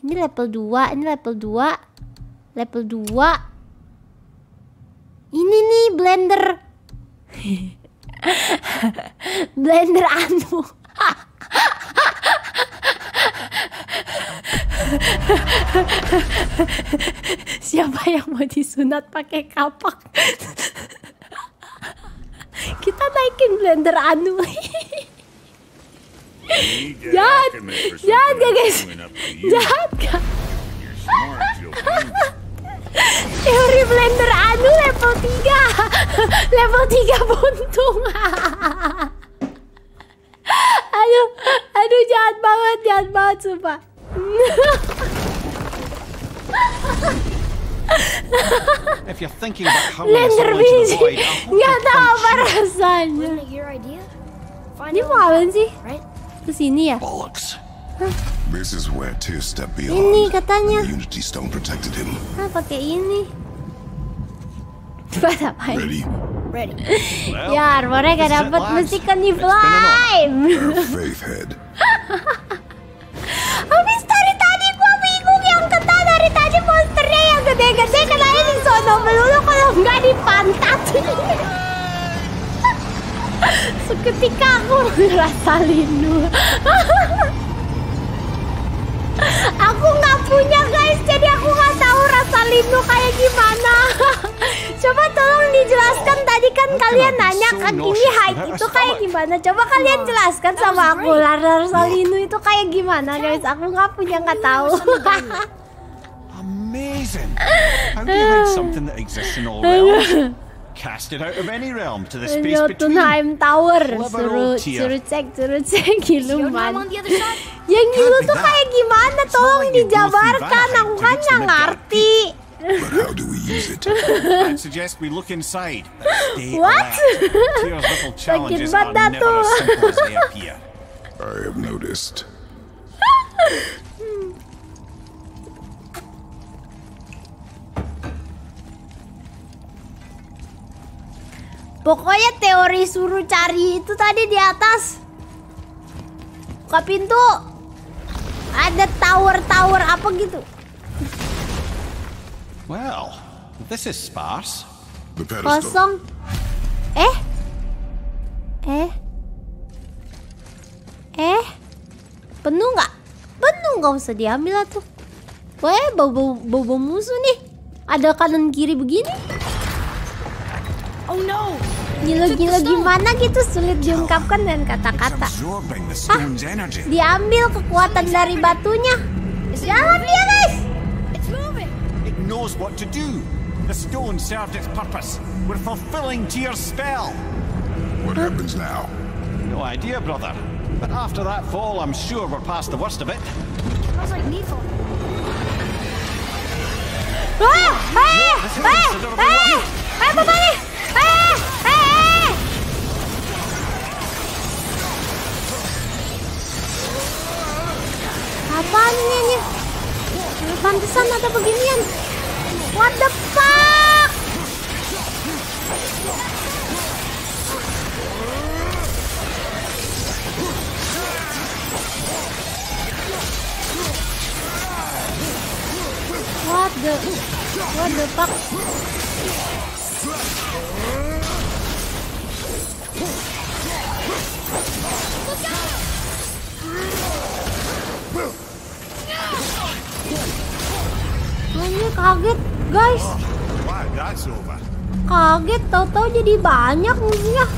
ini level 2, ini level 2. Level 2. Ini nih blender. blender anu. Siapa yang mau disunat pakai kapak? Kita naikin blender anu. Jahat, jahat gak guys? Jahat gak? Teori blender anu level 3 Level 3 buntung Aduh Aduh jahat banget Jahat banget sumpah If you're thinking about us Blender biji you tahu apa rasanya your idea? Find Ini out mau apaan sih? right? Ke sini ya? Where Tyr stepped Ini katanya The Unity Stone protected him. Ah pakai ini Coba apain? Ready? Ready. Well, Ya armornya gak dapet. Mesti kan di flame Our faith head. Habis dari tadi gua bingung yang kata dari tadi monsternya yang gede-gede kenanya di sono melulu kalau nggak di pantat. Seketika aku merasa lindu. aku nggak punya guys, jadi aku nggak tahu rasa lindu kayak gimana. Coba tolong dijelaskan tadi kan kalian nanya kan ini height itu kayak gimana? Coba kalian jelaskan sama aku rasa lindu itu kayak gimana guys? Aku nggak punya nggak tahu. Amazing. How do you hide something that exists in all realms? Cast it out of any realm to the space between. Jotunheim Tower Clever suruh suruh cek suruh cek the side? yang be tuh kayak gimana tolong dijabarkan aku kan nggak the ngerti But how do we use it? I'd suggest we look inside. Stay What? are banget never tuh. as simple as they appear. I have noticed. Pokoknya teori suruh cari itu tadi di atas. Buka pintu. Ada tower-tower apa gitu. Well, this is sparse. Kosong. Eh? Eh? Eh? Penuh nggak? Penuh nggak usah diambil lah tuh. Wah, bau, bau musuh nih. Ada kanan kiri begini Oh no! gila-gila gimana gitu sulit diungkapkan dengan kata-kata energy. diambil kekuatan dari batunya jangan dia guys It's moving! It knows what to do. The stone served its purpose. We're fulfilling Tyr's spell. What happens now? No idea, brother. But after that fall, I'm sure we're past the worst of it. Smells like Needful. Wah, eh, eh, eh, eh, bapak Apaan ini anjir? Ada beginian. What the What the fuck? Anjir kaget guys. Over. Kaget tahu-tahu jadi banyak musuhnya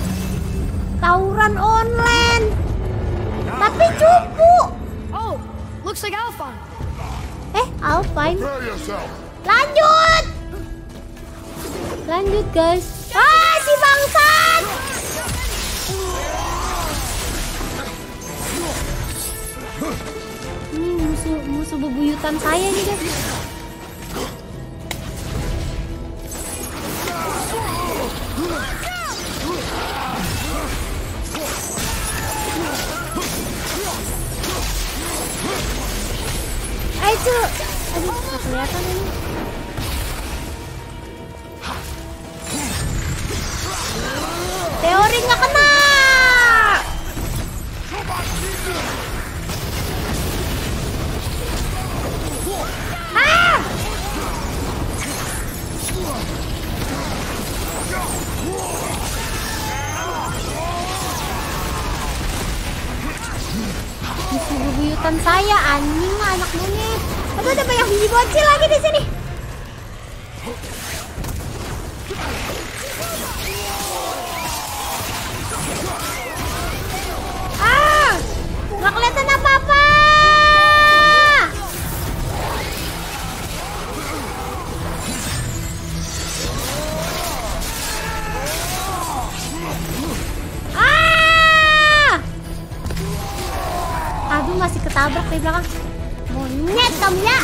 Tawuran online. Tapi cupu. Oh! Looks like Alphon. Eh yourself. Lanjut. Lanjut guys. Ah si bangsat Ini musuh musuh bebuyutan saya nih guys. Ayo cu Aduh kelihatan ini. Teori nggak kena. Musuh bebuyutan saya anjing anak monyet. Aduh ada banyak biji bocil lagi di sini. Ah! Nggak kelihatan apa-apa. Masih ketabrak dari belakang. Monyet kamu ya.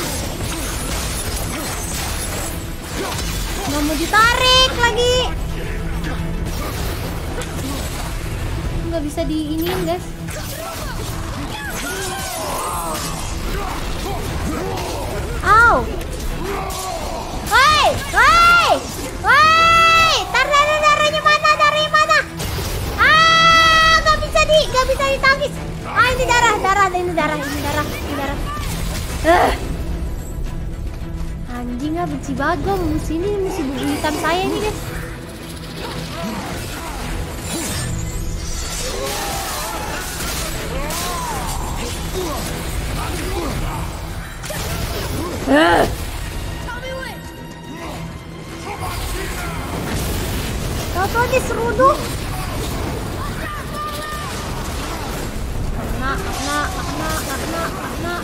Nggak mau ditarik lagi. Nggak bisa diiniin guys. Au. Woi, woi, woi. Tar darah darahnya mana? Darahnya mana? Ah, nggak bisa di, nggak bisa ditangkis. Ah, ini darah, darah, ini darah, ini darah, ini darah. Eh. Anjing ah benci banget gue musuh ini musuh bebuyutan saya ini guys. Eh. Tau-tau diseruduk. Kena, kena, kena, kena, kena. Ah,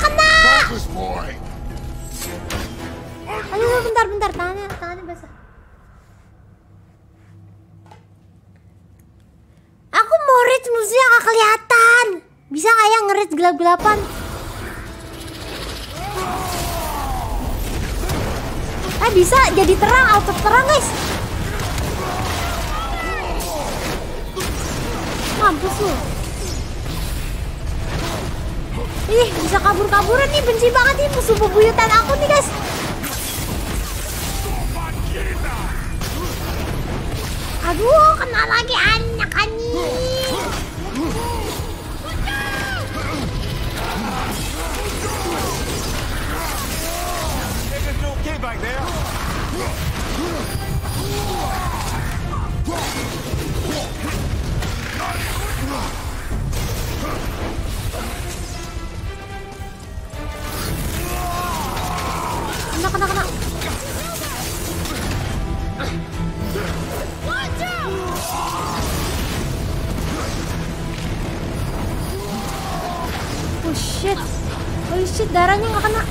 kena. Bentar, bentar, tangannya, tangannya. Aku mau reach musuhnya gak kelihatan. Bisa nggak ya ngerit gelap-gelapan? Eh bisa jadi terang, auto terang guys. Mampus lu. Ih, bisa kabur-kaburan nih, benci banget nih musuh bebuyutan aku nih guys. Aduh, kena lagi anak anjing. It's okay back there. Kena, kena, kena. Oh shit. Oh shit, darahnya nggak kena.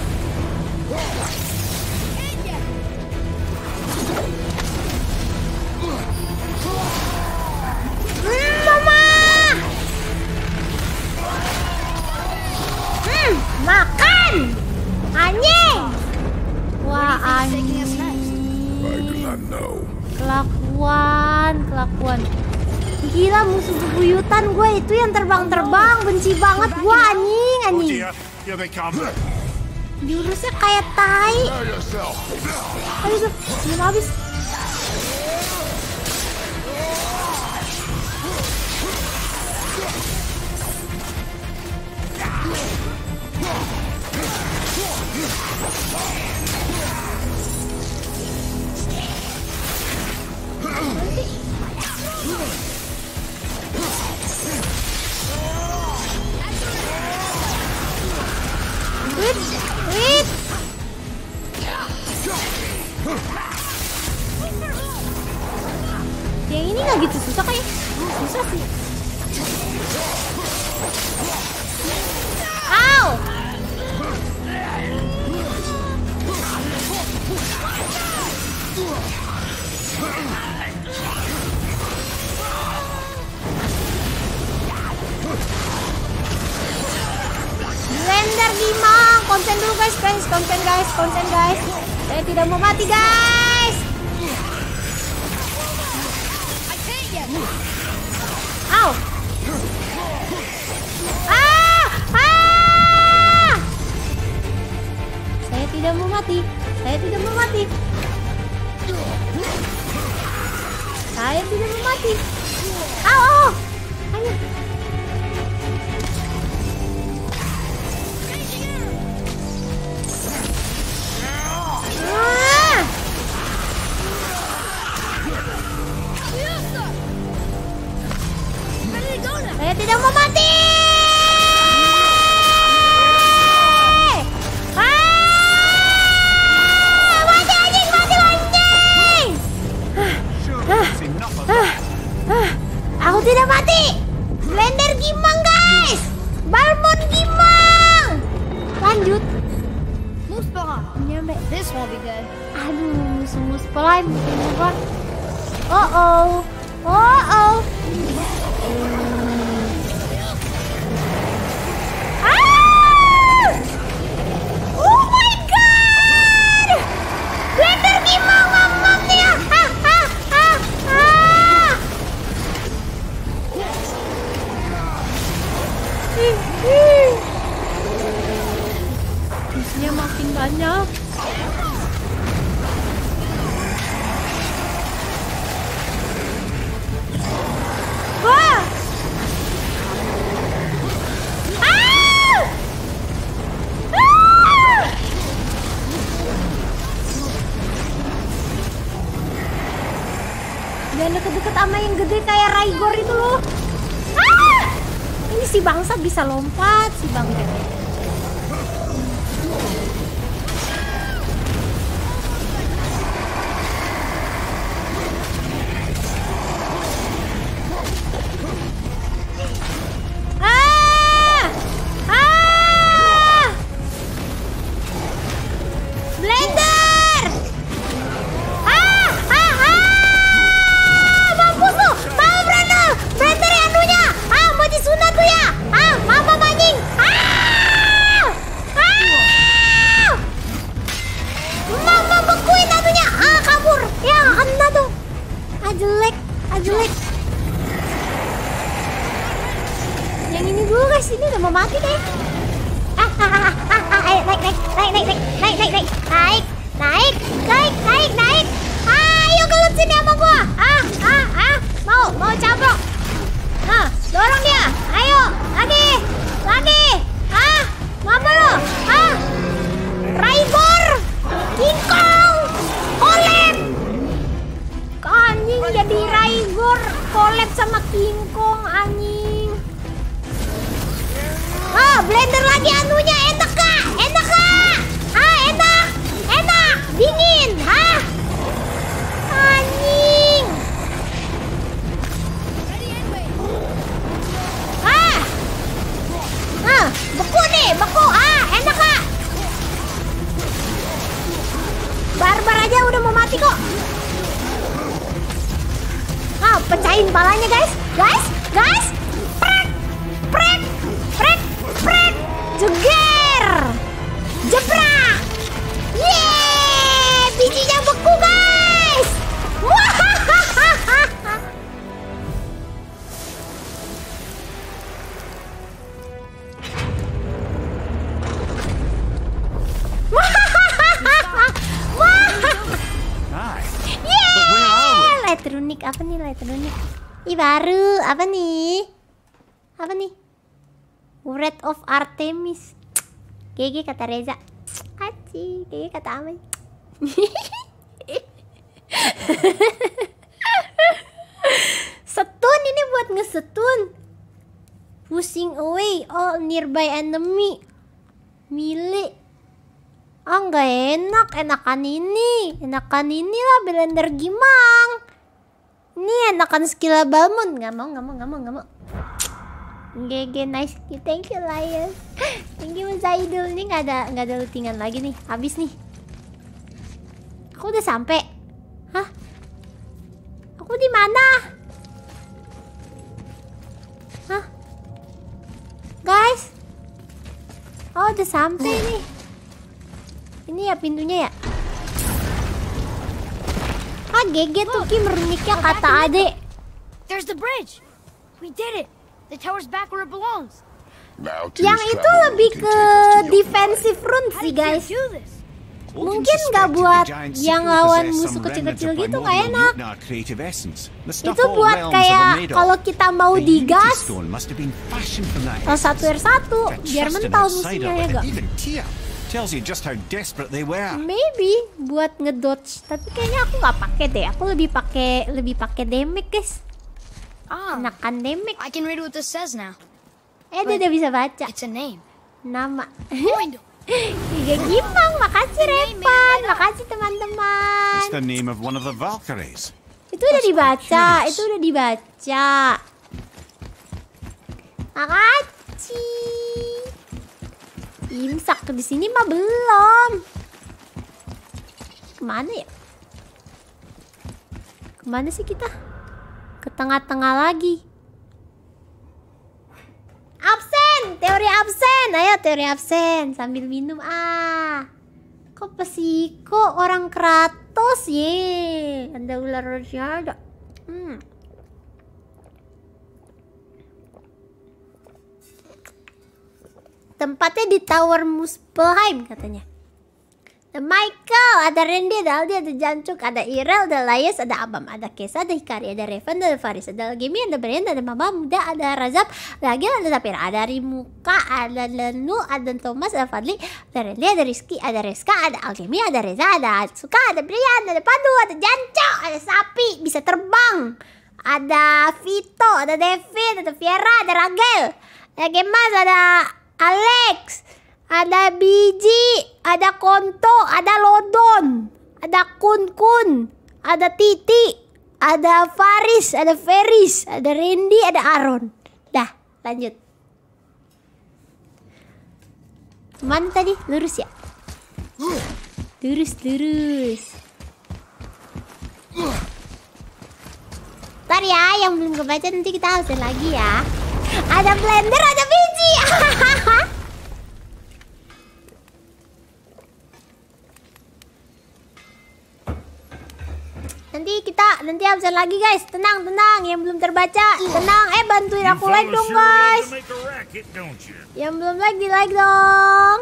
Makan. Anjing. Wah, anjing. Kelakuan, kelakuan. Gila musuh bebuyutan gue itu yang terbang-terbang benci banget gue anjing Oh anjing. Jurusnya kayak tai. Aduh, belum habis. Guys, konsen guys. Saya tidak mau mati guys. Ow! Ah! Ah! Saya tidak mau mati. Saya tidak mau mati. Saya tidak mau mati. Au! tidak mau mati. Ah, mati anjing, mati anjing. Ah, ah, ah, ah. aku tidak mati. Blender gimang guys, Balmon gimang. Lanjut. Muspelheim. Nyampe. This won't be good. Aduh, musuh Muspelheim. Oh oh. Oh oh. GG kata Reza. Aci, GG kata Amai. setun ini buat ngesetun. Pushing away all nearby enemy. Milik. Ah nggak enak, enakan ini, enakan inilah blender gimang. Ini enakan skill Balmond, nggak mau, nggak mau, nggak mau, nggak mau. GG nice, thank you Lion. Zaidul ini nggak ada nggak ada lootingan lagi nih, habis nih. Aku udah sampai. Hah? Aku di mana? Hah? Guys? Oh udah sampai nih. Ini ya pintunya ya. Ah GG tuh Kim runiknya kata adek. There's the bridge. We did it. The tower's back where it belongs. Yang itu lebih ke defensive rune How sih guys. Mungkin nggak buat yang lawan musuh kecil-kecil gitu nggak enak. Itu buat kayak kalau kita mau digas L satu R satu biar mental musuhnya ya gak? Tells you just how desperate they were. Maybe buat ngedodge, tapi kayaknya aku nggak pakai deh. Aku lebih pakai lebih pakai damage guys. Ah, Enakan damage. I can read what this says now. Eh dia udah bisa baca It's a name. nama. Tiga Gipang, makasih Repan, makasih teman-teman. It's the name of one of the Valkyries. Itu udah dibaca, itu udah dibaca. Makasih. Imsak di sini mah belum. ke mana ya? Ke mana sih kita? Ke tengah-tengah lagi. Absen! Teori absen! Ayo teori absen sambil minum ah. Kok pesiko orang Kratos ye? Ada ular ada. Hmm. Tempatnya di Tower Muspelheim katanya. Ada Michael, ada Randy, ada Aldi, ada Jancuk, ada Irel, ada Layas, ada Abam, ada Kesa, ada Hikari, ada Revan, ada Faris, ada Gemi, ada Brian, ada Mama Muda, ada Razab, ada Agil, ada Tapir, ada Rimuka, ada Lenu, ada Thomas, ada Fadli, ada Randy, ada Rizky, ada Reska, ada Algemi, ada Reza, ada Atsuka, ada Brian, ada Pandu, ada Jancuk, ada Sapi, bisa terbang. Ada Vito, ada David, ada Viera, ada Ragel, ada Gemas, ada Alex, ada Biji, ada Konto, ada Lodon, ada Kun Kun, ada Titi, ada Faris, ada Feris, ada Randy, ada Aaron. Dah, lanjut. Mana tadi? Lurus ya? Lurus, lurus. Ntar ya, yang belum kebaca nanti kita hasil lagi ya. Ada blender, ada biji. nanti kita nanti absen lagi guys. Tenang, tenang. Yang belum terbaca, tenang. Eh bantuin aku like dong guys. Yang belum like di like dong.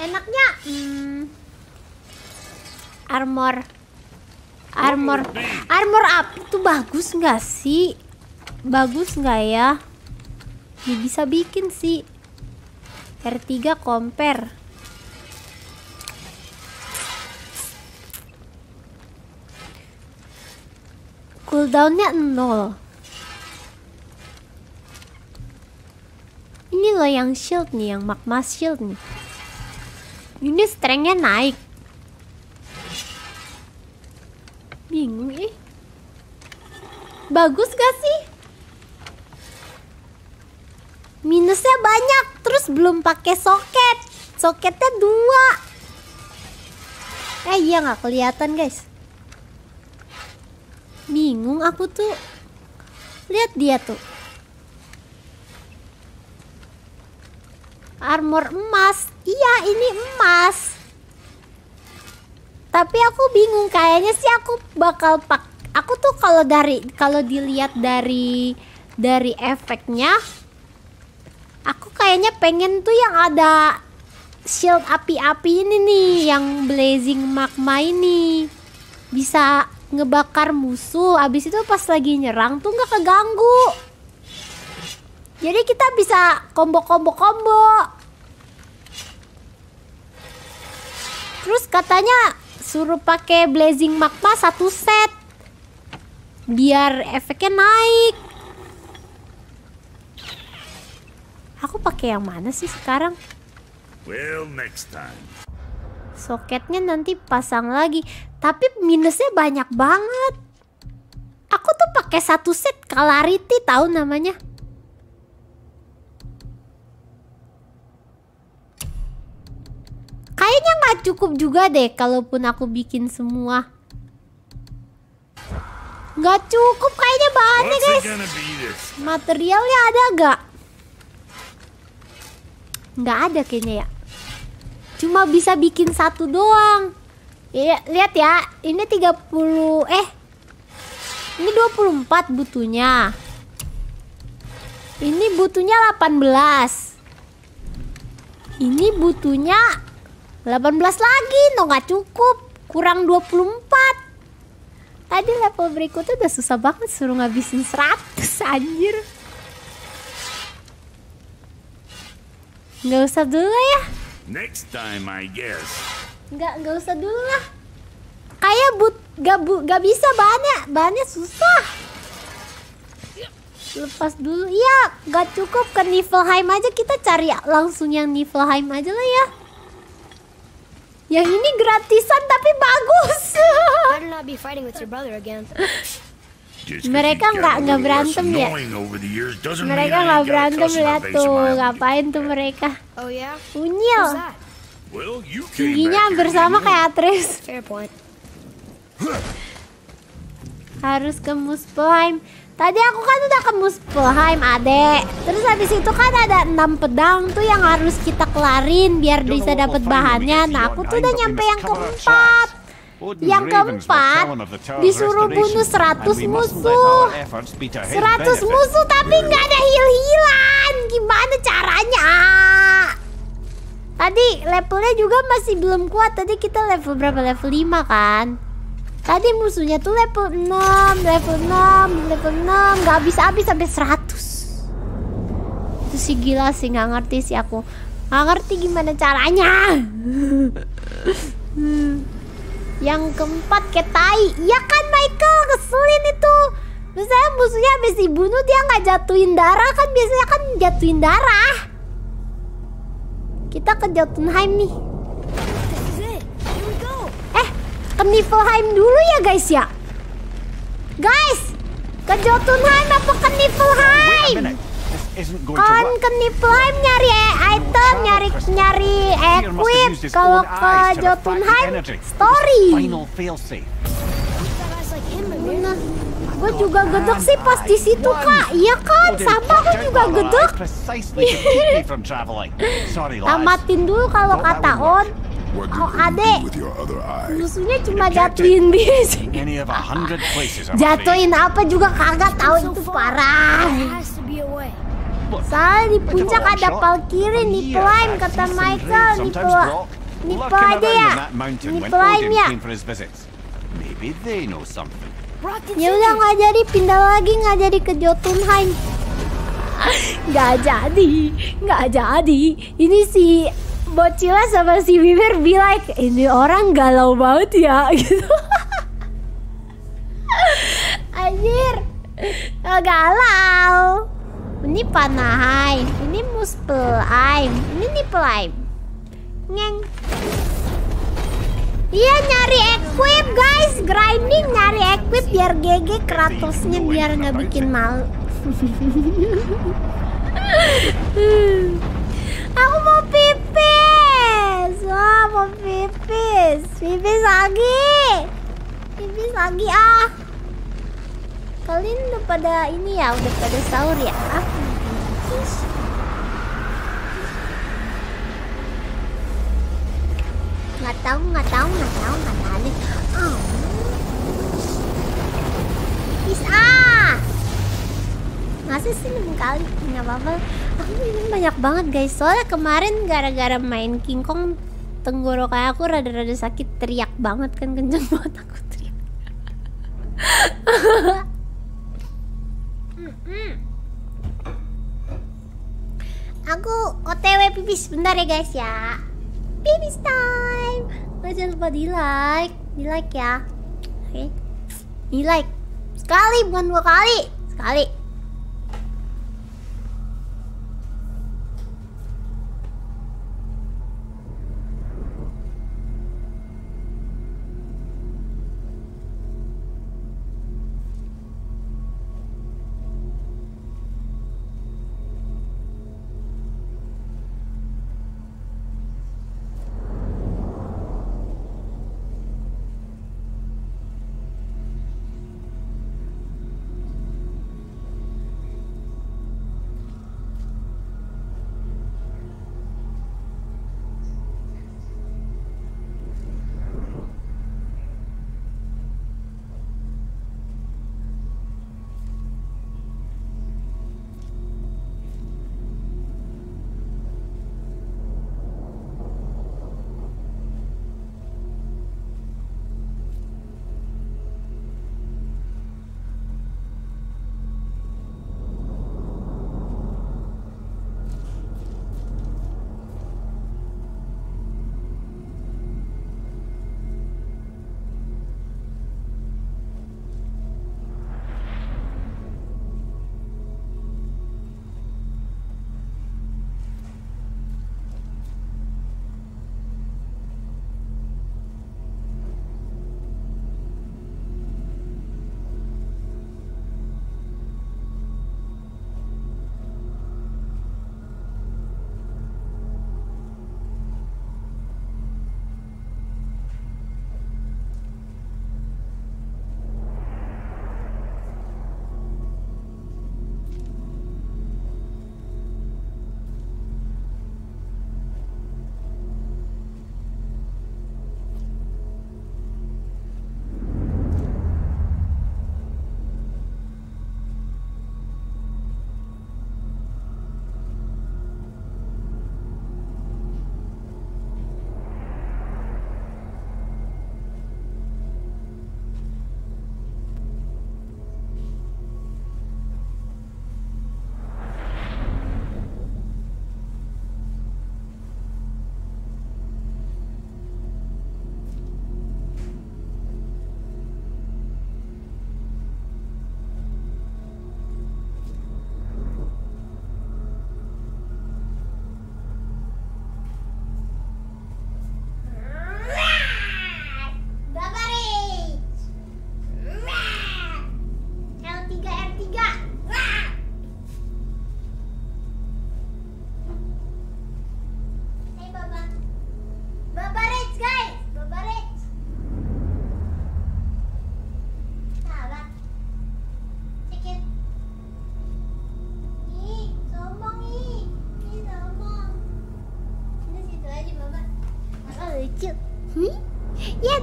Enaknya hmm, armor armor armor up itu bagus nggak sih? Bagus nggak ya? Ya bisa bikin sih. R3 compare. Cooldownnya nol. Ini loh yang shield nih, yang magma shield nih. Ini strengthnya naik. Bingung ih. Bagus gak sih? Minusnya banyak, terus belum pakai soket. Soketnya dua. Eh iya nggak kelihatan guys. Bingung aku tuh. Lihat dia tuh. armor emas. Iya, ini emas. Tapi aku bingung kayaknya sih aku bakal pak aku tuh kalau dari kalau dilihat dari dari efeknya aku kayaknya pengen tuh yang ada shield api-api ini nih yang blazing magma ini bisa ngebakar musuh abis itu pas lagi nyerang tuh nggak keganggu jadi kita bisa combo-combo combo. Terus katanya suruh pakai blazing magma satu set. Biar efeknya naik. Aku pakai yang mana sih sekarang? Well, next time. Soketnya nanti pasang lagi. Tapi minusnya banyak banget. Aku tuh pakai satu set Clarity tahu namanya. Kayaknya nggak cukup juga deh kalaupun aku bikin semua. Nggak cukup kayaknya bahannya guys. Materialnya ada nggak? Nggak ada kayaknya ya. Cuma bisa bikin satu doang. Iya, lihat ya. Ini 30 eh ini 24 butuhnya. Ini butuhnya 18. Ini butuhnya 18 lagi, no nggak cukup. Kurang 24. Tadi level berikutnya udah susah banget suruh ngabisin 100 anjir. Nggak usah dulu ya. Next time, I guess. Nggak, nggak usah dulu lah. Kayak but, gak, bu, gak bisa bahannya, bahannya susah. Lepas dulu, iya, gak cukup ke Niflheim aja kita cari langsung yang Niflheim aja lah ya. Yang ini gratisan tapi bagus. Mereka nggak a nggak berantem ya. Mereka nggak berantem lihat tuh, ngapain tuh mereka? Oh yeah? Unyil. Tingginya hampir sama kayak Atreus. Fair point. Harus ke Muspelheim. Tadi aku kan udah ke Muspelheim, adek. Terus habis itu kan ada enam pedang tuh yang harus kita kelarin biar bisa dapat bahannya. Nah, aku tuh udah nyampe yang keempat. Yang keempat disuruh bunuh 100 and we mustn't let musuh. our efforts be to his 100 benefit. musuh tapi nggak ada heal-healan. Gimana caranya? Tadi levelnya juga masih belum kuat. Tadi kita level berapa? Level 5 kan? Tadi musuhnya tuh level 6, level 6, level 6, nggak habis-habis sampai 100. Itu sih gila sih, nggak ngerti sih aku. Nggak ngerti gimana caranya. Yang keempat ketai, ya kan Michael keselin itu. Misalnya musuhnya habis dibunuh dia nggak jatuhin darah kan biasanya kan jatuhin darah. Kita ke Jotunheim nih. Eh, ke Niflheim dulu ya guys ya. Guys, ke Jotunheim apa ke Niflheim? Kan ke Niflheim nyari e- item, nyari nyari equip. Kalau ke Jotunheim, story. Gue juga gedek sih pas di situ kak. Iya kan, sama out juga gedek. Tamatin dulu kalau kata On. Oh, adek. Musuhnya cuma jatuhin bis. Jatuhin apa juga kagak tahu itu parah. Soalnya di puncak ada Valkyrie nih Prime kata Michael nih pel aja ya. Nih Prime ya. For his visits. Maybe they know something. Ya udah nggak jadi pindah lagi nggak jadi ke Jotunheim. Nggak jadi, nggak jadi. Ini si Bocila sama si Bibir bilang ini orang galau banget ya gitu. Anjir, galau. Ini Panaheim, ini Muspelheim, ini Niflheim. Ngeng. Iya nyari equip guys, grinding nyari equip biar GG Kratosnya biar nggak bikin malu. Aku mau pipis, wah mau pipis, pipis lagi, pipis lagi ah. Kalian udah pada ini ya, udah pada sahur ya? Ah, pipis. Nggak tahu nggak tahu nggak tahu nggak tahu. Oh. Pipis ah masa sih enam kali nggak apa-apa aku minum banyak banget guys. Soalnya kemarin gara-gara main King Kong tenggorokan aku rada-rada sakit teriak banget kan kenceng banget aku teriak. Aku otw pipis bentar ya guys ya pipis time. Nah, jangan lupa di like. Di like ya. Oke. Di like. Sekali bukan dua kali. Sekali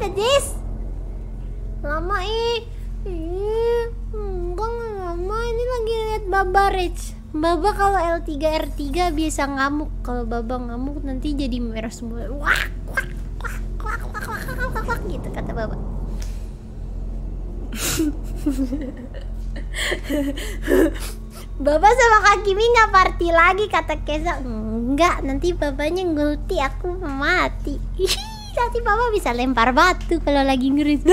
Dadis. Lama ih. Ih, enggak nggak lama ini lagi lihat Baba Rich. Baba kalau L3 R3 biasa ngamuk. Kalau Baba ngamuk nanti jadi merah semua. Wah, wah, wah, wah, wah, wah, wah, wah, wah, gitu kata Baba. Baba sama Kak Kimi nggak party lagi kata Kesa Enggak, nanti babanya ngulti aku mati Nanti baba bisa lempar batu kalau lagi ngeris.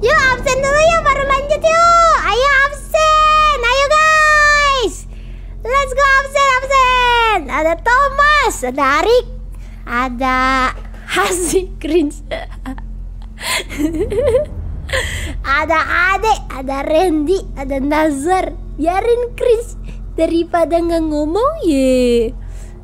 Yuk absen dulu ya baru lanjut yuk Ayo absen, ayo guys Let's go absen, absen Ada Thomas, ada Arik Ada Hasi cringe ada Ade, ada Randy, ada Nazar. Biarin Chris daripada nggak ngomong ye.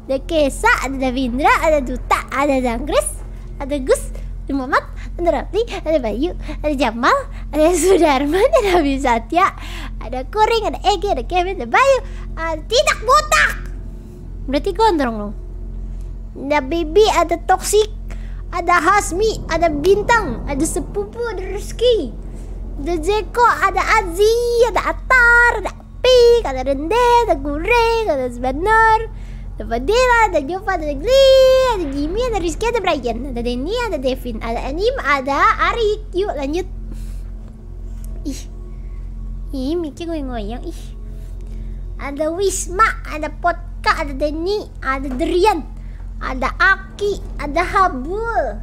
Ada Kesa, ada Davindra, ada Duta, ada Zangkris, ada Gus, ada Muhammad, ada Rafli, ada Bayu, ada Jamal, ada Sudarman, ada Abi Satya, ada Kuring, ada Egi, ada Kevin, ada Bayu, ada Tidak Botak. Berarti gondrong dong. Ada Bibi, ada Toxic, ada Hasmi, ada Bintang, ada Sepupu, ada Rizky, ada Zeko, ada Azi, ada Atar, ada Pik, ada Rende, ada Gureng, ada Sebenar, ada Fadila, ada Jova, ada Glee, ada Jimmy, ada Rizky, ada Brian, ada Denny, ada Devin, ada Anim, ada Arik. Yuk lanjut. Ih, ih, Miki goyang-goyang. Ih, ada Wisma, ada Potka, ada Denny, ada Derian, ada Aki, ada Habul.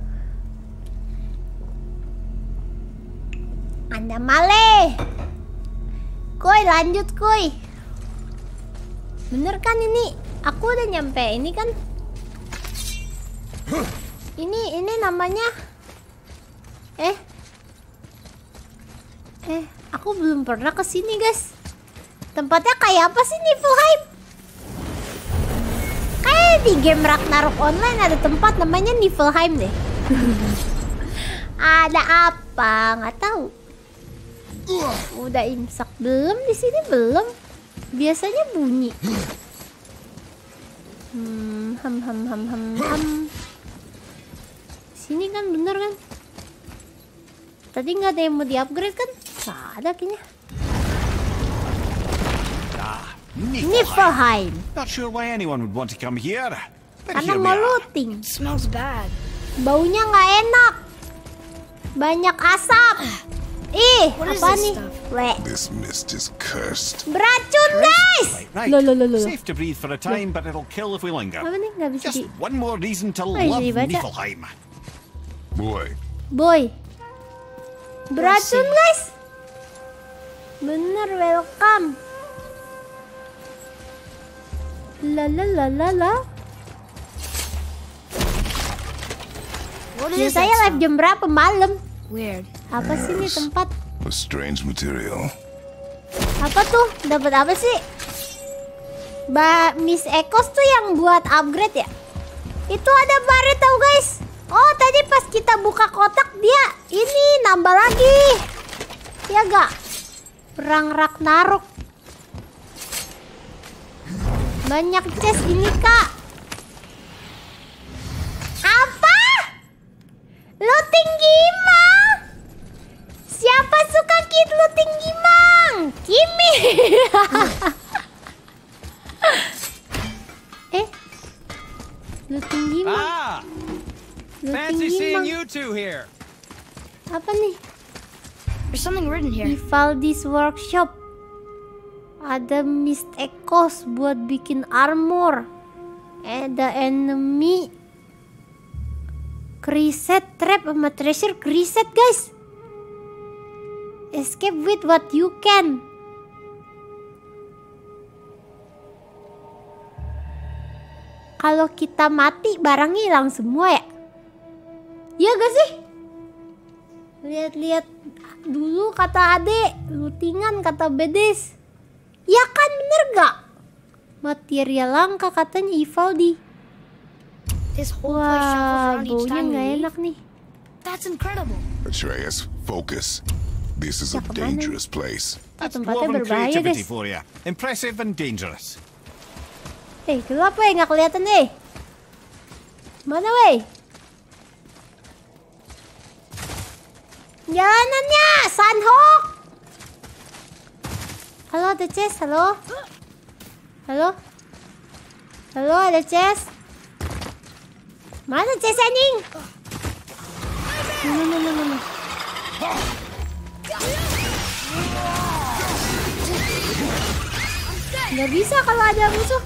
Ada Male. Koi lanjut koi. Bener kan ini? Aku udah nyampe ini kan? Ini ini namanya Eh Eh, aku belum pernah ke sini, guys. Tempatnya kayak apa sih Niflheim? Kayak di game Ragnarok Online ada tempat namanya Niflheim deh. ada apa? Nggak tahu. Udah imsak belum di sini belum? Biasanya bunyi. Hmm, ham ham ham ham ham. Sini kan bener kan? Tadi nggak ada yang mau di-upgrade kan? Nggak ada kayaknya. Ah, Niflheim. Not sure why anyone would want to come here. But Karena mau looting. smells bad. Baunya nggak enak. Banyak asap. Ih, What is apa this nih? stuff? Weh, This mist is cursed. beracun guys. Loh, loh, loh, loh. Safe to breathe for a time, but it'll kill if we linger. Apa nih nggak bisa Just di... one more reason to love. Niflheim. Boy, Boy. Beracun guys. Bener welcome. La la la la la. Biasanya that live jam berapa malam? Weird. Apa sih ini tempat? a strange material. Apa tuh? Dapat apa sih? Ba Miss Ekos tuh yang buat upgrade ya? Itu ada baret tau guys. Oh tadi pas kita buka kotak dia ini nambah lagi. Ya gak? Perang Ragnarok. Banyak chest ini kak. Apa? Looting gimang? Siapa suka kit looting gimang? Kimi. eh? Looting gimang. Ah, Looting fancy seeing gimang. you two here. Apa nih? There's something written here. Vivaldi's workshop. Ada Mist Echoes buat bikin armor. Ada enemy. Reset trap sama treasure reset guys. Escape with what you can. Kalau kita mati barangnya hilang semua ya? Iya gak sih? Lihat-lihat dulu kata Ade, lutingan kata Bedes. Ya kan bener gak? Material langka katanya Ivaldi. Wah, baunya nggak enak nih. That's incredible. Atreus, focus. This is a dangerous place. That's dwarven creativity for you. Impressive and dangerous. Hey, kaya pa nga kulitan eh. Mana way. Yan na niya! Sanhok! Hello, the chest. Hello? Hello? Hello, the chest? Mana chest ending? No, no, no, no, no. Nggak bisa kalau ada musuh.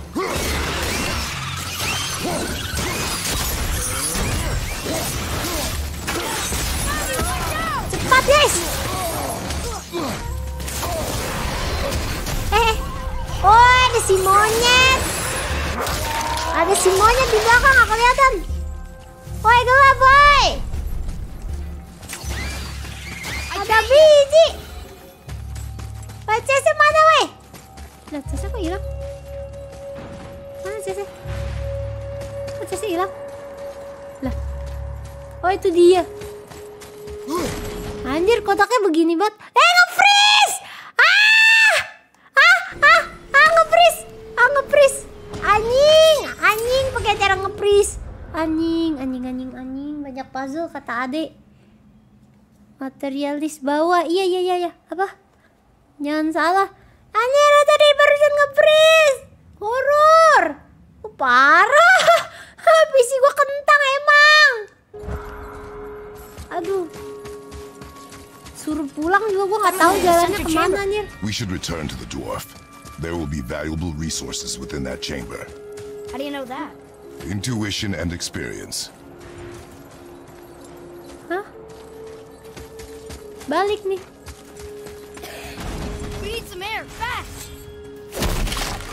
Cepat guys. Eh, oh ada si monyet. Ada si monyet di belakang nggak kelihatan. Woi gelap boy. Ada biji. CS mana woi? Lah CS kok hilang? Mana CS? Kok CS hilang? Lah. Oh itu dia. Anjir kotaknya begini banget. Eh nge-freeze! Ah! Ah! Ah! Ah nge-freeze! Ah nge-freeze! Anjing! Anjing pakai cara nge-freeze. Anjing, anjing, anjing, anjing. Banyak puzzle kata Ade. Materialis bawah. Iya, iya, iya, iya. Apa? Jangan salah. Anjir, tadi barusan nge-freeze. Horor. Oh, parah. PC gua kentang emang. Aduh. Suruh pulang juga gua nggak tahu jalannya ke mana anjir. We should return to the dwarf. There will be valuable resources within that chamber. How do you know that? Intuition and experience. Hah? Balik nih. We need some air, fast!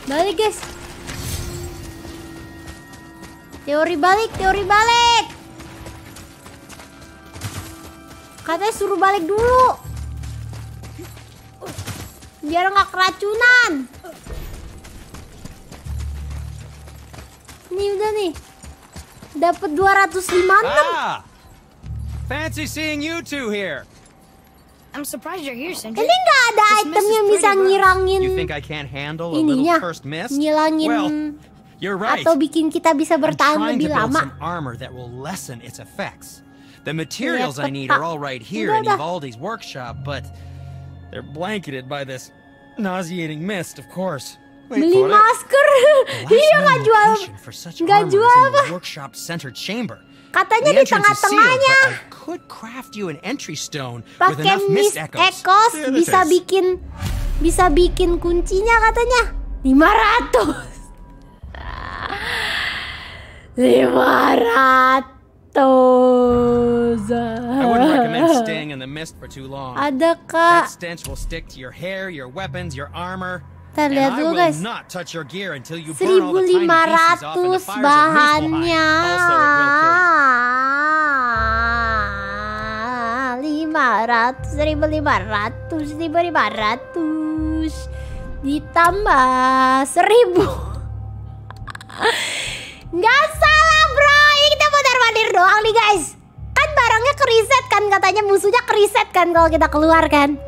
Balik guys. Teori balik, teori balik. Katanya suruh balik dulu. Biar nggak keracunan. Nih udah nih. Dapat 256. Ah! Fancy seeing you two here. I'm surprised you're here, Sindri. Ini nggak ada This item mist is yang bisa pretty ngirangin You think I can't handle a ininya, little first mist? ngilangin Well, you're right. atau bikin kita bisa I'm bertahan trying lebih to build lama. some armor that will lessen its effects. The materials I need are all right here in udah. Evaldi's workshop, but they're blanketed by this nauseating mist, of course. Wait Beli for it. masker. The Iya last nggak known jual. for such nggak armor jual is in apa? the workshop center chamber. Katanya di tengah-tengahnya. Pakai mist echoes. bisa is. bikin bisa bikin kuncinya katanya 500. 500. I wouldn't recommend staying in the mist for too long. Ada That kak. stench will stick to your hair, your weapons, your armor. Kita lihat dulu guys. not touch your gear until you burn all the tiny pieces off in 1500 the fires of bahannya. Muspelheim. Also, it will kill you. 500 1500 1500 ditambah 1000 Nggak salah bro Ini kita mondar mandir doang nih guys Kan barangnya keriset kan Katanya musuhnya keriset kan Kalau kita keluar kan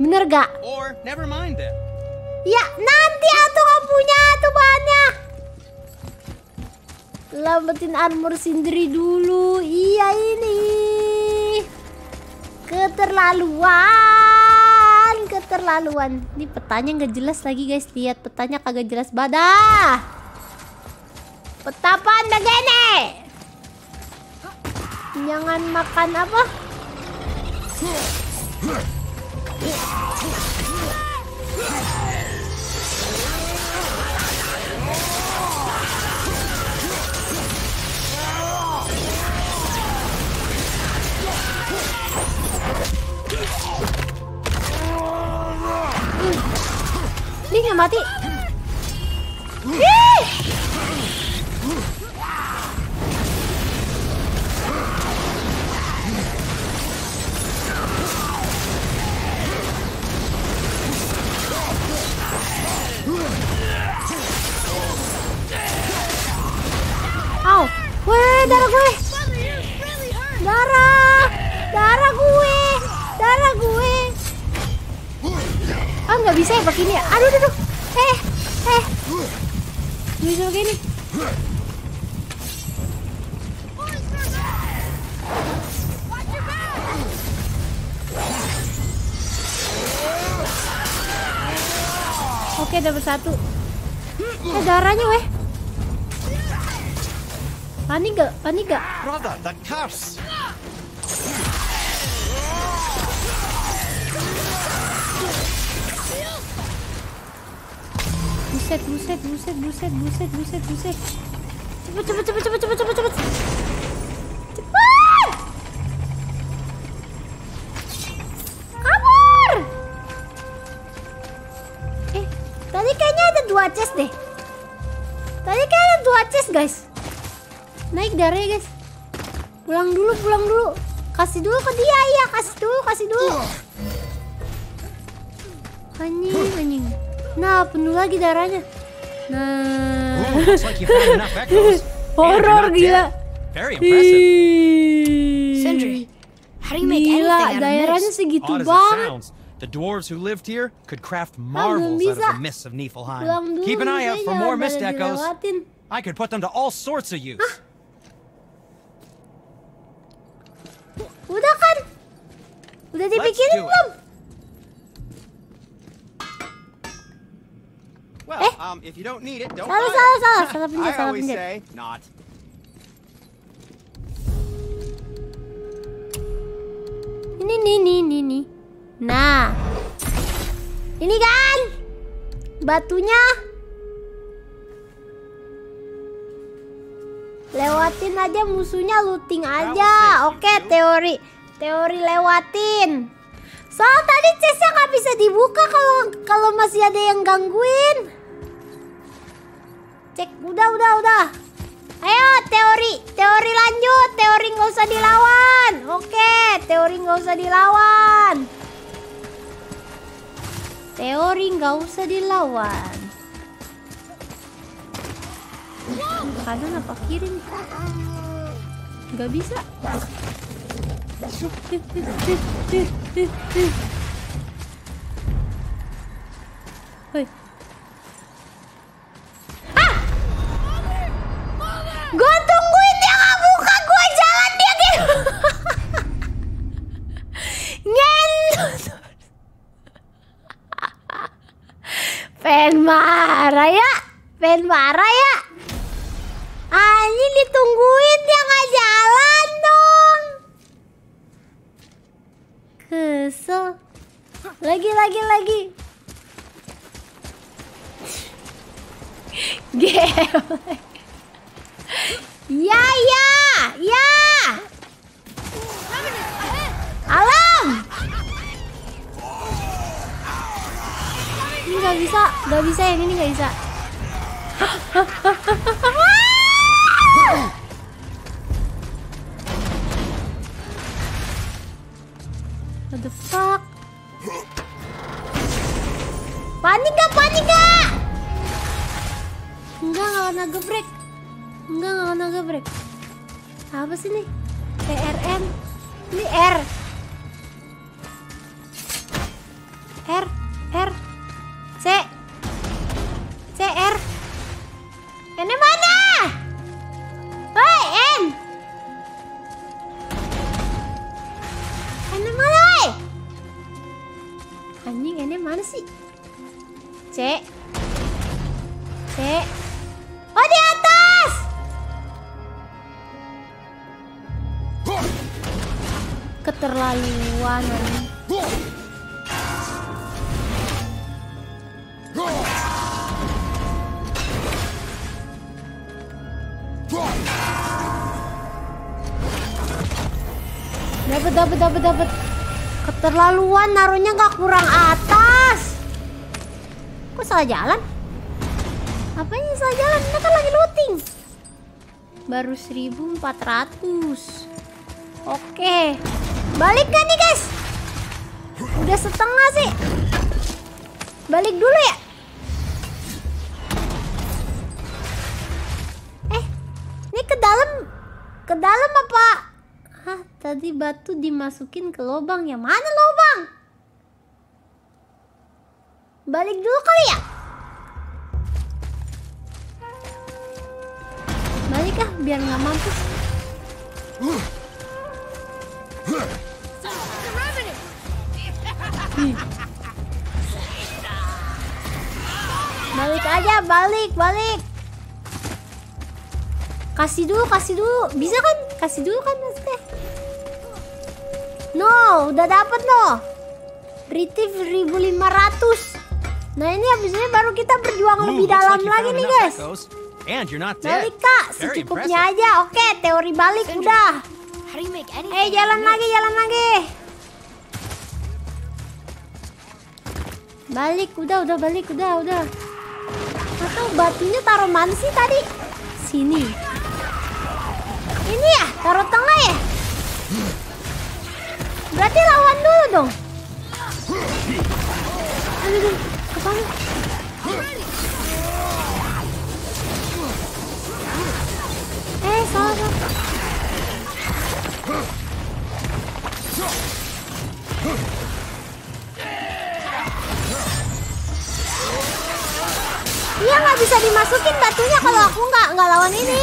Bener gak? Or never mind then. Ya nanti atuh nggak punya tuh bahannya. Lambetin armor sendiri dulu. Iya ini. Keterlaluan Keterlaluan. Ini petanya nggak jelas lagi guys. Lihat petanya kagak jelas badah. Peta panda gene Jangan makan apa Ini nggak? Mati. Ih! Au, weh darah gue, darah, darah gue, darah gue kan nggak bisa ya pakai ini ya aduh aduh, aduh. eh eh begini. bisa pakai Oke, dapat satu. Eh, darahnya weh. Panik gak? Panik gak? Brother, the curse. Buset, buset, buset, buset, buset, buset, buset. Cepet, cepet, cepet, cepet, cepet, cepet, cepet. Cepet! Kabur! Eh, tadi kayaknya ada dua chest deh. Tadi kayaknya ada dua chest, guys. Naik darahnya, guys. Pulang dulu, pulang dulu. Kasih dulu ke dia, iya. Kasih dulu, kasih dulu. Anjing, anjing. Nah, penuh lagi darahnya. Nah. Horor not gila. Sindri, how do you make Gila, daerahnya segitu banget. the dwarves who lived here could craft belum marvels out of the mists of Niflheim. Keep an eye out for more mist echoes. I could put them to all sorts of use. Udah kan? Udah dipikirin belum? Eh? um, if you don't need it, don't Salah, salah, salah. Salah pencet, salah pencet. Ini, nih, nih, nih, nih. Nah. Ini kan? Batunya. Lewatin aja musuhnya, looting aja. Oke, teori. Teori lewatin. Soal tadi chestnya nggak bisa dibuka kalau kalau masih ada yang gangguin. Cek, udah, udah, udah. Ayo, teori, teori lanjut, teori nggak usah dilawan. Oke, teori nggak usah dilawan. Teori nggak usah dilawan. Kanan apa kiri? Nggak bisa. Hoi. Gue tungguin dia nggak buka, gue jalan dia gitu. Ngentot. Pen marah ya, pen marah ya. Anjing ditungguin dia nggak jalan dong. Kesel. Lagi lagi lagi. Game. Ya, ya, ya. Alam. Ini nggak bisa, nggak bisa yang ini nggak bisa. What the fuck? Panik gak? Panik gak? Enggak, nggak kena gebrek. Enggak, nggak kena gebrek. Apa sih nih? TRM. Ini R. R. R. C. C, R. N mana? Hei, N. N mana, woi? Anjing, N mana sih? C. C. Oh, di atas. Keterlaluan. Dapat, dapat, dapat, dapat. Keterlaluan naruhnya nggak kurang atas. Kok salah jalan? Apanya salah jalan? Ini kan lagi looting. Baru 1400. Oke. Balik kan nih, guys? Udah setengah sih. Balik dulu ya. Eh, ini ke dalam ke dalam apa? Hah, tadi batu dimasukin ke lubang. Yang mana lubang? Balik dulu kali ya? Balik ah, biar nggak mampus. Ih. Balik aja, balik, balik. Kasih dulu, kasih dulu. Bisa kan? Kasih dulu kan maksudnya. No, udah dapet no. Retrieve 1500. Nah ini habis ini baru kita berjuang Ooh, lebih looks dalam like lagi nih guys. Balik kak, secukupnya aja. Oke, teori balik udah. Eh jalan lagi, jalan lagi. Balik, udah, udah balik, udah, udah. Atau batunya taruh mana sih tadi? Sini. Ini ya, taruh tengah ya? Berarti lawan dulu dong. Aduh, aduh, kepala. Eh, salah, salah. Iya nggak bisa dimasukin batunya kalau aku nggak nggak lawan ini.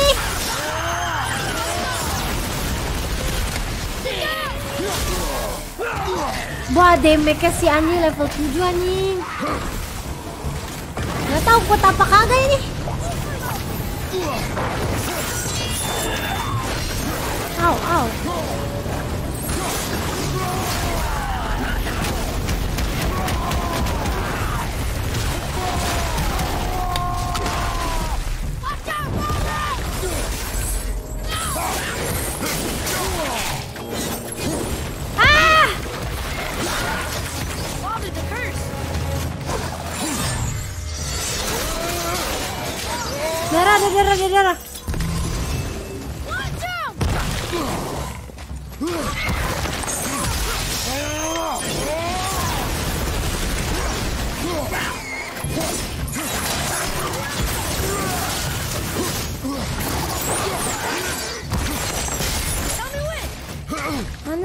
Wah, damage si anjing level 7 anjing. Gak tahu kuat apa kagak ini. ow, ow. Watch out, Robert! Ah! Get out, get out! Mana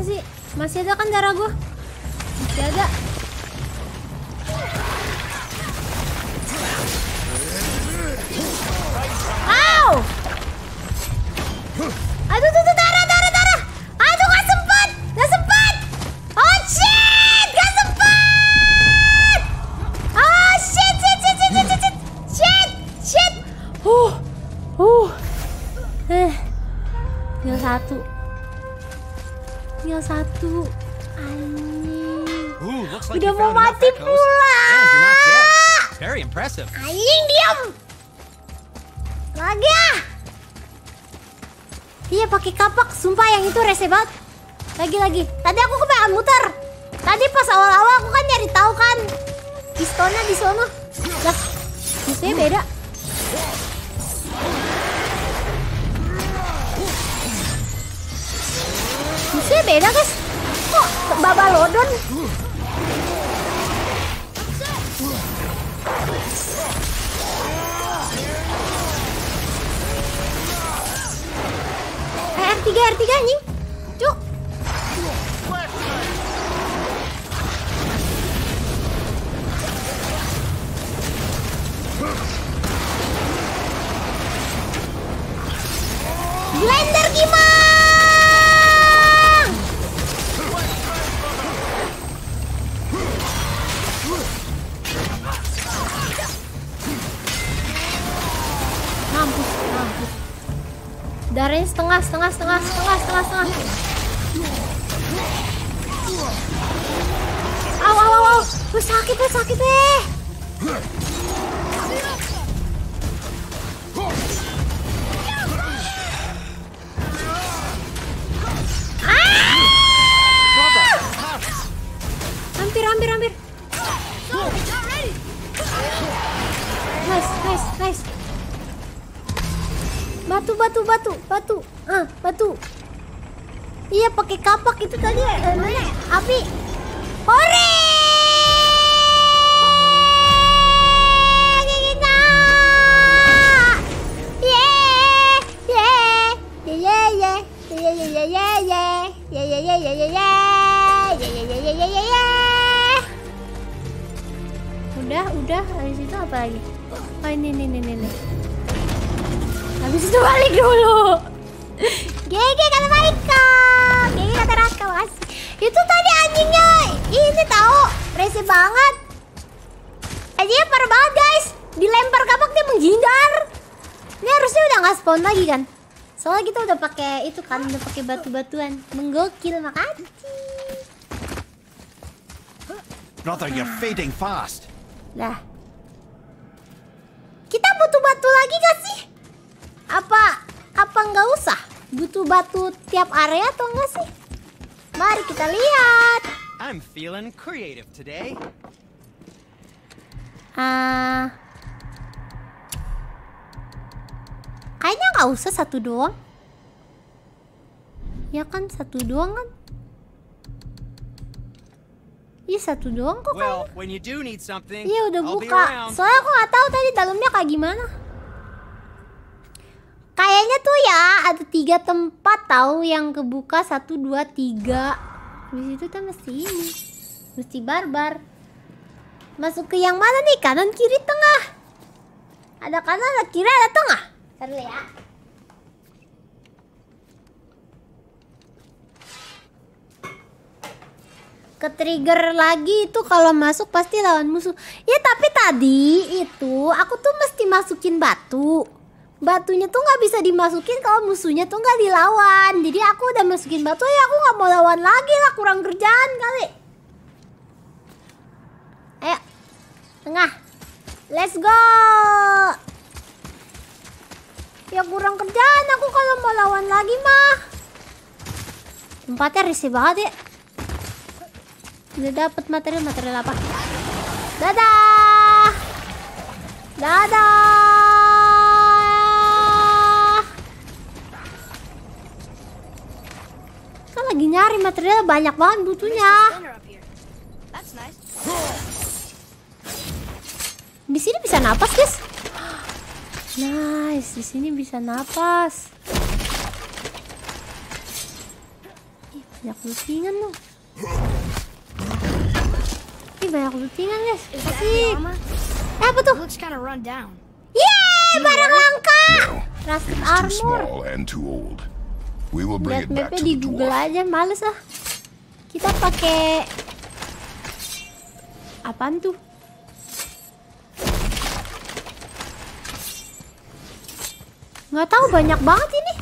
sih? Masih ada kan darah gua? Masih ada. Au! Aduh, tuh, mau mati pula. Very impressive. Anjing diam. Lagi ah. Iya pakai kapak, sumpah yang itu rese banget. Lagi lagi. Tadi aku kepengen muter. Tadi pas awal-awal aku kan nyari tahu kan. Pistonnya di sono. Lah, pistonnya beda. Pistonnya beda guys. Kok babalodon? Eh, R3, R3 anjing. Setengah, setengah, setengah, setengah, setengah, setengah. Au, au, au. Wih, sakit, wih, sakit, weh. 不对，阿贝。Kan, udah pakai batu-batuan. Menggokil makasih. Brother, you're fading fast. Lah. Kita butuh batu lagi gak sih? Apa apa nggak usah? Butuh batu tiap area atau enggak sih? Mari kita lihat. I'm feeling creative today. Ah. kayaknya nggak usah satu doang. Ya kan satu doang kan? Iya satu doang kok Well, kayaknya. Iya udah I'll buka. Soalnya aku nggak tahu tadi dalamnya kayak gimana. Kayaknya tuh ya ada tiga tempat tahu yang kebuka satu dua tiga. Di situ tuh mesti ini, mesti barbar. Masuk ke yang mana nih? Kanan, kiri, tengah. Ada kanan, ada kiri, ada tengah. Ntar dulu ya. Ke-trigger lagi itu kalau masuk pasti lawan musuh. Ya tapi tadi itu aku tuh mesti masukin batu. Batunya tuh nggak bisa dimasukin kalau musuhnya tuh nggak dilawan. Jadi aku udah masukin batu ya aku nggak mau lawan lagi lah kurang kerjaan kali. Ayo, tengah. Let's go. Ya kurang kerjaan aku kalau mau lawan lagi mah. Tempatnya risih banget ya. Udah dapat material material apa? Dadah. Dadah. Kan lagi nyari material banyak banget butuhnya. Di sini bisa napas, guys. Nice, di sini bisa napas. Ih, banyak lootingan loh. Ih, banyak lootingan, guys. Asik. Eh, apa tuh? Looks kind of run down. Yeay, barang langka. Rusted armor. small and too old. We will bring Lihat it back mapnya to di Google dwarf. aja, males ah. Kita pakai apaan tuh? Nggak tahu banyak banget ini.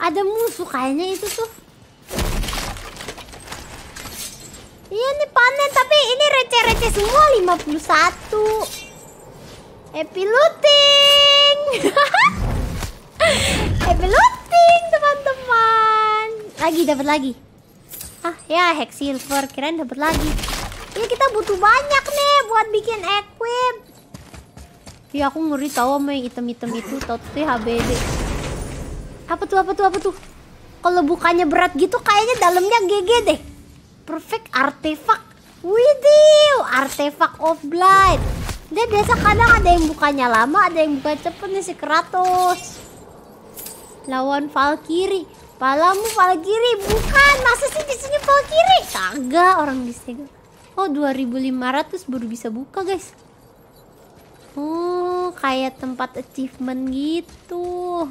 Ada musuh kayaknya itu tuh. Iya nih panen tapi ini receh-receh semua 51. Happy looting. Happy looting teman-teman. Lagi dapat lagi. Ah ya hack silver kirain dapat lagi. Ya kita butuh banyak nih buat bikin equip. Ya aku ngeri tahu sama yang item-item itu tuh HBD. Apa tuh apa tuh apa tuh? Kalau bukannya berat gitu kayaknya dalamnya GG deh. Perfect artifact. Widih, artifact of blight. Dia biasa kadang ada yang bukanya lama, ada yang buka cepet nih si Kratos. Lawan Valkyrie. Palamu Valkyrie bukan. Masa sih di sini Valkyrie? Kagak orang di sini. Oh 2500 baru bisa buka guys. Oh kayak tempat achievement gitu.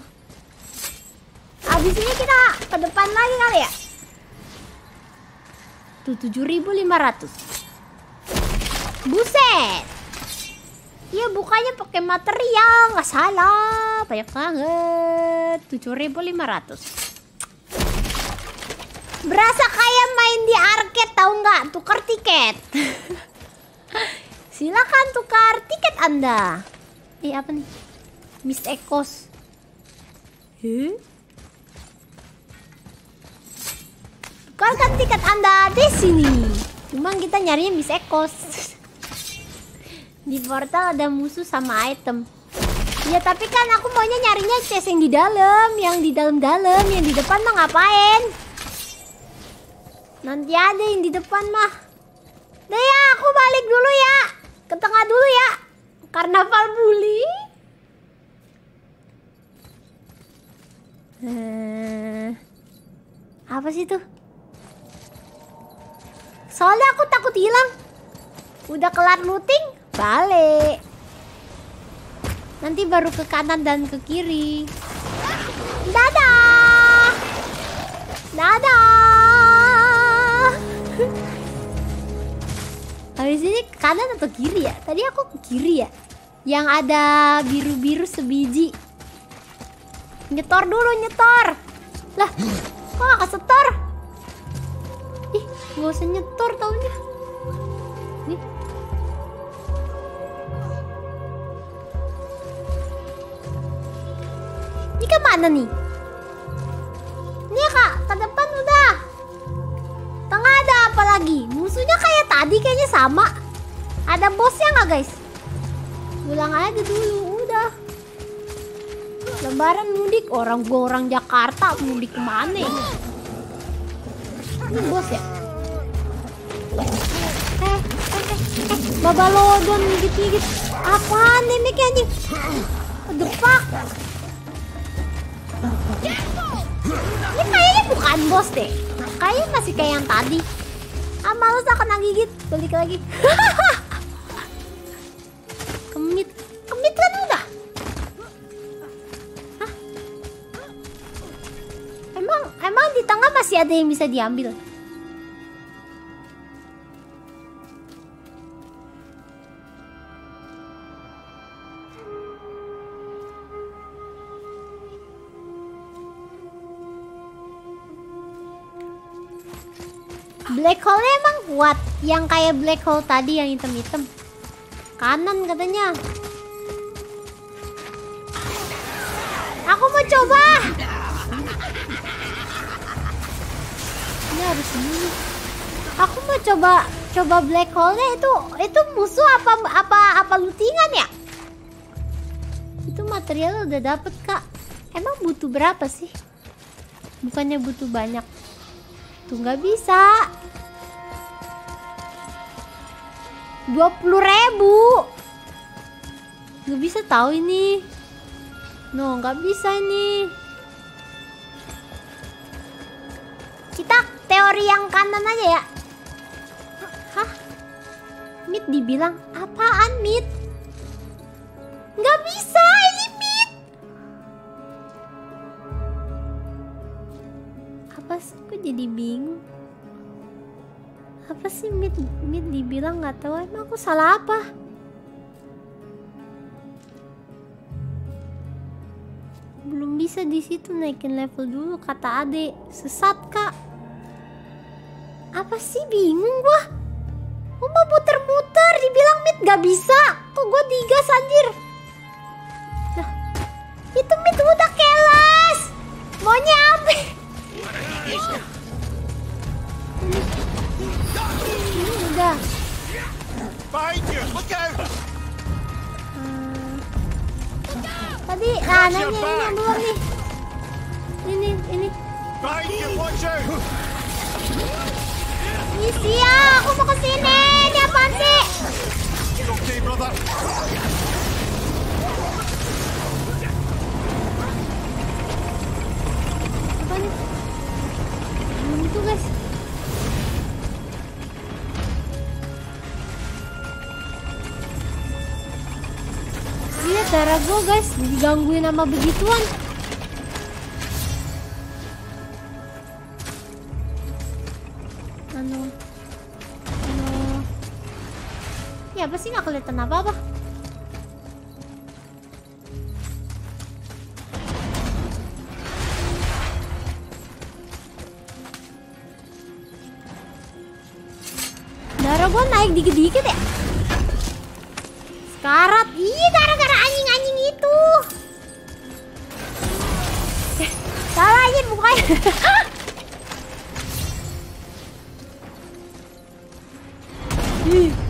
Abis ini kita ke depan lagi kali ya. Tuh 7500. Buset. Iya bukanya pakai material, nggak salah. Banyak banget. 7500. Berasa kayak main di arcade tahu nggak? Tukar tiket. Silakan tukar tiket Anda. Eh apa nih? Miss Ekos. Huh? Tukarkan tiket Anda di sini. Cuma kita nyarinya Miss Ekos. Di portal ada musuh sama item. Ya tapi kan aku maunya nyarinya chest yang di dalam, yang di dalam-dalam, yang di depan mah ngapain? Nanti ada yang di depan mah. Nah ya, aku balik dulu ya. Ke tengah dulu ya. Karnaval bully. Eh, apa sih tuh? Soalnya aku takut hilang. Udah kelar looting, balik. Nanti baru ke kanan dan ke kiri. Dadah. Dadah. Habis ini ke kanan atau kiri ya? Tadi aku ke kiri ya. Yang ada biru-biru sebiji. Nyetor dulu, nyetor. Lah, kok gak kesetor? Gak usah nyetor taunya. Nih. Ini ke mana nih? Ini ya kak, ke depan udah. Tengah ada apa lagi? Musuhnya kayak tadi kayaknya sama. Ada bosnya nggak guys? Ulang aja dulu, udah. Lebaran mudik, orang gua orang Jakarta mudik ke mana? ya? Ini bos ya? Eh, eh, eh, gigit-gigit. Apaan nih Miki anjing? Fuck? Ini kayaknya bukan bos deh. Kayaknya masih kayak yang tadi. Ah males ah kena gigit. Balik lagi. Kemit. Kemit kan udah. Hah? Emang emang di tengah masih ada yang bisa diambil? Black hole emang kuat. Yang kayak black hole tadi yang hitam-hitam. Kanan katanya. Aku mau coba. Ini harus ini Aku mau coba Coba black hole-nya. Itu Itu musuh apa apa apa lutingan ya? Itu material udah dapet kak. Emang butuh berapa sih? Bukannya butuh banyak Tuh nggak bisa. Dua puluh ribu. Nggak bisa tahu ini. No, nggak bisa ini. Kita teori yang kanan aja ya. Hah? Mit dibilang apaan Mit? Nggak bisa ini Mit. apa sih jadi bingung. Apa sih mid mid dibilang nggak tahu emang aku salah apa? Belum bisa di situ naikin level dulu kata ade. Sesat kak. Apa sih bingung gua? Gua mau muter-muter dibilang mid gak bisa. Kok gua digas anjir? Nah itu mid udah kelas maunya apa udah! Hmm. tadi nah nanya ini yang belum nih. Ini! Isi ya aku mau ke sini ini apaan sih? Apa itu guys. Lihat darah gue guys digangguin sama begituan. Anu anu ya apa sih nggak kelihatan apa apa Darah gua naik dikit-dikit ya. Sekarat. Iya gara-gara anjing-anjing itu. Eh, Salah aja bukanya.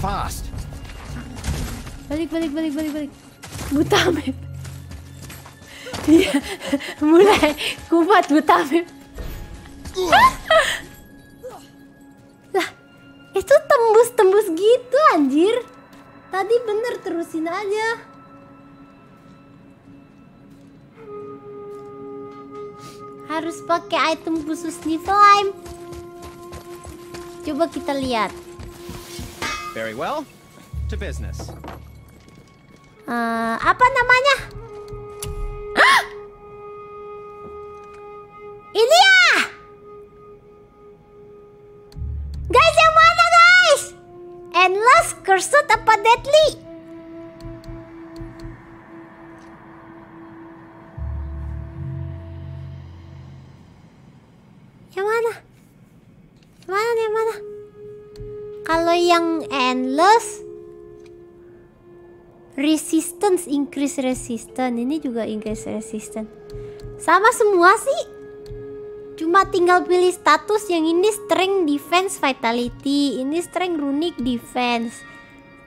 fast. Balik, balik, balik, balik, balik. Buta map. Dia mulai kumat buta map. lah, itu tembus-tembus gitu anjir. Tadi bener terusin aja. Harus pakai item khusus di slime. Coba kita lihat. Very well. To business. Eh, apa namanya? Hah! Ini ya! Guys, yang mana guys? Endless, Cursed, apa Deadly? Yang mana? Yang mana yang mana? Kalau yang Endless, Resistance increase resistance. Ini juga increase resistance. Sama semua sih. Cuma tinggal pilih status yang ini strength defense vitality, ini strength runic defense.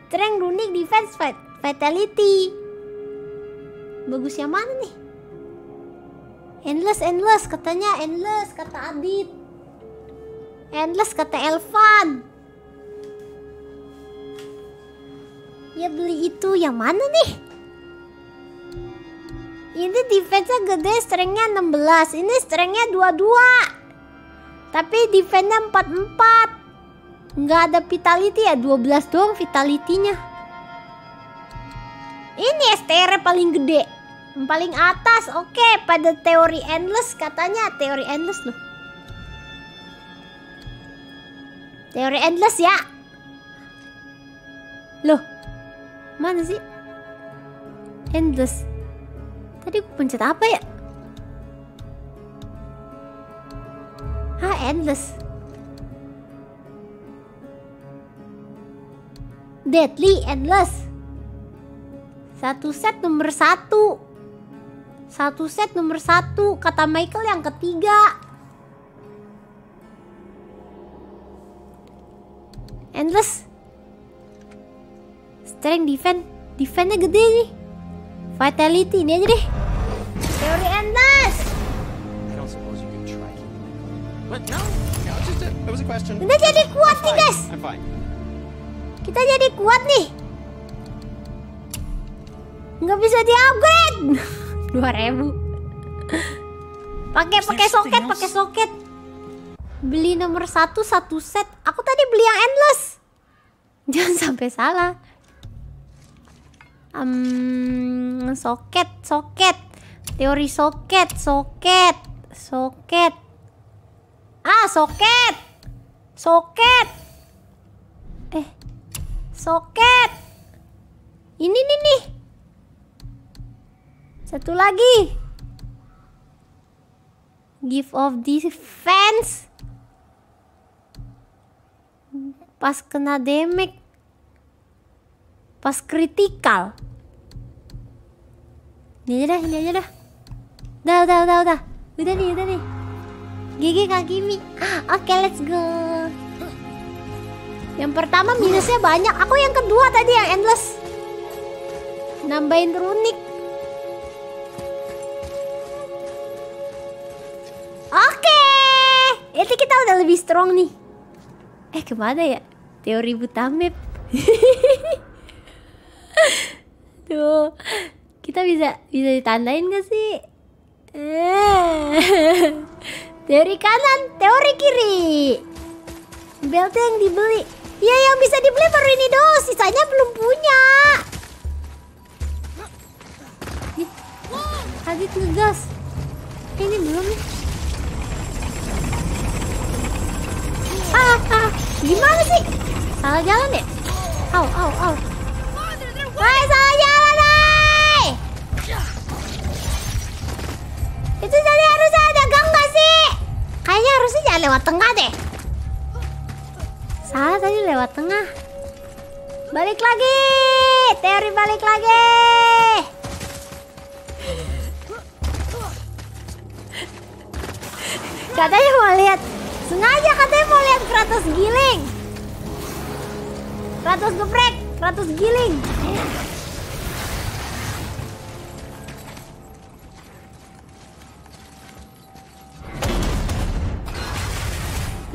Strength runic defense vit- vitality. Bagus yang mana nih? Endless endless katanya endless kata Adit. Endless kata Elvan. Ya beli itu yang mana nih? Ini defense-nya gede, strength-nya 16. Ini strength-nya 22. Tapi defense-nya 44. Nggak ada vitality ya, 12 doang vitality-nya. Ini STR paling gede. Paling atas, oke. Pada teori endless katanya teori endless loh. Teori endless ya. Loh, Mana sih? Endless. Tadi aku pencet apa ya? Hah, endless. Deadly endless. Satu set nomor satu. Satu set nomor satu. Kata Michael yang ketiga. Endless. Strength defense Defense-nya gede nih Vitality ini aja deh. Teori endless. I don't suppose you could try it. But no, no, it's just a, it was a question. Kita jadi kuat nih guys. Kita jadi kuat nih. Nggak bisa di upgrade 2000 Pakai pakai soket pakai soket. Beli nomor satu satu set. Aku tadi beli yang endless. Jangan sampai salah um, soket soket. Teori soket soket soket. Ah soket. Soket. Eh soket. Ini nih nih satu lagi. Give of defense. Pas kena damage pas kritikal. Ini aja dah ini aja dah. Udah udah udah udah udah nih udah nih. Gigi Kagimi oke let's go. Yang pertama minusnya banyak. Aku yang kedua tadi yang endless. Nambahin runik. Oke. Itu kita udah lebih strong nih. Eh ke mana ya? Teori butamip Tuh, kita bisa bisa ditandain gak sih? Eh, teori kanan, teori kiri. Belt yang dibeli. Ya yang bisa dibeli baru ini doang, sisanya belum punya. Ih, Adit ngegas. Eh, ini belum nih. Ah, ah, gimana sih? Salah jalan ya? Au, au, au. Woi, salah hai! Itu tadi harusnya ada gang gak sih? Kayaknya harusnya jangan lewat tengah deh. Salah tadi lewat tengah. Balik lagi. Teori balik lagi. Katanya mau lihat. Sengaja katanya mau lihat Kratos giling. Kratos geprek, Kratos giling.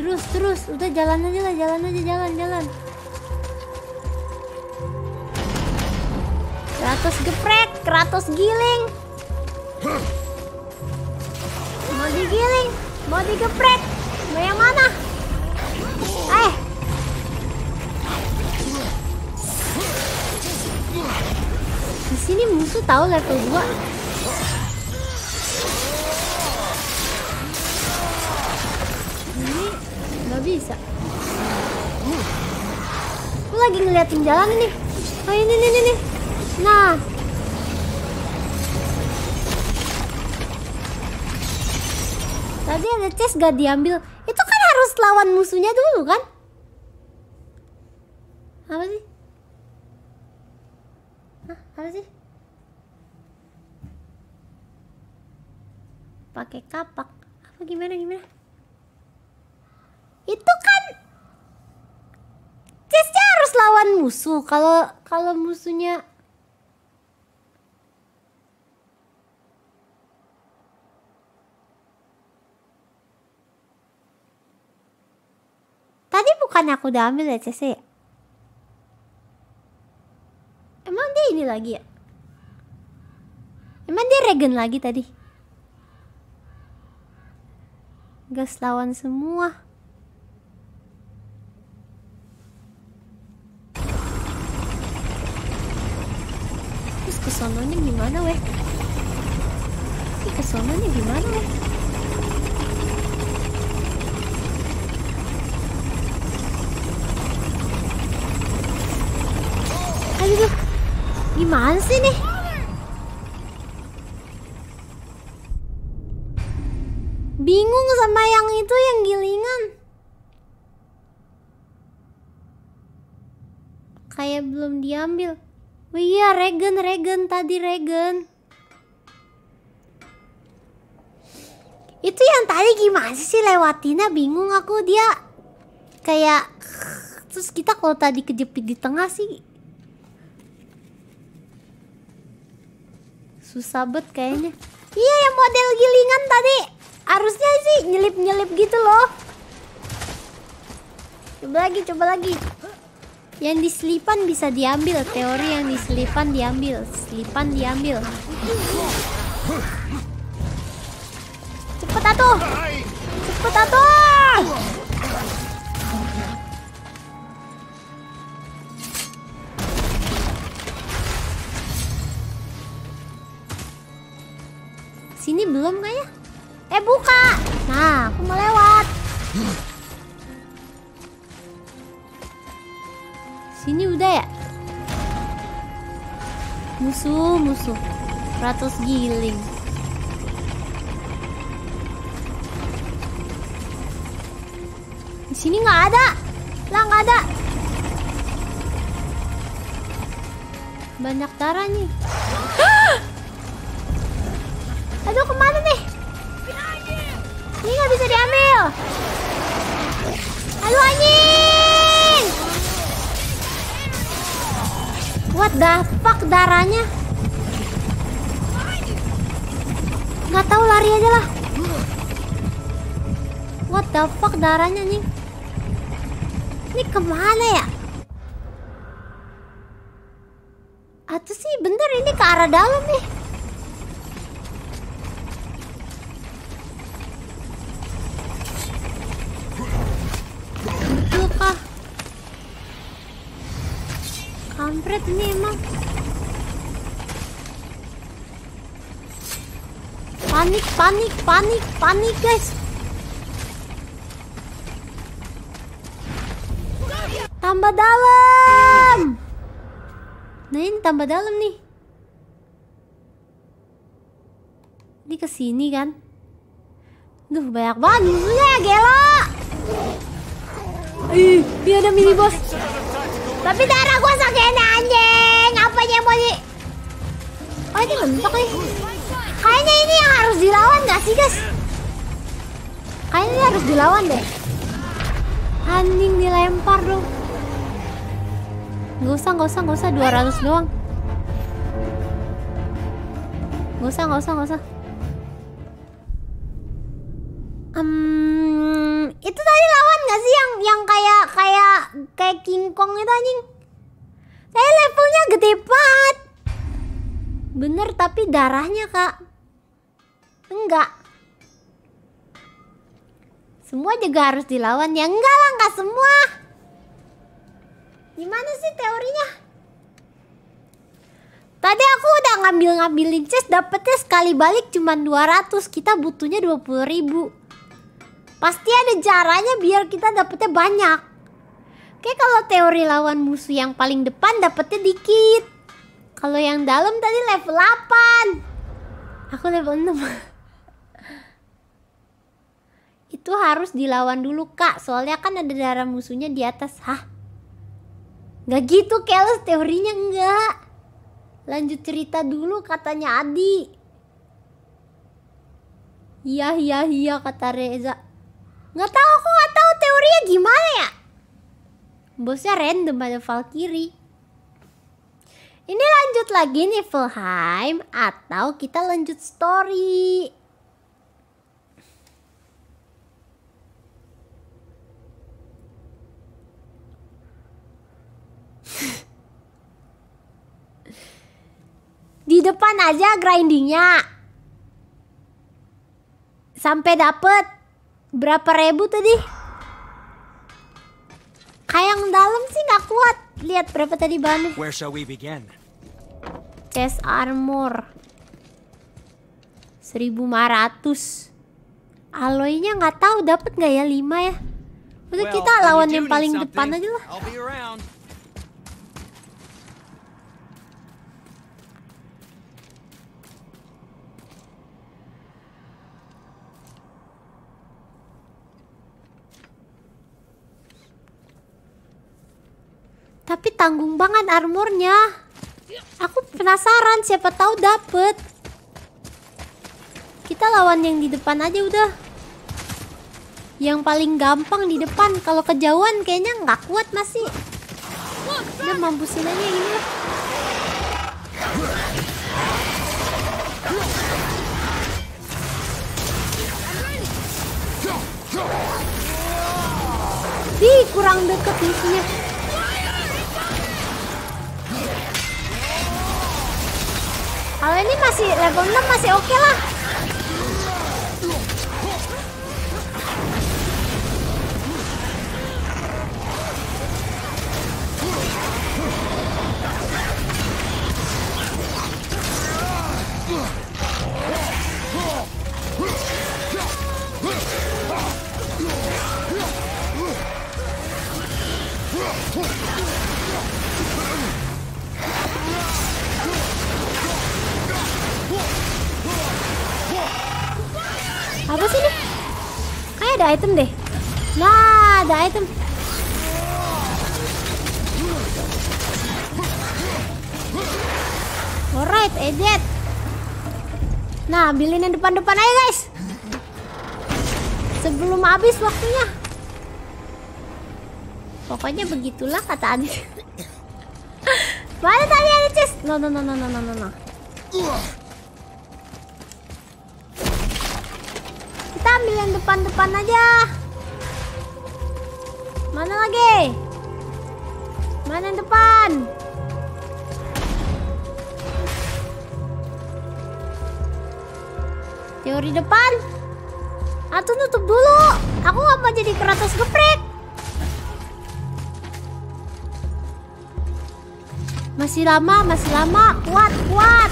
Terus, terus, udah jalan aja lah, jalan aja, jalan, jalan. Kratos geprek, Kratos giling. Mau digiling, mau digeprek, mau yang mana? Eh, di sini musuh tahu level 2 ini nggak bisa. Aku lagi ngeliatin jalan ini. Oh ini ini, nih nah. Tadi ada chest gak diambil? Itu kan harus lawan musuhnya dulu kan? Apa sih apa sih? Pakai kapak. Apa gimana gimana? Itu kan chestnya harus lawan musuh. Kalau kalau musuhnya tadi bukannya aku udah ambil ya ya? Emang dia ini lagi ya emang dia regen lagi tadi gas lawan semua Terus kesononya gimana weh? Ini kesononya gimana weh? Aduh, gimana sih nih? Bingung sama yang itu yang gilingan. Kayak belum diambil. Oh iya, regen, regen tadi regen. Itu yang tadi gimana sih lewatinnya bingung aku dia kayak terus kita kalau tadi kejepit di tengah sih susah bet kayaknya. Iya yang model gilingan tadi harusnya sih nyelip-nyelip gitu loh. Coba lagi, coba lagi. Yang di selipan bisa diambil, teori yang di selipan diambil, selipan diambil. Cepet atuh. Cepet atuh. Belum kayaknya? Eh buka. Nah, aku mau lewat. Sini udah ya? Musuh, musuh. Ratus giling. Di sini nggak ada. Lah nggak ada. Banyak darah nih. Aduh ke mana nih? Ini nggak bisa diambil. Aduh anjing. What the fuck darahnya? Nggak tahu lari aja lah. What the fuck darahnya nih? Ini ke mana ya? Atau sih bener ini ke arah dalam nih. Betul kah? Kampret ini emang. Panik, panik, panik, panik guys. Tambah dalam. Nah ini tambah dalam nih. Ini ke sini kan? Duh banyak banget musuhnya gelo. Ih, dia ada mini boss. Tapi darah gua sakit anjing. Apanya mau di Oh ini mentok nih. Kayaknya ini yang harus dilawan gak sih guys? Kayaknya ini harus dilawan deh. Anjing dilempar dong. Nggak usah, nggak usah, nggak usah 200 doang. Nggak usah, nggak usah, nggak usah. Hmm, itu tadi lawan nggak sih yang yang kayak kayak kayak King Kong itu anjing? Saya levelnya gede banget. Bener tapi darahnya kak Enggak. Semua juga harus dilawan. Ya enggak lah enggak semua. Gimana sih teorinya? Tadi aku udah ngambil-ngambilin chest Dapetnya sekali balik cuma 200 Kita butuhnya 20 ribu. Pasti ada caranya biar kita dapetnya banyak. Oke kalau teori lawan musuh yang paling depan dapetnya dikit. Kalau yang dalam tadi level 8 Aku level 6 Itu harus dilawan dulu kak. Soalnya kan ada darah musuhnya di atas. Hah? Gak gitu keles. Teorinya enggak Lanjut cerita dulu katanya Adi. Iya iya iya kata Reza. Nggak tahu aku nggak tahu teorinya gimana ya. Bosnya random ada Valkyrie. Ini lanjut lagi nih Valheim Atau kita lanjut story Di depan aja grindingnya. Sampai dapet Berapa ribu tadi? Kayak yang dalam sih nggak kuat. Lihat berapa tadi bahannya. Where shall we begin? Chest armor. 1500 Alloynya nggak tahu dapat nggak ya? 5 ya? Udah kita lawan yang paling depan aja lah Tapi tanggung banget armornya Aku penasaran siapa tahu dapet. Kita lawan yang di depan aja udah. Yang paling gampang di depan. Kalau kejauhan kayaknya nggak kuat masih. Udah mampusin aja ini lah. Ih kurang deket musuhnya Kalau ini masih level 6 masih oke lah. Apa sih ini? Kayak ada item deh. Nah, ada item. Alright, edit. Nah, ambilin yang depan-depan aja, guys. Sebelum habis waktunya. Pokoknya begitulah kata Adit. Mana tadi ada chest? No, no, no, no, no, no, no, Kita ambil yang depan-depan aja. Mana lagi? Mana yang depan? Teori depan? Atau nutup dulu. Aku nggak mau jadi keratus geprek. Masih lama, masih lama. Kuat, kuat.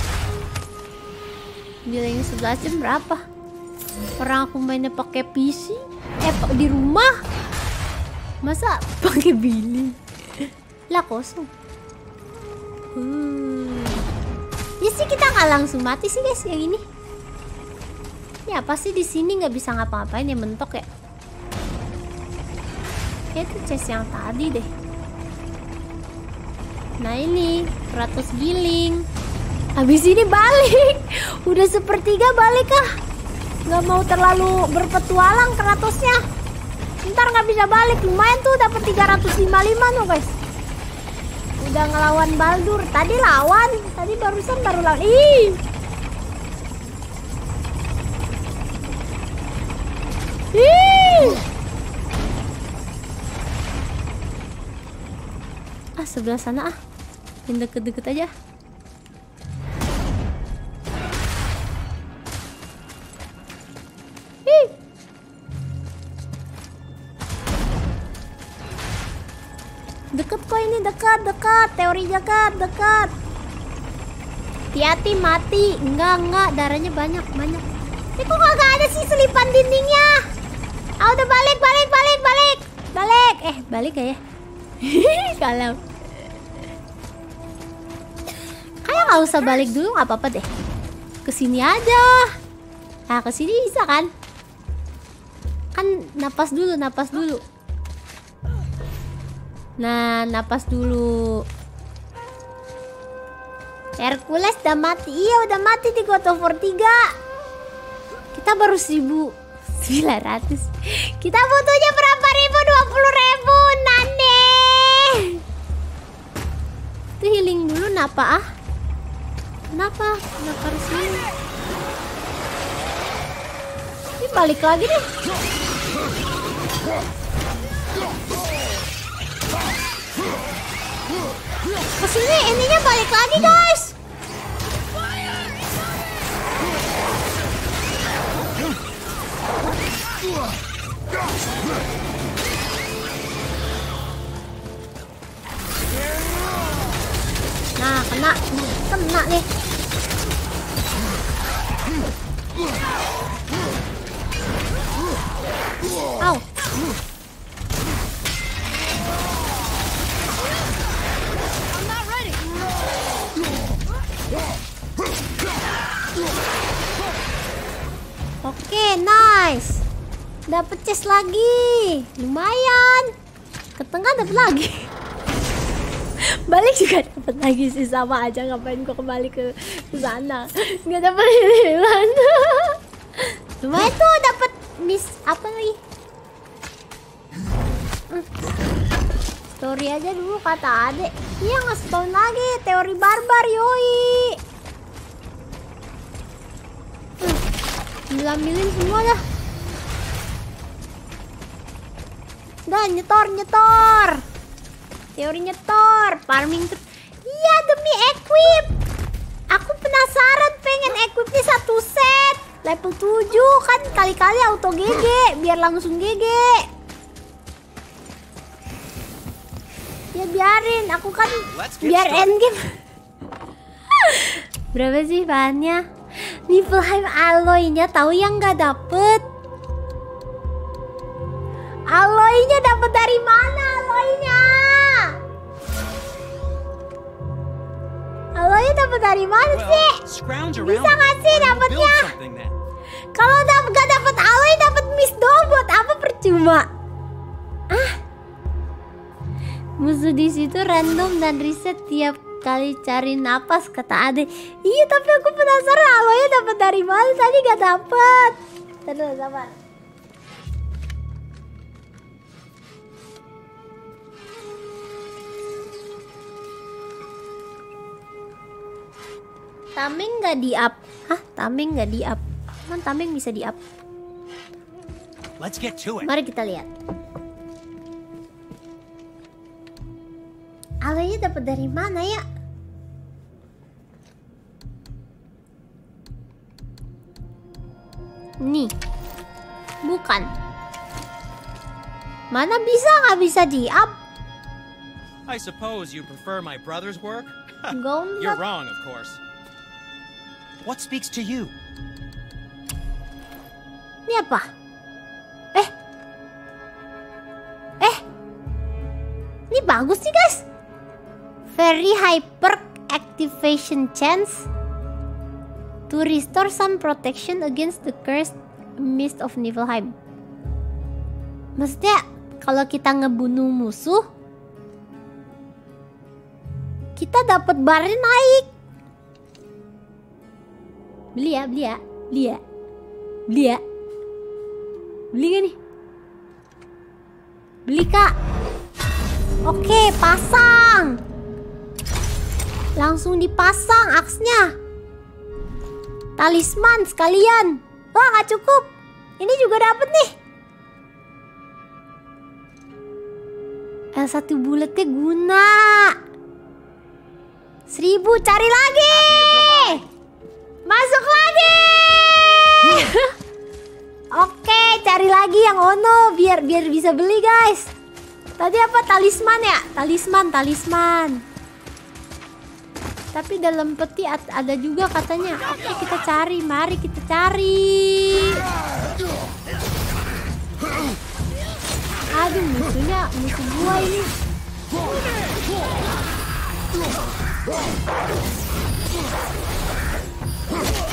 Bilangnya 11 jam berapa? Orang aku mainnya pakai PC, eh di rumah. Masa pakai billing? Lah kosong. Hmm. Ya sih kita nggak langsung mati sih guys yang ini. Ya pasti di sini nggak bisa ngapa-ngapain ya mentok ya. Itu chest yang tadi deh. Nah ini 100 giling. Habis ini balik. Udah sepertiga balik kah? Nggak mau terlalu berpetualang Kratosnya. Ntar nggak bisa balik. Lumayan tuh dapat 355 tuh guys. Udah ngelawan Baldur. Tadi lawan. Tadi barusan baru lawan. Ih. Ih. Ah, sebelah sana ah. Yang deket-deket aja. Deket kok ini dekat dekat teori dekat dekat. Hati-hati mati. Enggak enggak darahnya banyak banyak. Ini kok kagak ada sih selipan dindingnya? Ah udah balik balik balik balik balik. Eh balik gak ya? Kalau kayak nggak usah balik dulu nggak apa-apa deh. Ke sini aja. Nah ke sini bisa kan? Kan napas dulu napas dulu. Nah, napas dulu. Hercules udah mati. Iya, udah mati di God of War 3. Kita baru 1900. Kita butuhnya berapa ribu? 20 ribu. Nane. Itu healing dulu napa ah? Kenapa? Kenapa harus healing? Ini balik lagi deh. Ke sini ininya balik lagi guys. Nah kena. Kena nih. Au Oke, nice. Dapat chest lagi. Lumayan. Ke tengah dapat lagi. Balik juga dapat lagi sih sama aja ngapain gua kembali ke sana. Nggak dapat hilang. Lumayan tuh dapat miss apa lagi? Hmm. Story aja dulu kata adek. Iya setahun lagi teori barbar yoi. Ambil-ambilin semua dah. Dah nyetor nyetor. Teori nyetor, farming. Iya demi equip. Aku penasaran pengen equipnya satu set. Level 7 kan kali-kali auto GG biar langsung GG. Ya biarin, aku kan biar endgame. Berapa sih bahannya? Niflheim alloy-nya tahu yang nggak dapet? Alloy-nya dapet dari mana alloy-nya? Alloy-nya dapet dari mana sih? Bisa nggak sih dapetnya? Kalau dap gak dapet alloy dapet miss buat apa percuma? Ah. Musuh di situ random dan riset tiap kali cari napas kata Ade. Iya tapi aku penasaran alloynya dapat dari mana tadi gak dapet. Terus sabar. Tameng gak di up? Hah? Tameng gak di up? Kan tameng bisa di up. Let's get to it. Mari kita lihat. Alenya dapat dari mana ya? Nih. Bukan. Mana bisa nggak bisa di up? I suppose you prefer my brother's work? You're wrong, of course. What speaks to you? Ini apa? Eh. Eh. Ini bagus nih, guys. Very high perk activation chance to restore some protection against the cursed mist of Niflheim. Maksudnya kalau kita ngebunuh musuh kita dapat barnya naik. Beli ya, beli ya, beli ya. Beli ya. Beli gak? Beli kak. Oke, pasang. Langsung dipasang aksnya. Talisman sekalian. Wah, nggak cukup. Ini juga dapet nih. L1 bulatnya guna. Seribu cari lagi. Masuk lagi. Oke, cari lagi yang ono biar biar bisa beli, guys. Tadi apa talisman ya? Talisman, talisman. Tapi dalam peti ada juga katanya. Oke, kita cari. Mari kita cari. Aduh, musuhnya musuh gua ini. Ya,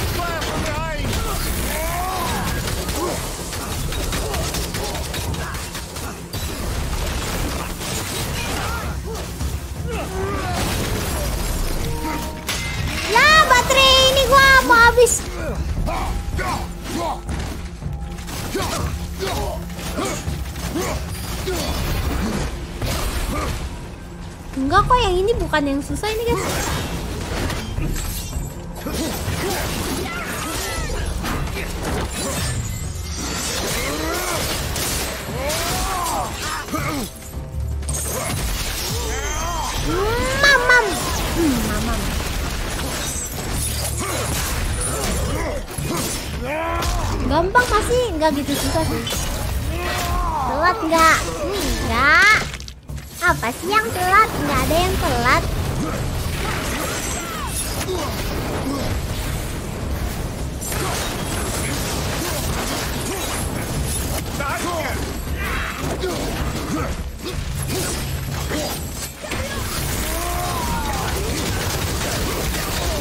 gua mau habis. Enggak kok yang ini bukan yang susah ini guys. Mamam. Hmm, mamam. Gampang masih nggak gitu susah sih. Telat nggak? Nggak. Apa sih yang telat? Nggak ada yang telat.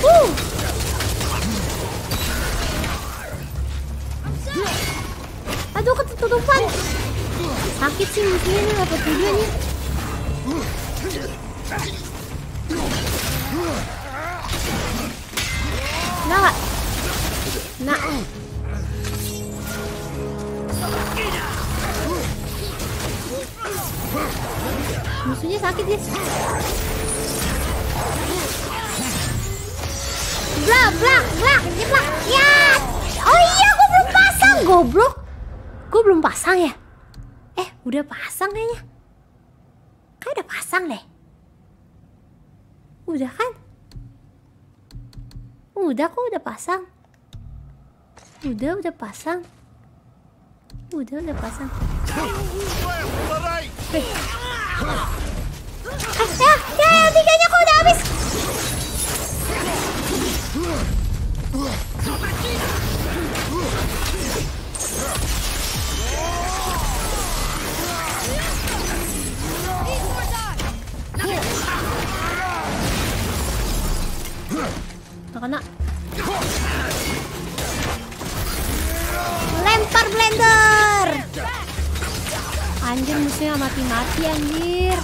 Uh. Aduh ketutupan. Sakit sih musuhnya nih dapat tujuh nih. Nah, nggak? Nah. Musuhnya sakit guys. Blak, blak, blak, jeblak. Ya. Oh iya, gue belum pasang, goblok. Gue belum pasang ya? Eh, udah pasang kayaknya. Kayak udah pasang deh. Udah kan? Udah kok udah pasang. Udah, udah pasang. Udah, udah pasang. Eh, ya, ya, ya, tiganya kok udah habis. Kena. Lempar blender. Anjir musuhnya mati-mati anjir.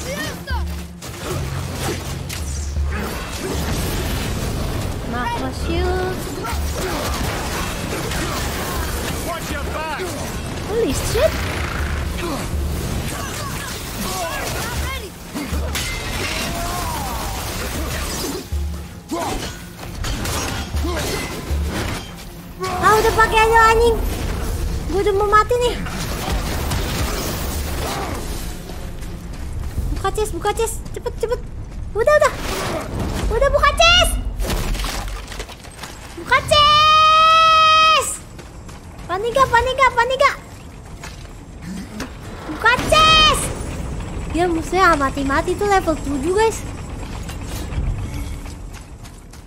Macro shield. Holy shit. Ah udah pakai aja anjing. Gue udah mau mati nih. Buka chest, buka chest. Cepet, cepet. Udah, udah. Udah buka chest. Buka chest. Panika, panika, panika. Buka chest. Ya musuhnya mati-mati tuh level 7 guys.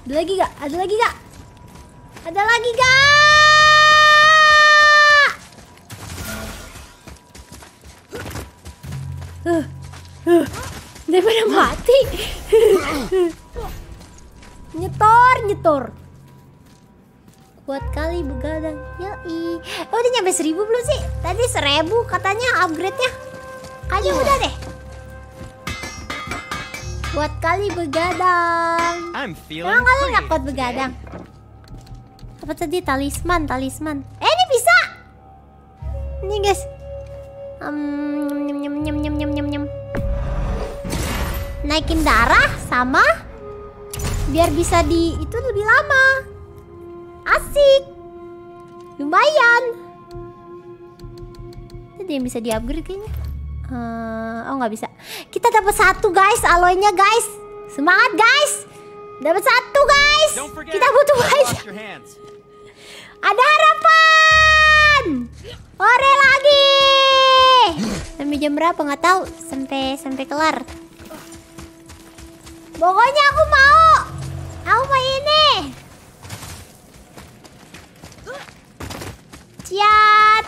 Ada lagi gak? Ada lagi gak? Ada lagi gak? Uh, uh, daripada mati. nyetor, nyetor. Kuat kali begadang. Yoi. Oh, udah nyampe seribu belum sih? Tadi seribu katanya upgrade-nya. Kayaknya udah deh. Kuat kali begadang. Emang kalian nggak kuat begadang? Apa tadi talisman, talisman? Eh ini bisa. Ini guys. Um, nyem, nyem, nyem, nyem, nyem, nyem, nyem. Naikin darah sama biar bisa di itu lebih lama. Asik. Lumayan. Ada yang bisa di-upgrade kayaknya. Eh, oh nggak bisa. Kita dapat satu guys, aloynya guys. Semangat guys. Dapat satu guys. Forget, Kita butuh hands. Ada harapan. Ore lagi. Sampai jam berapa nggak tahu. Sampai sampai kelar. Pokoknya aku mau. Aku mau ini. Ciat.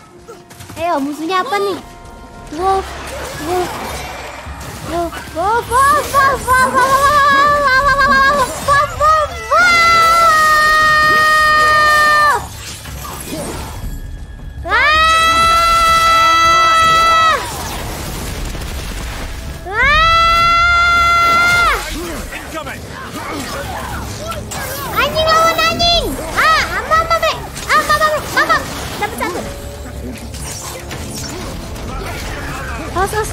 Ayo musuhnya apa nih? Wolf, wolf, wolf, wolf, wolf, wolf, wolf, Awas, awas.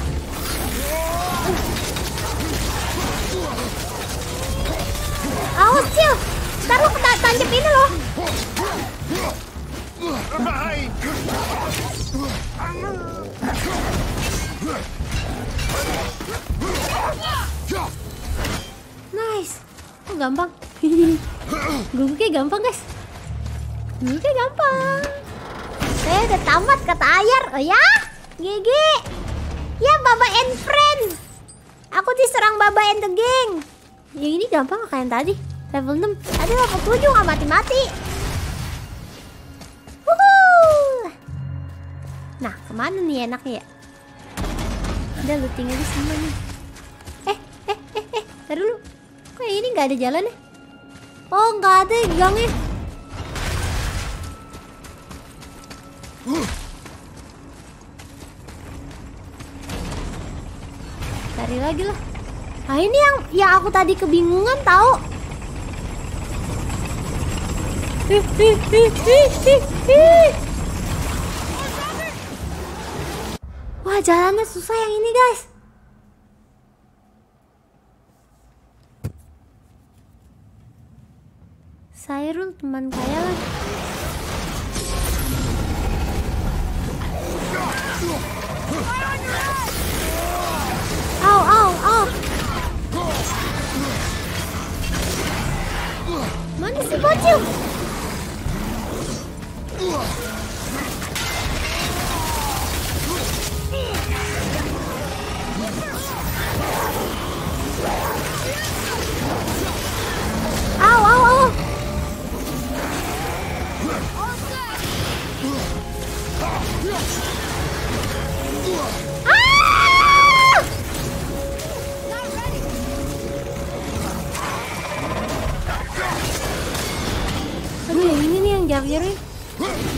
Awas, Cil. Ntar lu kena tancap ini loh. Nice. Oh, gampang. Guguknya gampang, guys. Guguknya gampang. Saya udah tamat kata Ayar. Oh ya? GG. Ya, Baba and Friend. Aku diserang Baba and the Gang. Yang ini gampang kayak yang tadi. Level 6. Tadi level 7 nggak mati-mati. Nah, ke mana nih enaknya ya? Udah tinggal di semua nih. Eh, eh, eh, eh, Ntar dulu. Kok ini nggak ada jalan ya? Oh, nggak ada gangnya. Cari lagi lah. Nah ini yang yang aku tadi kebingungan tahu. Wah jalannya susah yang ini guys. Sairul teman kaya lah. Mano, se bateu! Au, au, au! Okay. Ini nih yang jawir Au,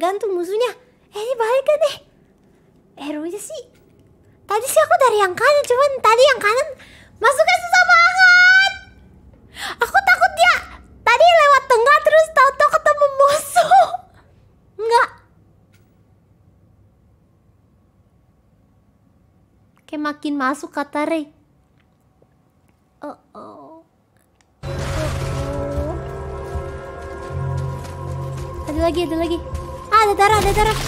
tergantung musuhnya. Eh ini balik gak nih? Arrow-nya sih Tadi sih aku dari yang kanan Cuman tadi yang kanan Masuknya susah banget. Aku takut dia Tadi lewat tengah terus tahu-tahu ketemu musuh. Enggak. Kayak makin masuk kata Oh oh Oh. Ada lagi, ada lagi. Ah, darah.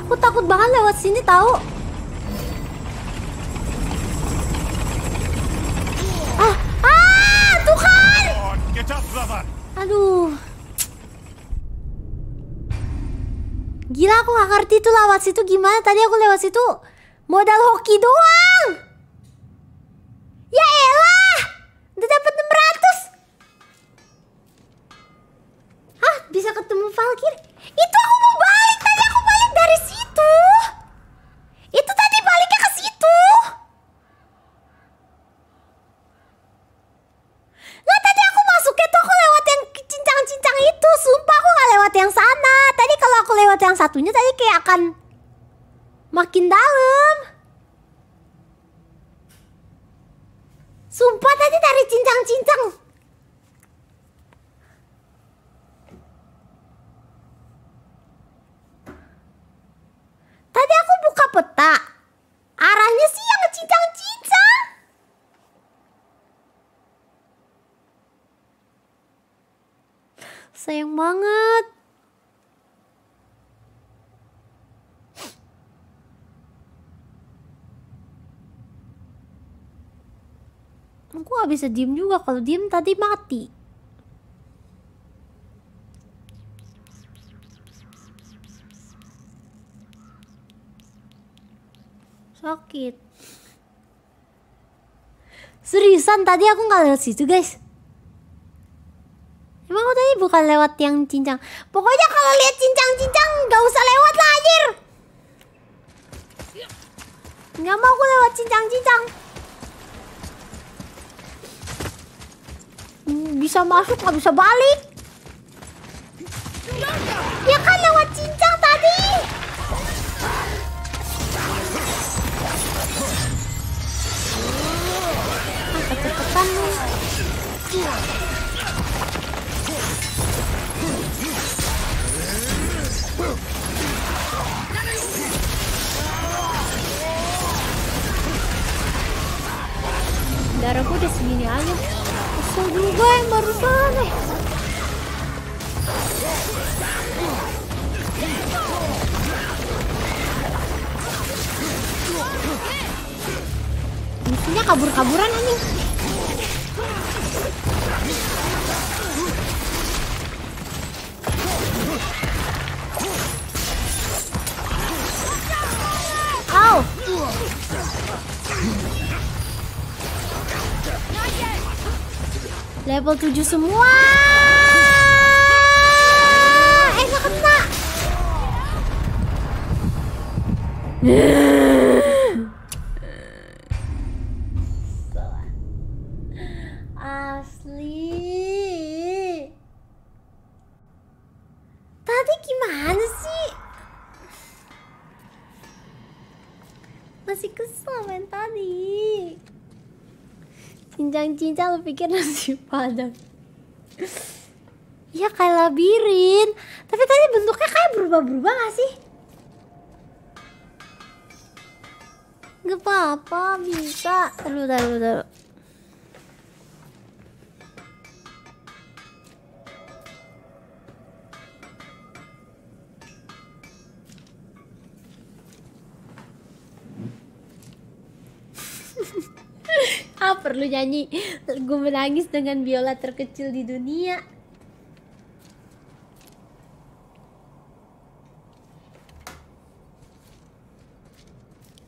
Aku takut banget lewat sini tahu. Ah, ah, Tuhan. Aduh. Gila aku gak ngerti tuh lewat situ gimana Tadi aku lewat situ Modal hoki doang Ya elah Udah dapet 600 Hah bisa ketemu Valkyrie Itu aku mau balik Tadi aku balik dari situ Itu tadi baliknya ke situ Lah tadi aku masuknya tuh aku lewat yang cincang-cincang itu Sumpah aku gak lewat yang sana Tadi kalau aku lewat yang satunya tadi kayak akan Makin dalam Sumpah tadi dari cincang-cincang Tadi aku buka peta Arahnya sih yang cincang-cincang Sayang banget. Bisa diem juga kalau diem tadi mati. Sakit. Seriusan tadi aku nggak lewat situ guys. Emang aku tadi bukan lewat yang cincang Pokoknya kalau lihat cincang-cincang Gak usah lewat lah anjir Gak mau aku lewat cincang-cincang Hmm, Bisa masuk gak bisa balik. Ya kan lewat cincang tadi. Kecepetan lu Darahku udah segini aja Kesel juga yang barusan eh Musuhnya kabur-kaburan anjing Level 7 semua. Eh kena. Asli. Tadi gimana sih? Masih kesel main tadi. Cincang-cincang lu pikir nasi padang. Ya kayak labirin. Tapi tadi bentuknya kayak berubah-berubah gak sih? Gak apa-apa bisa. Taruh, taruh, taruh perlu nyanyi. Gue menangis dengan biola terkecil di dunia.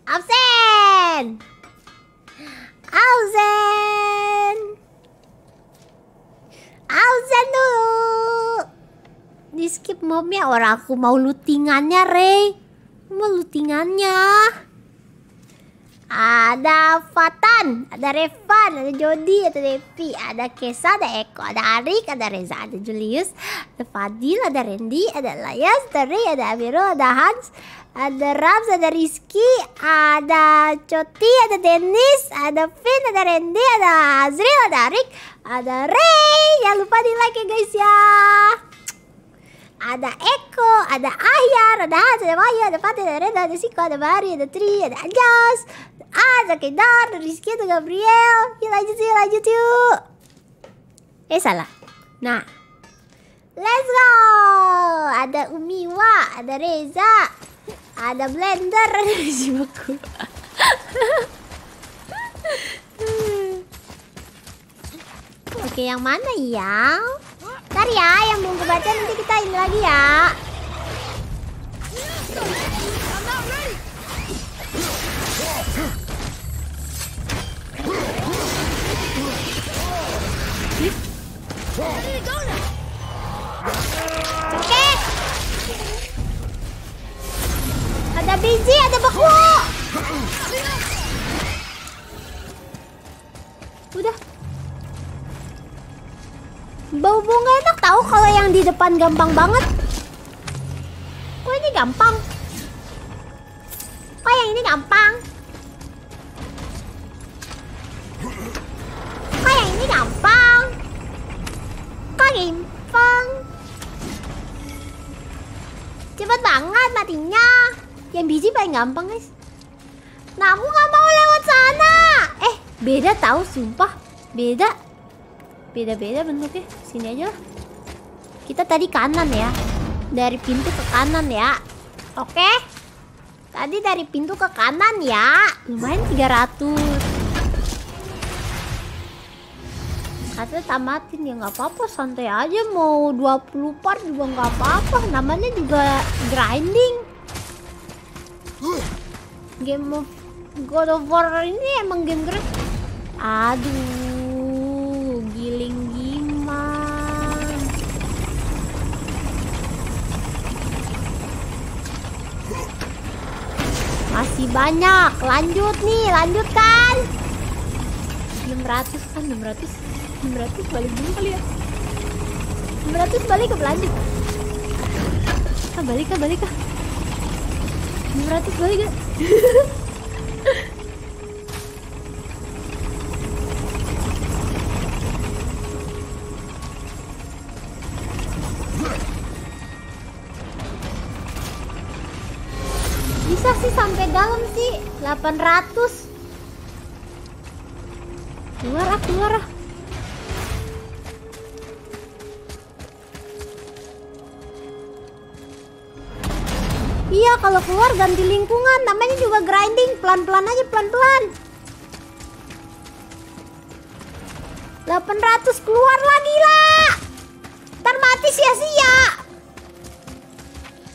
Absen! Absen! Absen dulu! Di skip mobnya orang aku mau lootingannya Rey. Mau lootingannya ada Fatan, ada Revan, ada Jody, ada Devi, ada Kesa, ada Eko, ada Arik, ada Reza, ada Julius, ada Fadil, ada Randy, ada Layas, ada Ray, ada Amiro, ada Hans, ada Rams, ada Rizky, ada Coti, ada Dennis, ada Finn, ada Randy, ada Azril, ada Arik, ada Ray. Jangan lupa di like ya guys ya. Ada Eko, ada Ahyar, ada Hans, ada Maya, ada Fatih, ada Reda, ada Siko, ada Bari, ada Tri, ada Anjas, ada Kedar, ada Rizky, ada Gabriel. Yuk lanjut yuk, lanjut yuk. Eh salah. Nah. Let's go. Ada Umiwa, ada Reza, ada Blender, ada. Oke, yang mana ya? Ntar ya, yang belum kebaca nanti kita ini lagi ya. Oke. Ada biji, ada beku. Udah. Bau bunga enak tahu kalau yang di depan gampang banget. Kok ini gampang? Kok yang ini gampang? Kok yang ini gampang? Gampang? Cepet banget matinya. Yang biji paling gampang guys. Nah aku nggak mau lewat sana. Eh beda tahu sumpah beda. Beda-beda bentuknya. Sini aja. Kita tadi kanan ya. Dari pintu ke kanan ya. Oke. Tadi dari pintu ke kanan ya. Lumayan 300. Katanya tamatin ya nggak apa-apa santai aja mau 20 part juga nggak apa-apa namanya juga grinding. Game of God of War ini emang game grind aduh giling giman masih banyak lanjut nih lanjutkan. 600 kan 600 600 balik dulu kali ya? 600 balik ke lanjut ah balik kah balik kah? 600 balik kah? Bisa sih sampai dalam sih 800 keluar ah keluar ah Iya kalau keluar ganti lingkungan namanya juga grinding pelan-pelan aja pelan-pelan. 800 keluar lagi lah. Ntar mati sia-sia.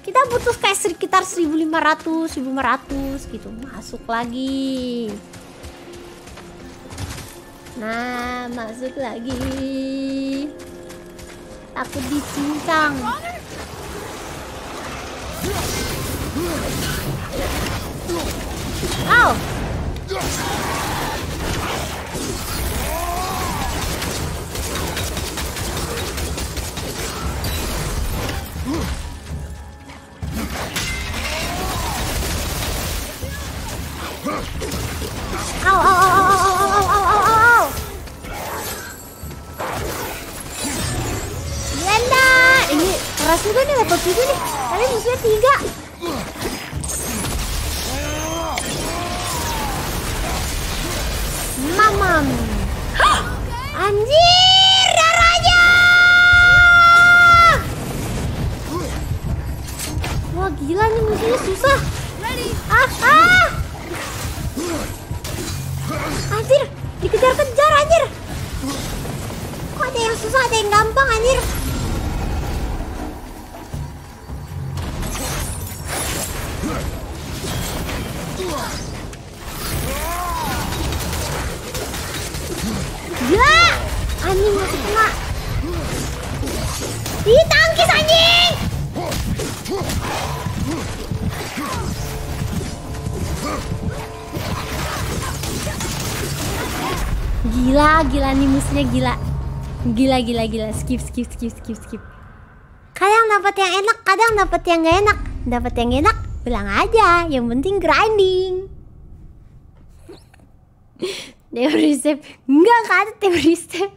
Kita butuh kayak sekitar 1500 1500 gitu. Masuk lagi. Nah masuk lagi. Takut dicincang Ow! Blender! Ini keras juga nih level 7 nih. Tadi musuhnya 3. 마맘. 안지 gila. Gila gila gila. Skip skip skip skip skip. Kadang dapat yang enak, kadang dapat yang gak enak. Dapat yang enak, bilang aja. Yang penting grinding. Teori step. Enggak kan teori step.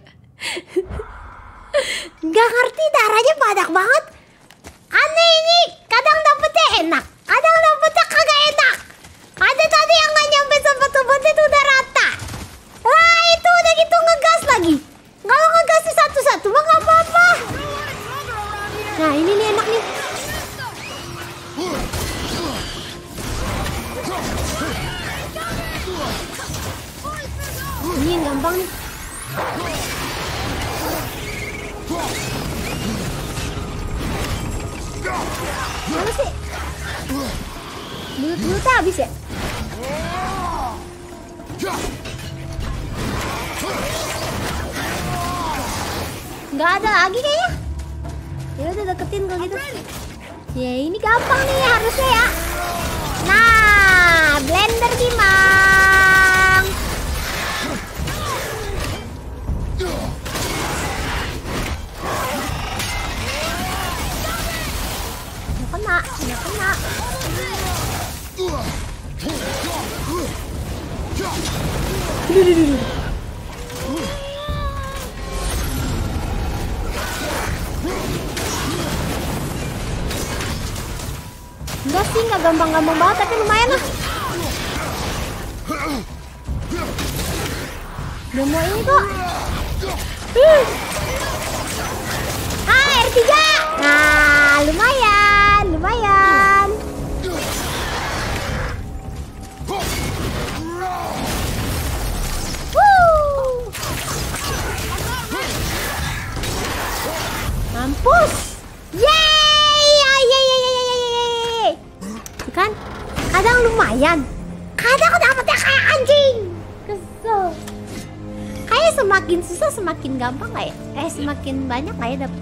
makin banyak lah ya dapat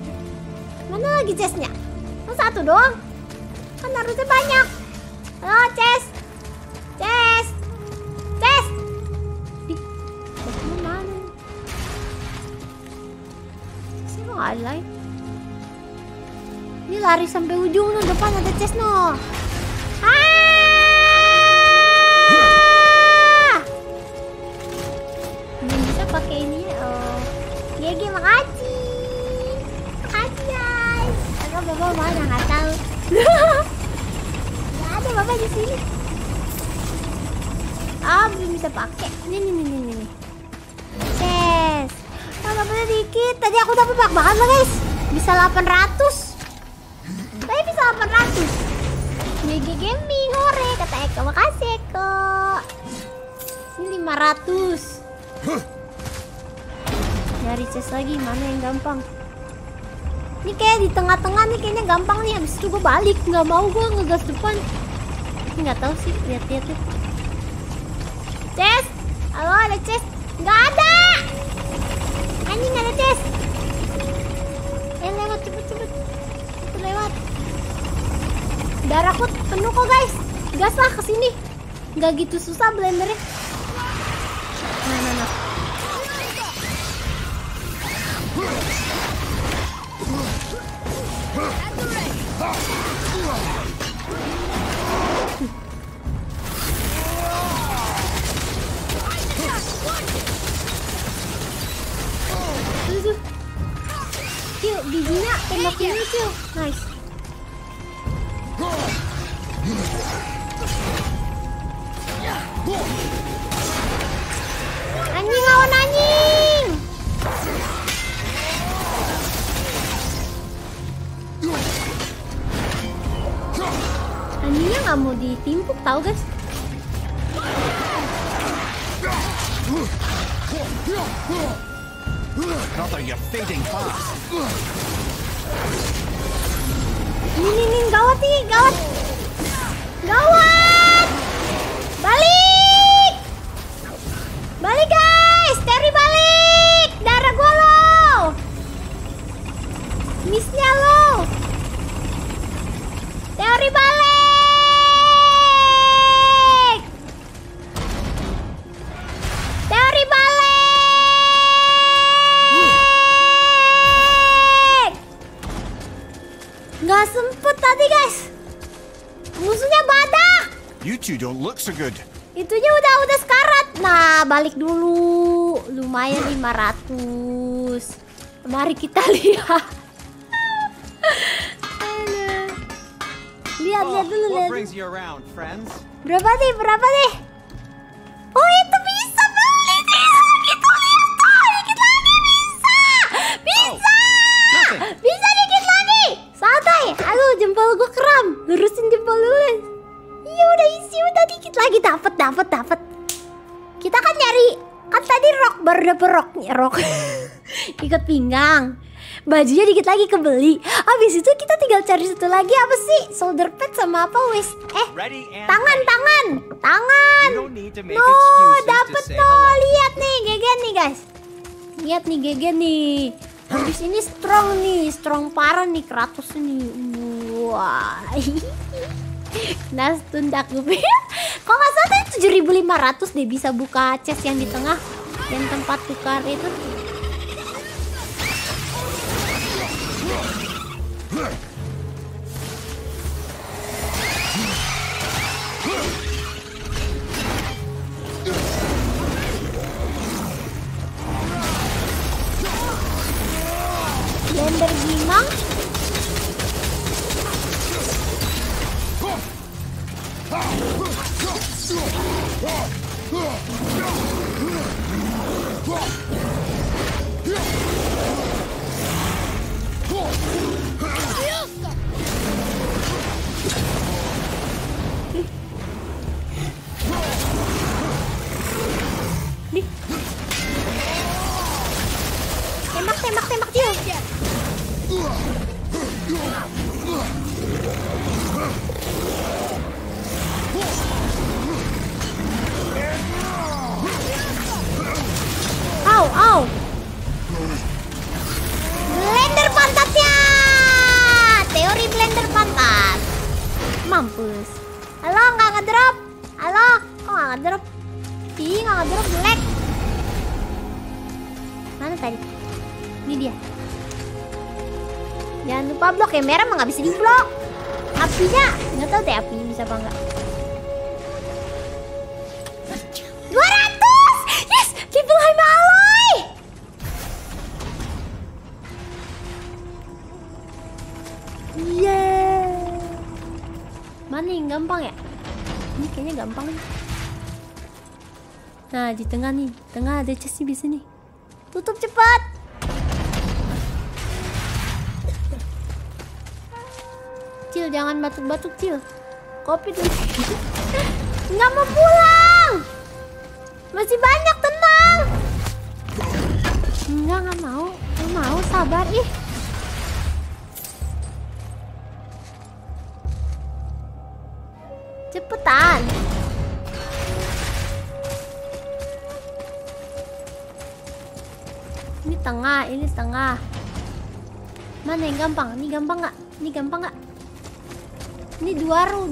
tuh gue balik. Nggak mau gue ngegas depan. Nggak tahu sih lihat-lihat ya. tuh tes halo ada tes nggak ada! Ini nggak ada Ces eh lewat cepet cepet. Cepet lewat. Darahku penuh kok guys. Gas lah ke sini nggak gitu susah blendernya. So good. Itunya udah udah sekarat. Nah, balik dulu. Lumayan 500. Mari kita lihat. Lihat lihat dulu what lihat. Berapa nih? Berapa Bajunya dikit lagi kebeli. Habis itu kita tinggal cari satu lagi apa sih? Shoulder pad sama apa wis? Eh, tangan tangan tangan. No, dapet no. Lihat nih Gegen nih guys. Lihat nih Gegen nih. Habis ini strong nih, strong parah nih Kratos nih. Wah. Nas tundak gue. Kok nggak salah tadi 7.500 deh bisa buka chest yang di tengah yang tempat tukar itu. Ada nih bisa nih. Tutup cepat. Cil, jangan batuk-batuk, Cil. Kopi dulu. Nggak mau pulang. Masih banyak, tenang. Enggak, nggak mau. Nggak mau, sabar. Ih.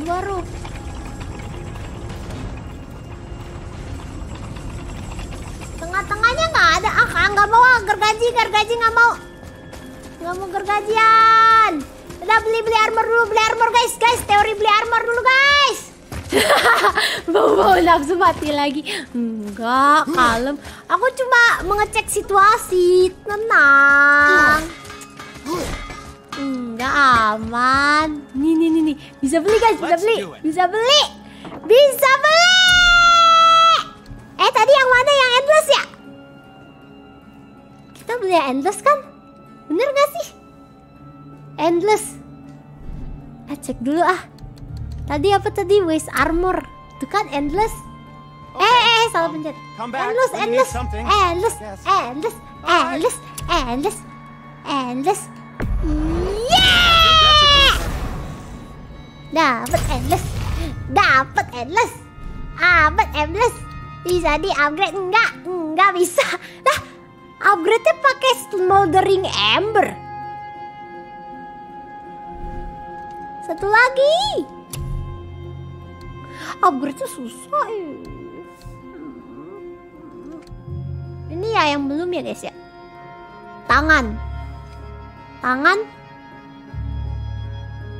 Dua ru, dua ru. Tengah-tengahnya nggak ada. Ah, ah, nggak mau ah, gergaji, gergaji nggak mau. Nggak mau gergajian. Udah beli beli armor dulu, beli armor guys, guys. Teori beli armor dulu guys. Bau-bau nafsu mati lagi. Enggak, kalem. Aku cuma mengecek situasi. Tenang. Enggak aman. Nih nih nih nih. Bisa beli guys, bisa beli. Bisa beli. Bisa beli. Eh tadi yang mana yang endless ya? Kita beli yang endless kan? Bener gak sih? Endless. Eh cek dulu ah. Tadi apa tadi waste armor? Itu kan endless. Eh eh salah pencet. Endless, endless, something. endless, Yes. endless, endless, endless, endless. Dapat endless, dapat endless, dapat endless. Bisa di upgrade enggak? Enggak bisa. Lah, upgrade-nya pakai smoldering ember. Satu lagi. Upgrade-nya susah. eh. Ini ya yang belum ya guys ya. Tangan. Tangan.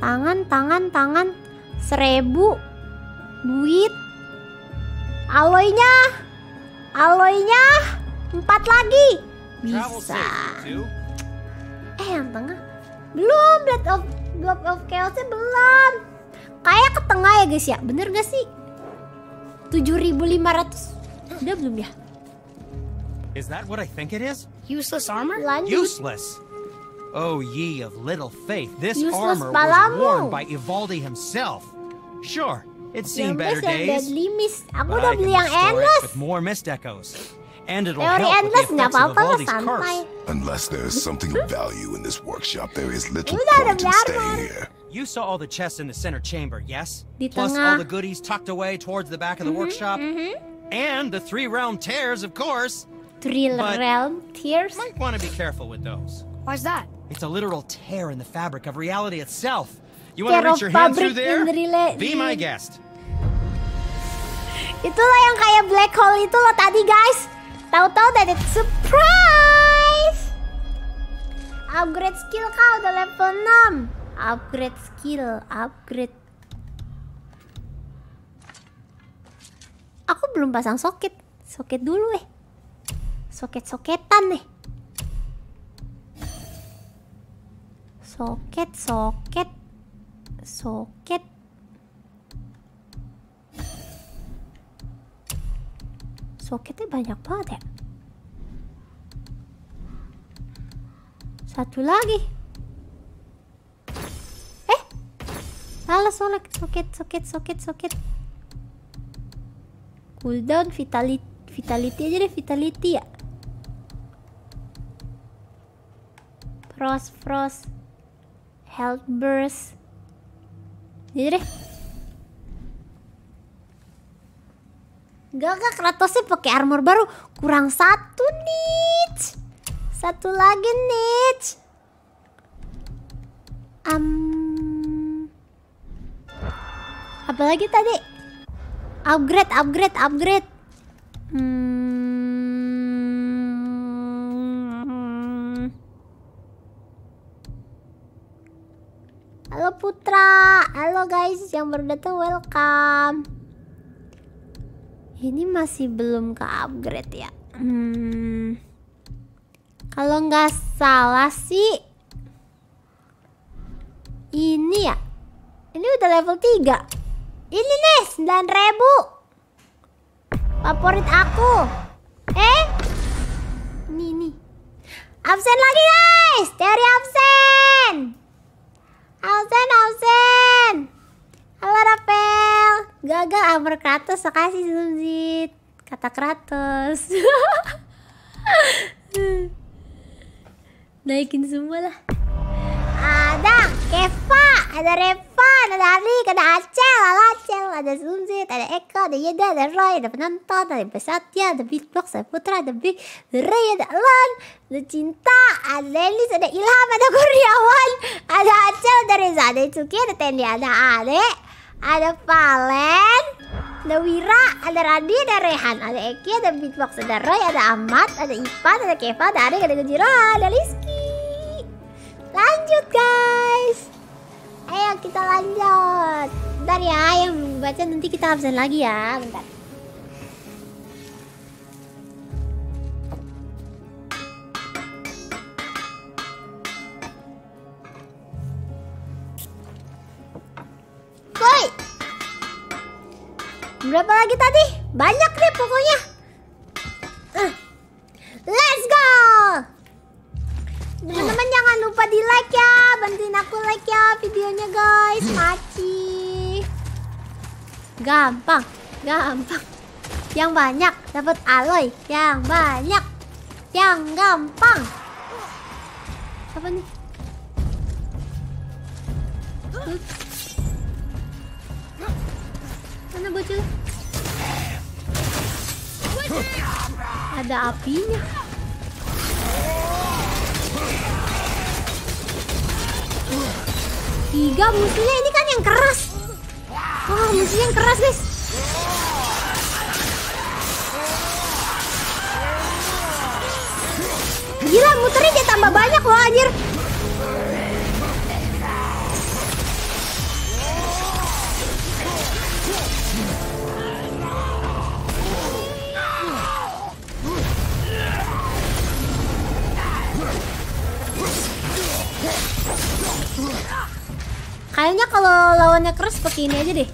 Tangan, tangan, tangan. Seribu. Duit. Aloynya. Aloynya. Empat lagi. Bisa. Eh yang tengah. Belum. Blood of, Blood of Chaosnya belum. Kayak ke tengah ya guys ya. Bener gak sih? 7500. Udah belum ya? Is that what I think it is? Useless armor? Lanjut. Useless. Oh, ye of little faith, this Useless armor palamu. was worn by Ivaldi himself. Sure, it's seen Yang better days. Deadly but I can beli yang restore it endless. with more mist echoes. And it'll Teori help with the nggak effects of apa-apa lah Ivaldi's curse. Unless there is something of value in this workshop, there is little point in staying here. You saw all the chests in the center chamber, yes? Di Plus tengah. all the goodies tucked away towards the back of the workshop. And the three realm tears, of course. Three But- Realm Tears. Might want to be careful with those. Why's that? It's a literal tear in the fabric of reality itself. You want to reach your hand through there? Be my guest. Itulah yang kayak black hole itu loh tadi guys. Tahu-tahu dari surprise. Upgrade skill kau udah level 6. Upgrade skill, upgrade. Aku belum pasang soket. Soket dulu eh. Soket-soketan nih. Soket, soket. Soket. Soketnya banyak banget ya. Satu lagi. Eh, salah soket, soket, soket, soket, soket. Cooldown, vitality, vitality aja deh, vitality ya. Frost, frost, health burst. Jadi deh. Gak gak Kratosnya pakai armor baru kurang satu niche satu lagi niche um, apa lagi tadi upgrade upgrade upgrade hmm. Halo Putra halo guys yang baru datang welcome ini masih belum ke upgrade ya. Hmm. Kalau nggak salah sih ini ya. Ini udah level 3. Ini nih 9000. Favorit aku. Eh? Ini ini. Absen lagi guys. Teori absen. Absen absen. Halo Rafael. Gagal armor Kratos makasih Zumzit. Kata Kratos. Naikin semua lah. Ada Keva, ada Revan, ada Arik, ada Acel, ada Acel, ada Zumzit, ada Eko, ada Yeda, ada Roy, ada penonton, ada Pesatya, ada Beatbox, ada Putra, ada Big, ada Ray, ada Alon, ada Cinta, ada Delis, ada Ilham, ada Kurniawan, ada Acel, ada Reza, ada Itsuki, ada Tendi, ada Ade, ada Valen, ada Wira, ada Radi, ada Rehan, ada Eki, ada Beatbox, ada Roy, ada Ahmad, ada Ipan, ada Keva, ada Arik, ada Gejira, ada Liski. Lanjut guys. Ayo kita lanjut. Bentar ya, yang baca nanti kita absen lagi ya. Bentar. Berapa lagi tadi? Banyak deh pokoknya. Eh. Let's go. Teman-teman jangan lupa di like ya, bantuin aku like ya videonya guys, maci. Gampang, gampang. Yang banyak dapat alloy. Yang banyak. Yang gampang. Apa nih? Mana bocil? Ada apinya. Tiga musuhnya ini kan yang keras. Wah, musuhnya yang keras, guys. Gila, muternya dia tambah banyak loh, anjir. Kayaknya kalau lawannya keras seperti ini aja deh.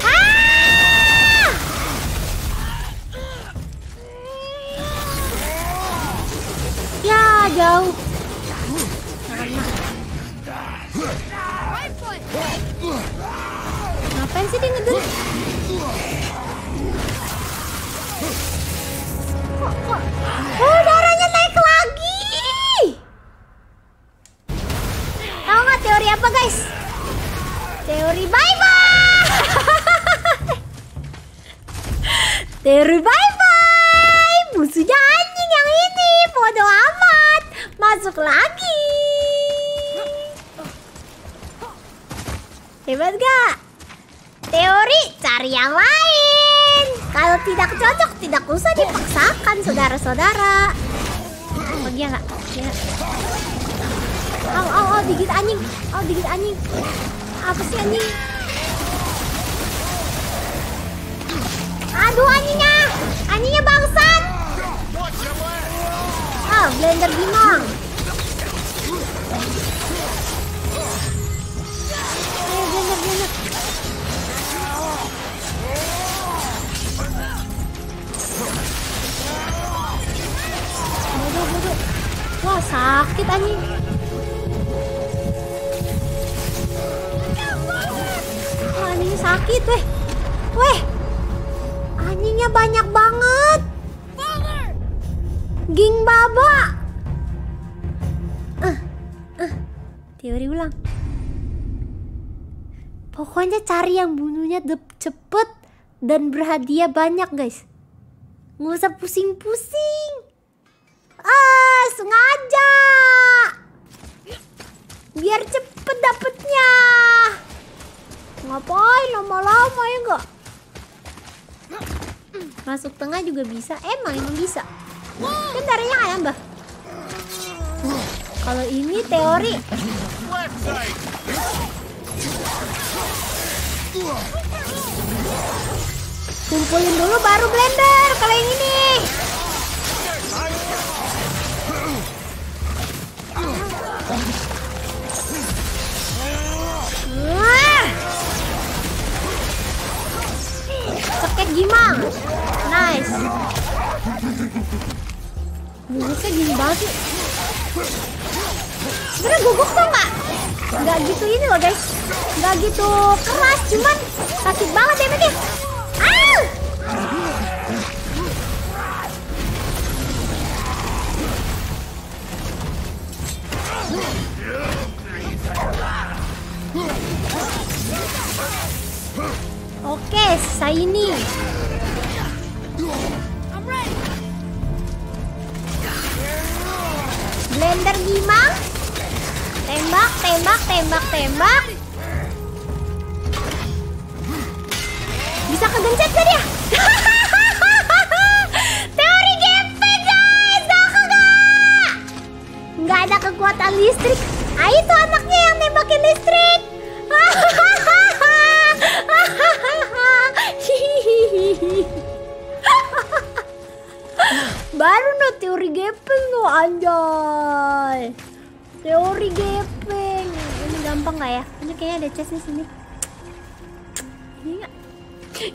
Ah! Ya, jauh. Ngapain sih dia ngedut? Teori bye-bye. teori bye-bye. Musuhnya anjing yang ini. Bodoh amat. Masuk lagi. Hebat gak? Teori cari yang lain. Kalau tidak cocok, tidak usah dipaksakan, saudara-saudara. Oh, dia nggak? Dia? Au, au, au, digigit anjing. Au, digigit anjing. Apa sih anjing? Aduh, anjingnya. Anjingnya bangsat. Oh, blender gimang. Ayo, blender, blender. Bodoh, bodoh. Wah, sakit anjing. Sakit, weh. Weh. Anjingnya banyak banget. Ging baba. Eh, eh. Teori ulang. Pokoknya cari yang bunuhnya cepet dan berhadiah banyak, guys. Nggak usah pusing-pusing. Ah, sengaja. Biar cepet dapetnya. Ngapain lama-lama ya enggak? Masuk tengah juga bisa. Emang emang bisa. Kan darahnya nggak nambah. Kalau ini teori kumpulin dulu baru blender kalau yang ini. Wah. Cekek gimang. Nice. Bungkusnya gini banget sih. Sebenernya guguk tau nggak? Nggak gitu ini loh guys. Nggak gitu keras, cuman sakit banget ya Meknya. Ah! Oke, saya ini. Blender gimang? Tembak, tembak, tembak, tembak. Bisa kegencet gak dia? Teori gepeng guys, dah kagak? Nggak ada kekuatan listrik. Ah itu anaknya yang nembakin listrik. Baru no teori gepeng no anjay. Teori gepeng. Ini gampang nggak ya? Ini kayaknya ada chest di sini.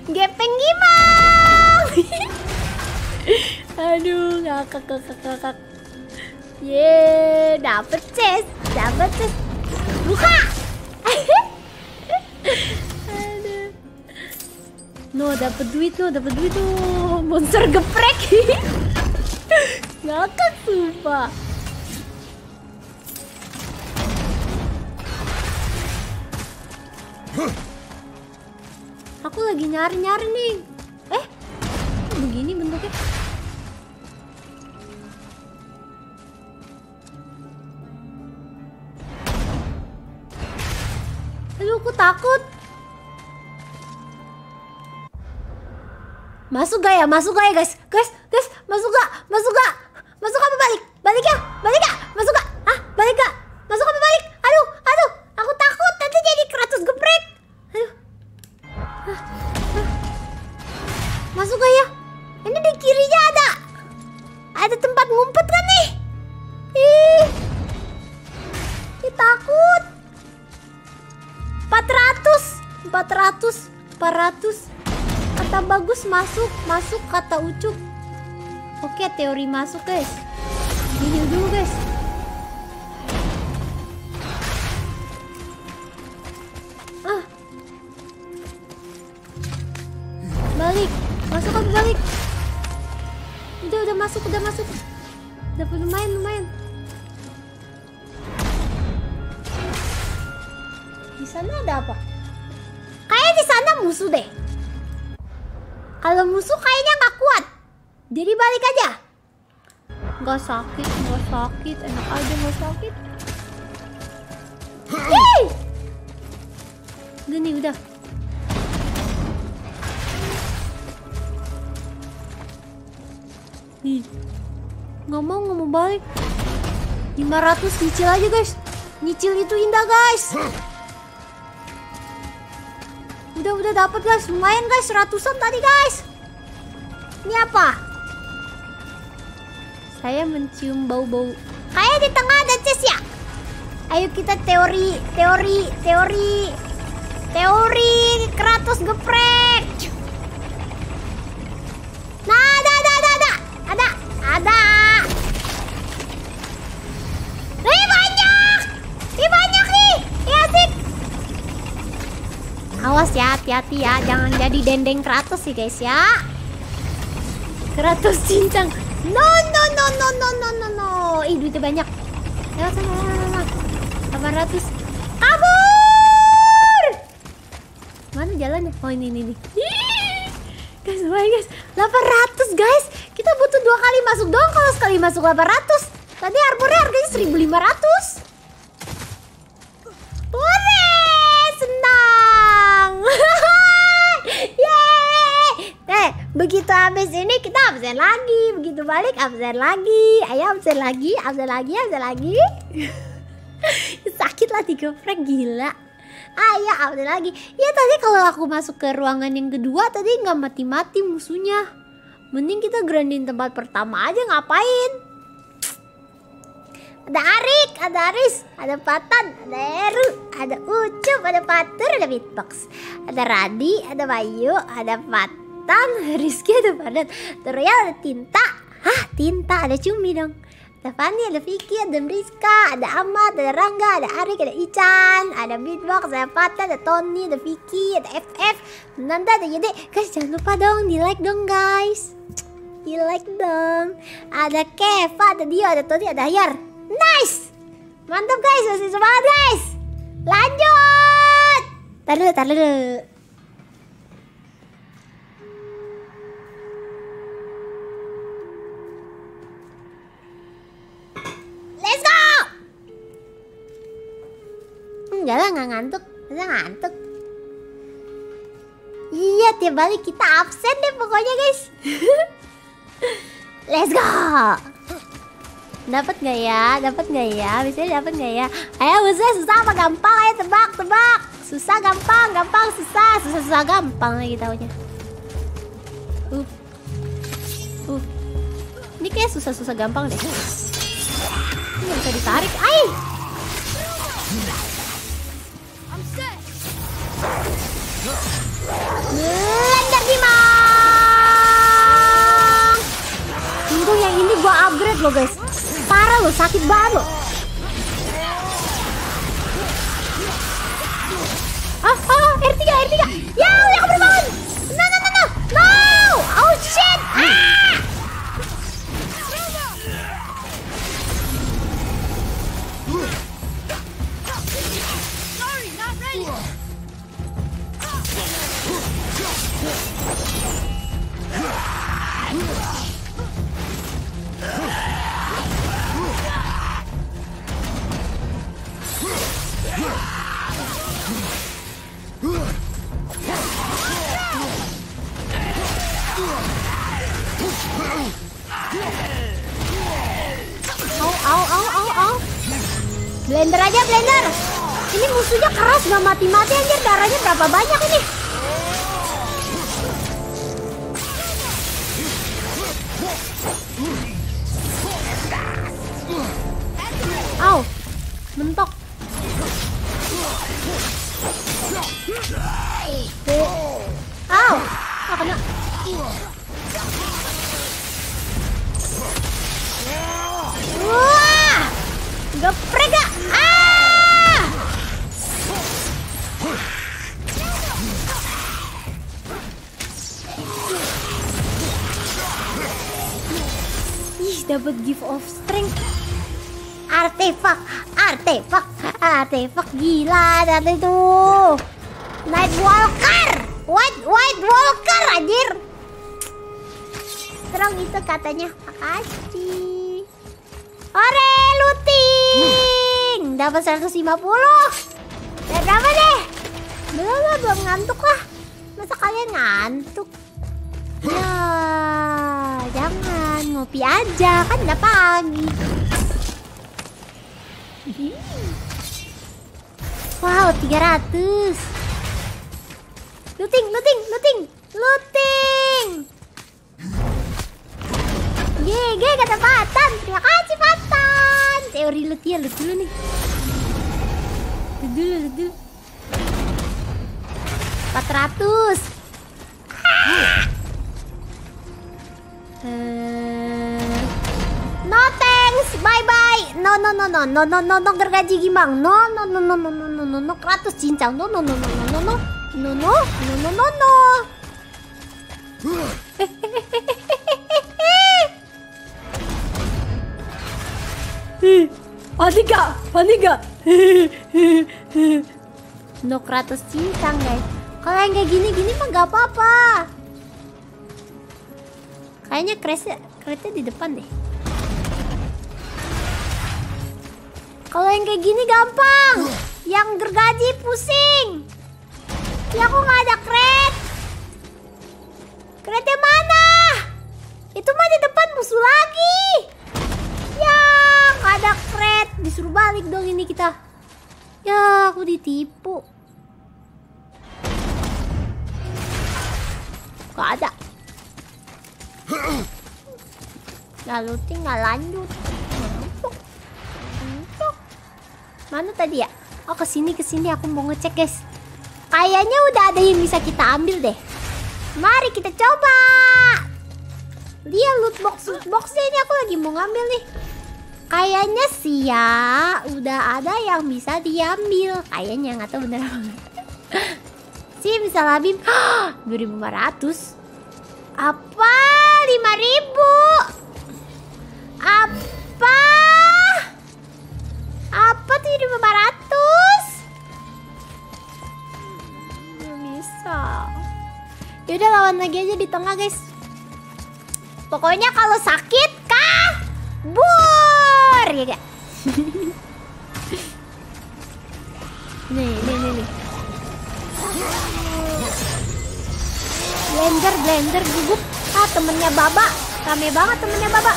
Gepeng gimana? Aduh, ngakak, ngakak, ngakak. Yeay, dapet chest, dapet chest. Buka. No, dapet duit no, dapet duit no. Monster geprek. Ngakak sumpah. Aku lagi nyari-nyari nih. Eh, begini bentuknya. Aduh, aku takut. Masuk gak ya? Masuk gak ya guys? Guys, guys, masuk gak? Masuk gak? Masuk apa balik? Balik ya? Balik gak? Masuk gak? Hah? Balik gak? Masuk apa balik? Aduh, aduh, aku takut nanti jadi keratus geprek. Aduh. Masuk gak ya? Ini di kirinya ada. Ada tempat ngumpet kan nih? Ih. Ih, takut. 400 400 400 Kata bagus masuk. Masuk kata ucup. Oke teori masuk guys. Ini dulu guys. Ah. Balik. Masuk apa balik. Udah udah masuk udah masuk. Dapat lumayan lumayan. Di sana ada apa? Kayak di sana musuh deh. Kalau musuh kayaknya nggak kuat. Jadi balik aja. Nggak sakit, nggak sakit, enak aja nggak sakit. Hei! Nih, udah. Nih. Nggak mau, nggak mau balik. 500 nyicil aja guys. Nyicil itu indah guys. Udah udah dapat guys, lumayan guys, ratusan tadi guys. Ini apa? Saya mencium bau-bau. Kayak di tengah ada chest ya. Ayo kita teori, teori, teori, teori Kratos geprek. Nah, ada, ada, ada, ada, ada, ada. Ih banyak, ih banyak nih, Ih, asik. Awas ya, hati-hati ya, jangan jadi dendeng Kratos sih guys ya. Kratos cincang. No, no, no, no, no, no, no, no. Ih, duitnya banyak. Lewat sana, sana, sana. 800. Kabur! Mana jalannya? Oh, ini, ini, ini. Guys, lumayan guys. 800 guys. Kita butuh dua kali masuk doang kalau sekali masuk 800. Tadi armornya harganya 1500. Boleh, senang. Yeay. Eh, begitu habis ini kita absen lagi. Begitu balik absen lagi. Ayo absen lagi, absen lagi, absen lagi. Sakit lah digeprek gila. Ayo absen lagi. Ya tadi kalau aku masuk ke ruangan yang kedua tadi nggak mati-mati musuhnya. Mending kita grandin tempat pertama aja ngapain? Ada Arik, ada Aris, ada Patan, ada Eru, ada Ucup, ada Patur, ada Beatbox Ada Radi, ada Bayu, ada Patan, Rizky, ada Padat Terus ada Tinta. Hah, Tinta, ada Cumi dong. Ada Fanny, ada Vicky, ada Rizka, ada Ahmad, ada Rangga, ada Arik, ada Ican Ada Beatbox, ada Patan, ada Tony, ada Vicky, ada FF Nanda, ada Yede. Guys, jangan lupa dong, di like dong guys. Di like dong. Ada Keva, ada Dio, ada Tony, ada Hayar Nice! Mantap guys, masih semangat guys! Lanjut! Tar dulu, tar dulu. Let's go! Enggak lah, nggak ngantuk. Masa ngantuk? Iya, tiap balik kita absen deh pokoknya guys. Let's go! Dapat gak ya? Dapat gak ya? Bisa dapat gak ya? Ayo susah susah apa gampang? Ayo tebak tebak. Susah gampang gampang susah susah susah gampang lagi taunya. Uh. Uh. Ini kayak susah susah gampang deh. Ini nggak bisa ditarik. Ai. Lender Dimang. Untung yang ini gua upgrade loh guys. Parah lo, sakit banget lo. Ah, ah, R3, R3. Ya, udah kabur banget. No, no, no, no. No! Oh, shit! Ah! Au, au, au, au. Blender aja, blender. Ini musuhnya keras, gak mati-mati anjir. Darahnya berapa banyak ini? Au, mentok. Ah. Wah! Ah! Dapat gift of strength. Artefak, artefak, artefak gila dan itu. Night Walker, White White Walker anjir. Strong itu katanya. Makasih. Ore, looting. Dapat 150. Dan berapa deh? Belum lah, belum ngantuk lah. Masa kalian ngantuk? Ya, jangan ngopi aja kan udah pagi. Wow, 300. Looting, looting, looting, looting. GG kata Patan. Terima kasih Patan. Teori loot ya, loot dulu nih. Loot dulu, loot dulu. 400. Ah. Eh, no thanks, bye bye. No no no no no no no no gergaji gimang. No no no no no no no no no keratus cincang. No no no no no no no no no no no no no. Panik gak? Panik gak? no keratus cincang guys. Kalau yang kayak gini-gini mah gak apa-apa. Kayaknya crashnya, crashnya di depan deh. Kalau yang kayak gini gampang. Yang gergaji pusing. Ya aku nggak ada crash. Crash mana? Itu mah di depan musuh lagi. Ya nggak ada crash. Disuruh balik dong ini kita. Ya aku ditipu. Gak ada. Lalu tinggal lanjut. Mana tadi ya? Oh ke sini ke sini aku mau ngecek guys. Kayaknya udah ada yang bisa kita ambil deh. Mari kita coba. Dia loot box loot boxnya ini aku lagi mau ngambil nih. Kayaknya sih ya udah ada yang bisa diambil. Kayaknya nggak tahu bener nggak. Sih bisa labim 2500 Apa 5000 Apa Apa 7500 Nggak bisa Yaudah lawan lagi aja di tengah guys Pokoknya kalau sakit kah Bur Ya gak Nih nih nih nih Blender, blender gugup. Ah, temennya Baba. Rame banget temennya Baba.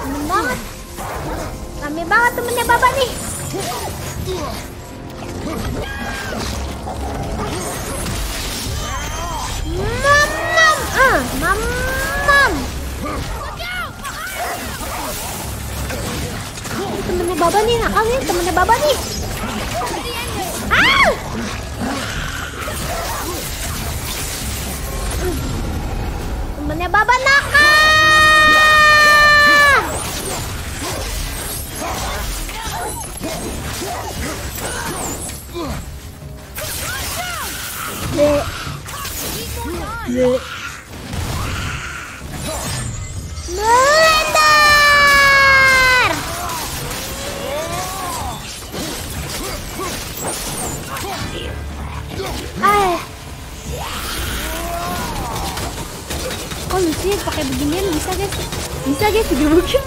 Temen banget. Rame banget temennya bapak nih. Mam, mam, ah, mam, mam. Temennya bapak nih, nakal nih, temennya bapak nih. Ah! Temennya bapak nakal. Bleh. Melendar! Ah. Oh lucu pakai beginian bisa guys Bisa guys juga mungkin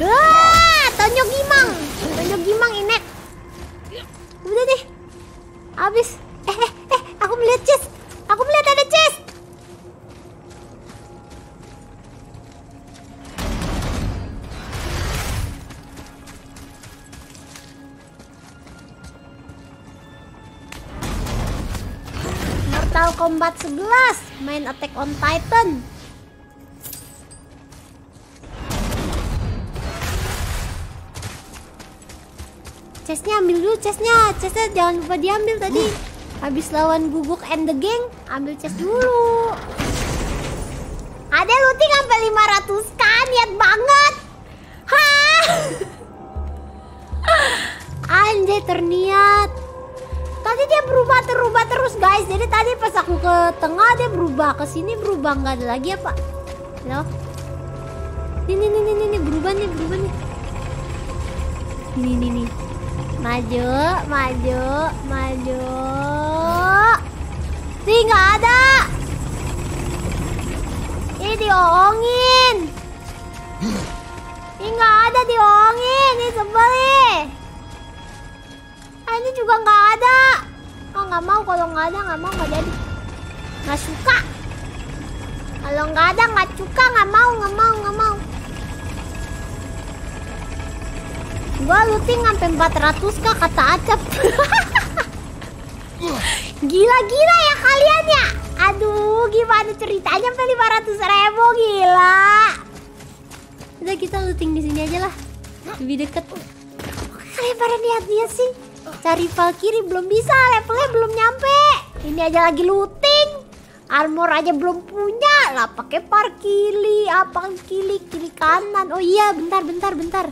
Tonyo Gimang. Tonyo Gimang ini. Udah deh. Habis. Eh eh eh Aku melihat chest. Aku melihat ada chest. Mortal Kombat 11 Main Attack on Titan Chestnya ambil dulu chestnya. Chestnya jangan lupa diambil tadi. Habis lawan guguk and the gang Ambil chest dulu. Ada looting sampai 500 kan Niat banget. Hah Anjay terniat. Tadi dia berubah terubah terus guys. Jadi tadi pas aku ke tengah dia berubah. Ke sini berubah nggak ada lagi apa? Halo? Ini nih nih nih nih berubah nih berubah nih. Ini nih nih Maju, maju, maju. Ih, nggak ada. Ih, dioongin. Ih, nggak ada dioongin. Ih, sebel ih. Ah, ini juga nggak ada. Oh, nggak mau. Kalau nggak ada, nggak mau. Nggak jadi. Nggak suka. Kalau nggak ada, nggak suka. Nggak mau, nggak mau, nggak mau. Gua looting sampai 400 kak kata Acap. Gila-gila ya kalian ya. Aduh, gimana ceritanya sampai 500 ribu gila. Udah kita looting di sini aja lah. Lebih deket. Kalian pada niat-niat sih. Cari Valkyrie belum bisa, levelnya belum nyampe. Ini aja lagi looting. Armor aja belum punya lah pakai parkili apa kili kiri kanan oh iya bentar bentar bentar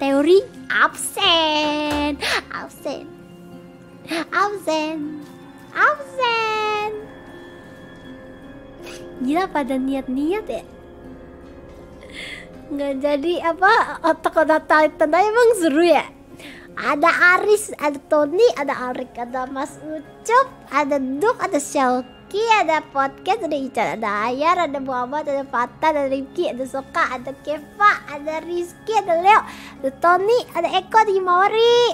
teori absen. Absen. Absen. Absen. Gila pada niat-niat ya. Nggak jadi apa otak-otak Titan aja emang seru ya? Ada Aris, ada Tony, ada Arik, ada Mas Ucup, ada Duk, ada Syauki, ada Podcast, ada Ican, ada Ayar, ada Muhammad, ada Fata, ada Rifki, ada Soka, ada Keva, ada Rizky, ada Leo, ada Tony, ada Eko, ada Himawari,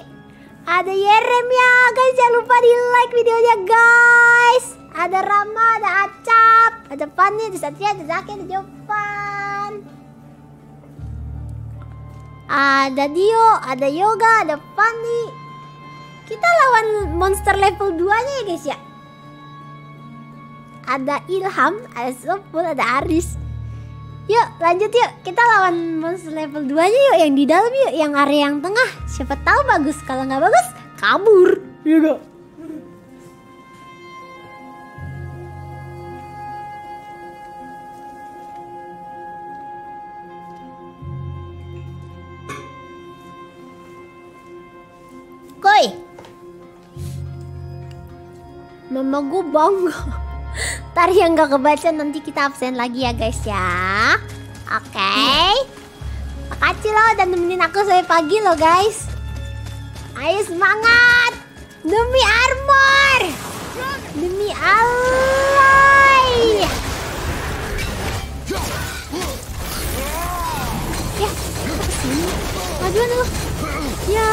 ada Yerem ya guys, jangan lupa di like videonya guys. Ada Rama, ada Acap, ada Fanny, ada Satria, ada Zaki, ada Jovan. Ada Dio, ada Yoga, ada Fanny. Kita lawan monster level 2 nya ya guys ya. Ada Ilham, ada Sopul, ada Aris. Yuk lanjut yuk. Kita lawan monster level 2 nya yuk. Yang di dalam yuk Yang area yang tengah. Siapa tahu bagus. Kalau nggak bagus Kabur. Iya gak? Koi. Mama gue bangga Ntar yang gak kebaca nanti kita absen lagi ya guys ya. Oke. Makasih loh udah nemenin aku sampai pagi loh guys. Ayo semangat. Demi armor. Demi alloy. Ya Majuan lu Ya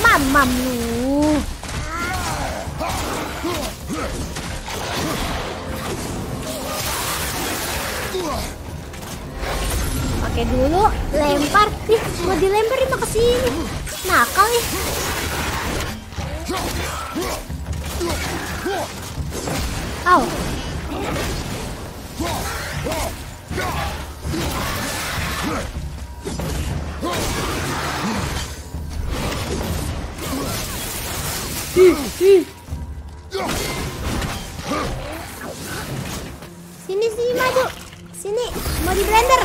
Mamam lu. Oke dulu lempar. Ih mau dilempar itu ke sini. Nakal ya Au Sini sini maju. Sini mau di blender.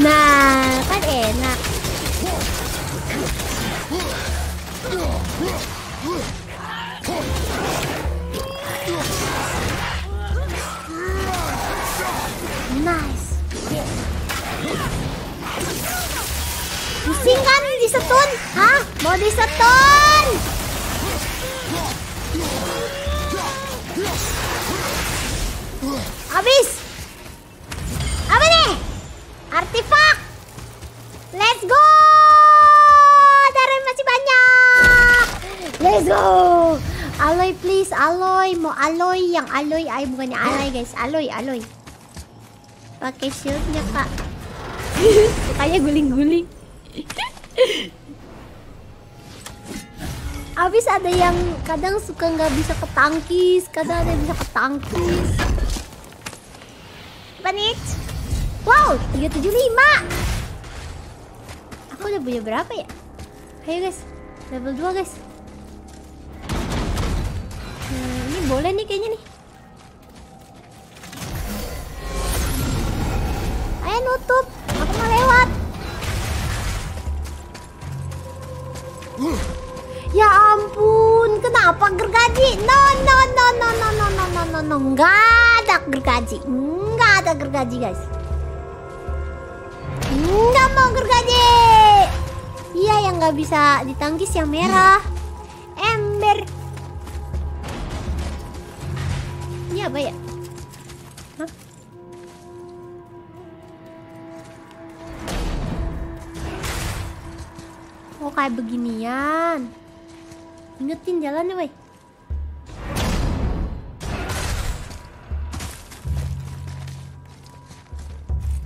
Nah, kan enak. Oh! Pusing kan disetun? Hah? Mau disetun? Habis. Apa nih? Artifak. Let's go. Darah masih banyak. Let's go. Aloy please, Aloy. Mau Aloy yang Aloy. Ay bukannya Aloy guys. Aloy, Aloy. Pakai shieldnya kak. Kayaknya guling-guling. Abis ada yang kadang suka nggak bisa ketangkis, kadang ada yang bisa ketangkis. Panik. Wow, 375. Aku udah punya berapa ya? Ayo guys, level 2 guys. Hmm, ini boleh nih kayaknya nih. Ayo nutup, aku mau lewat. Ya ampun, kenapa gergaji? No, no, no, no, no, no, no, no, no, no, nggak ada gergaji, nggak ada gergaji guys. Nggak mau gergaji. Iya yang nggak bisa ditangkis yang merah. Ember. Ini apa ya? Oh kayak beginian. Ingetin jalannya, woi.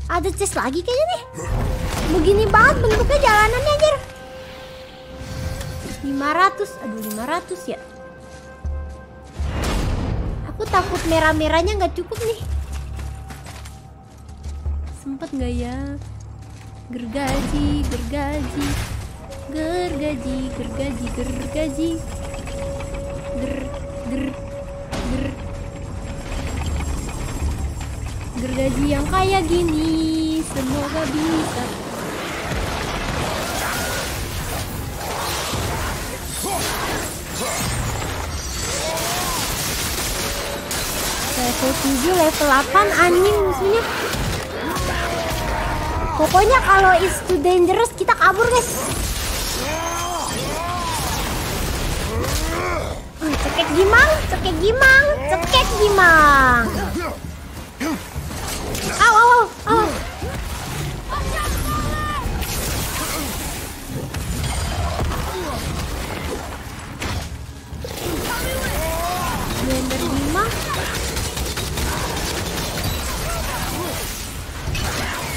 Ada chest lagi kayaknya nih. Begini banget bentuknya jalanannya anjir. 500, aduh 500 ya. Aku takut merah-merahnya nggak cukup nih. Sempet nggak ya? Gergaji, gergaji, gergaji, gergaji, gergaji, ger, ger, ger. Gergaji yang kayak gini, semoga bisa. Level 7, level 8 anjing musuhnya. Pokoknya kalau is too dangerous kita kabur guys. Cekek gimang, cekek gimang, cekek gimang. Au, au, au. Blender gimang.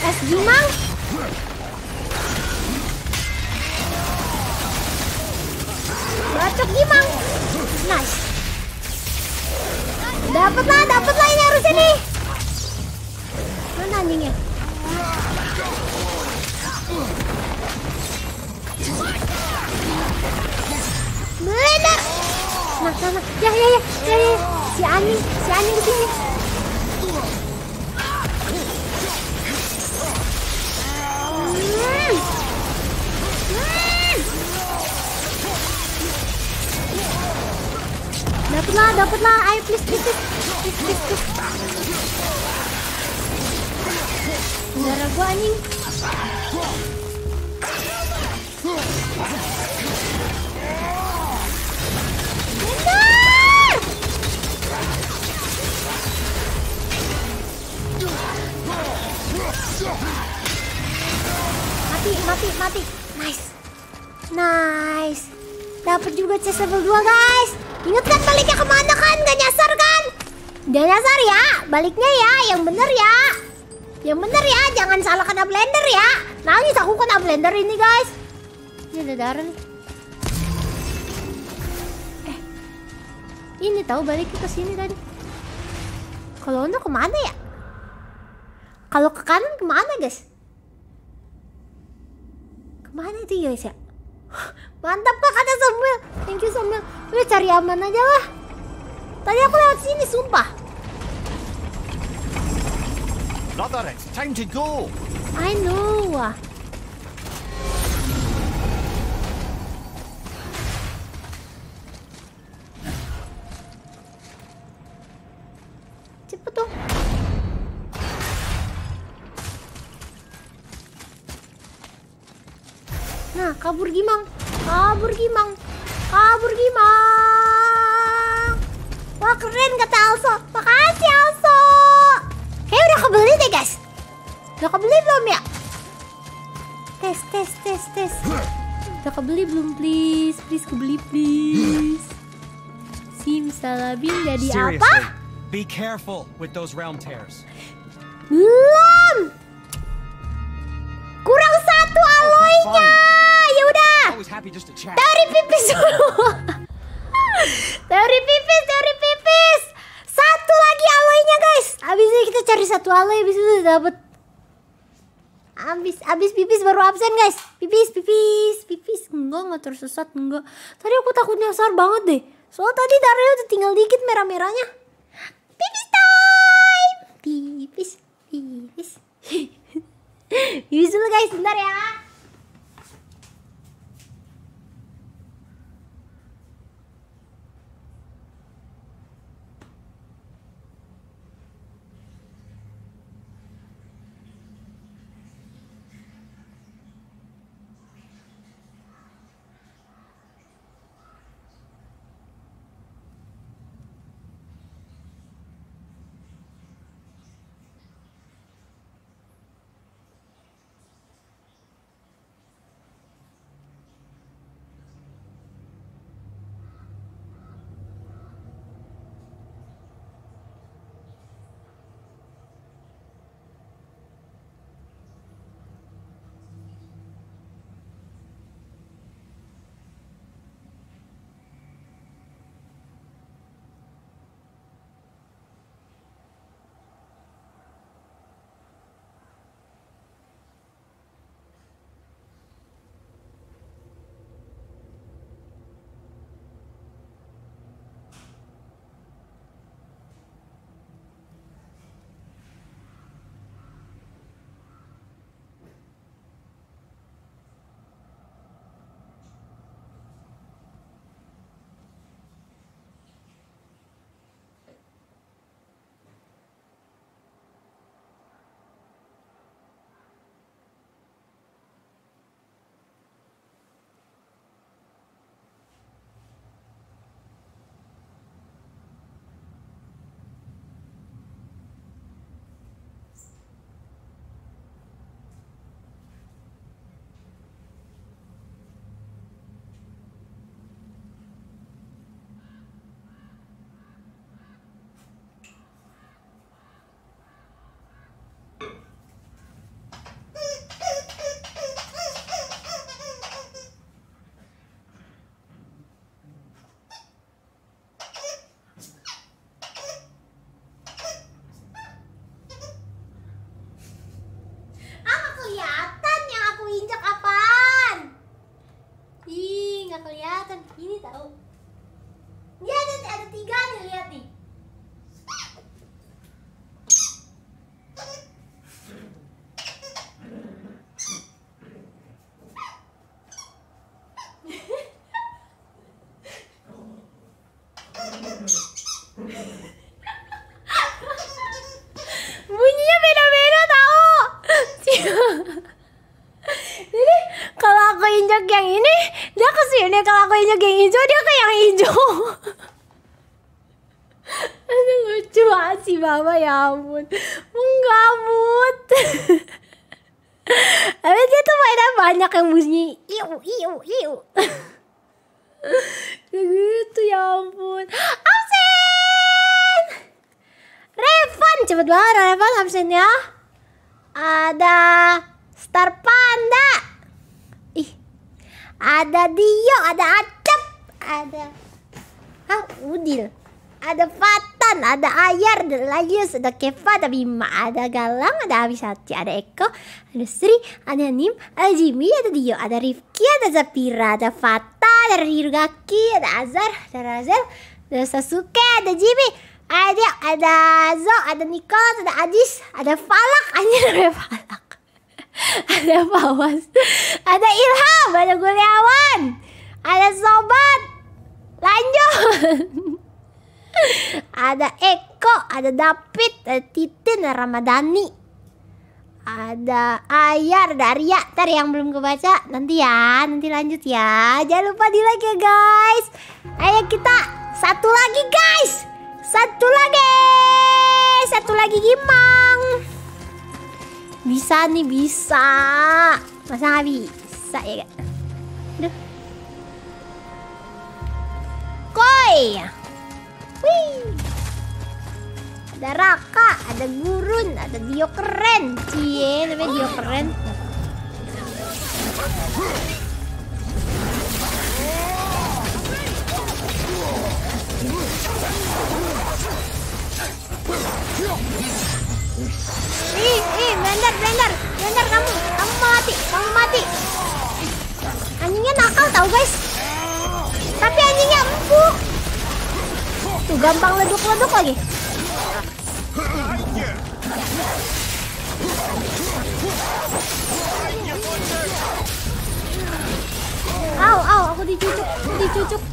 Es gimang. Bacok gimang. Nice. Dapat lah, dapat lah ini harusnya nih. Mana anjingnya? Blender. Nah, nah, nah. Ya, ya, ya, ya, ya. Si anjing, si anjing ke sini. Hmm. Hmm. Dapat lah, dapat lah. Ayo please, please, please, please, please, please. Darah gua anjing. Mati, mati, mati. Nice. Nice. Dapat juga chest level 2, guys. Ingat kan baliknya ke mana kan? Gak nyasar kan? Gak nyasar ya. Baliknya ya, yang bener ya. Yang bener ya, jangan salah kena blender ya. Nangis aku kena blender ini, guys. Ini ada darah nih. Eh. Ini tahu baliknya ke sini tadi. Kalau Ono ke mana ya? Kalau ke kanan ke mana, guys? Ke mana itu guys ya? Mantap kak kata Samuel Thank you Samuel Udah cari aman aja lah Tadi aku lewat sini sumpah Mother, it's time to go. I know. Cepet dong. Nah, kabur Gimang. Kabur Gimang. Kabur Gimang. Wah, keren kata Also. Makasih Also. Kayak udah kebeli deh, guys. Udah kebeli belum ya? Tes, tes, tes, tes. Udah kebeli belum, please? Please kebeli, please. Simsalabim jadi apa? be careful with those realm tears. Belum. Kurang satu aloynya. Teori pipis dulu. teori pipis, teori pipis. Satu lagi aloynya guys. Abis ini kita cari satu aloy, abis itu dapat. Abis, abis pipis baru absen guys. Pipis, pipis, pipis. Enggak, enggak tersesat, enggak. Tadi aku takut nyasar banget deh. Soalnya tadi Dario udah tinggal dikit merah-merahnya. Pipis time. Pipis, pipis. pipis dulu guys, bentar ya. Kelihatan. Ini tahu. Dia ada ada tiga nih, lihat nih. Bunyinya beda-beda tahu. Jadi kalau aku injak yang ini, dia ke sini. Kalau aku injak yang hijau, dia ke yang hijau. Aduh lucu Mama ya ampun. Menggabut. Tapi dia tuh mainan banyak yang bunyi Iu iu iu. Gitu ya ampun. Absen! Revan Cepet banget Revan absennya. Ada Star Panda. Ih Ada Dio Ada Acep Ada Ah Udil. Ada Fatan, ada Ayar, ada Layus, ada Keva, ada Bima, ada Galang, ada Abisati, ada Eko, ada Sri, ada Nim, ada Jimmy, ada Dio, ada Rifki, ada Zapira, ada Fata, ada Hirugaki, ada Azar, ada Razel, ada Sasuke, ada Jimmy, Ada ada Zo, ada Nicholas, ada Adis, ada Falak, ada Falak. ada Fawas, ada Ilham, ada Guliawan, ada Sobat. Lanjut. ada Eko, ada David, ada Titin, ada Ramadhani. Ada Ayar, ada Arya. Ntar yang belum kebaca Nanti ya, nanti lanjut ya. Jangan lupa di like ya guys. Ayo kita Satu lagi guys. Satu lagi. Satu lagi gimang. Bisa nih, bisa. Masa gak bisa ya? Aduh Koi Wih ada Raka, ada Gurun, ada Dio keren. Cie, namanya Dio keren. Ih, ih, blender, blender, blender kamu, kamu mati, kamu mati. Anjingnya nakal tahu guys. Tapi anjingnya empuk. Tuh gampang leduk-leduk lagi. Au, au, aku dicucuk, dicucuk.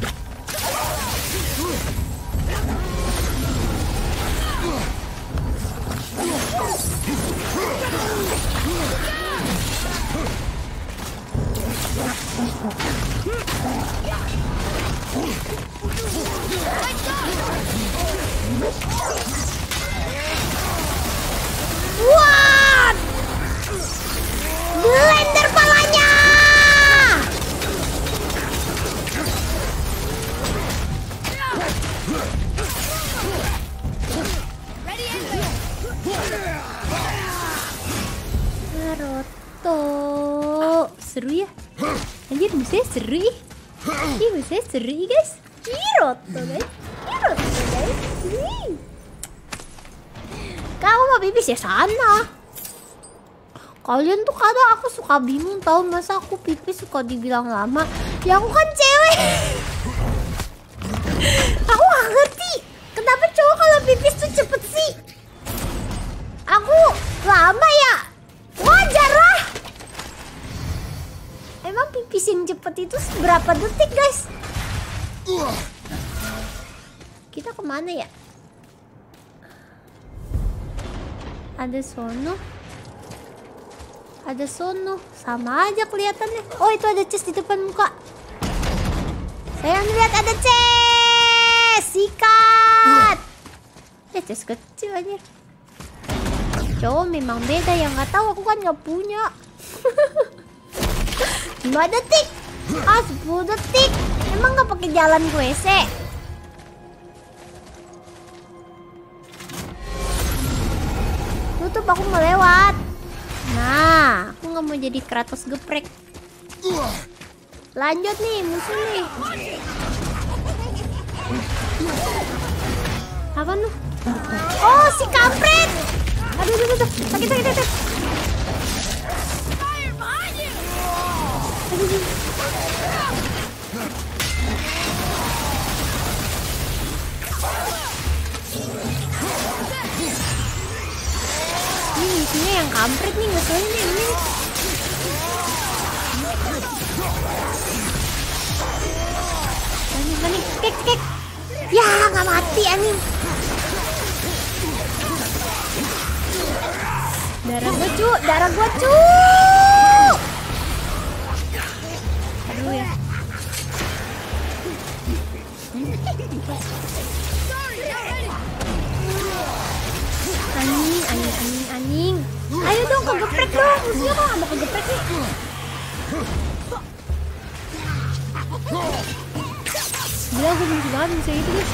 What? Blender palanya! Naruto seru ya anjir musuhnya seru ih ih musuhnya seru ih guys. Naruto guys. Naruto guys. Ih. kamu mau pipis ya? Sana. Kalian tuh kadang aku suka bingung tau masa aku pipis suka dibilang lama. Ya aku kan cewek. Aku gak ngerti. Kenapa cowok kalau pipis tuh cepet sih? Aku lama ya. Wajar lah emang pipis yang cepet itu berapa detik guys? Kita ke mana ya? Ada sono. Ada sono. Sama aja kelihatannya. Oh itu ada chest di depan muka. Saya melihat ada chest! Sikat! Eh chest kecil aja. Cowok memang beda yang nggak tahu aku kan nggak punya 5 detik ah 10 detik emang nggak pakai jalan ke WC tutup aku mau lewat. Nah aku nggak mau jadi Kratos geprek. Lanjut nih musuh nih. Apa nu? Oh si kampret. Aduh aduh aduh sakit sakit sakit Ini musuhnya yang kampret nih musuhnya ini. Bani, bani, kek, kek. Ya, nggak mati anjing. Darah gua cu, darah gua cu. Anjing, anjing, anjing, anjing. Ayo dong kegeprek dong. Musuhnya kok nggak mau kegeprek nih? Gila gue benci banget musuh itu guys.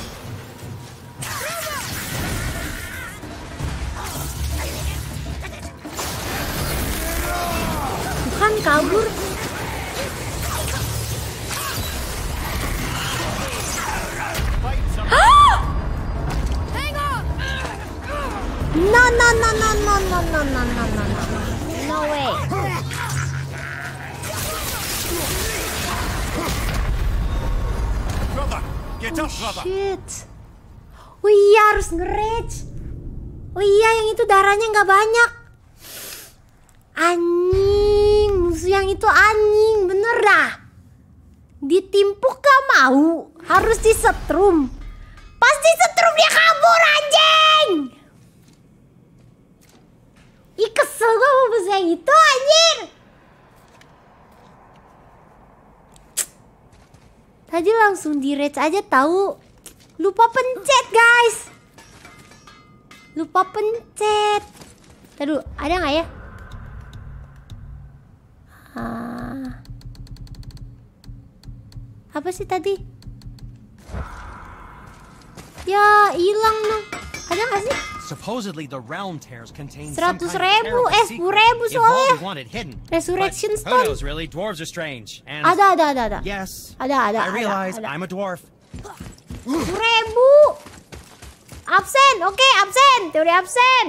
Bukan kabur. Brother. Shit. Oh iya harus nge-rage. Oh iya yang itu darahnya nggak banyak. Anjing, musuh yang itu anjing, bener dah. Ditimpuk gak mau, harus disetrum. Pas disetrum dia kabur anjing. Ih kesel gue mau yang itu anjir. Tadi langsung di rage aja tahu. Lupa pencet guys. Lupa pencet. Tadu, ada nggak ya? Ah. Apa sih tadi? Ya, hilang dong. Ada nggak sih? Supposedly the realm tears contain some kind ribu, eh, ribu soalnya. wanted hidden. Resurrection Stone. Who knows really? Dwarves are strange. And Ada, ada, ada, ada. yes, Ada, ada, I ada, realize ada. I'm a dwarf. Ribu. Absen, oke absen. Teori absen.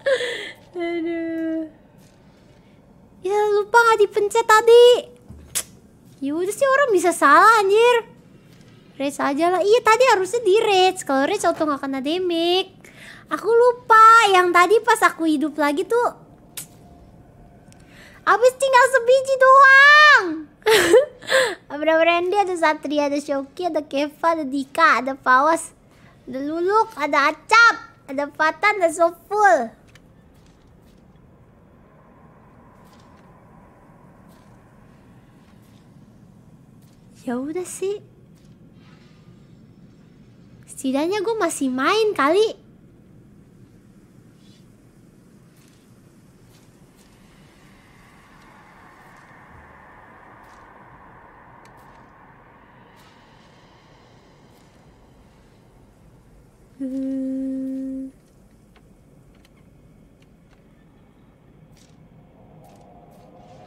Aduh. Ya lupa nggak dipencet tadi. Ya udah sih orang bisa salah anjir. Rage aja lah. Iya tadi harusnya di rage. Kalau rage auto nggak kena damage. Aku lupa. Yang tadi pas aku hidup lagi tuh. Abis tinggal sebiji doang. ada Brandy, ada Satria, ada Shoki, ada Keva, ada Dika, ada Pawas, ada Luluk, ada Acap, ada Fatan, ada Soful. Ya udah sih. Setidaknya gue masih main kali. Hmm.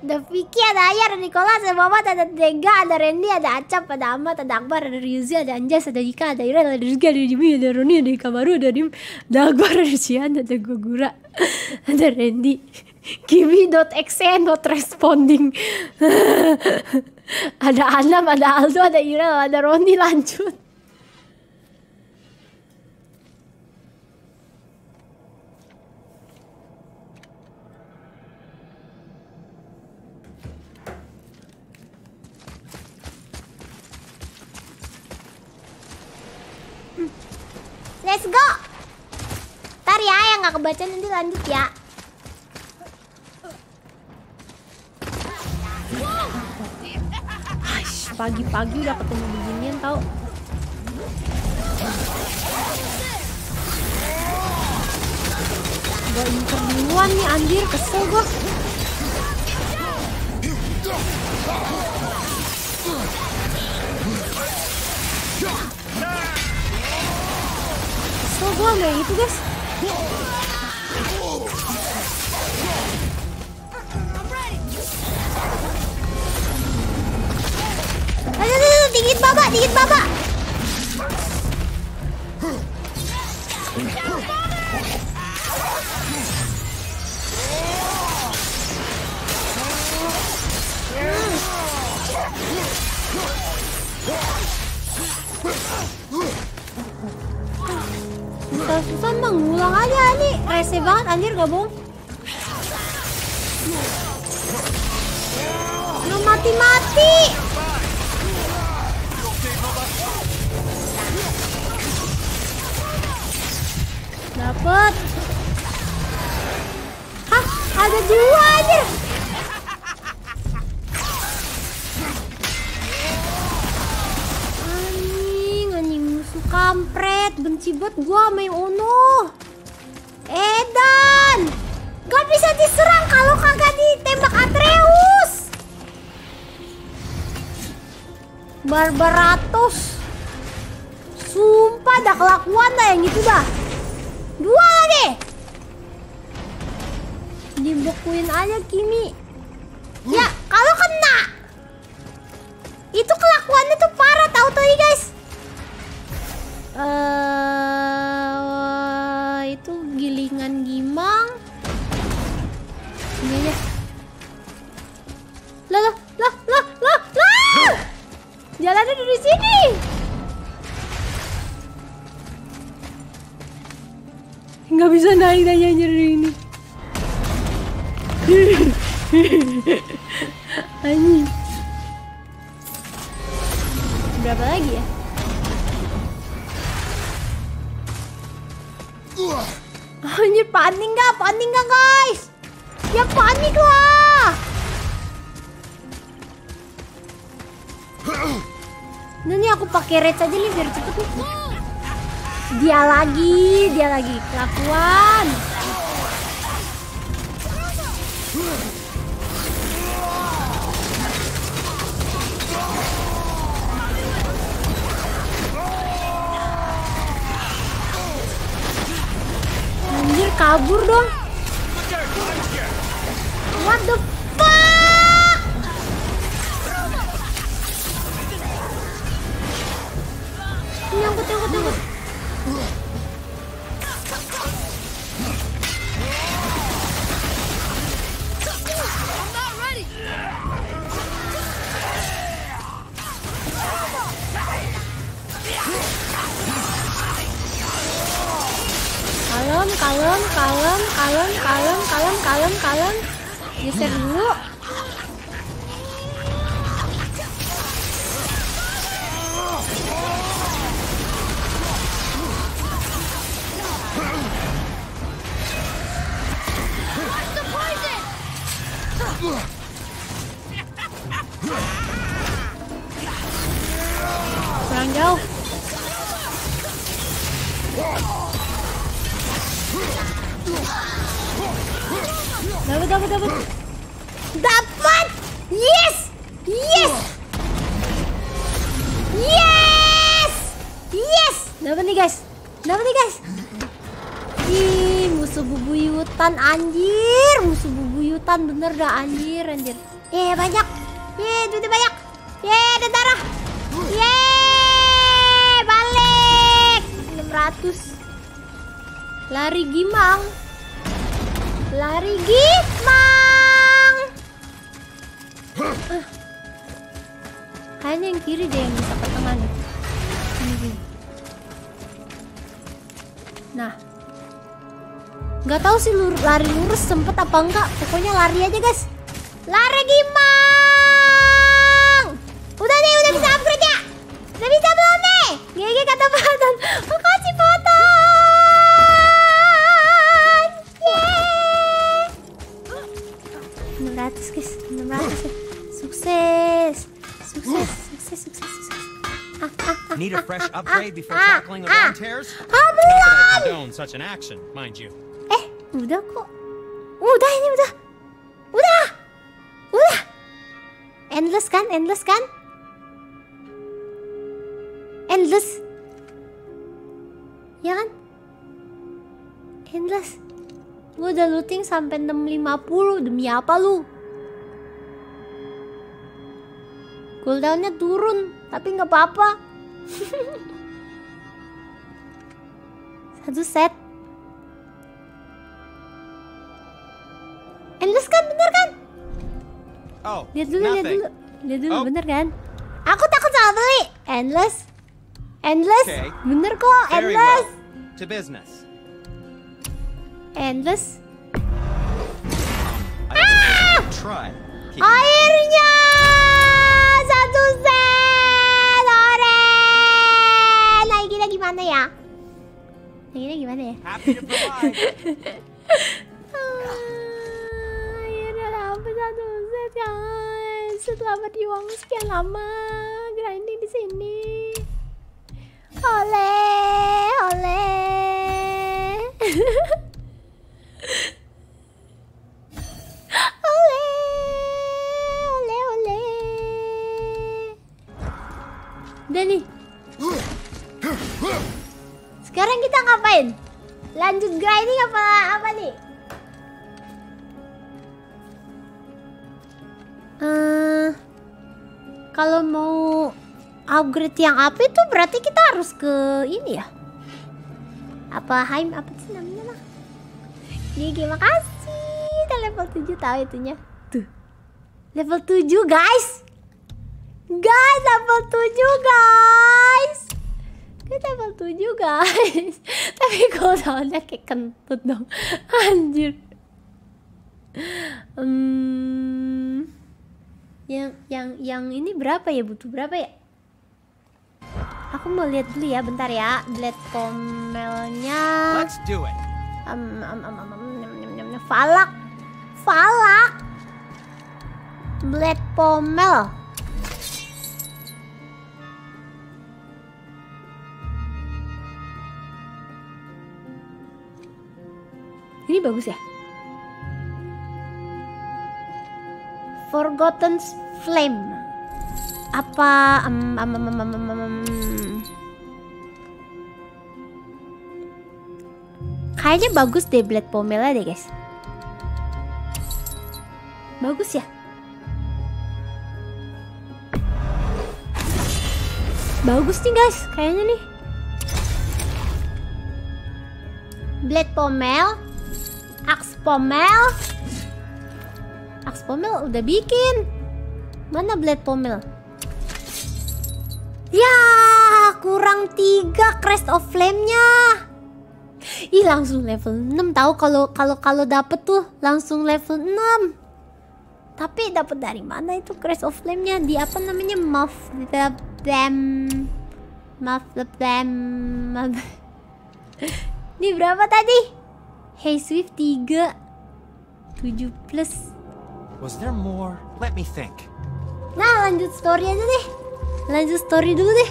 Ada Vicky, ada Ayar, ada Nicholas, ada Mamat, ada Dega, ada Randy, ada Acap, ada Ahmad, ada Akbar, ada Ryuzi, ada Anjas, ada Ika, ada Irel, ada Rizky, ada Jimmy, ada Roni, ada Kamaru, ada Rim, ada Akbar, ada Cian, ada Gugura, ada Randy. Kimi not responding. ada Anam, ada Aldo, ada Irel, ada Roni lanjut. Let's go. Ntar ya yang nggak kebaca nanti lanjut ya. Pagi-pagi udah ketemu beginian tau. Gak incer duluan nih anjir, kesel gua. Kesel gua sama yang itu guys. Aduh, aduh, aduh, dingin baba, dingin baba. Susah-susah mah ngulang aja nih. Rese banget anjir bohong. Lu mati-mati. Dapet. Hah, ada dua aja. Kampret. Benci banget gua sama yang Ono. Edan. Gak bisa diserang kalau kagak ditembak Atreus. Barbaratus. Sumpah dah kelakuan dah yang itu dah. Dua lagi. Dibekuin aja Kimi. Ya, kalau kena. Itu kelakuannya tuh parah tahu tadi guys uh, itu gilingan gimang. Ini aja lah lah lah lah lah lah! Jalannya dari sini. Nggak bisa naik dan dari ini anjing. Berapa lagi ya? Anjir panik nggak? Panik nggak guys? Ya panik lah. Nah nih aku pakai red aja nih biar cepet nih. Dia lagi, dia lagi kelakuan. Anjir kabur dong. What the fuck? Nyangkut, nyangkut, nyangkut. Kalem, kalem, kalem, kalem, kalem, kalem, kalem, kalem. Geser dulu. Kurang jauh. Dapat, dapat, dapat. Dapat! Yes! Yes! Yes! Yes! Dapat nih guys. Dapat nih guys. Ih, musuh bubuyutan anjir. Musuh bubuyutan bener dah anjir, anjir. Eh, banyak. Ye, duitnya banyak. Ye, ada darah. Ye, balik. 600. Lari gimang. Lari gimang. Kayaknya yang kiri deh yang bisa gini. Nah, nggak tahu sih lur lari lurus sempet apa enggak. Pokoknya lari aja guys. Lari gimang. Udah nih, udah bisa upgrade ya. Udah bisa belum nih? GG kata Patan. Makasih 600 ya. Sukses. Sukses, sukses, sukses, sukses. Ah, ah, ah, Need a fresh upgrade before ah, tackling around tears? Ah, that I belum. condone such an action, mind you. Eh, udah kok. Udah ini udah. Udah. Udah. Endless kan? Endless kan? Endless. Ya kan? Endless. Gue udah looting sampai 650 demi apa lu? Cooldownnya turun, tapi nggak apa-apa. Satu set. Endless kan, bener kan? Oh, Lihat dulu, lihat dulu. Lihat dulu, Oh. bener kan? Aku takut salah beli. Endless. Endless. Okay. Bener kok, Very endless. well. To business. Endless. Also try. Satu set oren. Naiknya gimana ya? Naiknya gimana ya? Ah, Akhirnya dapet satu set guys. Setelah berjuang sekian lama grinding di sini. Ole, ole. ole, Udah nih. Sekarang kita ngapain? Lanjut grinding apa apa nih? Eh, kalau mau upgrade yang apa itu berarti kita harus ke ini ya? Apa Haim apa sih namanya lah? Gigi makasih. Udah level 7 tahu itunya. Tuh. Level 7 guys. Guys, level 7 guys. Gue level 7 guys Tapi cooldownnya kayak kentut dong Anjir Hmm, yang yang yang ini berapa ya butuh berapa ya? Aku mau lihat dulu ya bentar ya blade pomelnya. Let's do it. Um, um, um, um, um, nem, nem, nem. falak, falak, blade pomel. Ini bagus ya? Forgotten Flame. Apa um, um, um, um, um, um, um, Kayaknya bagus deh Blade Pomela deh guys. Bagus ya? Bagus nih guys, kayaknya nih. Blade Pomel, Axe Pomel, Axe Pomel udah bikin. Mana Blade Pomel? Ya, kurang tiga Crest of Flame-nya. Ih, langsung level 6 tahu kalau kalau kalau dapet tuh langsung level 6. Tapi dapat dari mana itu Crest of Flame-nya? Di apa namanya? Muff the Blam. Muff the Blam. Ini berapa tadi? Hey Swift 3 7 plus. Was there more? Let me think. Nah lanjut story aja deh. Lanjut story dulu deh.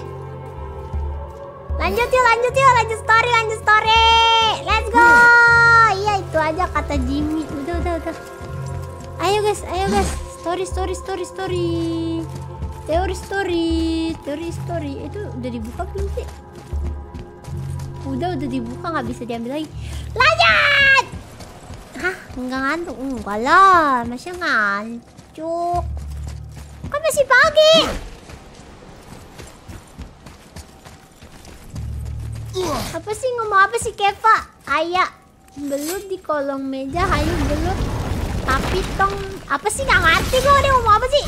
Lanjut yuk lanjut yuk Lanjut story lanjut story. Let's go. Iya itu aja kata Jimmy. Udah udah udah. Ayo guys ayo guys. Story story story story. Teori story Teori story. Itu udah dibuka belum sih? Udah udah dibuka nggak bisa diambil lagi Lanjut Hah enggak ngantuk Enggak lah Masih ngantuk Kan masih pagi. Apa sih ngomong apa sih Keva? Ayah belut di kolong meja, hayu belut. Tapi tong apa sih nggak ngerti gue dia ngomong apa sih?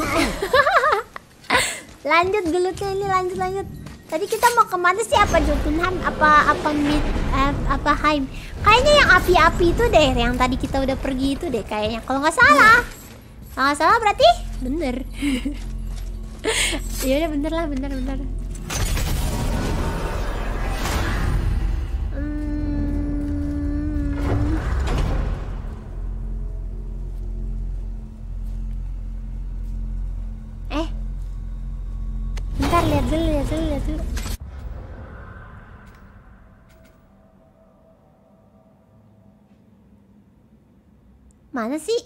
lanjut gelutnya ini lanjut lanjut. Tadi kita mau ke mana sih? Apa Jotunheim? Apa apa mid? Eh, apa Heim? Kayaknya yang api-api itu deh, yang tadi kita udah pergi itu deh kayaknya. Kalau nggak salah. Nggak salah berarti bener. ya udah bener lah, bener bener. Dulu, lihat dulu, lihat dulu. Mana sih?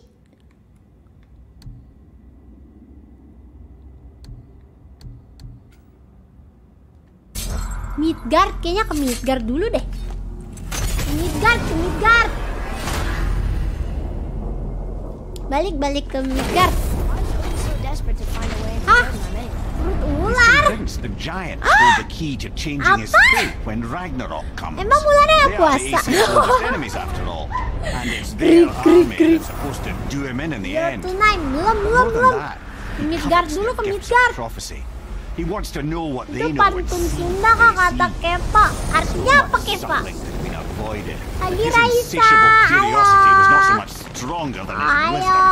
Midgard, kayaknya ke Midgard dulu deh. Midgard, ke Midgard. Balik, balik ke Midgard. Hah? Ular. Convinced the giant hold the key to changing his Apa? fate when Ragnarok comes. Emang ularnya do him in in the end. Jotunheim, belum, belum, belum. Midgard dulu, ke Midgard. He wants to know what they know. pantun Sunda they kata. Kepa. Artinya apa Kepa? His Raisa, insatiable curiosity was not so ayo. much stronger than his Ayo. wisdom.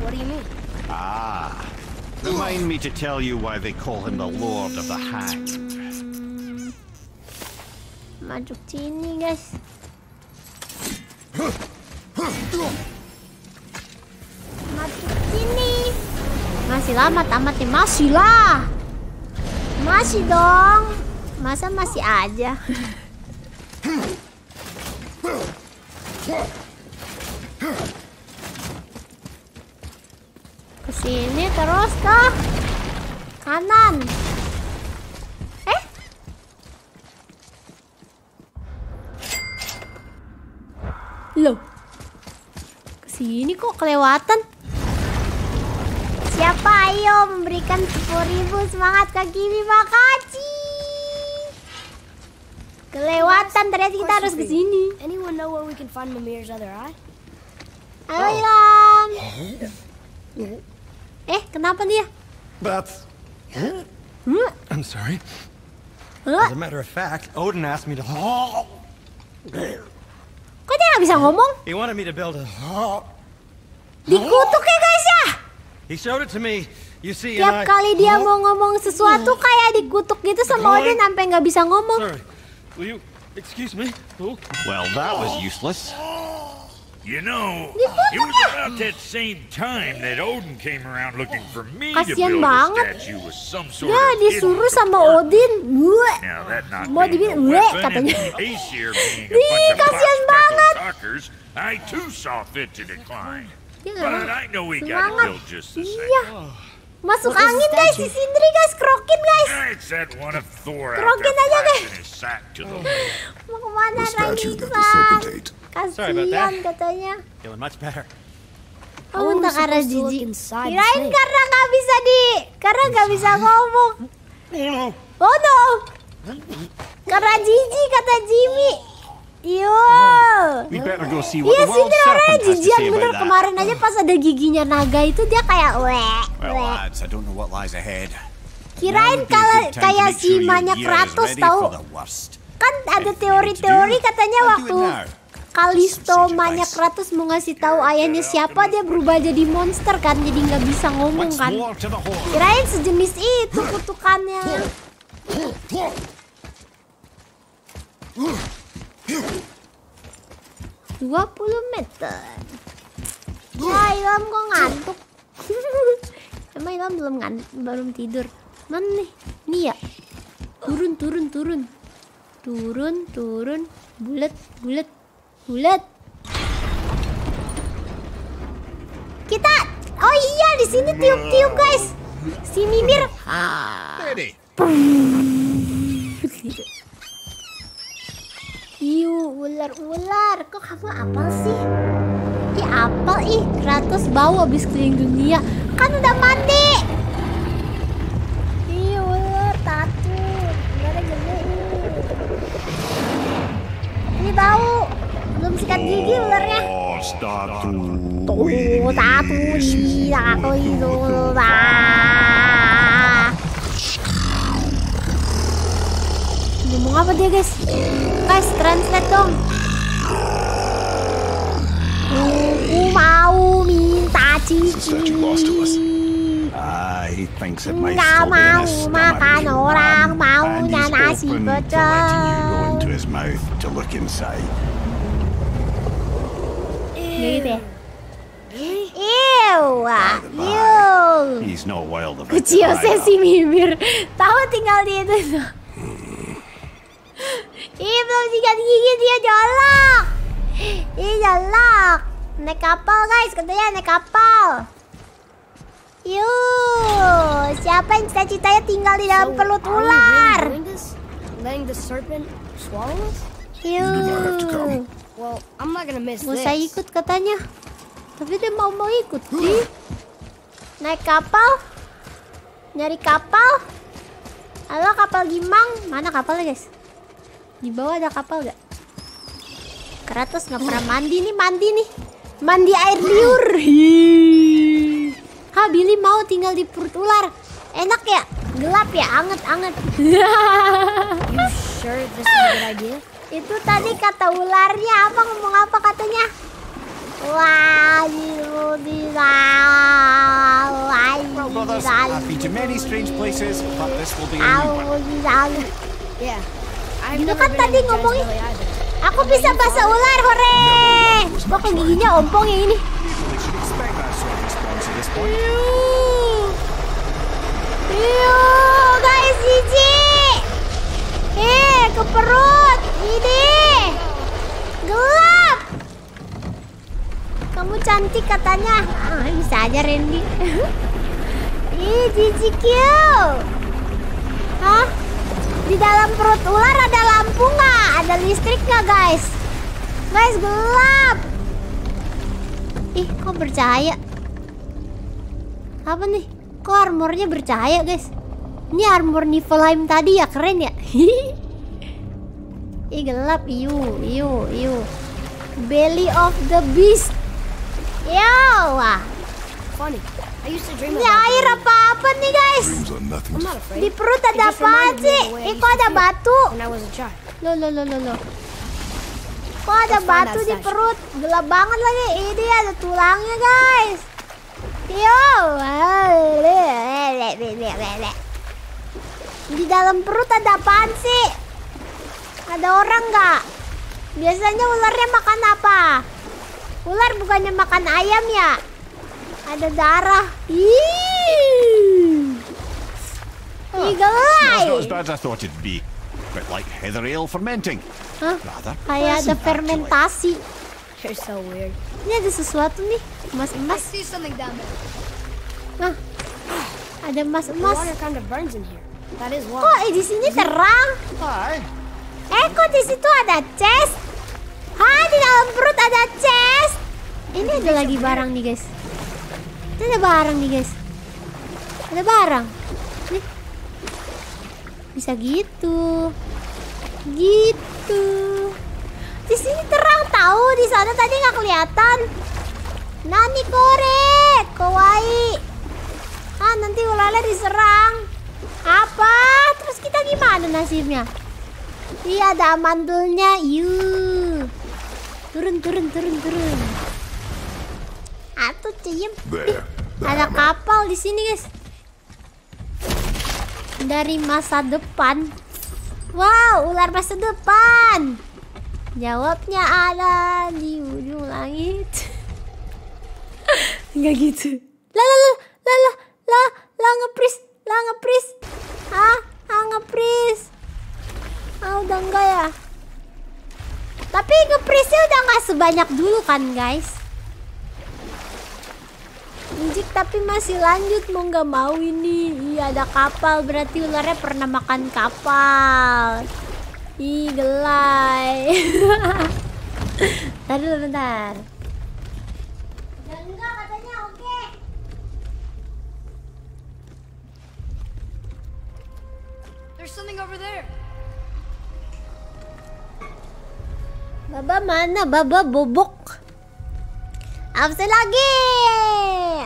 What do you mean? Ah. Remind me to tell you why they call him the Lord of the. Maju sini guys. Maju sini. Masih lama tamatnya masih lah. Masih dong. Masa masih aja. Ke sini terus ke kanan. Eh? Loh. Ke sini kok kelewatan? Siapa ayo memberikan 10.000 semangat ke Kimi makasih. Kelewatan ternyata kita harus ke sini. Anyone know where we can find Mimir's other eye? Halo Ilham. Eh, kenapa dia? That's. Hmm? I'm sorry. As a matter of fact, Odin asked me to. Kok dia nggak bisa ngomong? He wanted me to build a. Dikutuk ya guys ya. He showed it to me. You see, and Tiap I. kali dia mau ngomong sesuatu kayak dikutuk gitu sama Odin sampai nggak bisa ngomong. Sorry. Will you excuse me? Oh. Well, that was useless. You know, it was about that same time that Odin came around looking for me to Kasian build banget. a statue with some sort Ya of disuruh sama. Odin. Bleh. Now that not Mau being dibilang weapon katanya. and Aesir being a Ih, bunch of kasian box banget. talkers, I too saw fit to decline. But. I know we got it built just the Iya. same. Masuk What angin guys si? Sindri guys, krokin guys. There aja, guys. to the Mau ke mana The statue that. katanya. Feeling much better. Oh, Oh, entah karena jijik. Kirain karena nggak bisa di, karena nggak bisa ngomong. Oh no. Karena jijik kata Jimmy. Yo. We'd better go see what Iya the sih world dia orangnya serpent has to jijian say bener about that. kemarin aja pas ada giginya naga itu dia kayak weh Well, weh. lads, I don't know what lies ahead. Kirain kalau kayak si Manya Kratos ready tahu kan ada teori-teori katanya waktu. Kalisto advice. Kratos mau ngasih tahu ayahnya siapa? Dia berubah jadi monster kan jadi nggak bisa ngomong kan. kirain sejenis itu kutukannya. 20 meter. Ya Ilham kok ngantuk. Emang Ilham belum ngan belum tidur. Mana nih? Ini ya? Turun turun turun. Turun turun. Bulat bulat bulat kita oh iya di sini tiup tiup guys si Mimir. Iu, ular-ular. Kok kamu apal sih? Ih, apal ih. Kratos bau habis keliling dunia. Kan udah mandi. Ih, ular takut. Ularnya gede. Ini bau. Belum sikat gigi ularnya. Oh, start to Tuh, satu di aku itu. Ngomong apa dia guys? Guys, translate dong. Aku mau minta cici. Ah, Nggak mau makan orang, maunya nasi pecel. into his mouth to look inside. Nggak gitu ya? Ew, ah, ew. He's not wild si. Tahu tinggal di itu tuh. Ih, belum sikat gigi dia jolok. Ih, jolok. Naik kapal guys, katanya naik kapal. Yuk, siapa yang cita-citanya tinggal di dalam So, perut ular? really doing Well, I'm not gonna miss Mau this. saya ikut katanya. Tapi dia mau mau ikut sih. Naik kapal. Nyari kapal. Halo kapal Gimang. Mana kapalnya guys? Di bawah ada kapal gak? Kratos nggak pernah mandi nih, mandi nih. Mandi air liur. Ha, Billy mau tinggal di perut ular. Enak ya? Gelap ya? Anget-anget. You sure this is a good idea? Itu tadi kata ularnya apa ngomong apa katanya? Wah, Well, brothers, I've been to many strange places, but this will be a new one. Yeah. I've never kan tadi in Jazz ngomongnya. Valley either. Aku bisa bahasa ular, hore! Kok giginya ompong yang ini? Yuh, guys, jijik. Eh, ke perut. Ini. Gelap. Kamu cantik katanya. Ah, bisa aja Randy. Ih, jijik. Hah? Di dalam perut ular ada lampu nggak? Ada listrik nggak, guys? Guys, gelap. Ih, kok bercahaya? Apa nih? Kok armornya bercahaya, guys? Ini armor Niflheim tadi ya, keren ya? Ih, gelap. Iu, iu, iu. Belly of the beast. Yo, wah. Funny. I used to dream Ini air being apa apa nih guys? Di perut ada me sih? Eh kok ada batu? When I was a child. Lo lo lo lo lo. Kok ada batu di perut? Gelap banget lagi. Ini ada tulangnya guys. Yo. Di dalam perut ada apaan sih? Ada orang nggak? Biasanya ularnya makan apa? Ular bukannya makan ayam ya? Ada darah. Ih. Eagle Smells not as eye. bad as I thought it'd be. Bit like heather ale fermenting. Hah? Rather Kayak ada fermentasi. You're so weird. Ini ada sesuatu nih, down there. Nah, ada The emas-emas. Kok eh, di sini terang? Eh, kok di situ ada chest? Hah, di dalam perut ada chest? Ini ada lagi barang nih, guys. Ini ada barang nih, guys. Ada barang. Nih. Bisa gitu. Gitu. Di sini terang tahu, di sana tadi nggak kelihatan. Nani kore, kawaii. Ah, nanti ularnya diserang. Apa? Terus kita gimana nasibnya? Iya, ada amandulnya. Yuk. Turun, turun, turun, turun. Atuh, ciem. There. Ada kapal di sini, guys. Dari masa depan. Wow, ular masa depan. Jawabnya ada di ujung langit. Enggak gitu. Lah lah lah lah lah lah lah ngepris, lah ngepris. Ah, ah ngepris. Ah udah enggak ya. Tapi ngeprisnya udah nggak sebanyak dulu kan guys. Injik tapi masih lanjut mau nggak mau ini. Iya ada kapal berarti ularnya pernah makan kapal. Ih gelai. Dulu bentar. Something over there. Baba mana? Baba bobok. Absen lagi.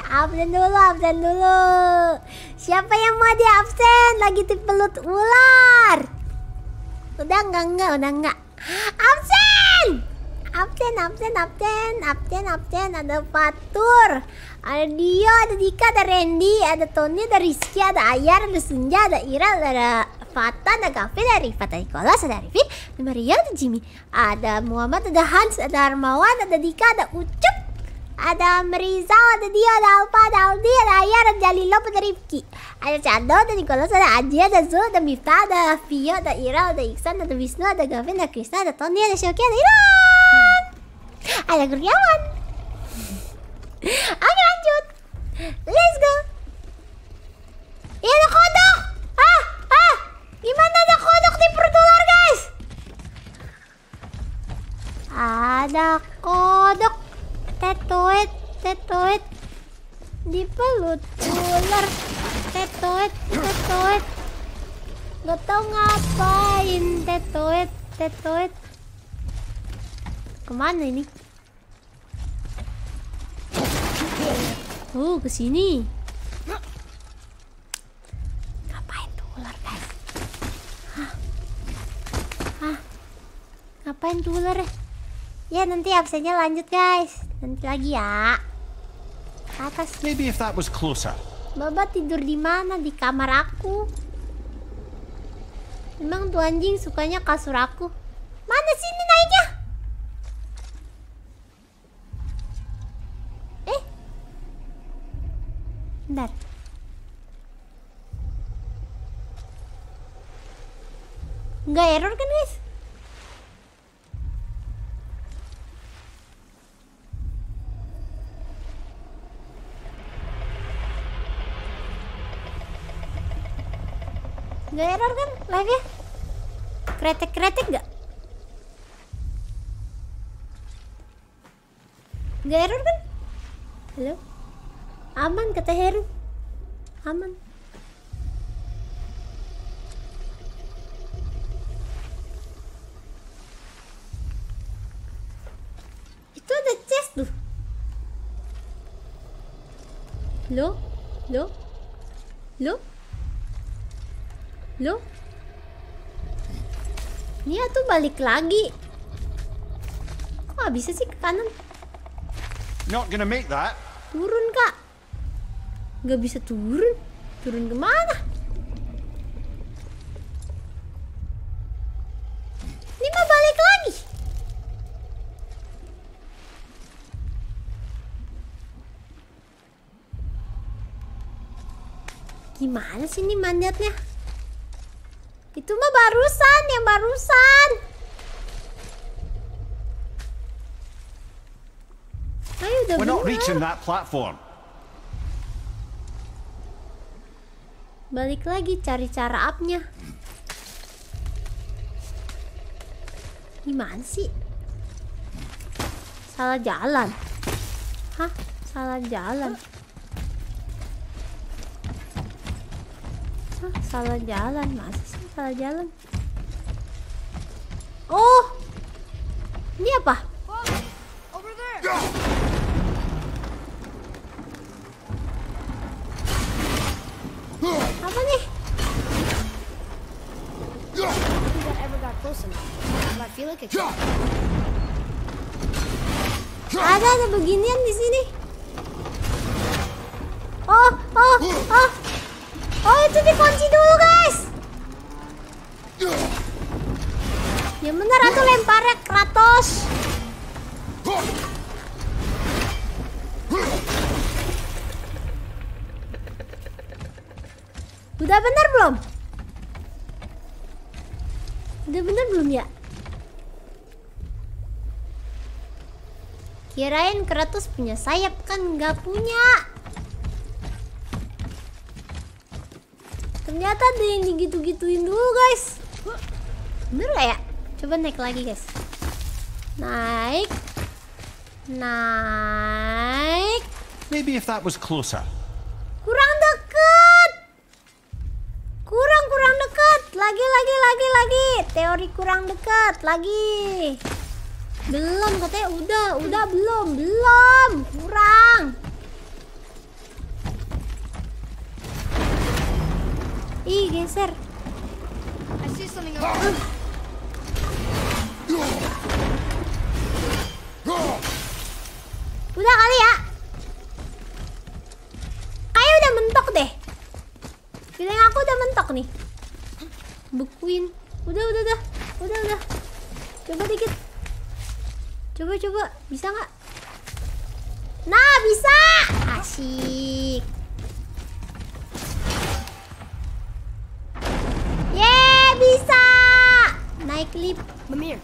Absen dulu, absen dulu. Siapa yang mau di absen? Lagi dipelut ular. Udah enggak, enggak, udah enggak. Absen! Absen, absen, absen, absen, absen. Ada Fatur. Ada Dio, ada Dika, ada Randy, ada Tony, ada Rizky, ada Ayar, ada Senja, ada Ira, ada Fata, ada Gavin, ada Rifat, ada Nicholas, ada Arifin, ada Maria, ada Jimmy, ada Muhammad, ada Hans, ada Armawan, ada Dika, ada Ucup, ada Merizal, ada Dio, ada Alfa, ada Aldi, ada Ayar, ada Jalilop, ada Rifki, ada Chando, ada Nicholas, ada Aji, ada Zul, ada Miftah, ada Vio, ada Ira, ada Iksan, ada Wisnu, ada Gavin, ada Krishna, ada Tony, ada Shoki, ada Iran, ada Kurniawan. Oke lanjut. Let's go. Ya ada kodok. Gimana ada kodok di perut ular guys? Ada kodok. Tetuit, tetuit. Di pelut ular. Tetuit, tetuit. Gak tau ngapain. Tetuit, tetuit. Ke mana ini? Oh, ke sini. Ngapain tuh ular, guys? Hah? Hah? Ngapain tuh ular ya? Ya, nanti absennya lanjut, guys. Nanti lagi ya. Ke atas. Maybe if that was closer. Baba tidur di mana? Di kamar aku. Emang tuh anjing sukanya kasur aku. Mana sini naiknya? Eh? Bentar. Nggak error kan guys? Nggak error kan live ya? Kretek-kretek nggak? Nggak error kan? Halo? Aman kata Heru. Aman. Itu ada chest tuh. Lo? Lo? Loh? Loh? Ini tuh balik lagi. Kok nggak bisa sih ke kanan? Not gonna make that. Turun kak. Nggak bisa turun. Turun ke mana? Ini mah balik lagi. Gimana sih ini manjatnya? Itu mah barusan, yang barusan. Ayo udah We're not reaching that platform. Balik lagi cari cara upnya. Gimana sih? Salah jalan. Hah? Salah jalan. Hah? Salah jalan. Masa sih salah jalan? Oh! Ini apa? Apa nih? Ada ada beginian di sini. Oh, oh, oh. Oh, itu dikunci dulu, guys. Ya bener atau lemparnya Kratos. Udah bener belum? Udah bener belum ya? Kirain Kratos punya sayap kan nggak punya. Ternyata ada yang digitu-gituin dulu guys. Bener gak ya? Coba naik lagi guys. Naik. Naik. Maybe if that was closer. Kurang deket. Kurang kurang deket. Lagi lagi lagi lagi. Teori kurang deket. Lagi. Belum katanya udah, udah belum, belum. Kurang. Ih, geser. I see something over there. Udah kali ya. Kayak udah mentok deh. Feeling aku udah mentok nih. Bekuin. Udah, udah, udah. Udah, udah. Coba dikit. Coba, coba. Bisa nggak? Nah, bisa. Asik. Yeay, bisa. Naik lift. Mimir,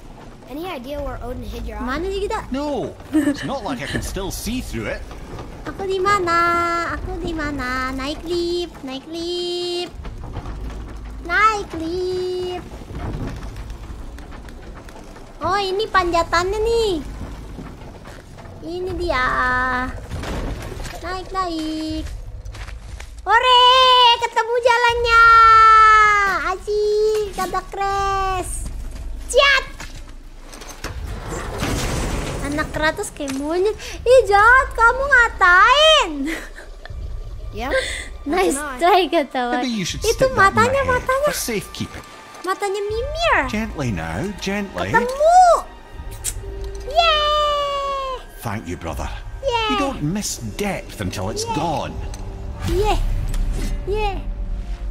any idea where Odin hid your eye? Mana sih kita? No, it's not like I can still see through it. Aku di mana? Aku di mana? Naik lift, naik lift. Naik lift. Oh, ini panjatannya nih. Ini dia. Naik, naik. Hore, ketemu jalannya. Asik, kata crash. Ciat. Anak Kratos kayak monyet. Ih jahat, kamu ngatain. Yeah? nice try kata Itu matanya, matanya. Matanya Mimir. Gently now, gently. Ketemu. Yeay. Thank you, brother. Yeah. You don't miss depth until it's gone. Yeay. Yeay.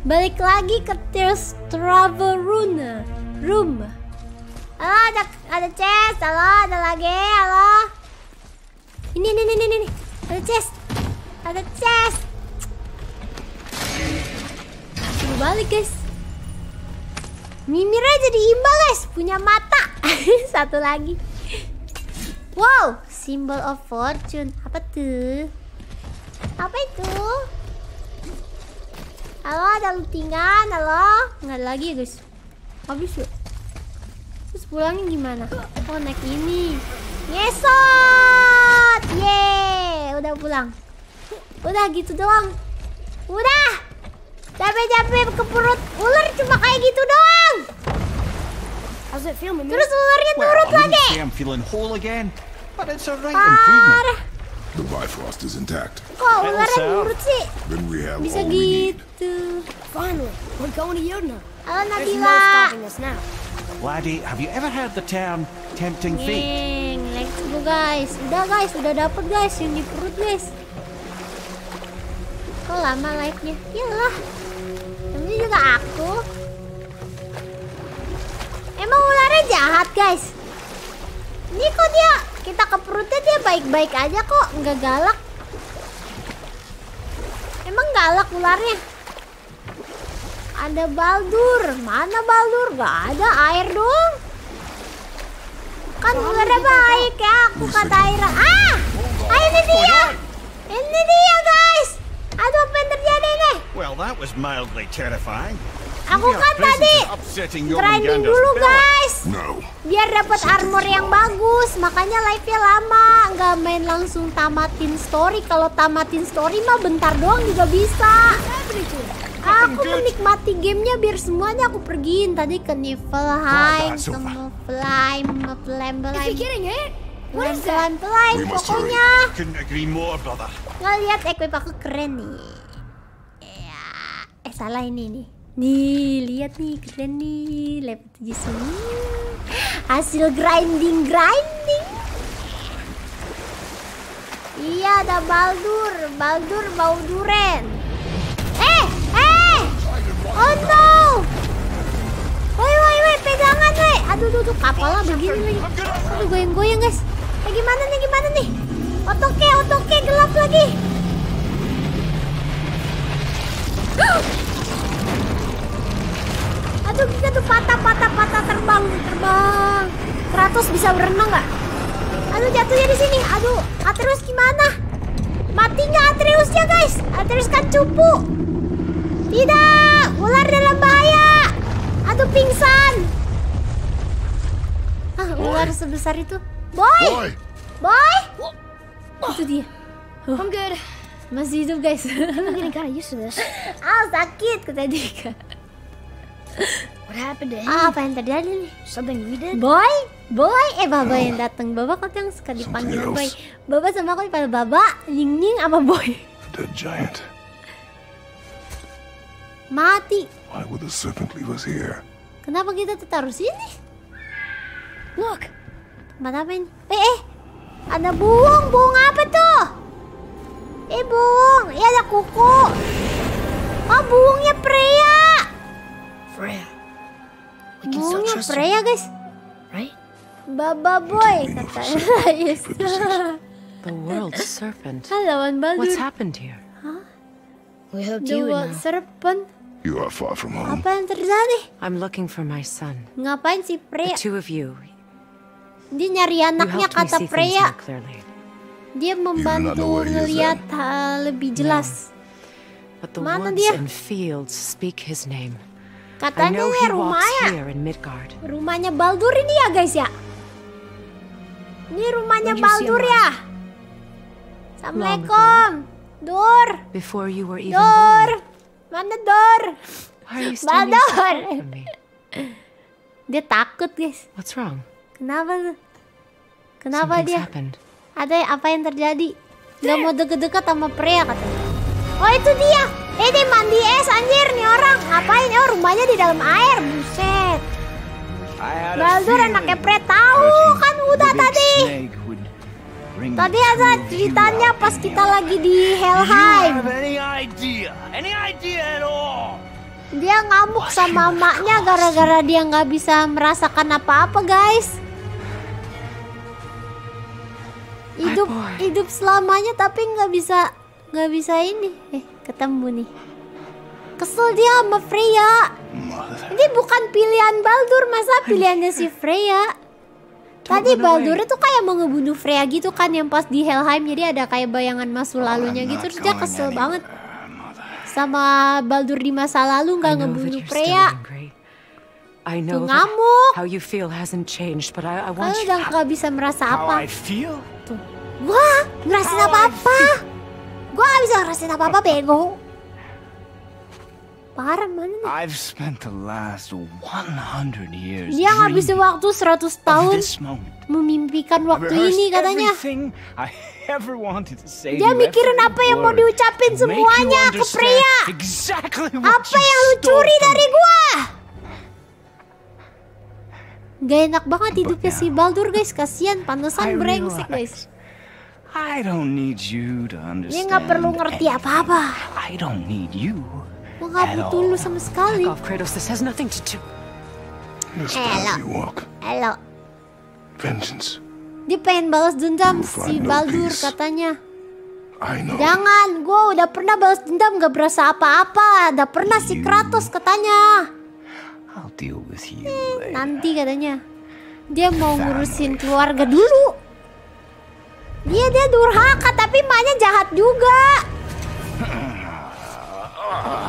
Balik lagi ke Tears Travel Room. Room. Halo, ada ada chest. Halo, ada lagi. Halo. Ini, ini, ini, ini. Ada chest. Ada chest. Coba balik, guys. Mimirnya jadi imbal, guys. Punya mata. Satu lagi. Wow, symbol of fortune. Apa tuh? Apa itu? Halo, ada lootingan. Halo. Nggak ada lagi ya, guys. Habis ya. Terus pulangnya gimana? Oh, naik ini. Ngesot! Yeay, udah pulang. Udah gitu doang. Udah. Capek-capek ke perut ular cuma kayak gitu doang. Terus ularnya turut lagi. Parah. The Bifrost is intact. Kok ularnya nurut sih? Then we have Bisa all we need. gitu. Finally, we're going to Yudna. Halo There's no Nabila. stopping us now. Laddie, have you ever heard the term tempting fate? Neng, let's go guys. Udah guys, udah dapet guys yang di perut guys. Kok lama live-nya? Iyalah. Namanya juga aku. Emang ularnya jahat guys. Ini kok dia kita ke perutnya dia baik-baik aja kok, nggak galak. Emang galak ularnya? Ada Baldur, mana Baldur? Gak ada air dong. Kan ularnya baik ya, aku kata air. Ah, ah, ini dia, ini dia guys. Aduh apa yang terjadi nih? Well, that was mildly terrifying. Aku kan tadi grinding dulu guys. Biar dapat armor yang bagus. Makanya live-nya lama. Nggak main langsung tamatin story. Kalau tamatin story mah bentar doang juga bisa. Aku menikmati gamenya biar semuanya aku pergiin. Tadi ke Niflheim ke that? Muflheim We must pokoknya. Ngeliat equip aku keren nih. Ya eh salah ini nih nih lihat nih keren nih. Level 7 sini. Hasil grinding grinding. Iya ada Baldur. Baldur bau duren eh eh. Oh no. Woi woi woi pegangan woi. Aduh tuh tuh kapalnya begini lagi. Aduh goyang goyang guys. Eh, gimana nih gimana nih? Otoke otoke gelap lagi Aduh kita tuh patah patah patah terbang terbang. Kratos bisa berenang nggak? Aduh jatuhnya di sini. Aduh Atreus gimana? Mati nggak Atreusnya guys? Atreus kan cupu. Tidak, ular dalam bahaya. Aduh pingsan. Ah ular sebesar itu. Boy, Boy! boy. Itu dia. I'm good. Masih hidup guys. I'm getting kind of used to this. ah sakit kata Dika. What happened to him? Ah, apa yang terjadi nih? Something we did? Boy, boy, eh Baba yang datang. Baba kan yang suka dipanggil boy. Baba sama aku dipanggil Baba, Ying Ying apa boy? The giant. Mati. Why would the serpent leave us here? Kenapa kita taruh sini? Look, Tempat apa ini? Eh, eh, ada buung. Buung apa tuh? Eh, buung. Eh, ada kuku. Oh, buungnya Freya. Freya. We can still Buungnya trust her, Freya, guys. right? Baba boy katanya. yes. The world serpent. Lawan What's Baldur. happened here? We helped The you World now. Serpent. You are far from home. Apa yang terjadi? I'm looking for my son. Ngapain si The Freya? two of you. Dia nyari anaknya kata Freya. Dia membantu hal lebih jelas. But the Mana woods dia? and fields speak his name. Katanya walks rumahnya. Rumahnya Baldur ini ya guys ya. Ini rumahnya Baldur ya. Assalamualaikum. Dur, Before you were even Dur. Mana Dur? Baldur. Dia takut guys. What's wrong? Kenapa? Kenapa Something's dia? happened. Ada apa yang terjadi? Gak mau deket-deket sama Freya katanya. Oh itu dia. Eh dia mandi es anjir nih orang. Ngapain? Oh rumahnya di dalam air. Buset. Baldur anaknya Freya tahu kan udah tadi. Tadi ada ceritanya pas kita lagi di Helheim. Dia ngamuk sama maknya gara-gara dia nggak bisa merasakan apa-apa guys. Hidup hidup selamanya tapi nggak bisa nggak bisa ini. Eh ketemu nih. Kesel dia sama Freya. Ini bukan pilihan Baldur masa pilihannya si Freya. Tadi. Baldur itu kayak mau ngebunuh Freya gitu kan yang pas di Helheim jadi ada kayak bayangan masa lalunya I'm gitu terus dia kesel banget sama Baldur di masa lalu nggak ngebunuh Freya. I know ngamuk. how you feel hasn't changed, but I, I want Kalian udah nggak bisa merasa apa. Wah, ngerasain apa-apa. Gua nggak bisa ngerasain apa-apa, bego. Parah mana nih? I've spent the last 100 years Dia ngabisin waktu 100 of tahun memimpikan waktu ini katanya. Dia mikirin apa yang mau diucapin semuanya ke pria. Exactly Apa yang lu curi dari gua? Gak enak banget hidupnya si Baldur guys, kasihan pantesan brengsek guys. I don't need you to Dia understand. nggak perlu ngerti apa-apa. I don't need you. Nggak butuh lu sama sekali. Back off, Kratos. This has nothing to do. Hello. Halo, vengeance. dia pengen balas dendam si no Baldur katanya. I know. Jangan, gue udah pernah balas dendam gak berasa apa-apa. Udah pernah si Kratos katanya. I'll deal with you. Nanti katanya. Dia mau ngurusin keluarga dulu. Dia dia durhaka tapi emaknya jahat juga.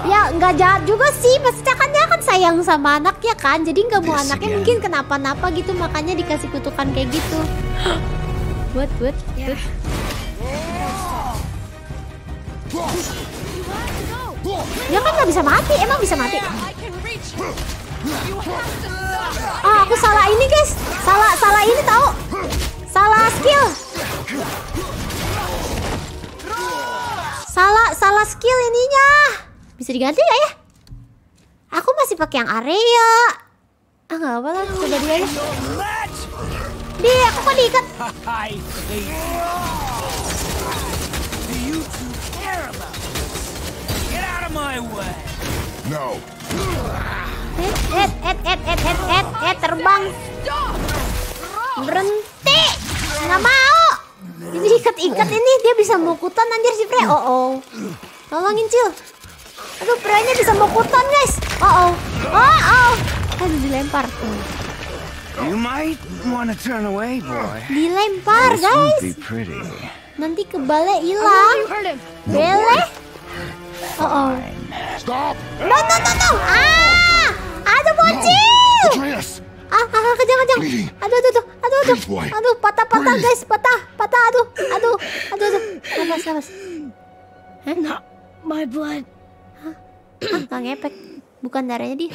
Ya nggak jahat juga sih, maksudnya kan dia kan sayang sama anaknya kan, jadi nggak mau This anaknya again. mungkin kenapa-napa gitu, makanya dikasih kutukan kayak gitu. Buat buat. buat. Dia kan nggak bisa mati, emang bisa mati? Ah, aku salah ini guys, salah salah ini tahu, salah skill. Salah salah skill ininya. Bisa diganti gak ya? Aku masih pakai yang area. Ah nggak apa lah, coba dia aja. Di, aku kok diikat? No. Eh, eh, eh, eh, eh, eh, eh, eh, terbang. Berhenti. Nggak mau. Ini ikat-ikat ini dia bisa mukutan anjir si Frey. Oh oh. Tolongin Cil. Aduh, Freynya bisa mukutan guys. Oh oh. Oh oh. Aduh dilempar. You might want to turn away, boy. Dilempar guys. Nanti kebalnya hilang. Bele. Oh oh. Stop! No no no no. Ah. Aduh bocil. Ah, ah, ah, kejang, kejang. Bleeding. Aduh, aduh, aduh, aduh, aduh, aduh, patah, patah, guys, patah, patah, aduh, aduh, aduh, aduh, nafas, nafas. Not my blood. Ah, nggak ngepek, bukan darahnya dia.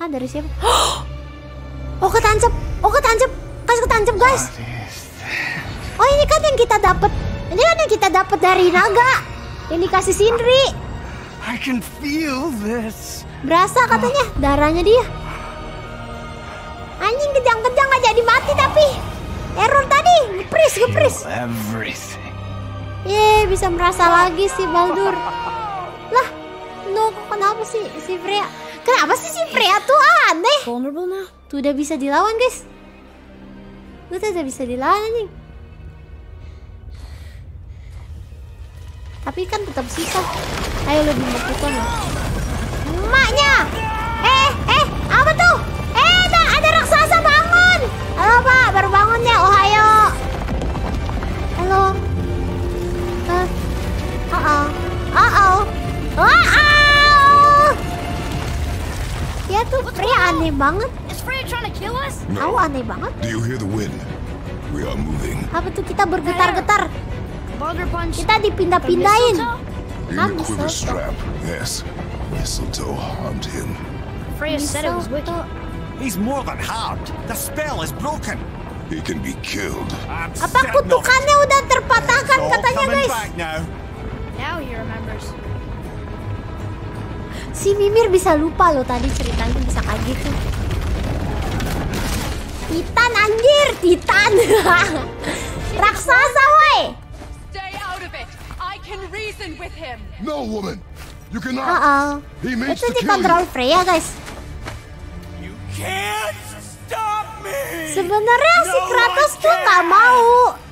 Ah, dari siapa? Oh, ketancap, oh, ketancap, kasih ketancap, guys. Oh, ini kan yang kita dapat, ini kan yang kita dapat dari naga. Yang dikasih Sindri. I can feel this. Berasa katanya darahnya dia. Anjing kejang-kejang nggak jadi mati tapi error tadi ngepris ngepris. Feel everything. Ye bisa merasa lagi si Baldur. Lah, no kenapa sih si Freya? Kenapa sih si Freya tuh aneh? Vulnerable now? Tuh udah bisa dilawan guys. Lu tuh udah bisa dilawan anjing. Tapi kan tetap sisa. Ayo lebih lah. Emaknya! Halo pak, baru bangun ya, ohayo. Halo. Uh oh. Uh oh. Uh oh. Ya tuh Freya aneh banget. Is Freya trying to kill us? Tahu aneh banget. Do you hear the wind? We are moving. Apa tuh kita bergetar-getar? Kita dipindah-pindahin. Ah, quiver mistletoe. yes. Mistletoe harmed him. Freya said it was wicked. He's more than harmed. The spell is broken. He can be killed. I'm Apa kutukannya udah terpatahkan katanya coming guys? back now. Now he remembers. Si Mimir bisa lupa loh tadi ceritanya bisa kayak gitu. Titan anjir, Titan. Raksasa woi. Stay out of it. I can reason with him. No, woman! You Uh cannot! oh. He means Itu to kill dikontrol you! Freya guys. Can't stop me! Sebenarnya si No, Kratos I tuh nggak can't. mau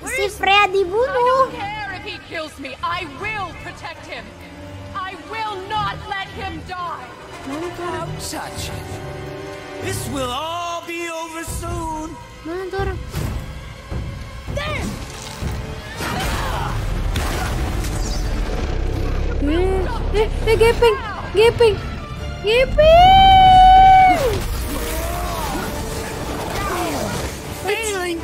si Freya I dibunuh. don't care if he kills me. I will protect him. I will not let him die. Don't touch it. This will all be over soon. Mana tuh orang? Eh, eh, eh, gepeng, Healing.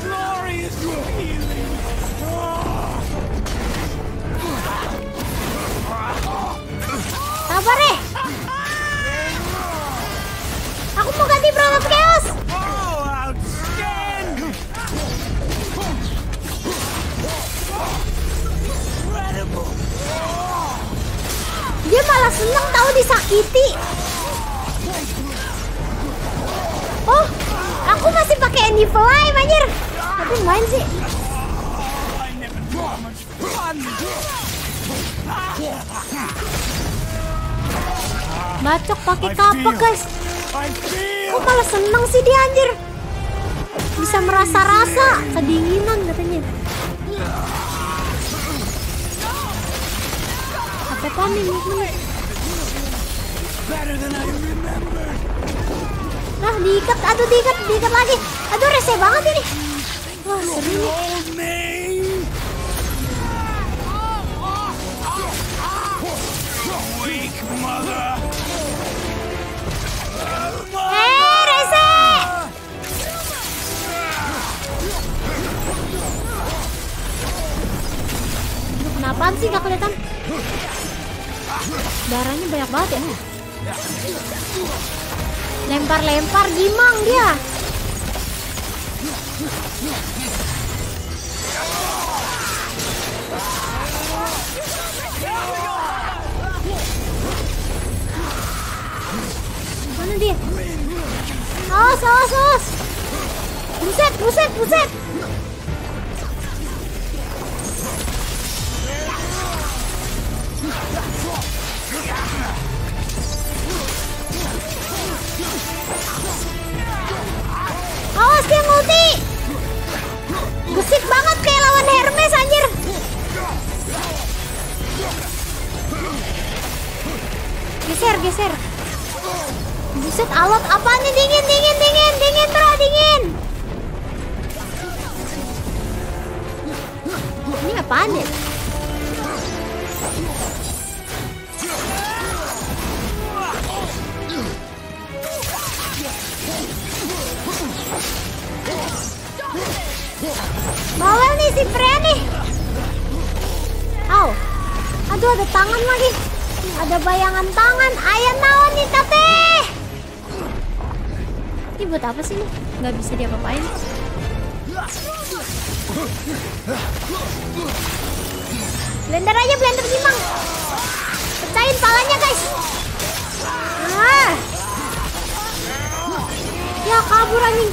Sabar deh. Aku mau ganti perangkat chaos. Dia malah seneng tahu disakiti. Oh, aku masih pakai Andy Flame anjir. Tapi main sih. Bacok pakai kapak guys. Kok malah seneng sih dia anjir. Bisa merasa-rasa kedinginan katanya. Apa panik nih? Nah, diikat, aduh diikat, diikat lagi. Aduh rese banget ini. Wah, seru nih. Eh, rese! Kenapaan sih gak kelihatan? Darahnya banyak banget ya. Lempar-lempar gimang dia. Mana dia? Awas, awas, awas. Buset, buset, buset. Awas dia multi. Gesit banget kayak lawan Hermes anjir. Geser, geser. Buset, alot apa nih dingin, dingin, dingin, dingin bro, dingin. Ini apaan ya? Bawel nih si Freya nih. Au. Aduh ada tangan lagi. Ada bayangan tangan. Ayah naon nih teteh. Ini buat apa sih? Nggak bisa diapa-apain. Blender aja blender gimang. Pecahin palanya guys. Ah. Ya kabur anjing.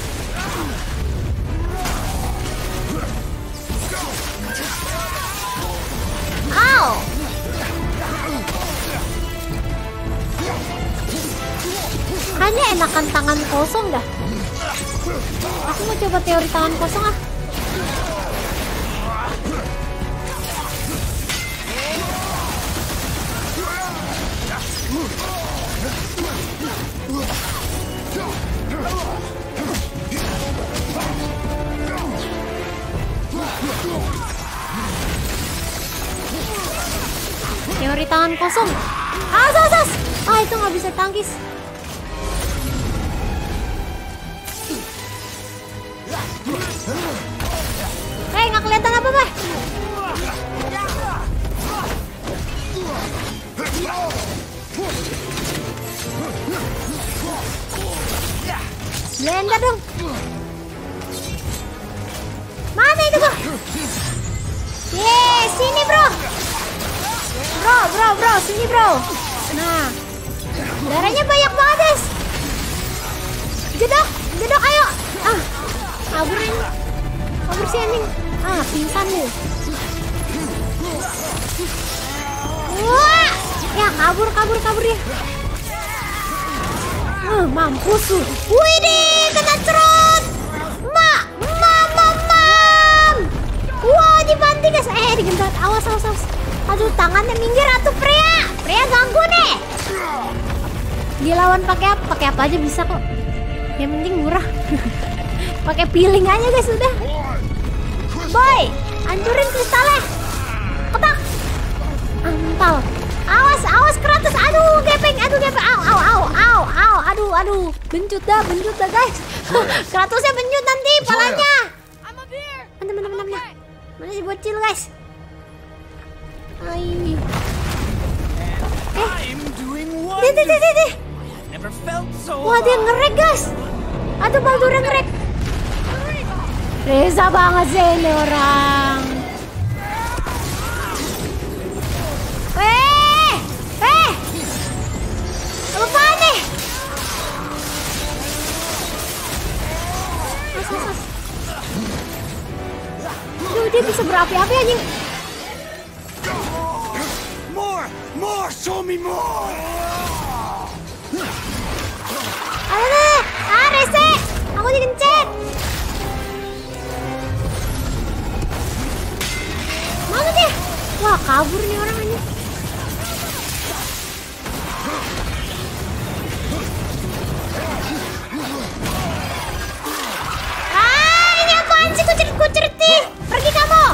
Kayaknya enakan tangan kosong dah. Aku mau coba teori tangan kosong ah. Teori tangan kosong. Awas, awas. Ah, itu nggak bisa tangkis. Eh, nggak kelihatan apa-apa. Blender dong. Mana itu, Bro? Yeay, sini, Bro. Bro, bro, bro, sini, Bro. Nah. Darahnya banyak banget, guys. Jedok, jedok ayo. Ah. Kabur ini. Kabur si anjing. Ah, pingsan lu. Wah! Ya, kabur, kabur, kabur ya. Uh, mampus lu. Widih, kena cerut. Ma, mam, mam, mam. Wah, dibanting guys. Eh, digentot. Awas, awas, awas. Aduh, tangannya minggir atuh Freya. Freya ganggu nih. Dilawan pakai apa? Pakai apa aja bisa kok. Yang penting murah. pakai piling aja guys udah. Boy, hancurin kristalnya. Kotak. Ampal. Awas, awas Kratos. Aduh, gepeng. Aduh, gepeng. Au, au, au, au, au. Aduh, aduh. Bencut dah, bencut dah guys. Kratosnya bencut nanti palanya. Mana, mana, mana, mana. Mana si bocil guys? Hai. Eh. eh. Deh, deh, deh, deh. Wah, dia ngerek, guys. Aduh, Baldur yang ngerek. Reza banget sih ini orang. Eh, eh, apa nih? Mas, mas, mas. Duh, dia bisa berapi-api anjing. More! More! Show me more! Alah, ah rese. Aku dikencet. Mana dia? Wah, kabur nih orang ini. Ah, ini apaan sih nih? Pergi kamu.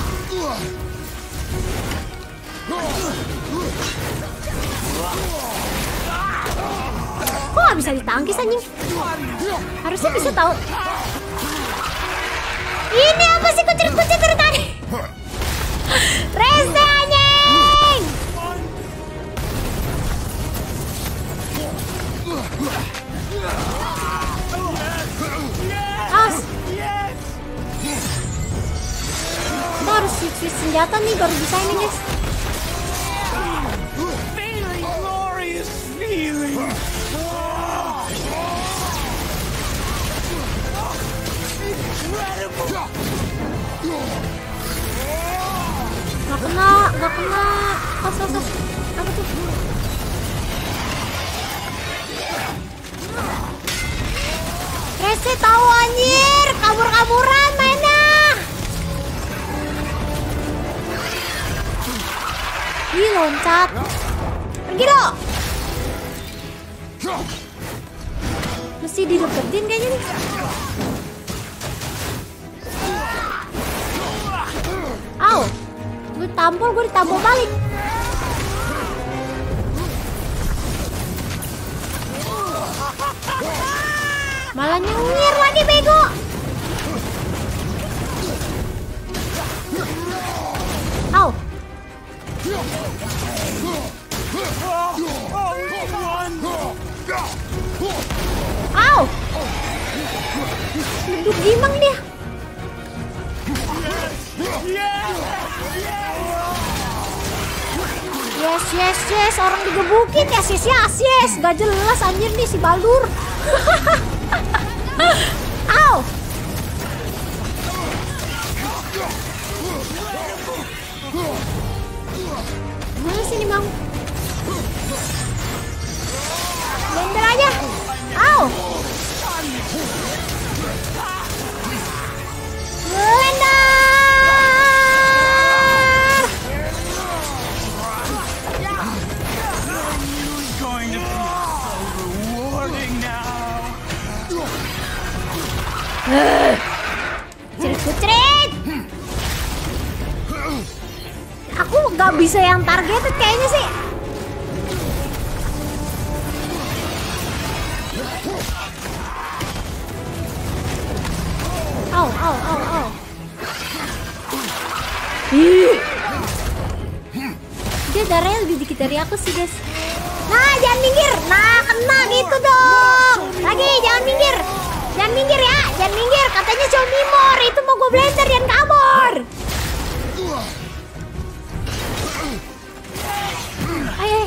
Kok gak bisa ditangkis anjing? Harusnya bisa tahu. Ini apa sih kuceret-kuceret dari tadi? Rese anjing! Awas! Kita harus switch senjata nih baru bisa ini guys. Gak kena, gak kena. Pas, pas, pas. Apa tuh? Rese tahu anjir, kabur-kaburan mainnya. Ih, loncat. Pergi lo. Mesti dideketin kayaknya nih. Au. Gue tampol, gue ditampol balik. Malah nyengir lagi bego. Au. Au. Leduk gimang dia. Yes, yes, yes. Orang digebukin ya, yes, yes, yes. Gak jelas anjir nih si Baldur. Au. Mana sih ini bang? Blender aja. Au. Blender. Rewarding now! Cerit-cerit. Aku nggak bisa yang targeted kayaknya sih. Aku sih, guys. Nah, jangan minggir. Nah, kena gitu dong. Lagi, jangan minggir. Jangan minggir ya, jangan minggir. Katanya me more. Itu mau gue blender dan kabur. Ayo, ayo.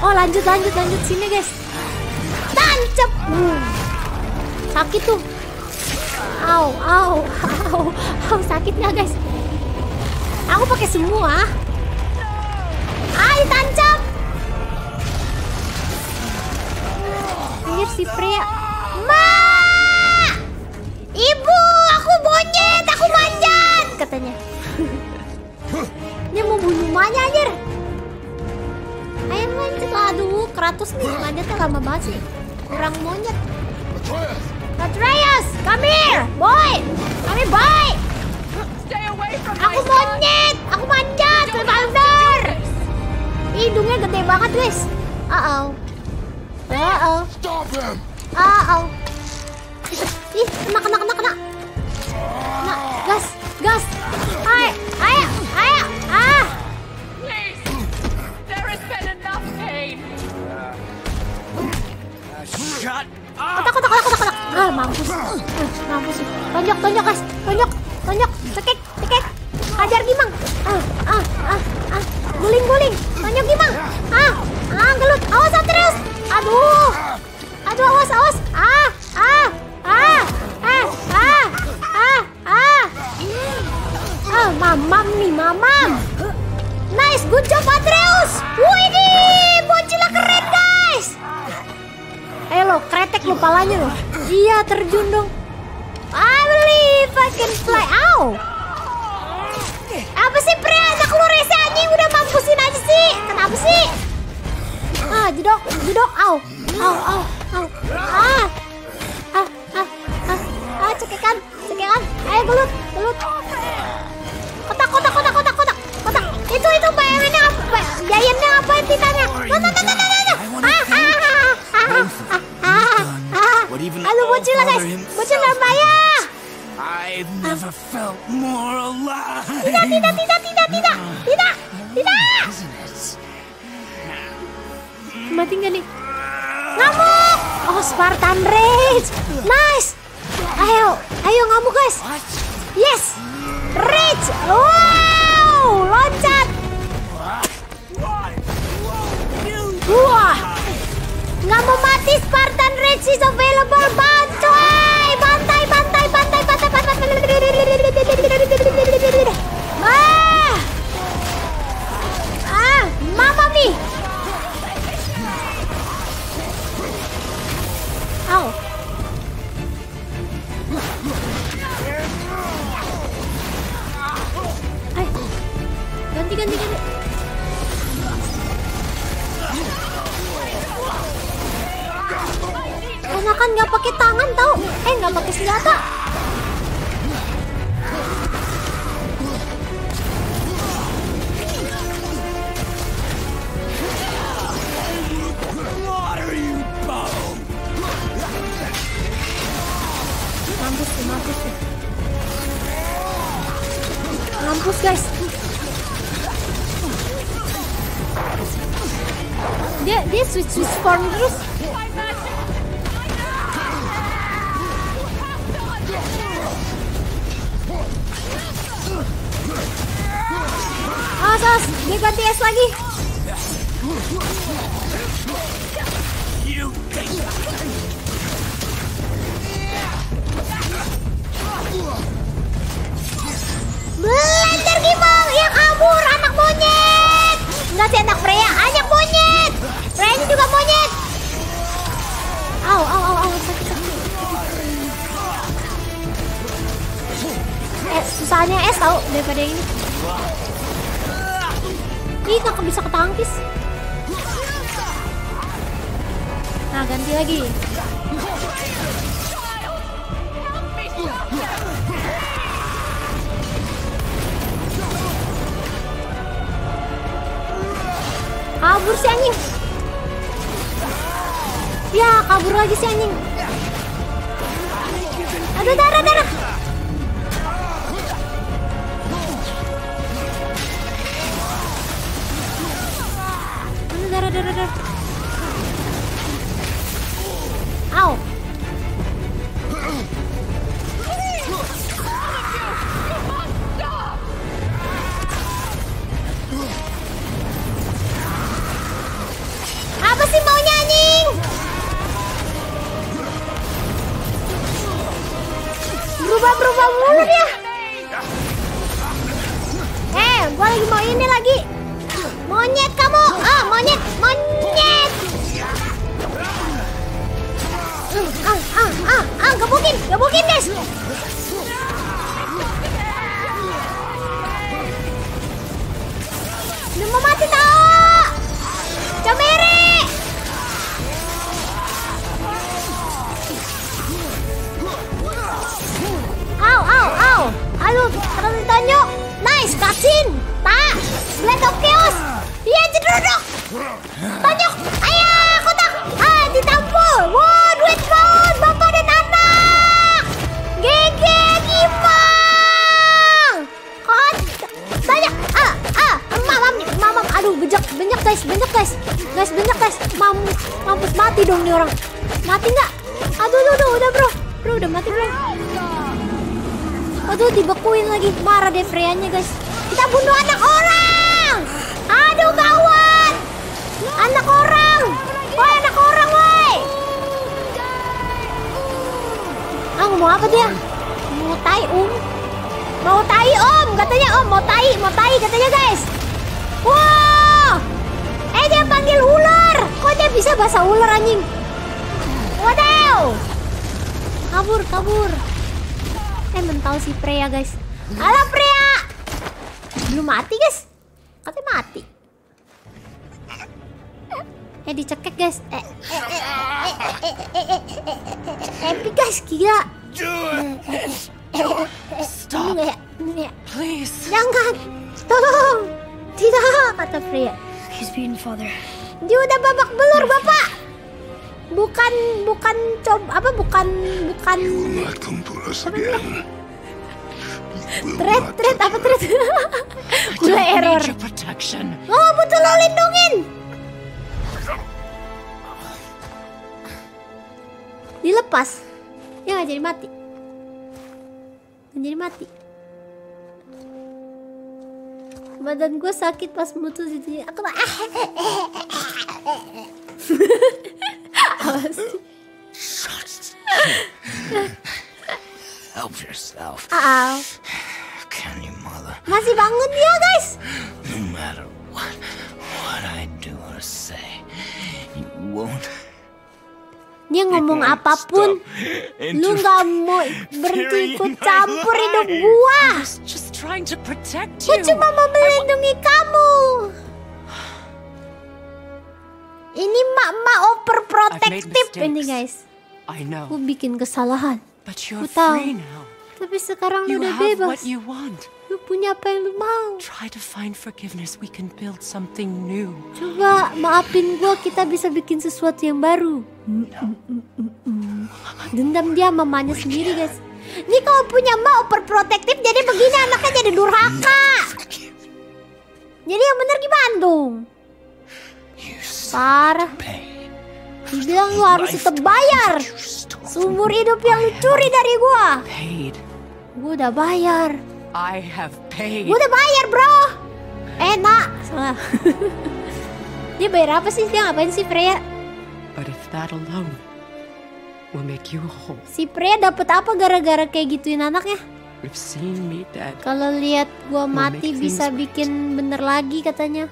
Oh, lanjut, lanjut, lanjut sini, guys. Tancep. Hmm. Sakit tuh. Au, au, au, au, sakit nggak guys? Aku pakai semua. Si pria. Ma! Ibu, aku monyet, aku manjat, katanya. Dia mau bunuh Manya anjir. Ayo manjat, aduh, Kratos nih manjatnya lama banget sih. Kurang monyet. Atreus, come here, boy. Come here, boy. Aku monyet, aku manjat, this. Hidungnya gede banget, guys. Uh oh. Uh oh. Stop him! Uh oh. Ih, kena, kena, kena, kena. Kena, gas, gas. Ayo, ayo, ayo. Ah, Please! There has been enough pain! Shut kotak, kotak, kotak, kotak, kotak. Ah, mampus. Eh, mampus. Tonjok, tonjok, guys. Tonjok, tonjok. Tekek, tekek. Hajar Gimang. Ah, ah, ah, ah. Guling, guling. Tonjok Gimang. Ah, ah, gelut. Awas, Atreus. Aduh. Aduh, awas, awas. Ah, ah, ah, ah, ah, ah, ah. Ah, mamam nih, mamam. Nice, good job Atreus. Widih, bocilnya keren guys. Eh lo, kretek lo palanya lo. Iya, terjun dong. I believe I can fly. Ow. Apa sih, Pre? Anak keluar rese anjing udah mampusin aja sih. Kenapa sih? Jedok, jedok. Au. Au, au, au. Ah. Ah, ah, ah. Ah, cekekan, cekekan. Ayo gelut, gelut. Kotak, kotak, kotak, kotak, kotak. Kotak. Itu itu bayangannya apa? Giantnya ngapain titannya? Tuh, tuh, tuh, tuh, tuh, tuh. Ah, ah, ah, ah, ah, ah, ah. Halo bocil lah guys. Bocil nggak bayar. I've never felt more alive. Tidak, tidak, tidak, tidak, Mati nggak nih? Ngamuk! Oh, Spartan Rage. Nice. Ayo, ayo ngamuk guys. Yes. Rage. Wow, loncat. Wah. Nggak mau mati Spartan Rage is available. Bantai, bantai, bantai, bantai, bantai, bantai. Ah. Ah, pakai tangan tau? Eh nggak pakai senjata. Us again. threat threat apa threat? Gula error. Oh butuh lo lindungin. Dilepas. Dia nggak jadi mati. Nggak jadi mati. Badan gue sakit pas mutus itu. Bikin kesalahan. But you're Ku tahu. free now. Tapi sekarang lu udah bebas. what you want. Lu punya apa yang lu mau. Try to find forgiveness. We can build something new. Coba maafin gua, kita bisa bikin sesuatu yang baru. Dendam dia mamanya sendiri guys. Ini kalau punya mak overprotective jadi begini anaknya jadi durhaka. Jadi yang bener gimana dong? Parah. Dibilang lu harus tetap bayar. Seumur hidup yang lu curi dari gua. Paid. Gua udah bayar. I have paid. Gua udah bayar bro. Enak. Salah. Dia bayar apa sih? Dia ngapain sih Freya? But if that alone will make you whole, Si Freya dapat apa gara-gara kayak gituin anaknya? Kalau lihat gua mati bisa bikin bener lagi katanya.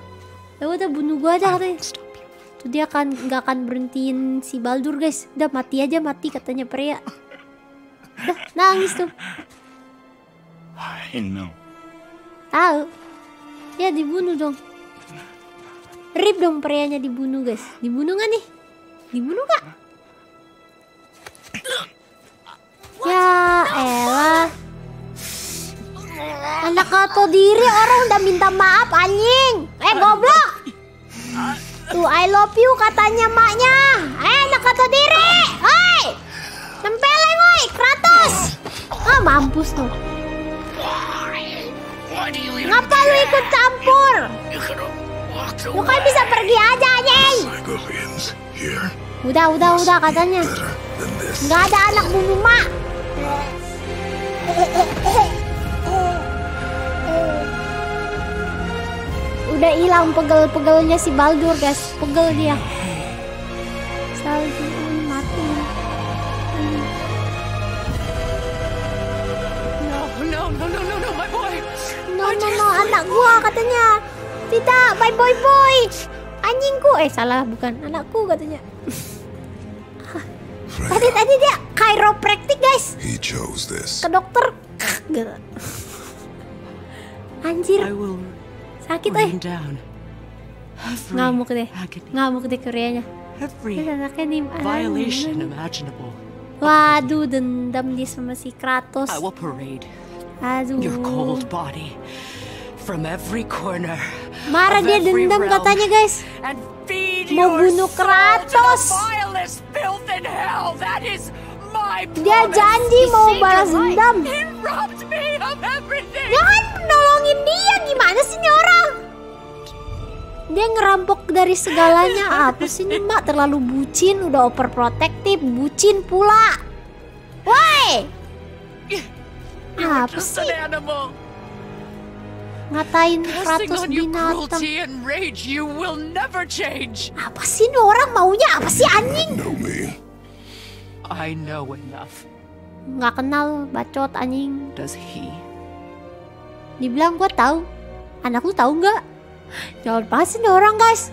Ya udah bunuh gua aja katanya. Tuh dia akan nggak akan berhentiin si Baldur guys. Udah mati aja mati katanya Freya. Udah nangis tuh. I know. Tahu. Ya dibunuh dong. Rip dong Freya-nya dibunuh guys. Dibunuh nggak nih? Dibunuh nggak? Ya elah. Anak atau diri orang udah minta maaf anjing. Eh goblok. Tuh I love you katanya maknya. Eh anak atau diri. Hei. Nempelin woi Kratos. Ah mampus tuh. Ngapa lu ikut campur? Lu kan bisa pergi aja here. Udah udah udah katanya. Nggak ada anak bunuh mak. Udah hilang pegel-pegelnya si Baldur guys. Pegel dia. Salju ini mati. No, no, no, no, no, no, my boy. No no no anak gua katanya. Tidak, my boy boy. Anjingku eh salah bukan anakku katanya. tadi tadi dia chiropractic guys. He chose this. Ke dokter. Gitu. Anjir. I will sakit eh. ngamuk deh. ngamuk deh Koreanya waduh dendam dia sama si Kratos. Aduh. marah dia dendam katanya guys. mau bunuh Kratos. Dia janji mau balas dendam. Jangan menolongin dia, gimana sih orang? Dia ngerampok dari segalanya. Apa sih ini mbak terlalu bucin, udah overprotective, bucin pula. Woi! Apa sih? ngatain ratus binatang. Apa sih ini orang maunya? Apa sih anjing? I know enough. Nggak kenal bacot anjing. Does he? Dibilang gue tahu. Anak lu tahu nggak? Jangan pasti nih orang guys.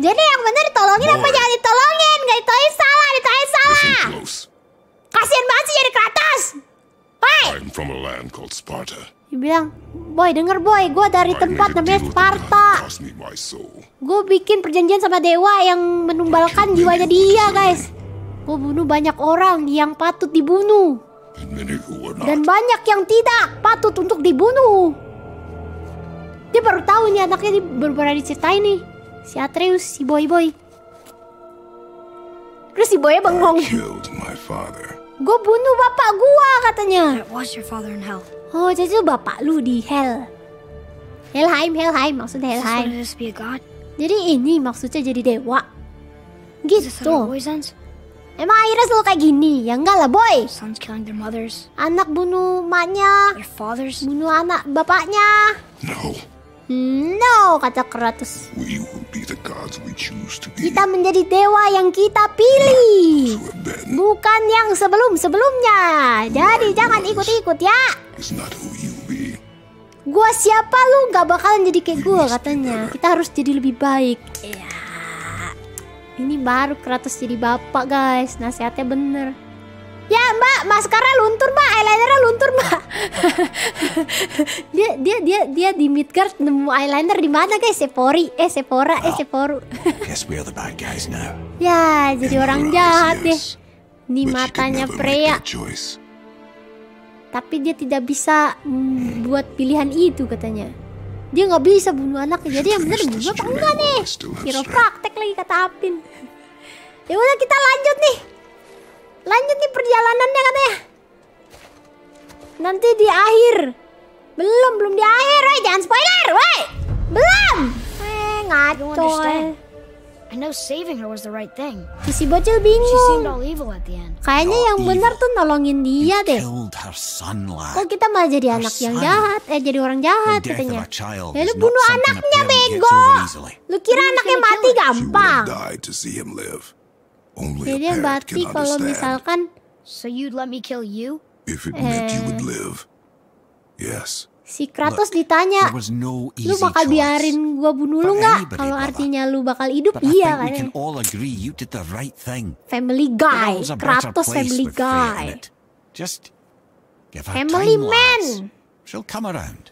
Jadi yang bener ditolongin apa Boy. jangan ditolongin? Gak ditolongin salah, ditolongin salah. Kasian banget sih jadi Kratos. Hei, I'm from a land called Sparta. dibilang, boy denger boy, gue dari I tempat namanya Sparta. Gue bikin perjanjian sama dewa yang menumbalkan jiwanya dia guys. Gue bunuh banyak orang yang patut dibunuh. Dan banyak yang tidak patut untuk dibunuh. Dia baru tahu nih anaknya dia baru pernah diceritain nih. Si Atreus, si Boy Boy. Terus si Boynya bengong. Gue bunuh bapak gua katanya. That was your father in hell. Oh, jadi itu bapak lu di Hell. Helheim, Helheim, maksudnya Helheim. Jadi ini maksudnya jadi dewa. Gitu. Emang akhirnya selalu kayak gini? Ya enggak lah, boy. Sons killing their mothers, Anak bunuh maknya, their fathers. bunuh anak bapaknya. No, No, kata Kratos. we will be the gods we choose to be. Kita menjadi dewa yang kita pilih. Bukan yang sebelum-sebelumnya. Jadi jangan ikut-ikut ya. is not who you be. Gua siapa lu nggak bakalan jadi kayak gua katanya. Kita harus jadi lebih baik. Ya. Ini baru Kratos jadi bapak guys. Nasihatnya bener. Ya mbak, maskarnya luntur mbak, eyelinernya luntur mbak. dia dia dia dia di Midgard nemu eyeliner di mana guys? Sephori, eh Sephora, eh Sephoru. Ya jadi orang jahat deh. Di could matanya Freya. tapi dia tidak bisa mm, buat pilihan itu katanya dia nggak bisa bunuh anaknya. Jadi yang bener bunuh apa enggak nih? Kira praktek lagi kata Apin. Ya udah kita lanjut nih. Lanjut nih perjalanannya katanya. Nanti di akhir. Belum belum di akhir. Woi jangan spoiler woi. Belum. Eh ngaco. I know saving her was the right thing. si bocil bingung all evil at the end. kayaknya yang bener tuh nolongin dia deh Killed her son, lad. Kok kita malah jadi anak yang jahat? Eh jadi orang jahat katanya. Ya lu bunuh anaknya bego. Lu kira anaknya mati gampang? Jadi parent mati kalau misalkan So you'd let me kill you? If it meant you would Eh. live. Yes. Si Kratos Look, ditanya, no lu bakal choice. biarin gua bunuh lu nggak? Kalau artinya lu bakal hidup, iya kan? right. Family guy, Kratos family guy. Just give her family time, man. She'll come around.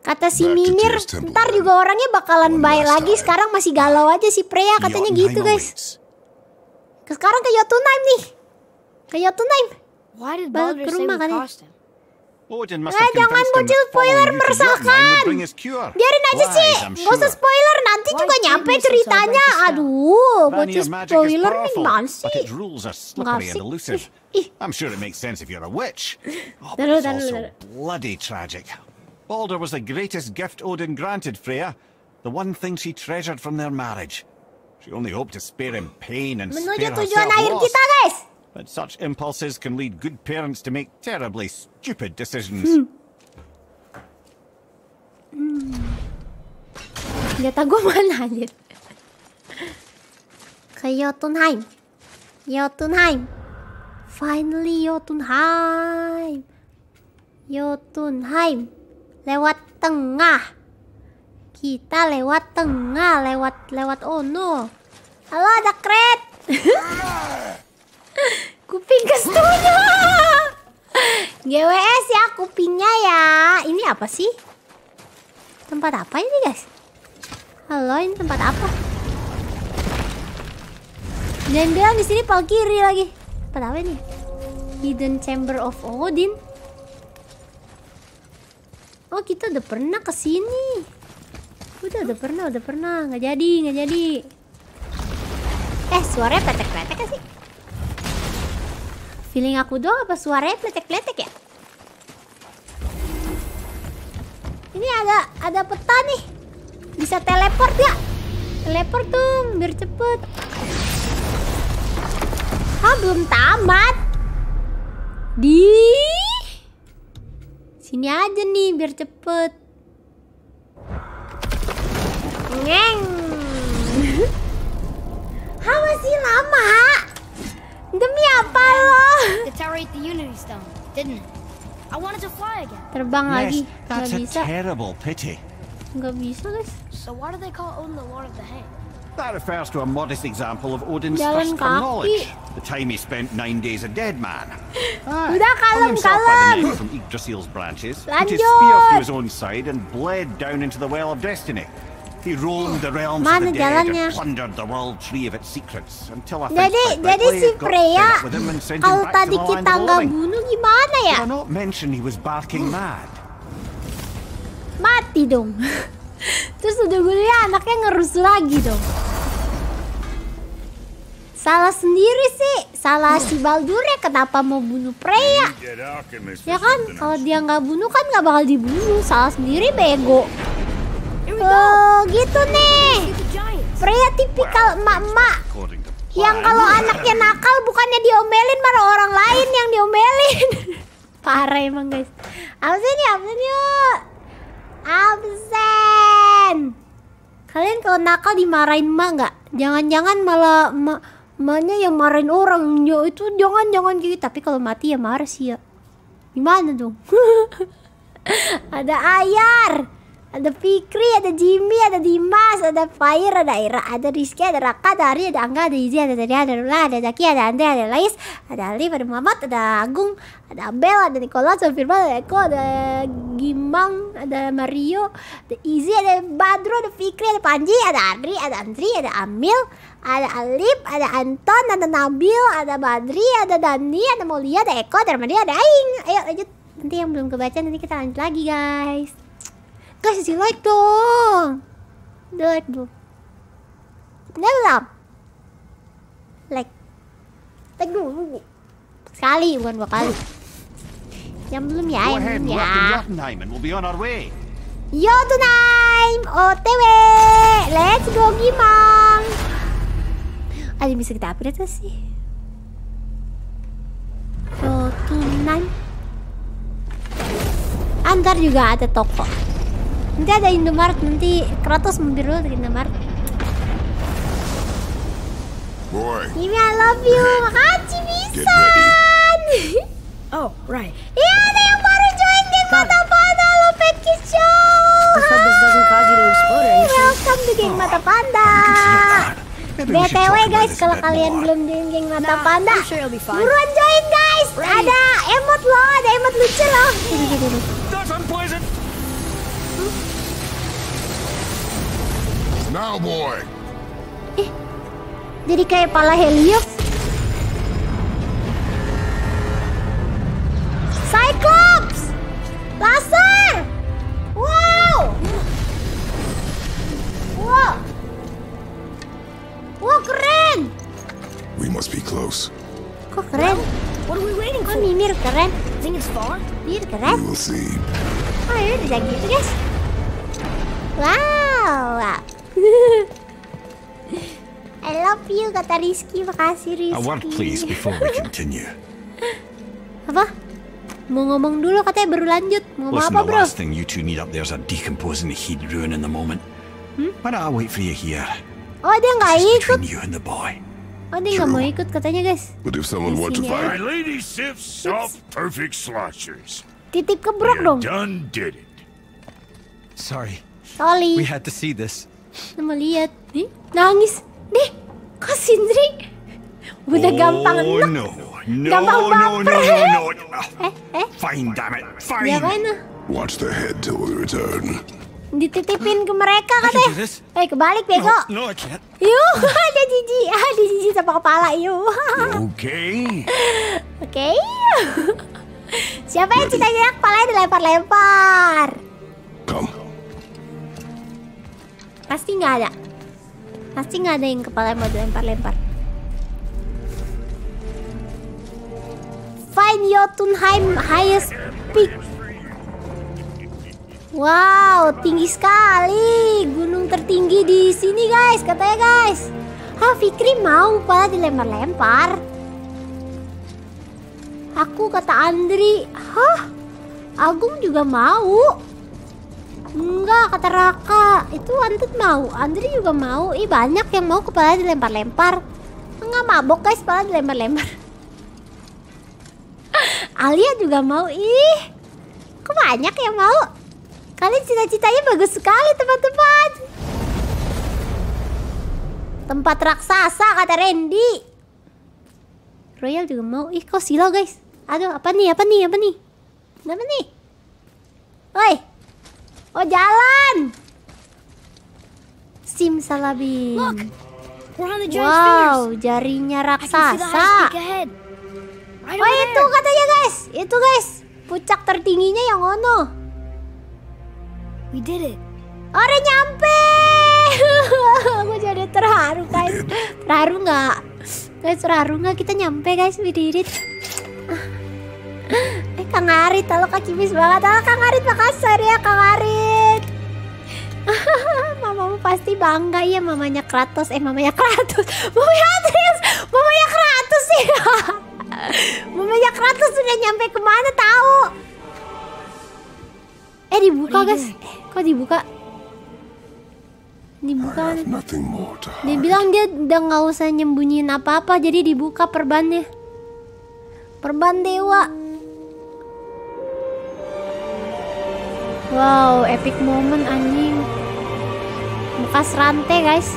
Kata si Mimir, ntar juga orangnya bakalan baik lagi. Sekarang masih galau aja si Freya katanya gitu guys. Sekarang ke Jotunheim nih, ke Jotunheim. Did Balik ke rumah we kali. crossed him? Odin must Eh, have jangan convinced him bocil that spoiler following you to Jotunheim meresahkan. would bring his cure. Biarin aja Lies, sih, I'm gak usah sure. spoiler nanti Why juga did nyampe you so ceritanya. celebrate this Aduh, bocil Vanir's magic is spoiler nih powerful, gimana but sih? its rules are slippery sih. and elusive. Ih, I'm sure it makes sense if you're a witch. Oh, but Taruh, it's taruh, also taruh. bloody tragic. Baldur was the greatest gift Odin granted Freya, the one thing she treasured from their marriage. She only hoped to spare him pain and Menuju spare tujuan herself akhir loss. kita guys. But such impulses can lead good parents to make terribly stupid decisions. Hmm. Mana anjir? Ke Jotunheim. Jotunheim. Finally Jotunheim. Jotunheim. Lewat tengah. Kita lewat tengah, lewat lewat oh no. Halo ada kret. Kuping kestunya. GWS ya kupingnya ya. Ini apa sih? Tempat apa ini guys? Halo, ini tempat apa? Jangan bilang di sini pal kiri lagi. Tempat apa ini? Hidden Chamber of Odin. Oh, kita udah pernah ke sini. Udah, udah pernah, udah pernah. Nggak jadi, nggak jadi. Eh, suaranya pletek-pletek gak sih? Feeling aku doang apa suaranya pletek-pletek ya? Ini ada ada peta nih. Bisa teleport ya? Teleport dong biar cepet. Ah belum tamat. Di sini aja nih biar cepet. Ngeng. Hah masih lama? Demi apa lo? The tower ate the Unity Stone, didn't it? I wanted to fly again. Terbang lagi. Yes, Nggak a bisa. terrible pity. Nggak bisa guys. So why do they call Odin the Lord of the Hay? That refers to a modest example of Odin's Jalan thirst for kaki. knowledge. The time he spent nine days a dead man. Aye, Udah, kalem, himself by the kalem. from Yggdrasil's branches, put his Lanjut. spear through his own side, and bled down into the well of destiny. He roamed the realms Mana of the dead jalannya? and plundered the world tree of its secrets until I Jadi jadi si Freya kalau tadi kita nggak bunuh gimana ya? Did I not mention he was barking mad? Mati dong. Terus udah gue lihat anaknya ngerusuh lagi dong. Salah sendiri sih, salah si Baldur ya kenapa mau bunuh Freya? Ya kan, kalau dia nggak bunuh kan nggak bakal dibunuh, salah sendiri bego. Oh gitu nih. Freya tipikal emak-emak yang kalau anaknya nakal bukannya diomelin malah orang lain yang diomelin. Parah emang guys. Absen ya, absen yuk. Absen. Kalian kalau nakal dimarahin emak nggak? Jangan-jangan malah emak emaknya yang marahin orang. Ya itu jangan-jangan gitu. Tapi kalau mati ya marah sih ya. Gimana dong? ada Ayar, ada Fikri, ada Jimmy, ada Dimas, ada Fire, ada Ira, ada Rizky, ada Raka, ada Ari, ada Angga, ada Izzy, ada Tadi, ada Lula, ada Zaki, ada Andre, ada Lais, ada Alif, ada Muhammad, ada Agung, ada Abel, ada Nicholas, ada Firman, ada Eko, ada Gimbang, ada Mario, ada Izzy, ada Badro, ada Fikri, ada Panji, ada Andri, ada Andri, ada Amil, ada Alif, ada Anton, ada Nabil, ada Badri, ada Dani, ada Mulia, ada Eko, ada Ramadi, ada Aing. Ayo lanjut. Nanti yang belum kebaca nanti kita lanjut lagi guys. Kasih like dong. Belum? Udah belum? Like. Like dulu. Sekali, bukan dua kali. Yang belum ya, yang belum ya. work in Jotunheim and we'll be on our way. Yo Tunaim, OTW, let's go Gimang. Ada yang bisa kita upgrade sih? Yo Tunaim. Antar juga ada toko. Nanti ada Indomaret, nanti Kratos mampir dulu ke Indomaret. Boy, Kimi, I love you. Makasih Bisan. Oh, right. Iya, ada yang baru join geng Mata Panda. Halo Pet Kids Show. Welcome to geng Mata Panda. BTW guys, kalau kalian belum join geng Mata Panda, be fine. buruan join guys. Ada emot loh, ada emot lucu loh. Now boy. Jadi kayak pala Helios. Cyclops! Laser! Wow! Wow! Wow, keren! We must be close. Kok keren? What are we waiting Kok for? Mimir keren? Think it's far? Mimir We keren? will see. Oh, ya udah gitu guys. Wow. I love you kata Rizky. Makasih Rizky. A word, please, before we continue. Apa? Mau ngomong dulu katanya baru lanjut. Mau ngomong Listen, apa the bro? last thing you two need up there's a decomposing heat ruin in the moment. Why don't I wait for you here? Oh dia nggak ikut. You and the boy. Oh dia nggak mau ikut katanya guys. But if someone were to sini My fight, lady sips soft, perfect sloshers. Titip ke Brok You dong. done did it. Sorry, Sorry. we had to see this. Mau lihat. Nih nangis. Nih kok Sindri udah gampang Oh enak. no. No, Gampang no, no, baper. no, no. Eh eh. Fine, damn it. Fine. mana? watch the head till we return. Dititipin ke mereka katanya. Eh kebalik bego. No, no, I can't. Yuk ada jijik. Ada jijik sama kepala yuk. Okay. Oke. Siapa yang cita-cita kepalanya dilempar-lempar? Come. Pasti nggak ada. Pasti nggak ada yang kepala mau dilempar-lempar. Find Jotunheim highest peak. Wow, tinggi sekali. Gunung tertinggi di sini, guys. Katanya, guys. Hah, Fikri mau kepala dilempar-lempar. Aku kata Andri. Hah? Agung juga mau. Enggak, kata Raka. Itu Antut mau. Andri juga mau. Ih, banyak yang mau kepala dilempar-lempar. Enggak mabok, guys. Kepala dilempar-lempar. Alia juga mau. Ih, Kok banyak yang mau? Kalian cita-citanya bagus sekali teman-teman. Tempat raksasa kata Randy. Royal juga mau. Ih kok silo guys. Aduh apa nih apa nih apa nih? Apa nih? Oi. Oh jalan. Simsalabim. Look, we're on the giant Wow, jarinya raksasa. Right Oh itu there. katanya guys, itu guys, puncak tertingginya yang ono. We did it. Oh, udah nyampe. Aku jadi terharu guys. Terharu nggak? Guys terharu nggak kita nyampe guys we did it. Eh Kang Arit, halo Kak Kimis banget. Halo Kang Arit, makasih ya Kang Arit. Mamamu pasti bangga ya mamanya Kratos. Eh mamanya Kratos. Mamanya Atreus. Mamanya Kratos sih. mamanya Kratos sudah nyampe ke mana tahu? Eh dibuka guys. Eh, kok dibuka? Dibuka. Dia bilang dia udah nggak usah nyembunyiin apa-apa, jadi dibuka perbannya. Perban dewa. Wow, epic moment anjing. Bekas rantai guys.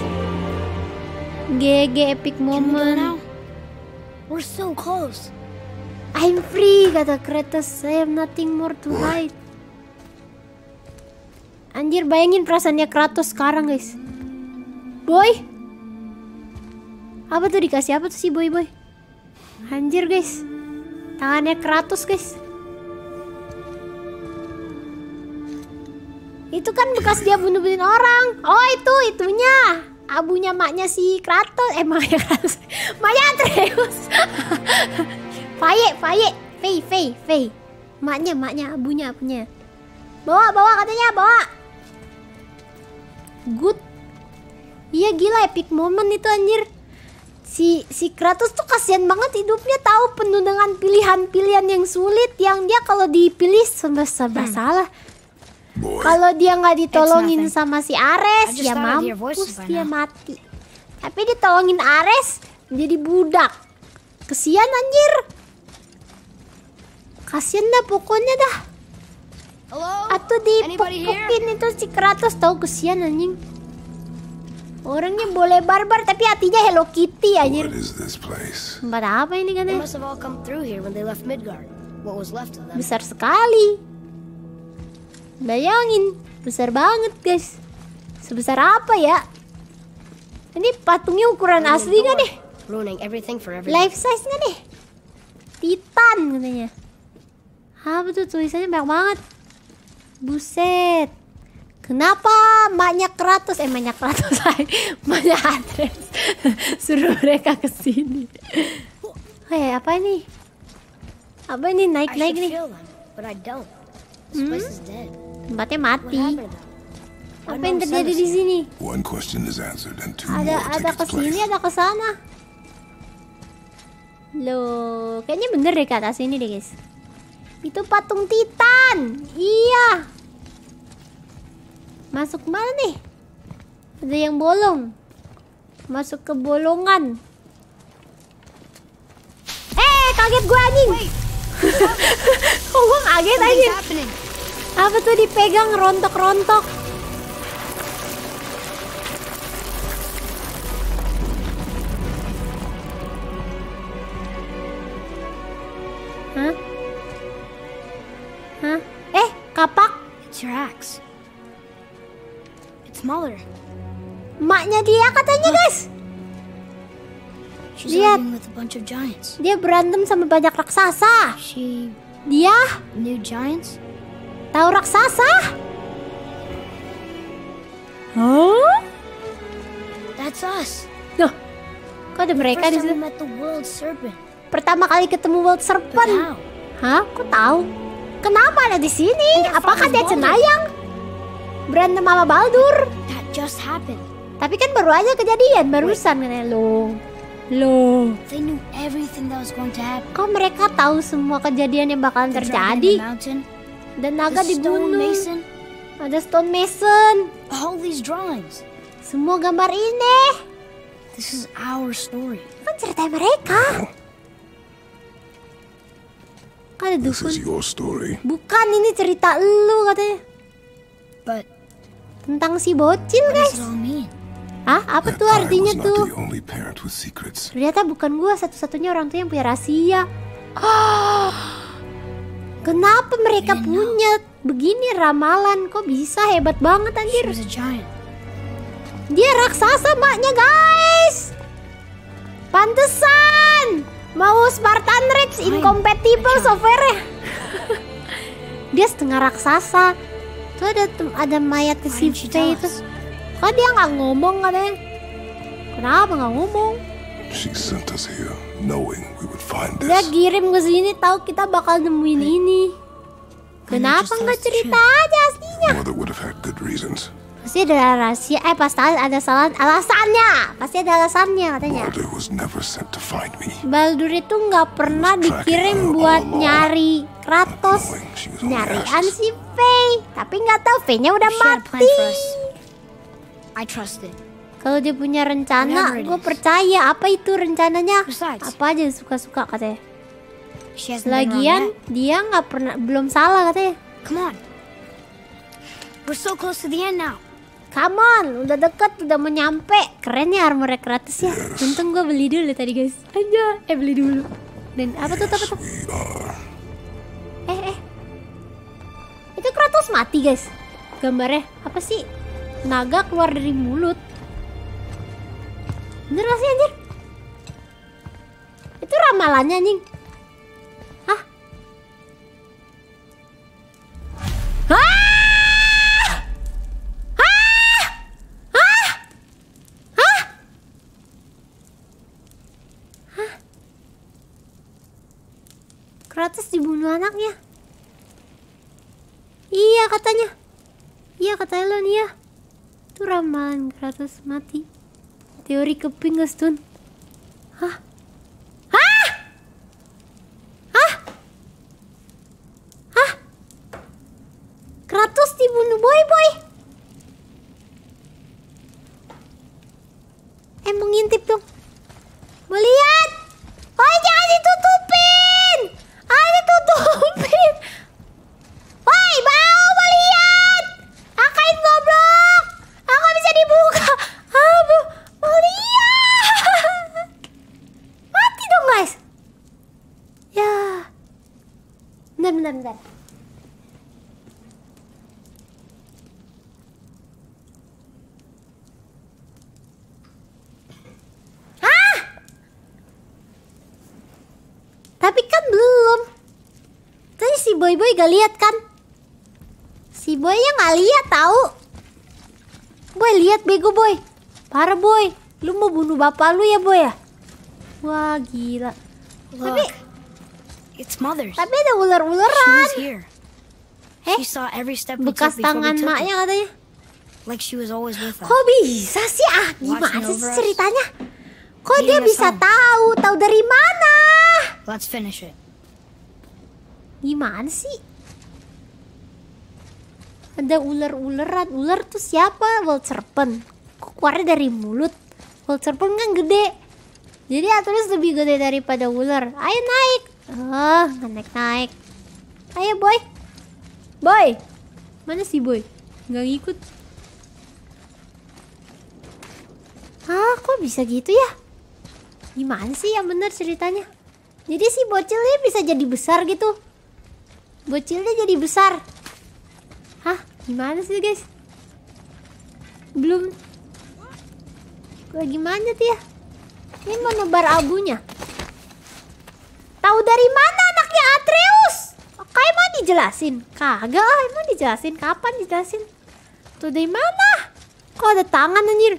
GG epic moment. We're so close. I'm free kata Kratos. I have nothing more to hide. Anjir bayangin perasaannya Kratos sekarang guys. Boy. Apa tuh dikasih apa tuh si boy boy? Anjir guys. Tangannya Kratos guys. Itu kan bekas dia bunuh-bunuhin orang. Oh itu itunya. Abunya maknya si Kratos. Eh maknya Kratos. Maknya Atreus. Faye, Faye, Faye, Faye, Faye. Maknya, maknya, abunya, abunya. Bawa, bawa katanya, bawa. Good. Iya gila epic moment itu anjir. Si si Kratos tuh kasihan banget hidupnya tahu penuh dengan pilihan-pilihan yang sulit yang dia kalau dipilih serba-serba salah. Kalau dia nggak ditolongin sama si Ares ya mampus dia now. mati. Tapi ditolongin Ares jadi budak. Kesian anjir. Kasian dah pokoknya dah. Atau dipuk-pukin itu si Kratos tahu kesian anjing. Orangnya boleh barbar tapi hatinya Hello Kitty anjir. Tempat apa ini them. Besar sekali. Bayangin, besar banget guys. Sebesar apa ya? Ini patungnya ukuran asli nggak everyone. Life size nggak nih? Titan katanya. Apa tuh tulisannya banyak banget. Buset. Kenapa maknya Kratos eh maknya Kratos maknya Atreus suruh mereka ke sini. Hei, apa ini? Apa ini naik-naik nih? them, but Tempatnya mati. Apa yang terjadi di sini? One question is answered and two Ada ada ke sini, ada ke sana. Loh, kayaknya bener deh ke atas ini deh, guys. Itu patung Titan. Iya. Masuk mana nih? Ada yang bolong. Masuk ke bolongan. Eh, kaget gue anjing. Kok gue kaget anjing? Apa tuh dipegang rontok-rontok? Hah? Hah? Eh, kapak It's your axe. It's Muller. maknya dia katanya, guys. She's arguing with a bunch of giants. Dia berantem sama banyak raksasa. She Dia knew giants? Tahu raksasa? Hah? That's us. Loh, kok ada mereka di serpent. Pertama kali ketemu World Serpent. Hah? Kok tahu? Kenapa ada di sini? Apakah dia cenayang? Berantem sama Baldur? That just happened. Tapi kan baru aja kejadian, barusan kan lo. Lo. They knew everything that was going to happen. Kok mereka tahu semua kejadian yang bakalan terjadi? Dan naga the stone dibunuh. mason, Ada Stone Mason. all these drawings. Semua gambar ini. This is our story. Kan cerita mereka. Ada This dukun. is your story. Bukan ini cerita lu katanya. But Tentang si bocil what does guys. it all mean? Hah? Apa tuh I artinya tuh? the only parent with secrets. Ternyata bukan gua satu-satunya orang tua yang punya rahasia. Kenapa mereka punya begini ramalan? Kok bisa hebat banget anjir? was a giant. Dia raksasa maknya guys. Pantesan. Mau Spartan Rex incompatible software Dia setengah raksasa. Tuh ada ada mayat si Faye itu. Kok dia nggak ngomong katanya? Kenapa nggak ngomong? She sent us here, knowing we would find Dia this. kirim ke sini tahu kita bakal nemuin ini. Kenapa nggak cerita aja aslinya? Mother would have had good reasons. Pasti ada rahasia. Eh pasti ada salah alasannya. Pasti ada alasannya katanya. Baldur was never sent to find me. Baldur itu nggak pernah dikirim buat nyari Kratos. Nyarian si Faye. Tapi nggak tahu Faye-nya udah mati. I trusted. Kalau dia punya rencana, gue percaya. Apa itu rencananya? Apa aja suka-suka katanya. Lagian dia nggak pernah belum salah katanya. Come on. We're so close to the end now. Come on, udah deket, udah mau nyampe. Keren ya armor Kratos ya. Untung gue beli dulu tadi guys. Aja, eh beli dulu. Dan apa tuh, apa tuh? Eh, eh. Itu Kratos mati guys. Gambarnya apa sih? Naga keluar dari mulut. Bener gak sih anjir? Itu ramalannya anjing. Hah? Hah? Hah? Hah? Hah? Kratos dibunuh anaknya. Iya katanya. Iya kata Elon iya. Itu ramalan Kratos mati. Teori keping guys Tun. Hah? Hah? Hah? Hah? Kratos dibunuh boy boy. Eh mau ngintip dong. Mau lihat? Oh jangan ditutupin. Ah ditutupin. Woi mau mau lihat? Akain goblok. Aku bisa dibuka. Ah Mati dong guys. Ya. Bentar bentar bentar. Hah? Tapi kan belum. Tadi si Boy Boy gak lihat kan? Si Boy yang gak lihat tahu. Boy lihat bego Boy. Parah Boy. Lu mau bunuh bapak lu ya Boy ya? Wah gila. Look, it's mother's. Tapi ada ular-ularan. we Bekas tangan maknya katanya. Like she was always with us. Kok bisa sih? Ah gimana sih ceritanya? Kok dia bisa tahu? Tahu dari mana? Let's finish it. Gimana sih? Ada ular-ularan. Ular tuh siapa? World Serpent. Kok keluarnya dari mulut? Serpent kan gede. Jadi Atlas lebih gede daripada ular. Ayo naik. Nggak naik-naik. Ayo boy. Boy. Mana sih boy? Nggak ngikut. Ah, kok bisa gitu ya? Gimana sih yang bener ceritanya? Jadi si bocilnya bisa jadi besar gitu. Bocilnya jadi besar. Hah? Gimana sih guys? Belum. Lagi mana tuh ya? Ini mau nebar abunya. Tahu dari mana anaknya Atreus? Kayak mau dijelasin? Kagak, ah, emang dijelasin kapan dijelasin? Tuh dari mana? Kok ada tangan anjir?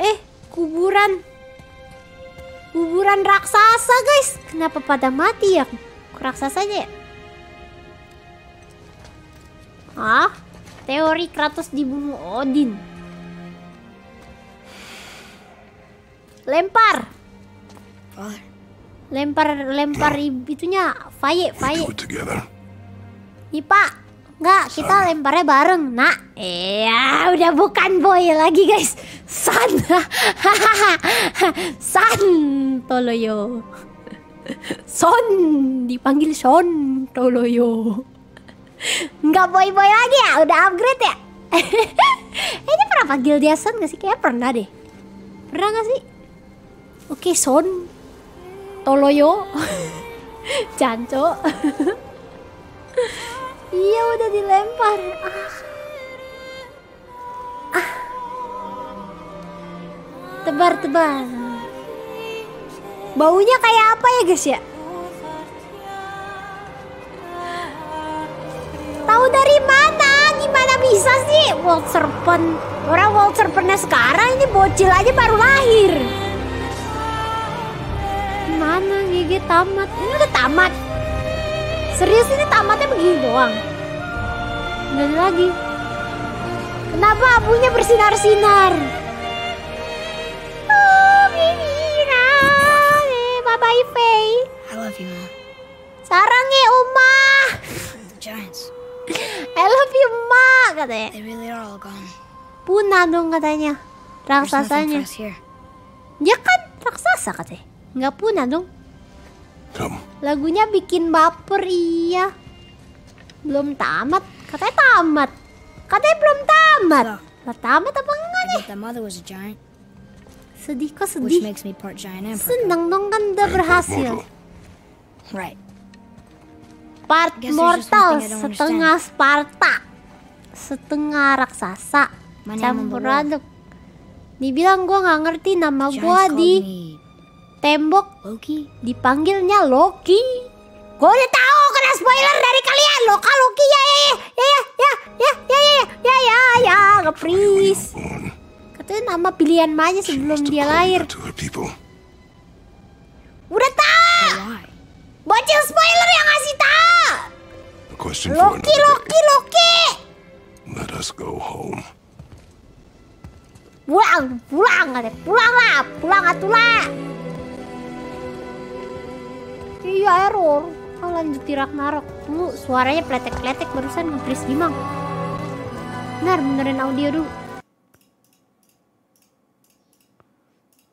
Eh, kuburan. Kuburan raksasa, guys. Kenapa pada mati ya? Raksasanya ya? Ah, teori Kratos dibunuh Odin. Lempar. Lempar lempar i- itunya Faye, Faye. Together. Ih, Pak. Enggak, kita lemparnya bareng, Nak. Iya, udah bukan boy lagi, guys. San. San Toloyo. Son dipanggil Son Toloyo. Nggak boy-boy lagi ya, udah upgrade ya. Eh, Ini pernah panggil dia Son gak sih? Kayaknya pernah deh. Pernah gak sih? Oke Son Toloyo. Janco. iya udah dilempar. Ah. Ah. Tebar-tebar. Baunya kayak apa ya guys ya? Tahu dari mana? Gimana bisa sih World Serpent? Orang World Serpentnya sekarang ini bocil aja baru lahir. GG tamat? Ini udah tamat. Serius ini tamatnya begini doang? Nggak ada lagi. Kenapa abunya bersinar-sinar? Oh, Mimira. Eh, Bye bye, Faye. I love you, Mom. Sarangnya Uma. The giants. I love you, Ma, katanya. They really are all gone. Punah dong katanya. Raksasanya. Dia kan raksasa katanya. Nggak punah dong. Lagunya bikin baper iya. Belum tamat. Katanya tamat. Katanya belum tamat. Lah tamat apa enggak nih? Sedih kok sedih. senang dong kan udah berhasil. Right. Part mortal setengah Sparta. Setengah raksasa. Campur aduk. Dibilang gue nggak ngerti nama gue di tembok Loki. dipanggilnya Loki. Gue udah tahu kena spoiler dari kalian. Loka Loki ya ya ya ya ya ya ya ya ya ya ya ngepris. Katanya nama pilihan Maya sebelum dia lahir. Udah tahu. Bocil spoiler yang ngasih tahu. Loki Loki Loki. Let us go home. Pulang pulang. Pulang lah pulang atulah. Iya error. Oh lanjut di Ragnarok. Tunggu suaranya pletek-pletek barusan nge-freeze Gimang. Benar benerin audio dulu.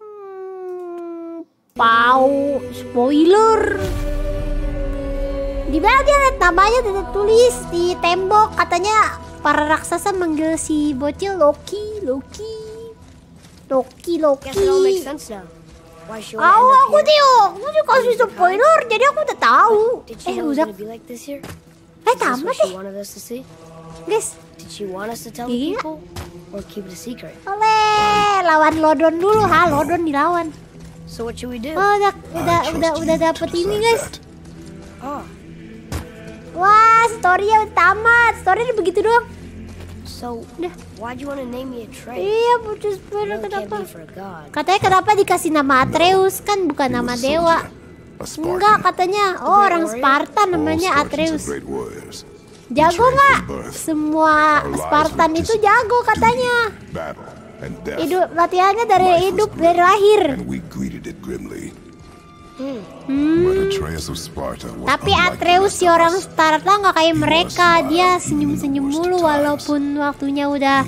Hmm, Pau spoiler. Di lihat namanya tidak tulis di tembok katanya para raksasa manggil si bocil Loki, Loki. Loki, Loki. Guess Tahu aku. Tio, aku dikasih spoiler jadi aku udah tahu. Eh udah, eh tamat deh, see? guys. Did she want us to tell the Iya. people? Or keep it a secret? Oleh, lawan Lodon dulu, ha Lodon dilawan. So what should we do? Oh udah, udah, udah, udah dapet ini guys. Oh, Wah, storynya tamat. Story udah begitu doang. So why'd you want to name me a Trey? Iya, Really can't kenapa? Katanya kenapa dikasih nama Atreus kan bukan nama dewa. Enggak katanya, oh orang Sparta namanya Atreus. Jago nggak? Semua Spartan itu jago katanya. Hidup latihannya dari hidup dari lahir. Hmm. Tapi Atreus si orang. Sparta nggak kayak mereka. Dia senyum-senyum mulu walaupun waktunya udah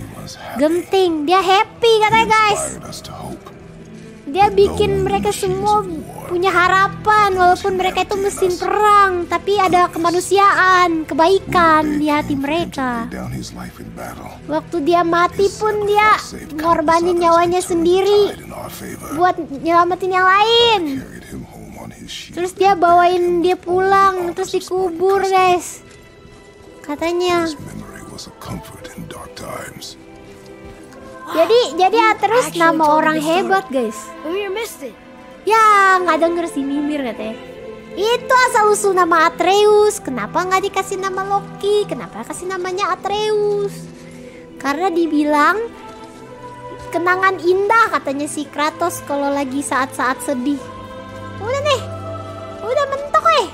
genting. Dia happy katanya guys. Dia bikin mereka semua punya harapan walaupun mereka itu mesin perang. Tapi ada kemanusiaan, kebaikan di hati mereka. Waktu dia mati pun dia ngorbanin nyawanya sendiri buat nyelamatin yang lain. Terus dia bawain dia pulang, terus dikubur guys. Katanya. Jadi jadi Atreus nama orang hebat guys. It. Ya nggak denger si Mimir katanya. Itu asal usul nama Atreus. Kenapa nggak dikasih nama Loki? Kenapa kasih namanya Atreus? Karena dibilang kenangan indah katanya si Kratos kalau lagi saat-saat sedih. Udah nih, udah mentok eh.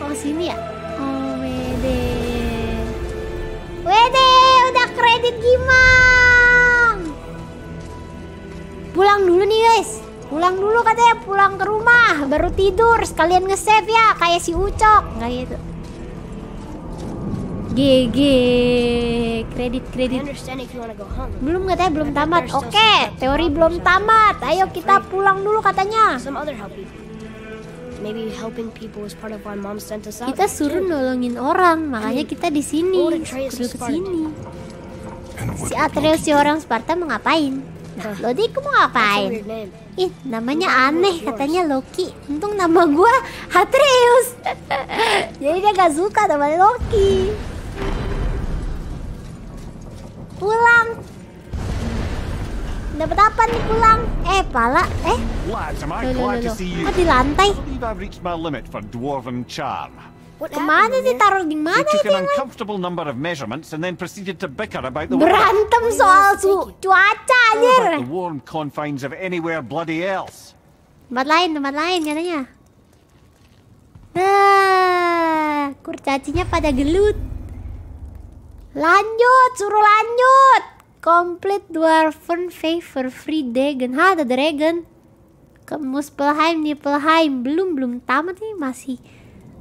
Oh sini ya. Oh wede. Wede, udah kredit Gimang. Pulang dulu nih guys. Pulang dulu katanya, pulang ke rumah, baru tidur, sekalian nge-save ya, kayak si Ucok, nggak gitu. GG, kredit I kredit. understand if you want to go home. Belum katanya belum tamat. Oke, teori belum tamat. Ayo kita pulang dulu katanya. Some other help people. Maybe helping people was part of why mom sent us out. Kita suruh nolongin orang, makanya kita di sini. And ke sini. Si Atreus si orang Sparta mau ngapain? Nah, Lodi kamu mau ngapain? Ih, namanya aneh katanya Loki. Untung nama gua Atreus. Jadi dia gak suka nama Loki. Pulang. Dapat apa nih pulang? Eh, pala. Eh, Lads, am I glad to see you? Ah, di lantai. I've reached my limit for dwarven charm. Ke mana sih taruh di mana itu an yang uncomfortable number of measurements and then proceeded to bicker about the. Berantem soal su cuaca anjir. the warm confines of anywhere bloody else? Tempat lain, tempat lain katanya. Nah, kurcacinya pada gelut. Lanjut, suruh lanjut. Complete Dwarven Favor Free Dragon. Hah, ada dragon. Ke Muspelheim, Niflheim. Belum, belum tamat nih. Masih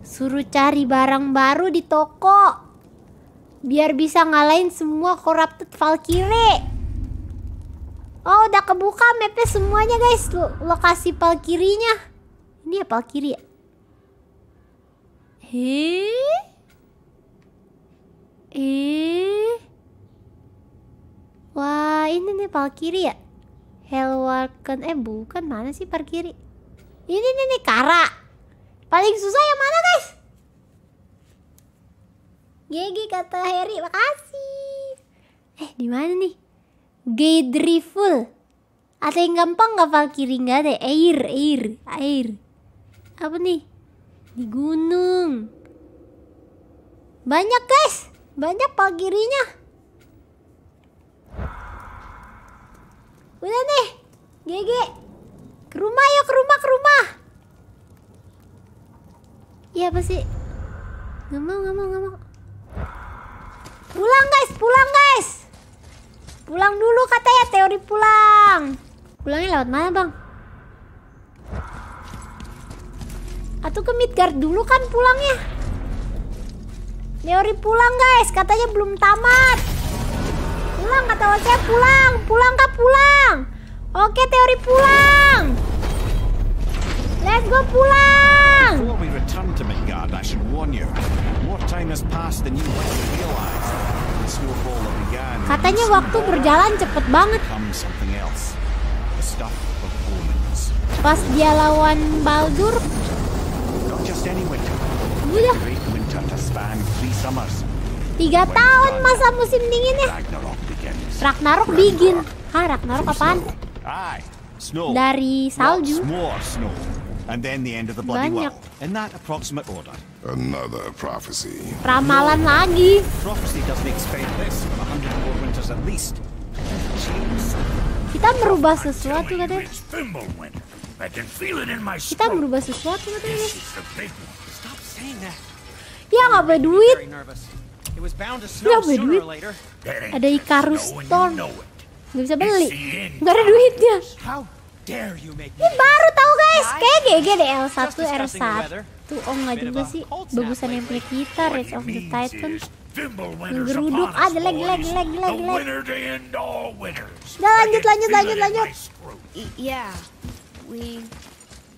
suruh cari barang baru di toko. Biar bisa ngalahin semua Corrupted Valkyrie. Oh, udah kebuka mapnya semuanya guys. Lo- Lokasi Valkyrie-nya. Ini ya Valkyrie ya? Eh? Eh? Wah, ini nih Valkyrie ya? Hellwarken, eh bukan, mana sih Valkyrie? Ini nih nih Kara. Paling susah yang mana guys? GG kata Harry, makasih. Eh, di mana nih? Gaidriful. Ada yang gampang nggak Valkyrie nggak ada? Air, air, air. Apa nih? Di gunung. Banyak guys, banyak Valkyrie-nya. Udah nih, GG. Ke rumah yuk, ke rumah, ke rumah. Iya apa sih? Nggak mau, nggak mau, nggak mau. Pulang guys, pulang guys. Pulang dulu katanya teori pulang. Pulangnya lewat mana bang? Atau ke Midgard dulu kan pulangnya? Teori pulang guys, katanya belum tamat. Pulang kata saya pulang, pulang kah pulang? Oke teori pulang. Let's go pulang. Before we return to Midgard, I should warn you. More time has passed than you might realize. The snowfall that began Katanya waktu berjalan cepet banget. becomes something else. The stuff of omens. Pas dia lawan Baldur, Not just any winter. udah Great winter to span three summers. Tiga tahun masa musim dinginnya. Ragnarok begins. Ragnarok begin. Hah, Ragnarok apaan? Dari salju. Lots more snow. And then the end of the bloody Banyak. world. In that approximate order. Another prophecy. Ramalan lagi. Prophecy doesn't expect this from a hundred more winters at least. Jeez. Kita merubah sesuatu katanya. Kita merubah sesuatu katanya. Ya nggak punya duit. Snow punya duit. Ada Icarus Storm. Nggak bisa beli. Nggak ada duitnya. Ini baru tahu guys. Kayak GG deh L1 Just discussing the R1. weather. Tuh oh nggak juga sih. Bagusan yang punya kita Rage of the means Titan. is Fimbulwinter's Geruduk. Ah, jelek, jelek, jelek, jelek, jelek. Udah, I lanjut, lanjut, lanjut, lanjut. heard.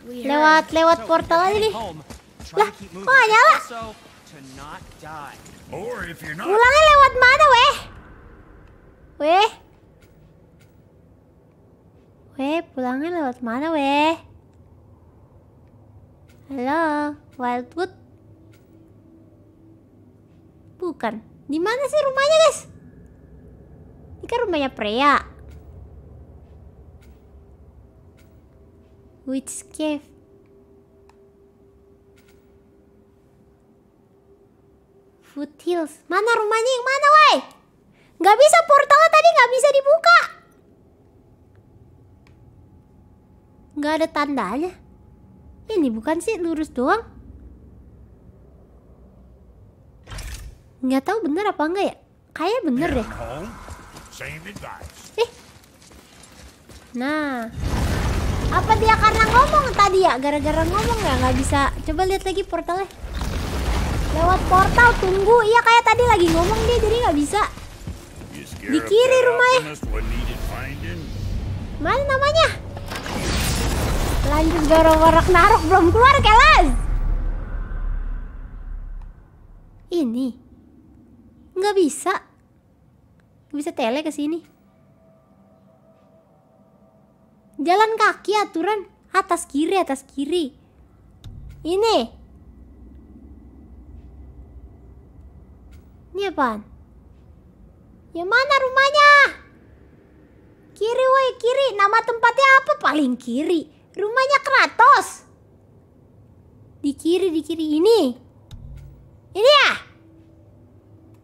Lewat lewat portal aja nih. Lah, kok nggak nyala? Pulangnya lewat mana weh? Weh? Weh, pulangnya lewat mana weh? Halo, Wildwood? Bukan. Di mana sih rumahnya, guys? Ini kan rumahnya Freya. Witch Cave. Foothills. Mana rumahnya yang mana, woi? Nggak bisa portalnya tadi nggak bisa dibuka. Nggak ada tandanya. Ini bukan sih lurus doang. Nggak tahu bener apa enggak ya? Kayak bener deh. advice. Nah, apa dia karena ngomong tadi ya? Gara-gara ngomong ya nggak bisa. Coba lihat lagi portalnya. Lewat portal tunggu. Iya kayak tadi lagi ngomong dia jadi nggak bisa. Di kiri rumahnya. Mana namanya? Lanjut gorok-gorok narok belum keluar kelas. Ini nggak bisa. Nggak bisa tele ke sini. Jalan kaki aturan atas kiri atas kiri. Ini. Ini apaan? Yang mana rumahnya? Kiri woi kiri, nama tempatnya apa? Paling kiri. Rumahnya Kratos. Di kiri, di kiri ini. Ini ya?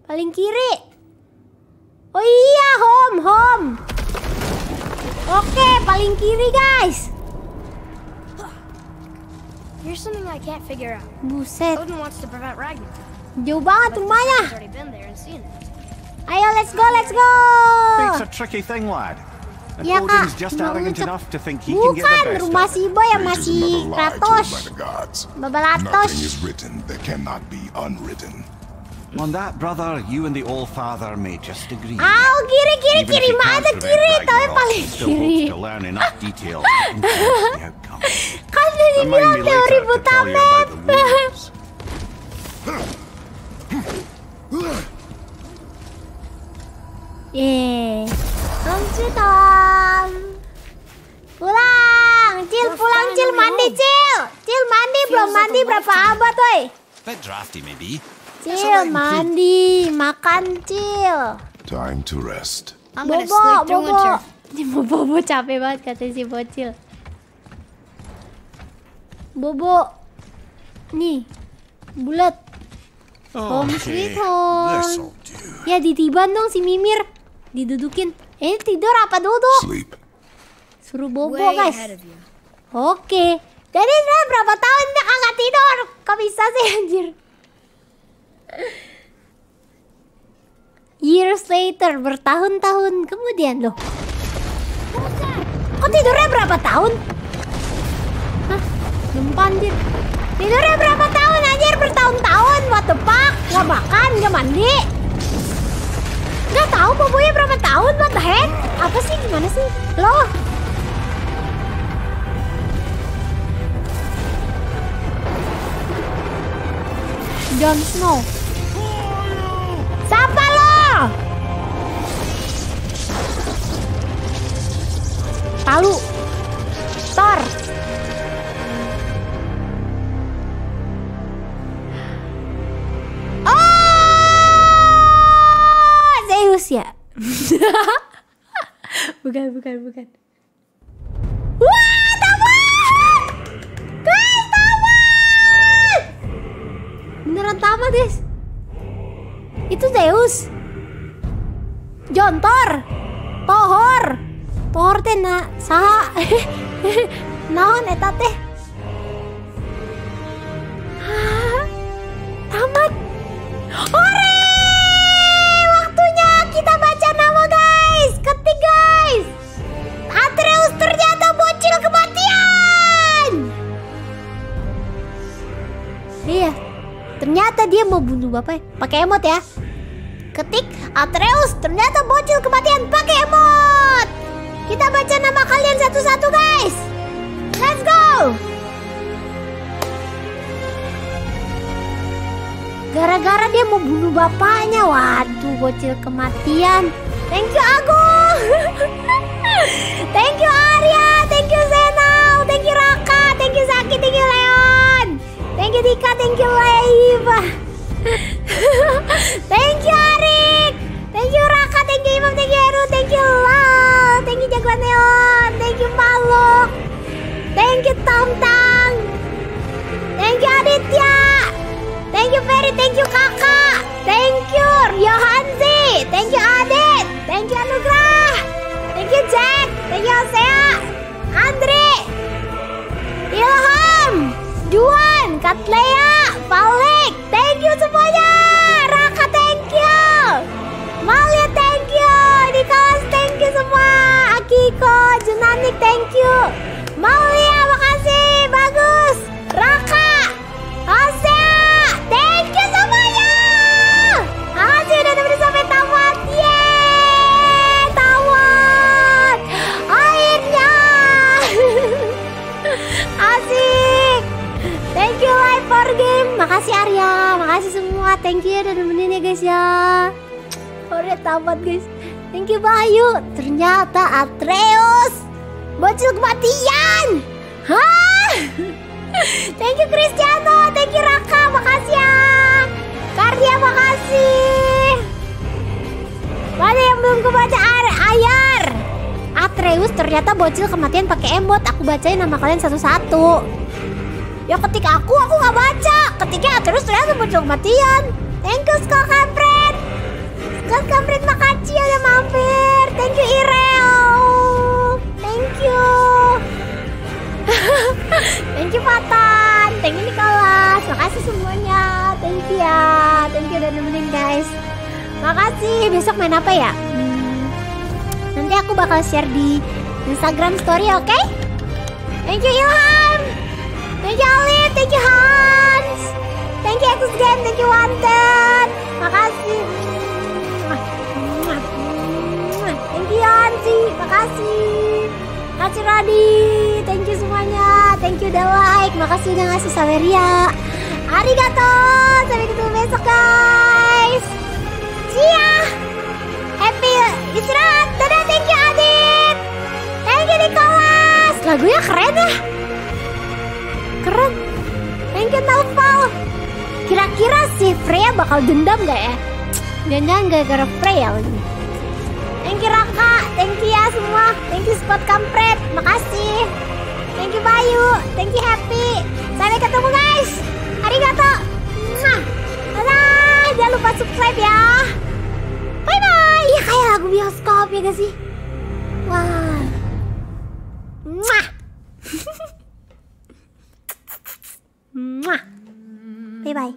Paling kiri. Oh iya, home, home. Oke, paling kiri guys. Here's something I can't figure out. Buset, Odin wants to prevent Ragnarok. Jauh banget rumahnya. Ayo, let's go, let's go. It's a tricky thing, lad. And Ya, Kak. just Mau arrogant ngucap- enough to think he can get Bukan, rumah si. Boy yang masih Kratos. by the gods. Babalatos. Nothing is written that cannot be unwritten. On that, brother, you and the All Father may just agree. Aw, kiri, kiri, kiri. Mana kiri? Tapi paling kiri. Kan udah Remind dibilang teori buta map. Yeay. Om Home. Pulang, Cil, pulang Cil, mandi Cil. Cil mandi, belum mandi berapa abad woi. Bit drafty, maybe. Cil, mandi, makan Cil. Time to rest. Bobo, bobo. bobo capek banget kata si bocil. Bobo. Nih. Bulat. Home sweet home. this'll do. Ya ditiban dong si Mimir. Didudukin. Eh tidur apa duduk? Sleep. Suruh bobo Way guys. Oke. Jadi saya berapa tahun dia kagak tidur? Kok bisa sih anjir? Years later, bertahun-tahun kemudian loh. Kok tidurnya berapa tahun? Hah? Gempa anjir. Tidurnya berapa tahun anjir? Bertahun-tahun. What the fuck? Gak makan, gak mandi. Gak tahu bobonya berapa tahun? What the heck? Apa sih? Gimana sih? Loh? Jon Snow. Siapa lo? Palu. Thor. Zeus ya? bukan, bukan, bukan. Wah, tamat! Guys, tamat! Beneran tamat, guys. Itu Zeus. Jontor. Tohor. Tohor teh na saha? Naon eta teh? Tamat. Hore! Ketik guys. Atreus ternyata bocil kematian. Iya. Ternyata dia mau bunuh bapaknya. Pakai emot ya. Ketik Atreus ternyata bocil kematian pakai emot. Kita baca nama kalian satu-satu guys. Let's go. Gara-gara dia mau bunuh bapaknya. Waduh, bocil kematian. Thank you Agung. thank you Arya, thank you Zenal, thank you Raka, thank you Zaki, thank you Leon. Thank you Dika, thank you Leiva. thank you Arik. Thank you Raka, thank you Imam, thank you Heru, thank you Lal, thank you Jagoan Neon, thank you Maluk. Thank you Tom Tang. Thank you Aditya. Thank you Ferry, thank you Kakak. Thank you Yohanzi. Thank you Adit. Thank you Anugrah. Thank you Jack. Thank you Osea. Andre. Ilham. Juan. Katlea. Falik. Thank you semuanya. Raka thank you. Malia thank you. Nicholas thank you semua. Akiko. Junanik thank you. Malia makasih. Bagus. Raka. Osea. War Game. Makasih Arya, makasih semua. Thank you dan nemenin ya guys ya. Udah tamat guys. Thank you Bayu. Ternyata Atreus bocil kematian. Hah? Thank you Cristiano, thank you Raka, makasih ya. Kardia makasih. Mana yang belum kebaca Ayar? Atreus ternyata bocil kematian pakai emot. Aku bacain nama kalian satu-satu. Ya ketika aku, aku nggak baca. Ketika Atreus ternyata bocil kematian. Thank you Skull Kampret. Skull Kampret makasih ya udah mampir. Thank you Ireo. Thank you. Thank you Patan. Thank you Nicholas. Makasih semuanya. Thank you ya. Thank you udah nemenin guys. Makasih. Besok main apa ya? Hmm, nanti aku bakal share di Instagram story, oke? Thank you Ilham. Thank you Alif. Thank you Hans. Thank you Exus Game. Thank you Wanted. Makasih. Thank you Hansi. Makasih. Makasih Radi. Thank you semuanya. Thank you udah like. Makasih udah ngasih Saweria. Arigato. Sampai ketemu besok guys. See ya. Happy istirahat. Dadah. Thank you Adit. Thank you Nicholas. Lagunya keren ya keren. Pengen Malfoy. Kira-kira si Freya bakal dendam gak ya? Jangan-jangan gara-gara Freya lagi. Thank you Raka, thank you ya semua. Thank you Spot Kampret, makasih. Thank you Bayu, thank you Happy. Sampai ketemu guys. Arigato. Nah, Dadah, jangan lupa subscribe ya. Bye-bye. Ya kayak lagu bioskop ya gak sih? Wah. Mwah. 嗯啊。拜拜。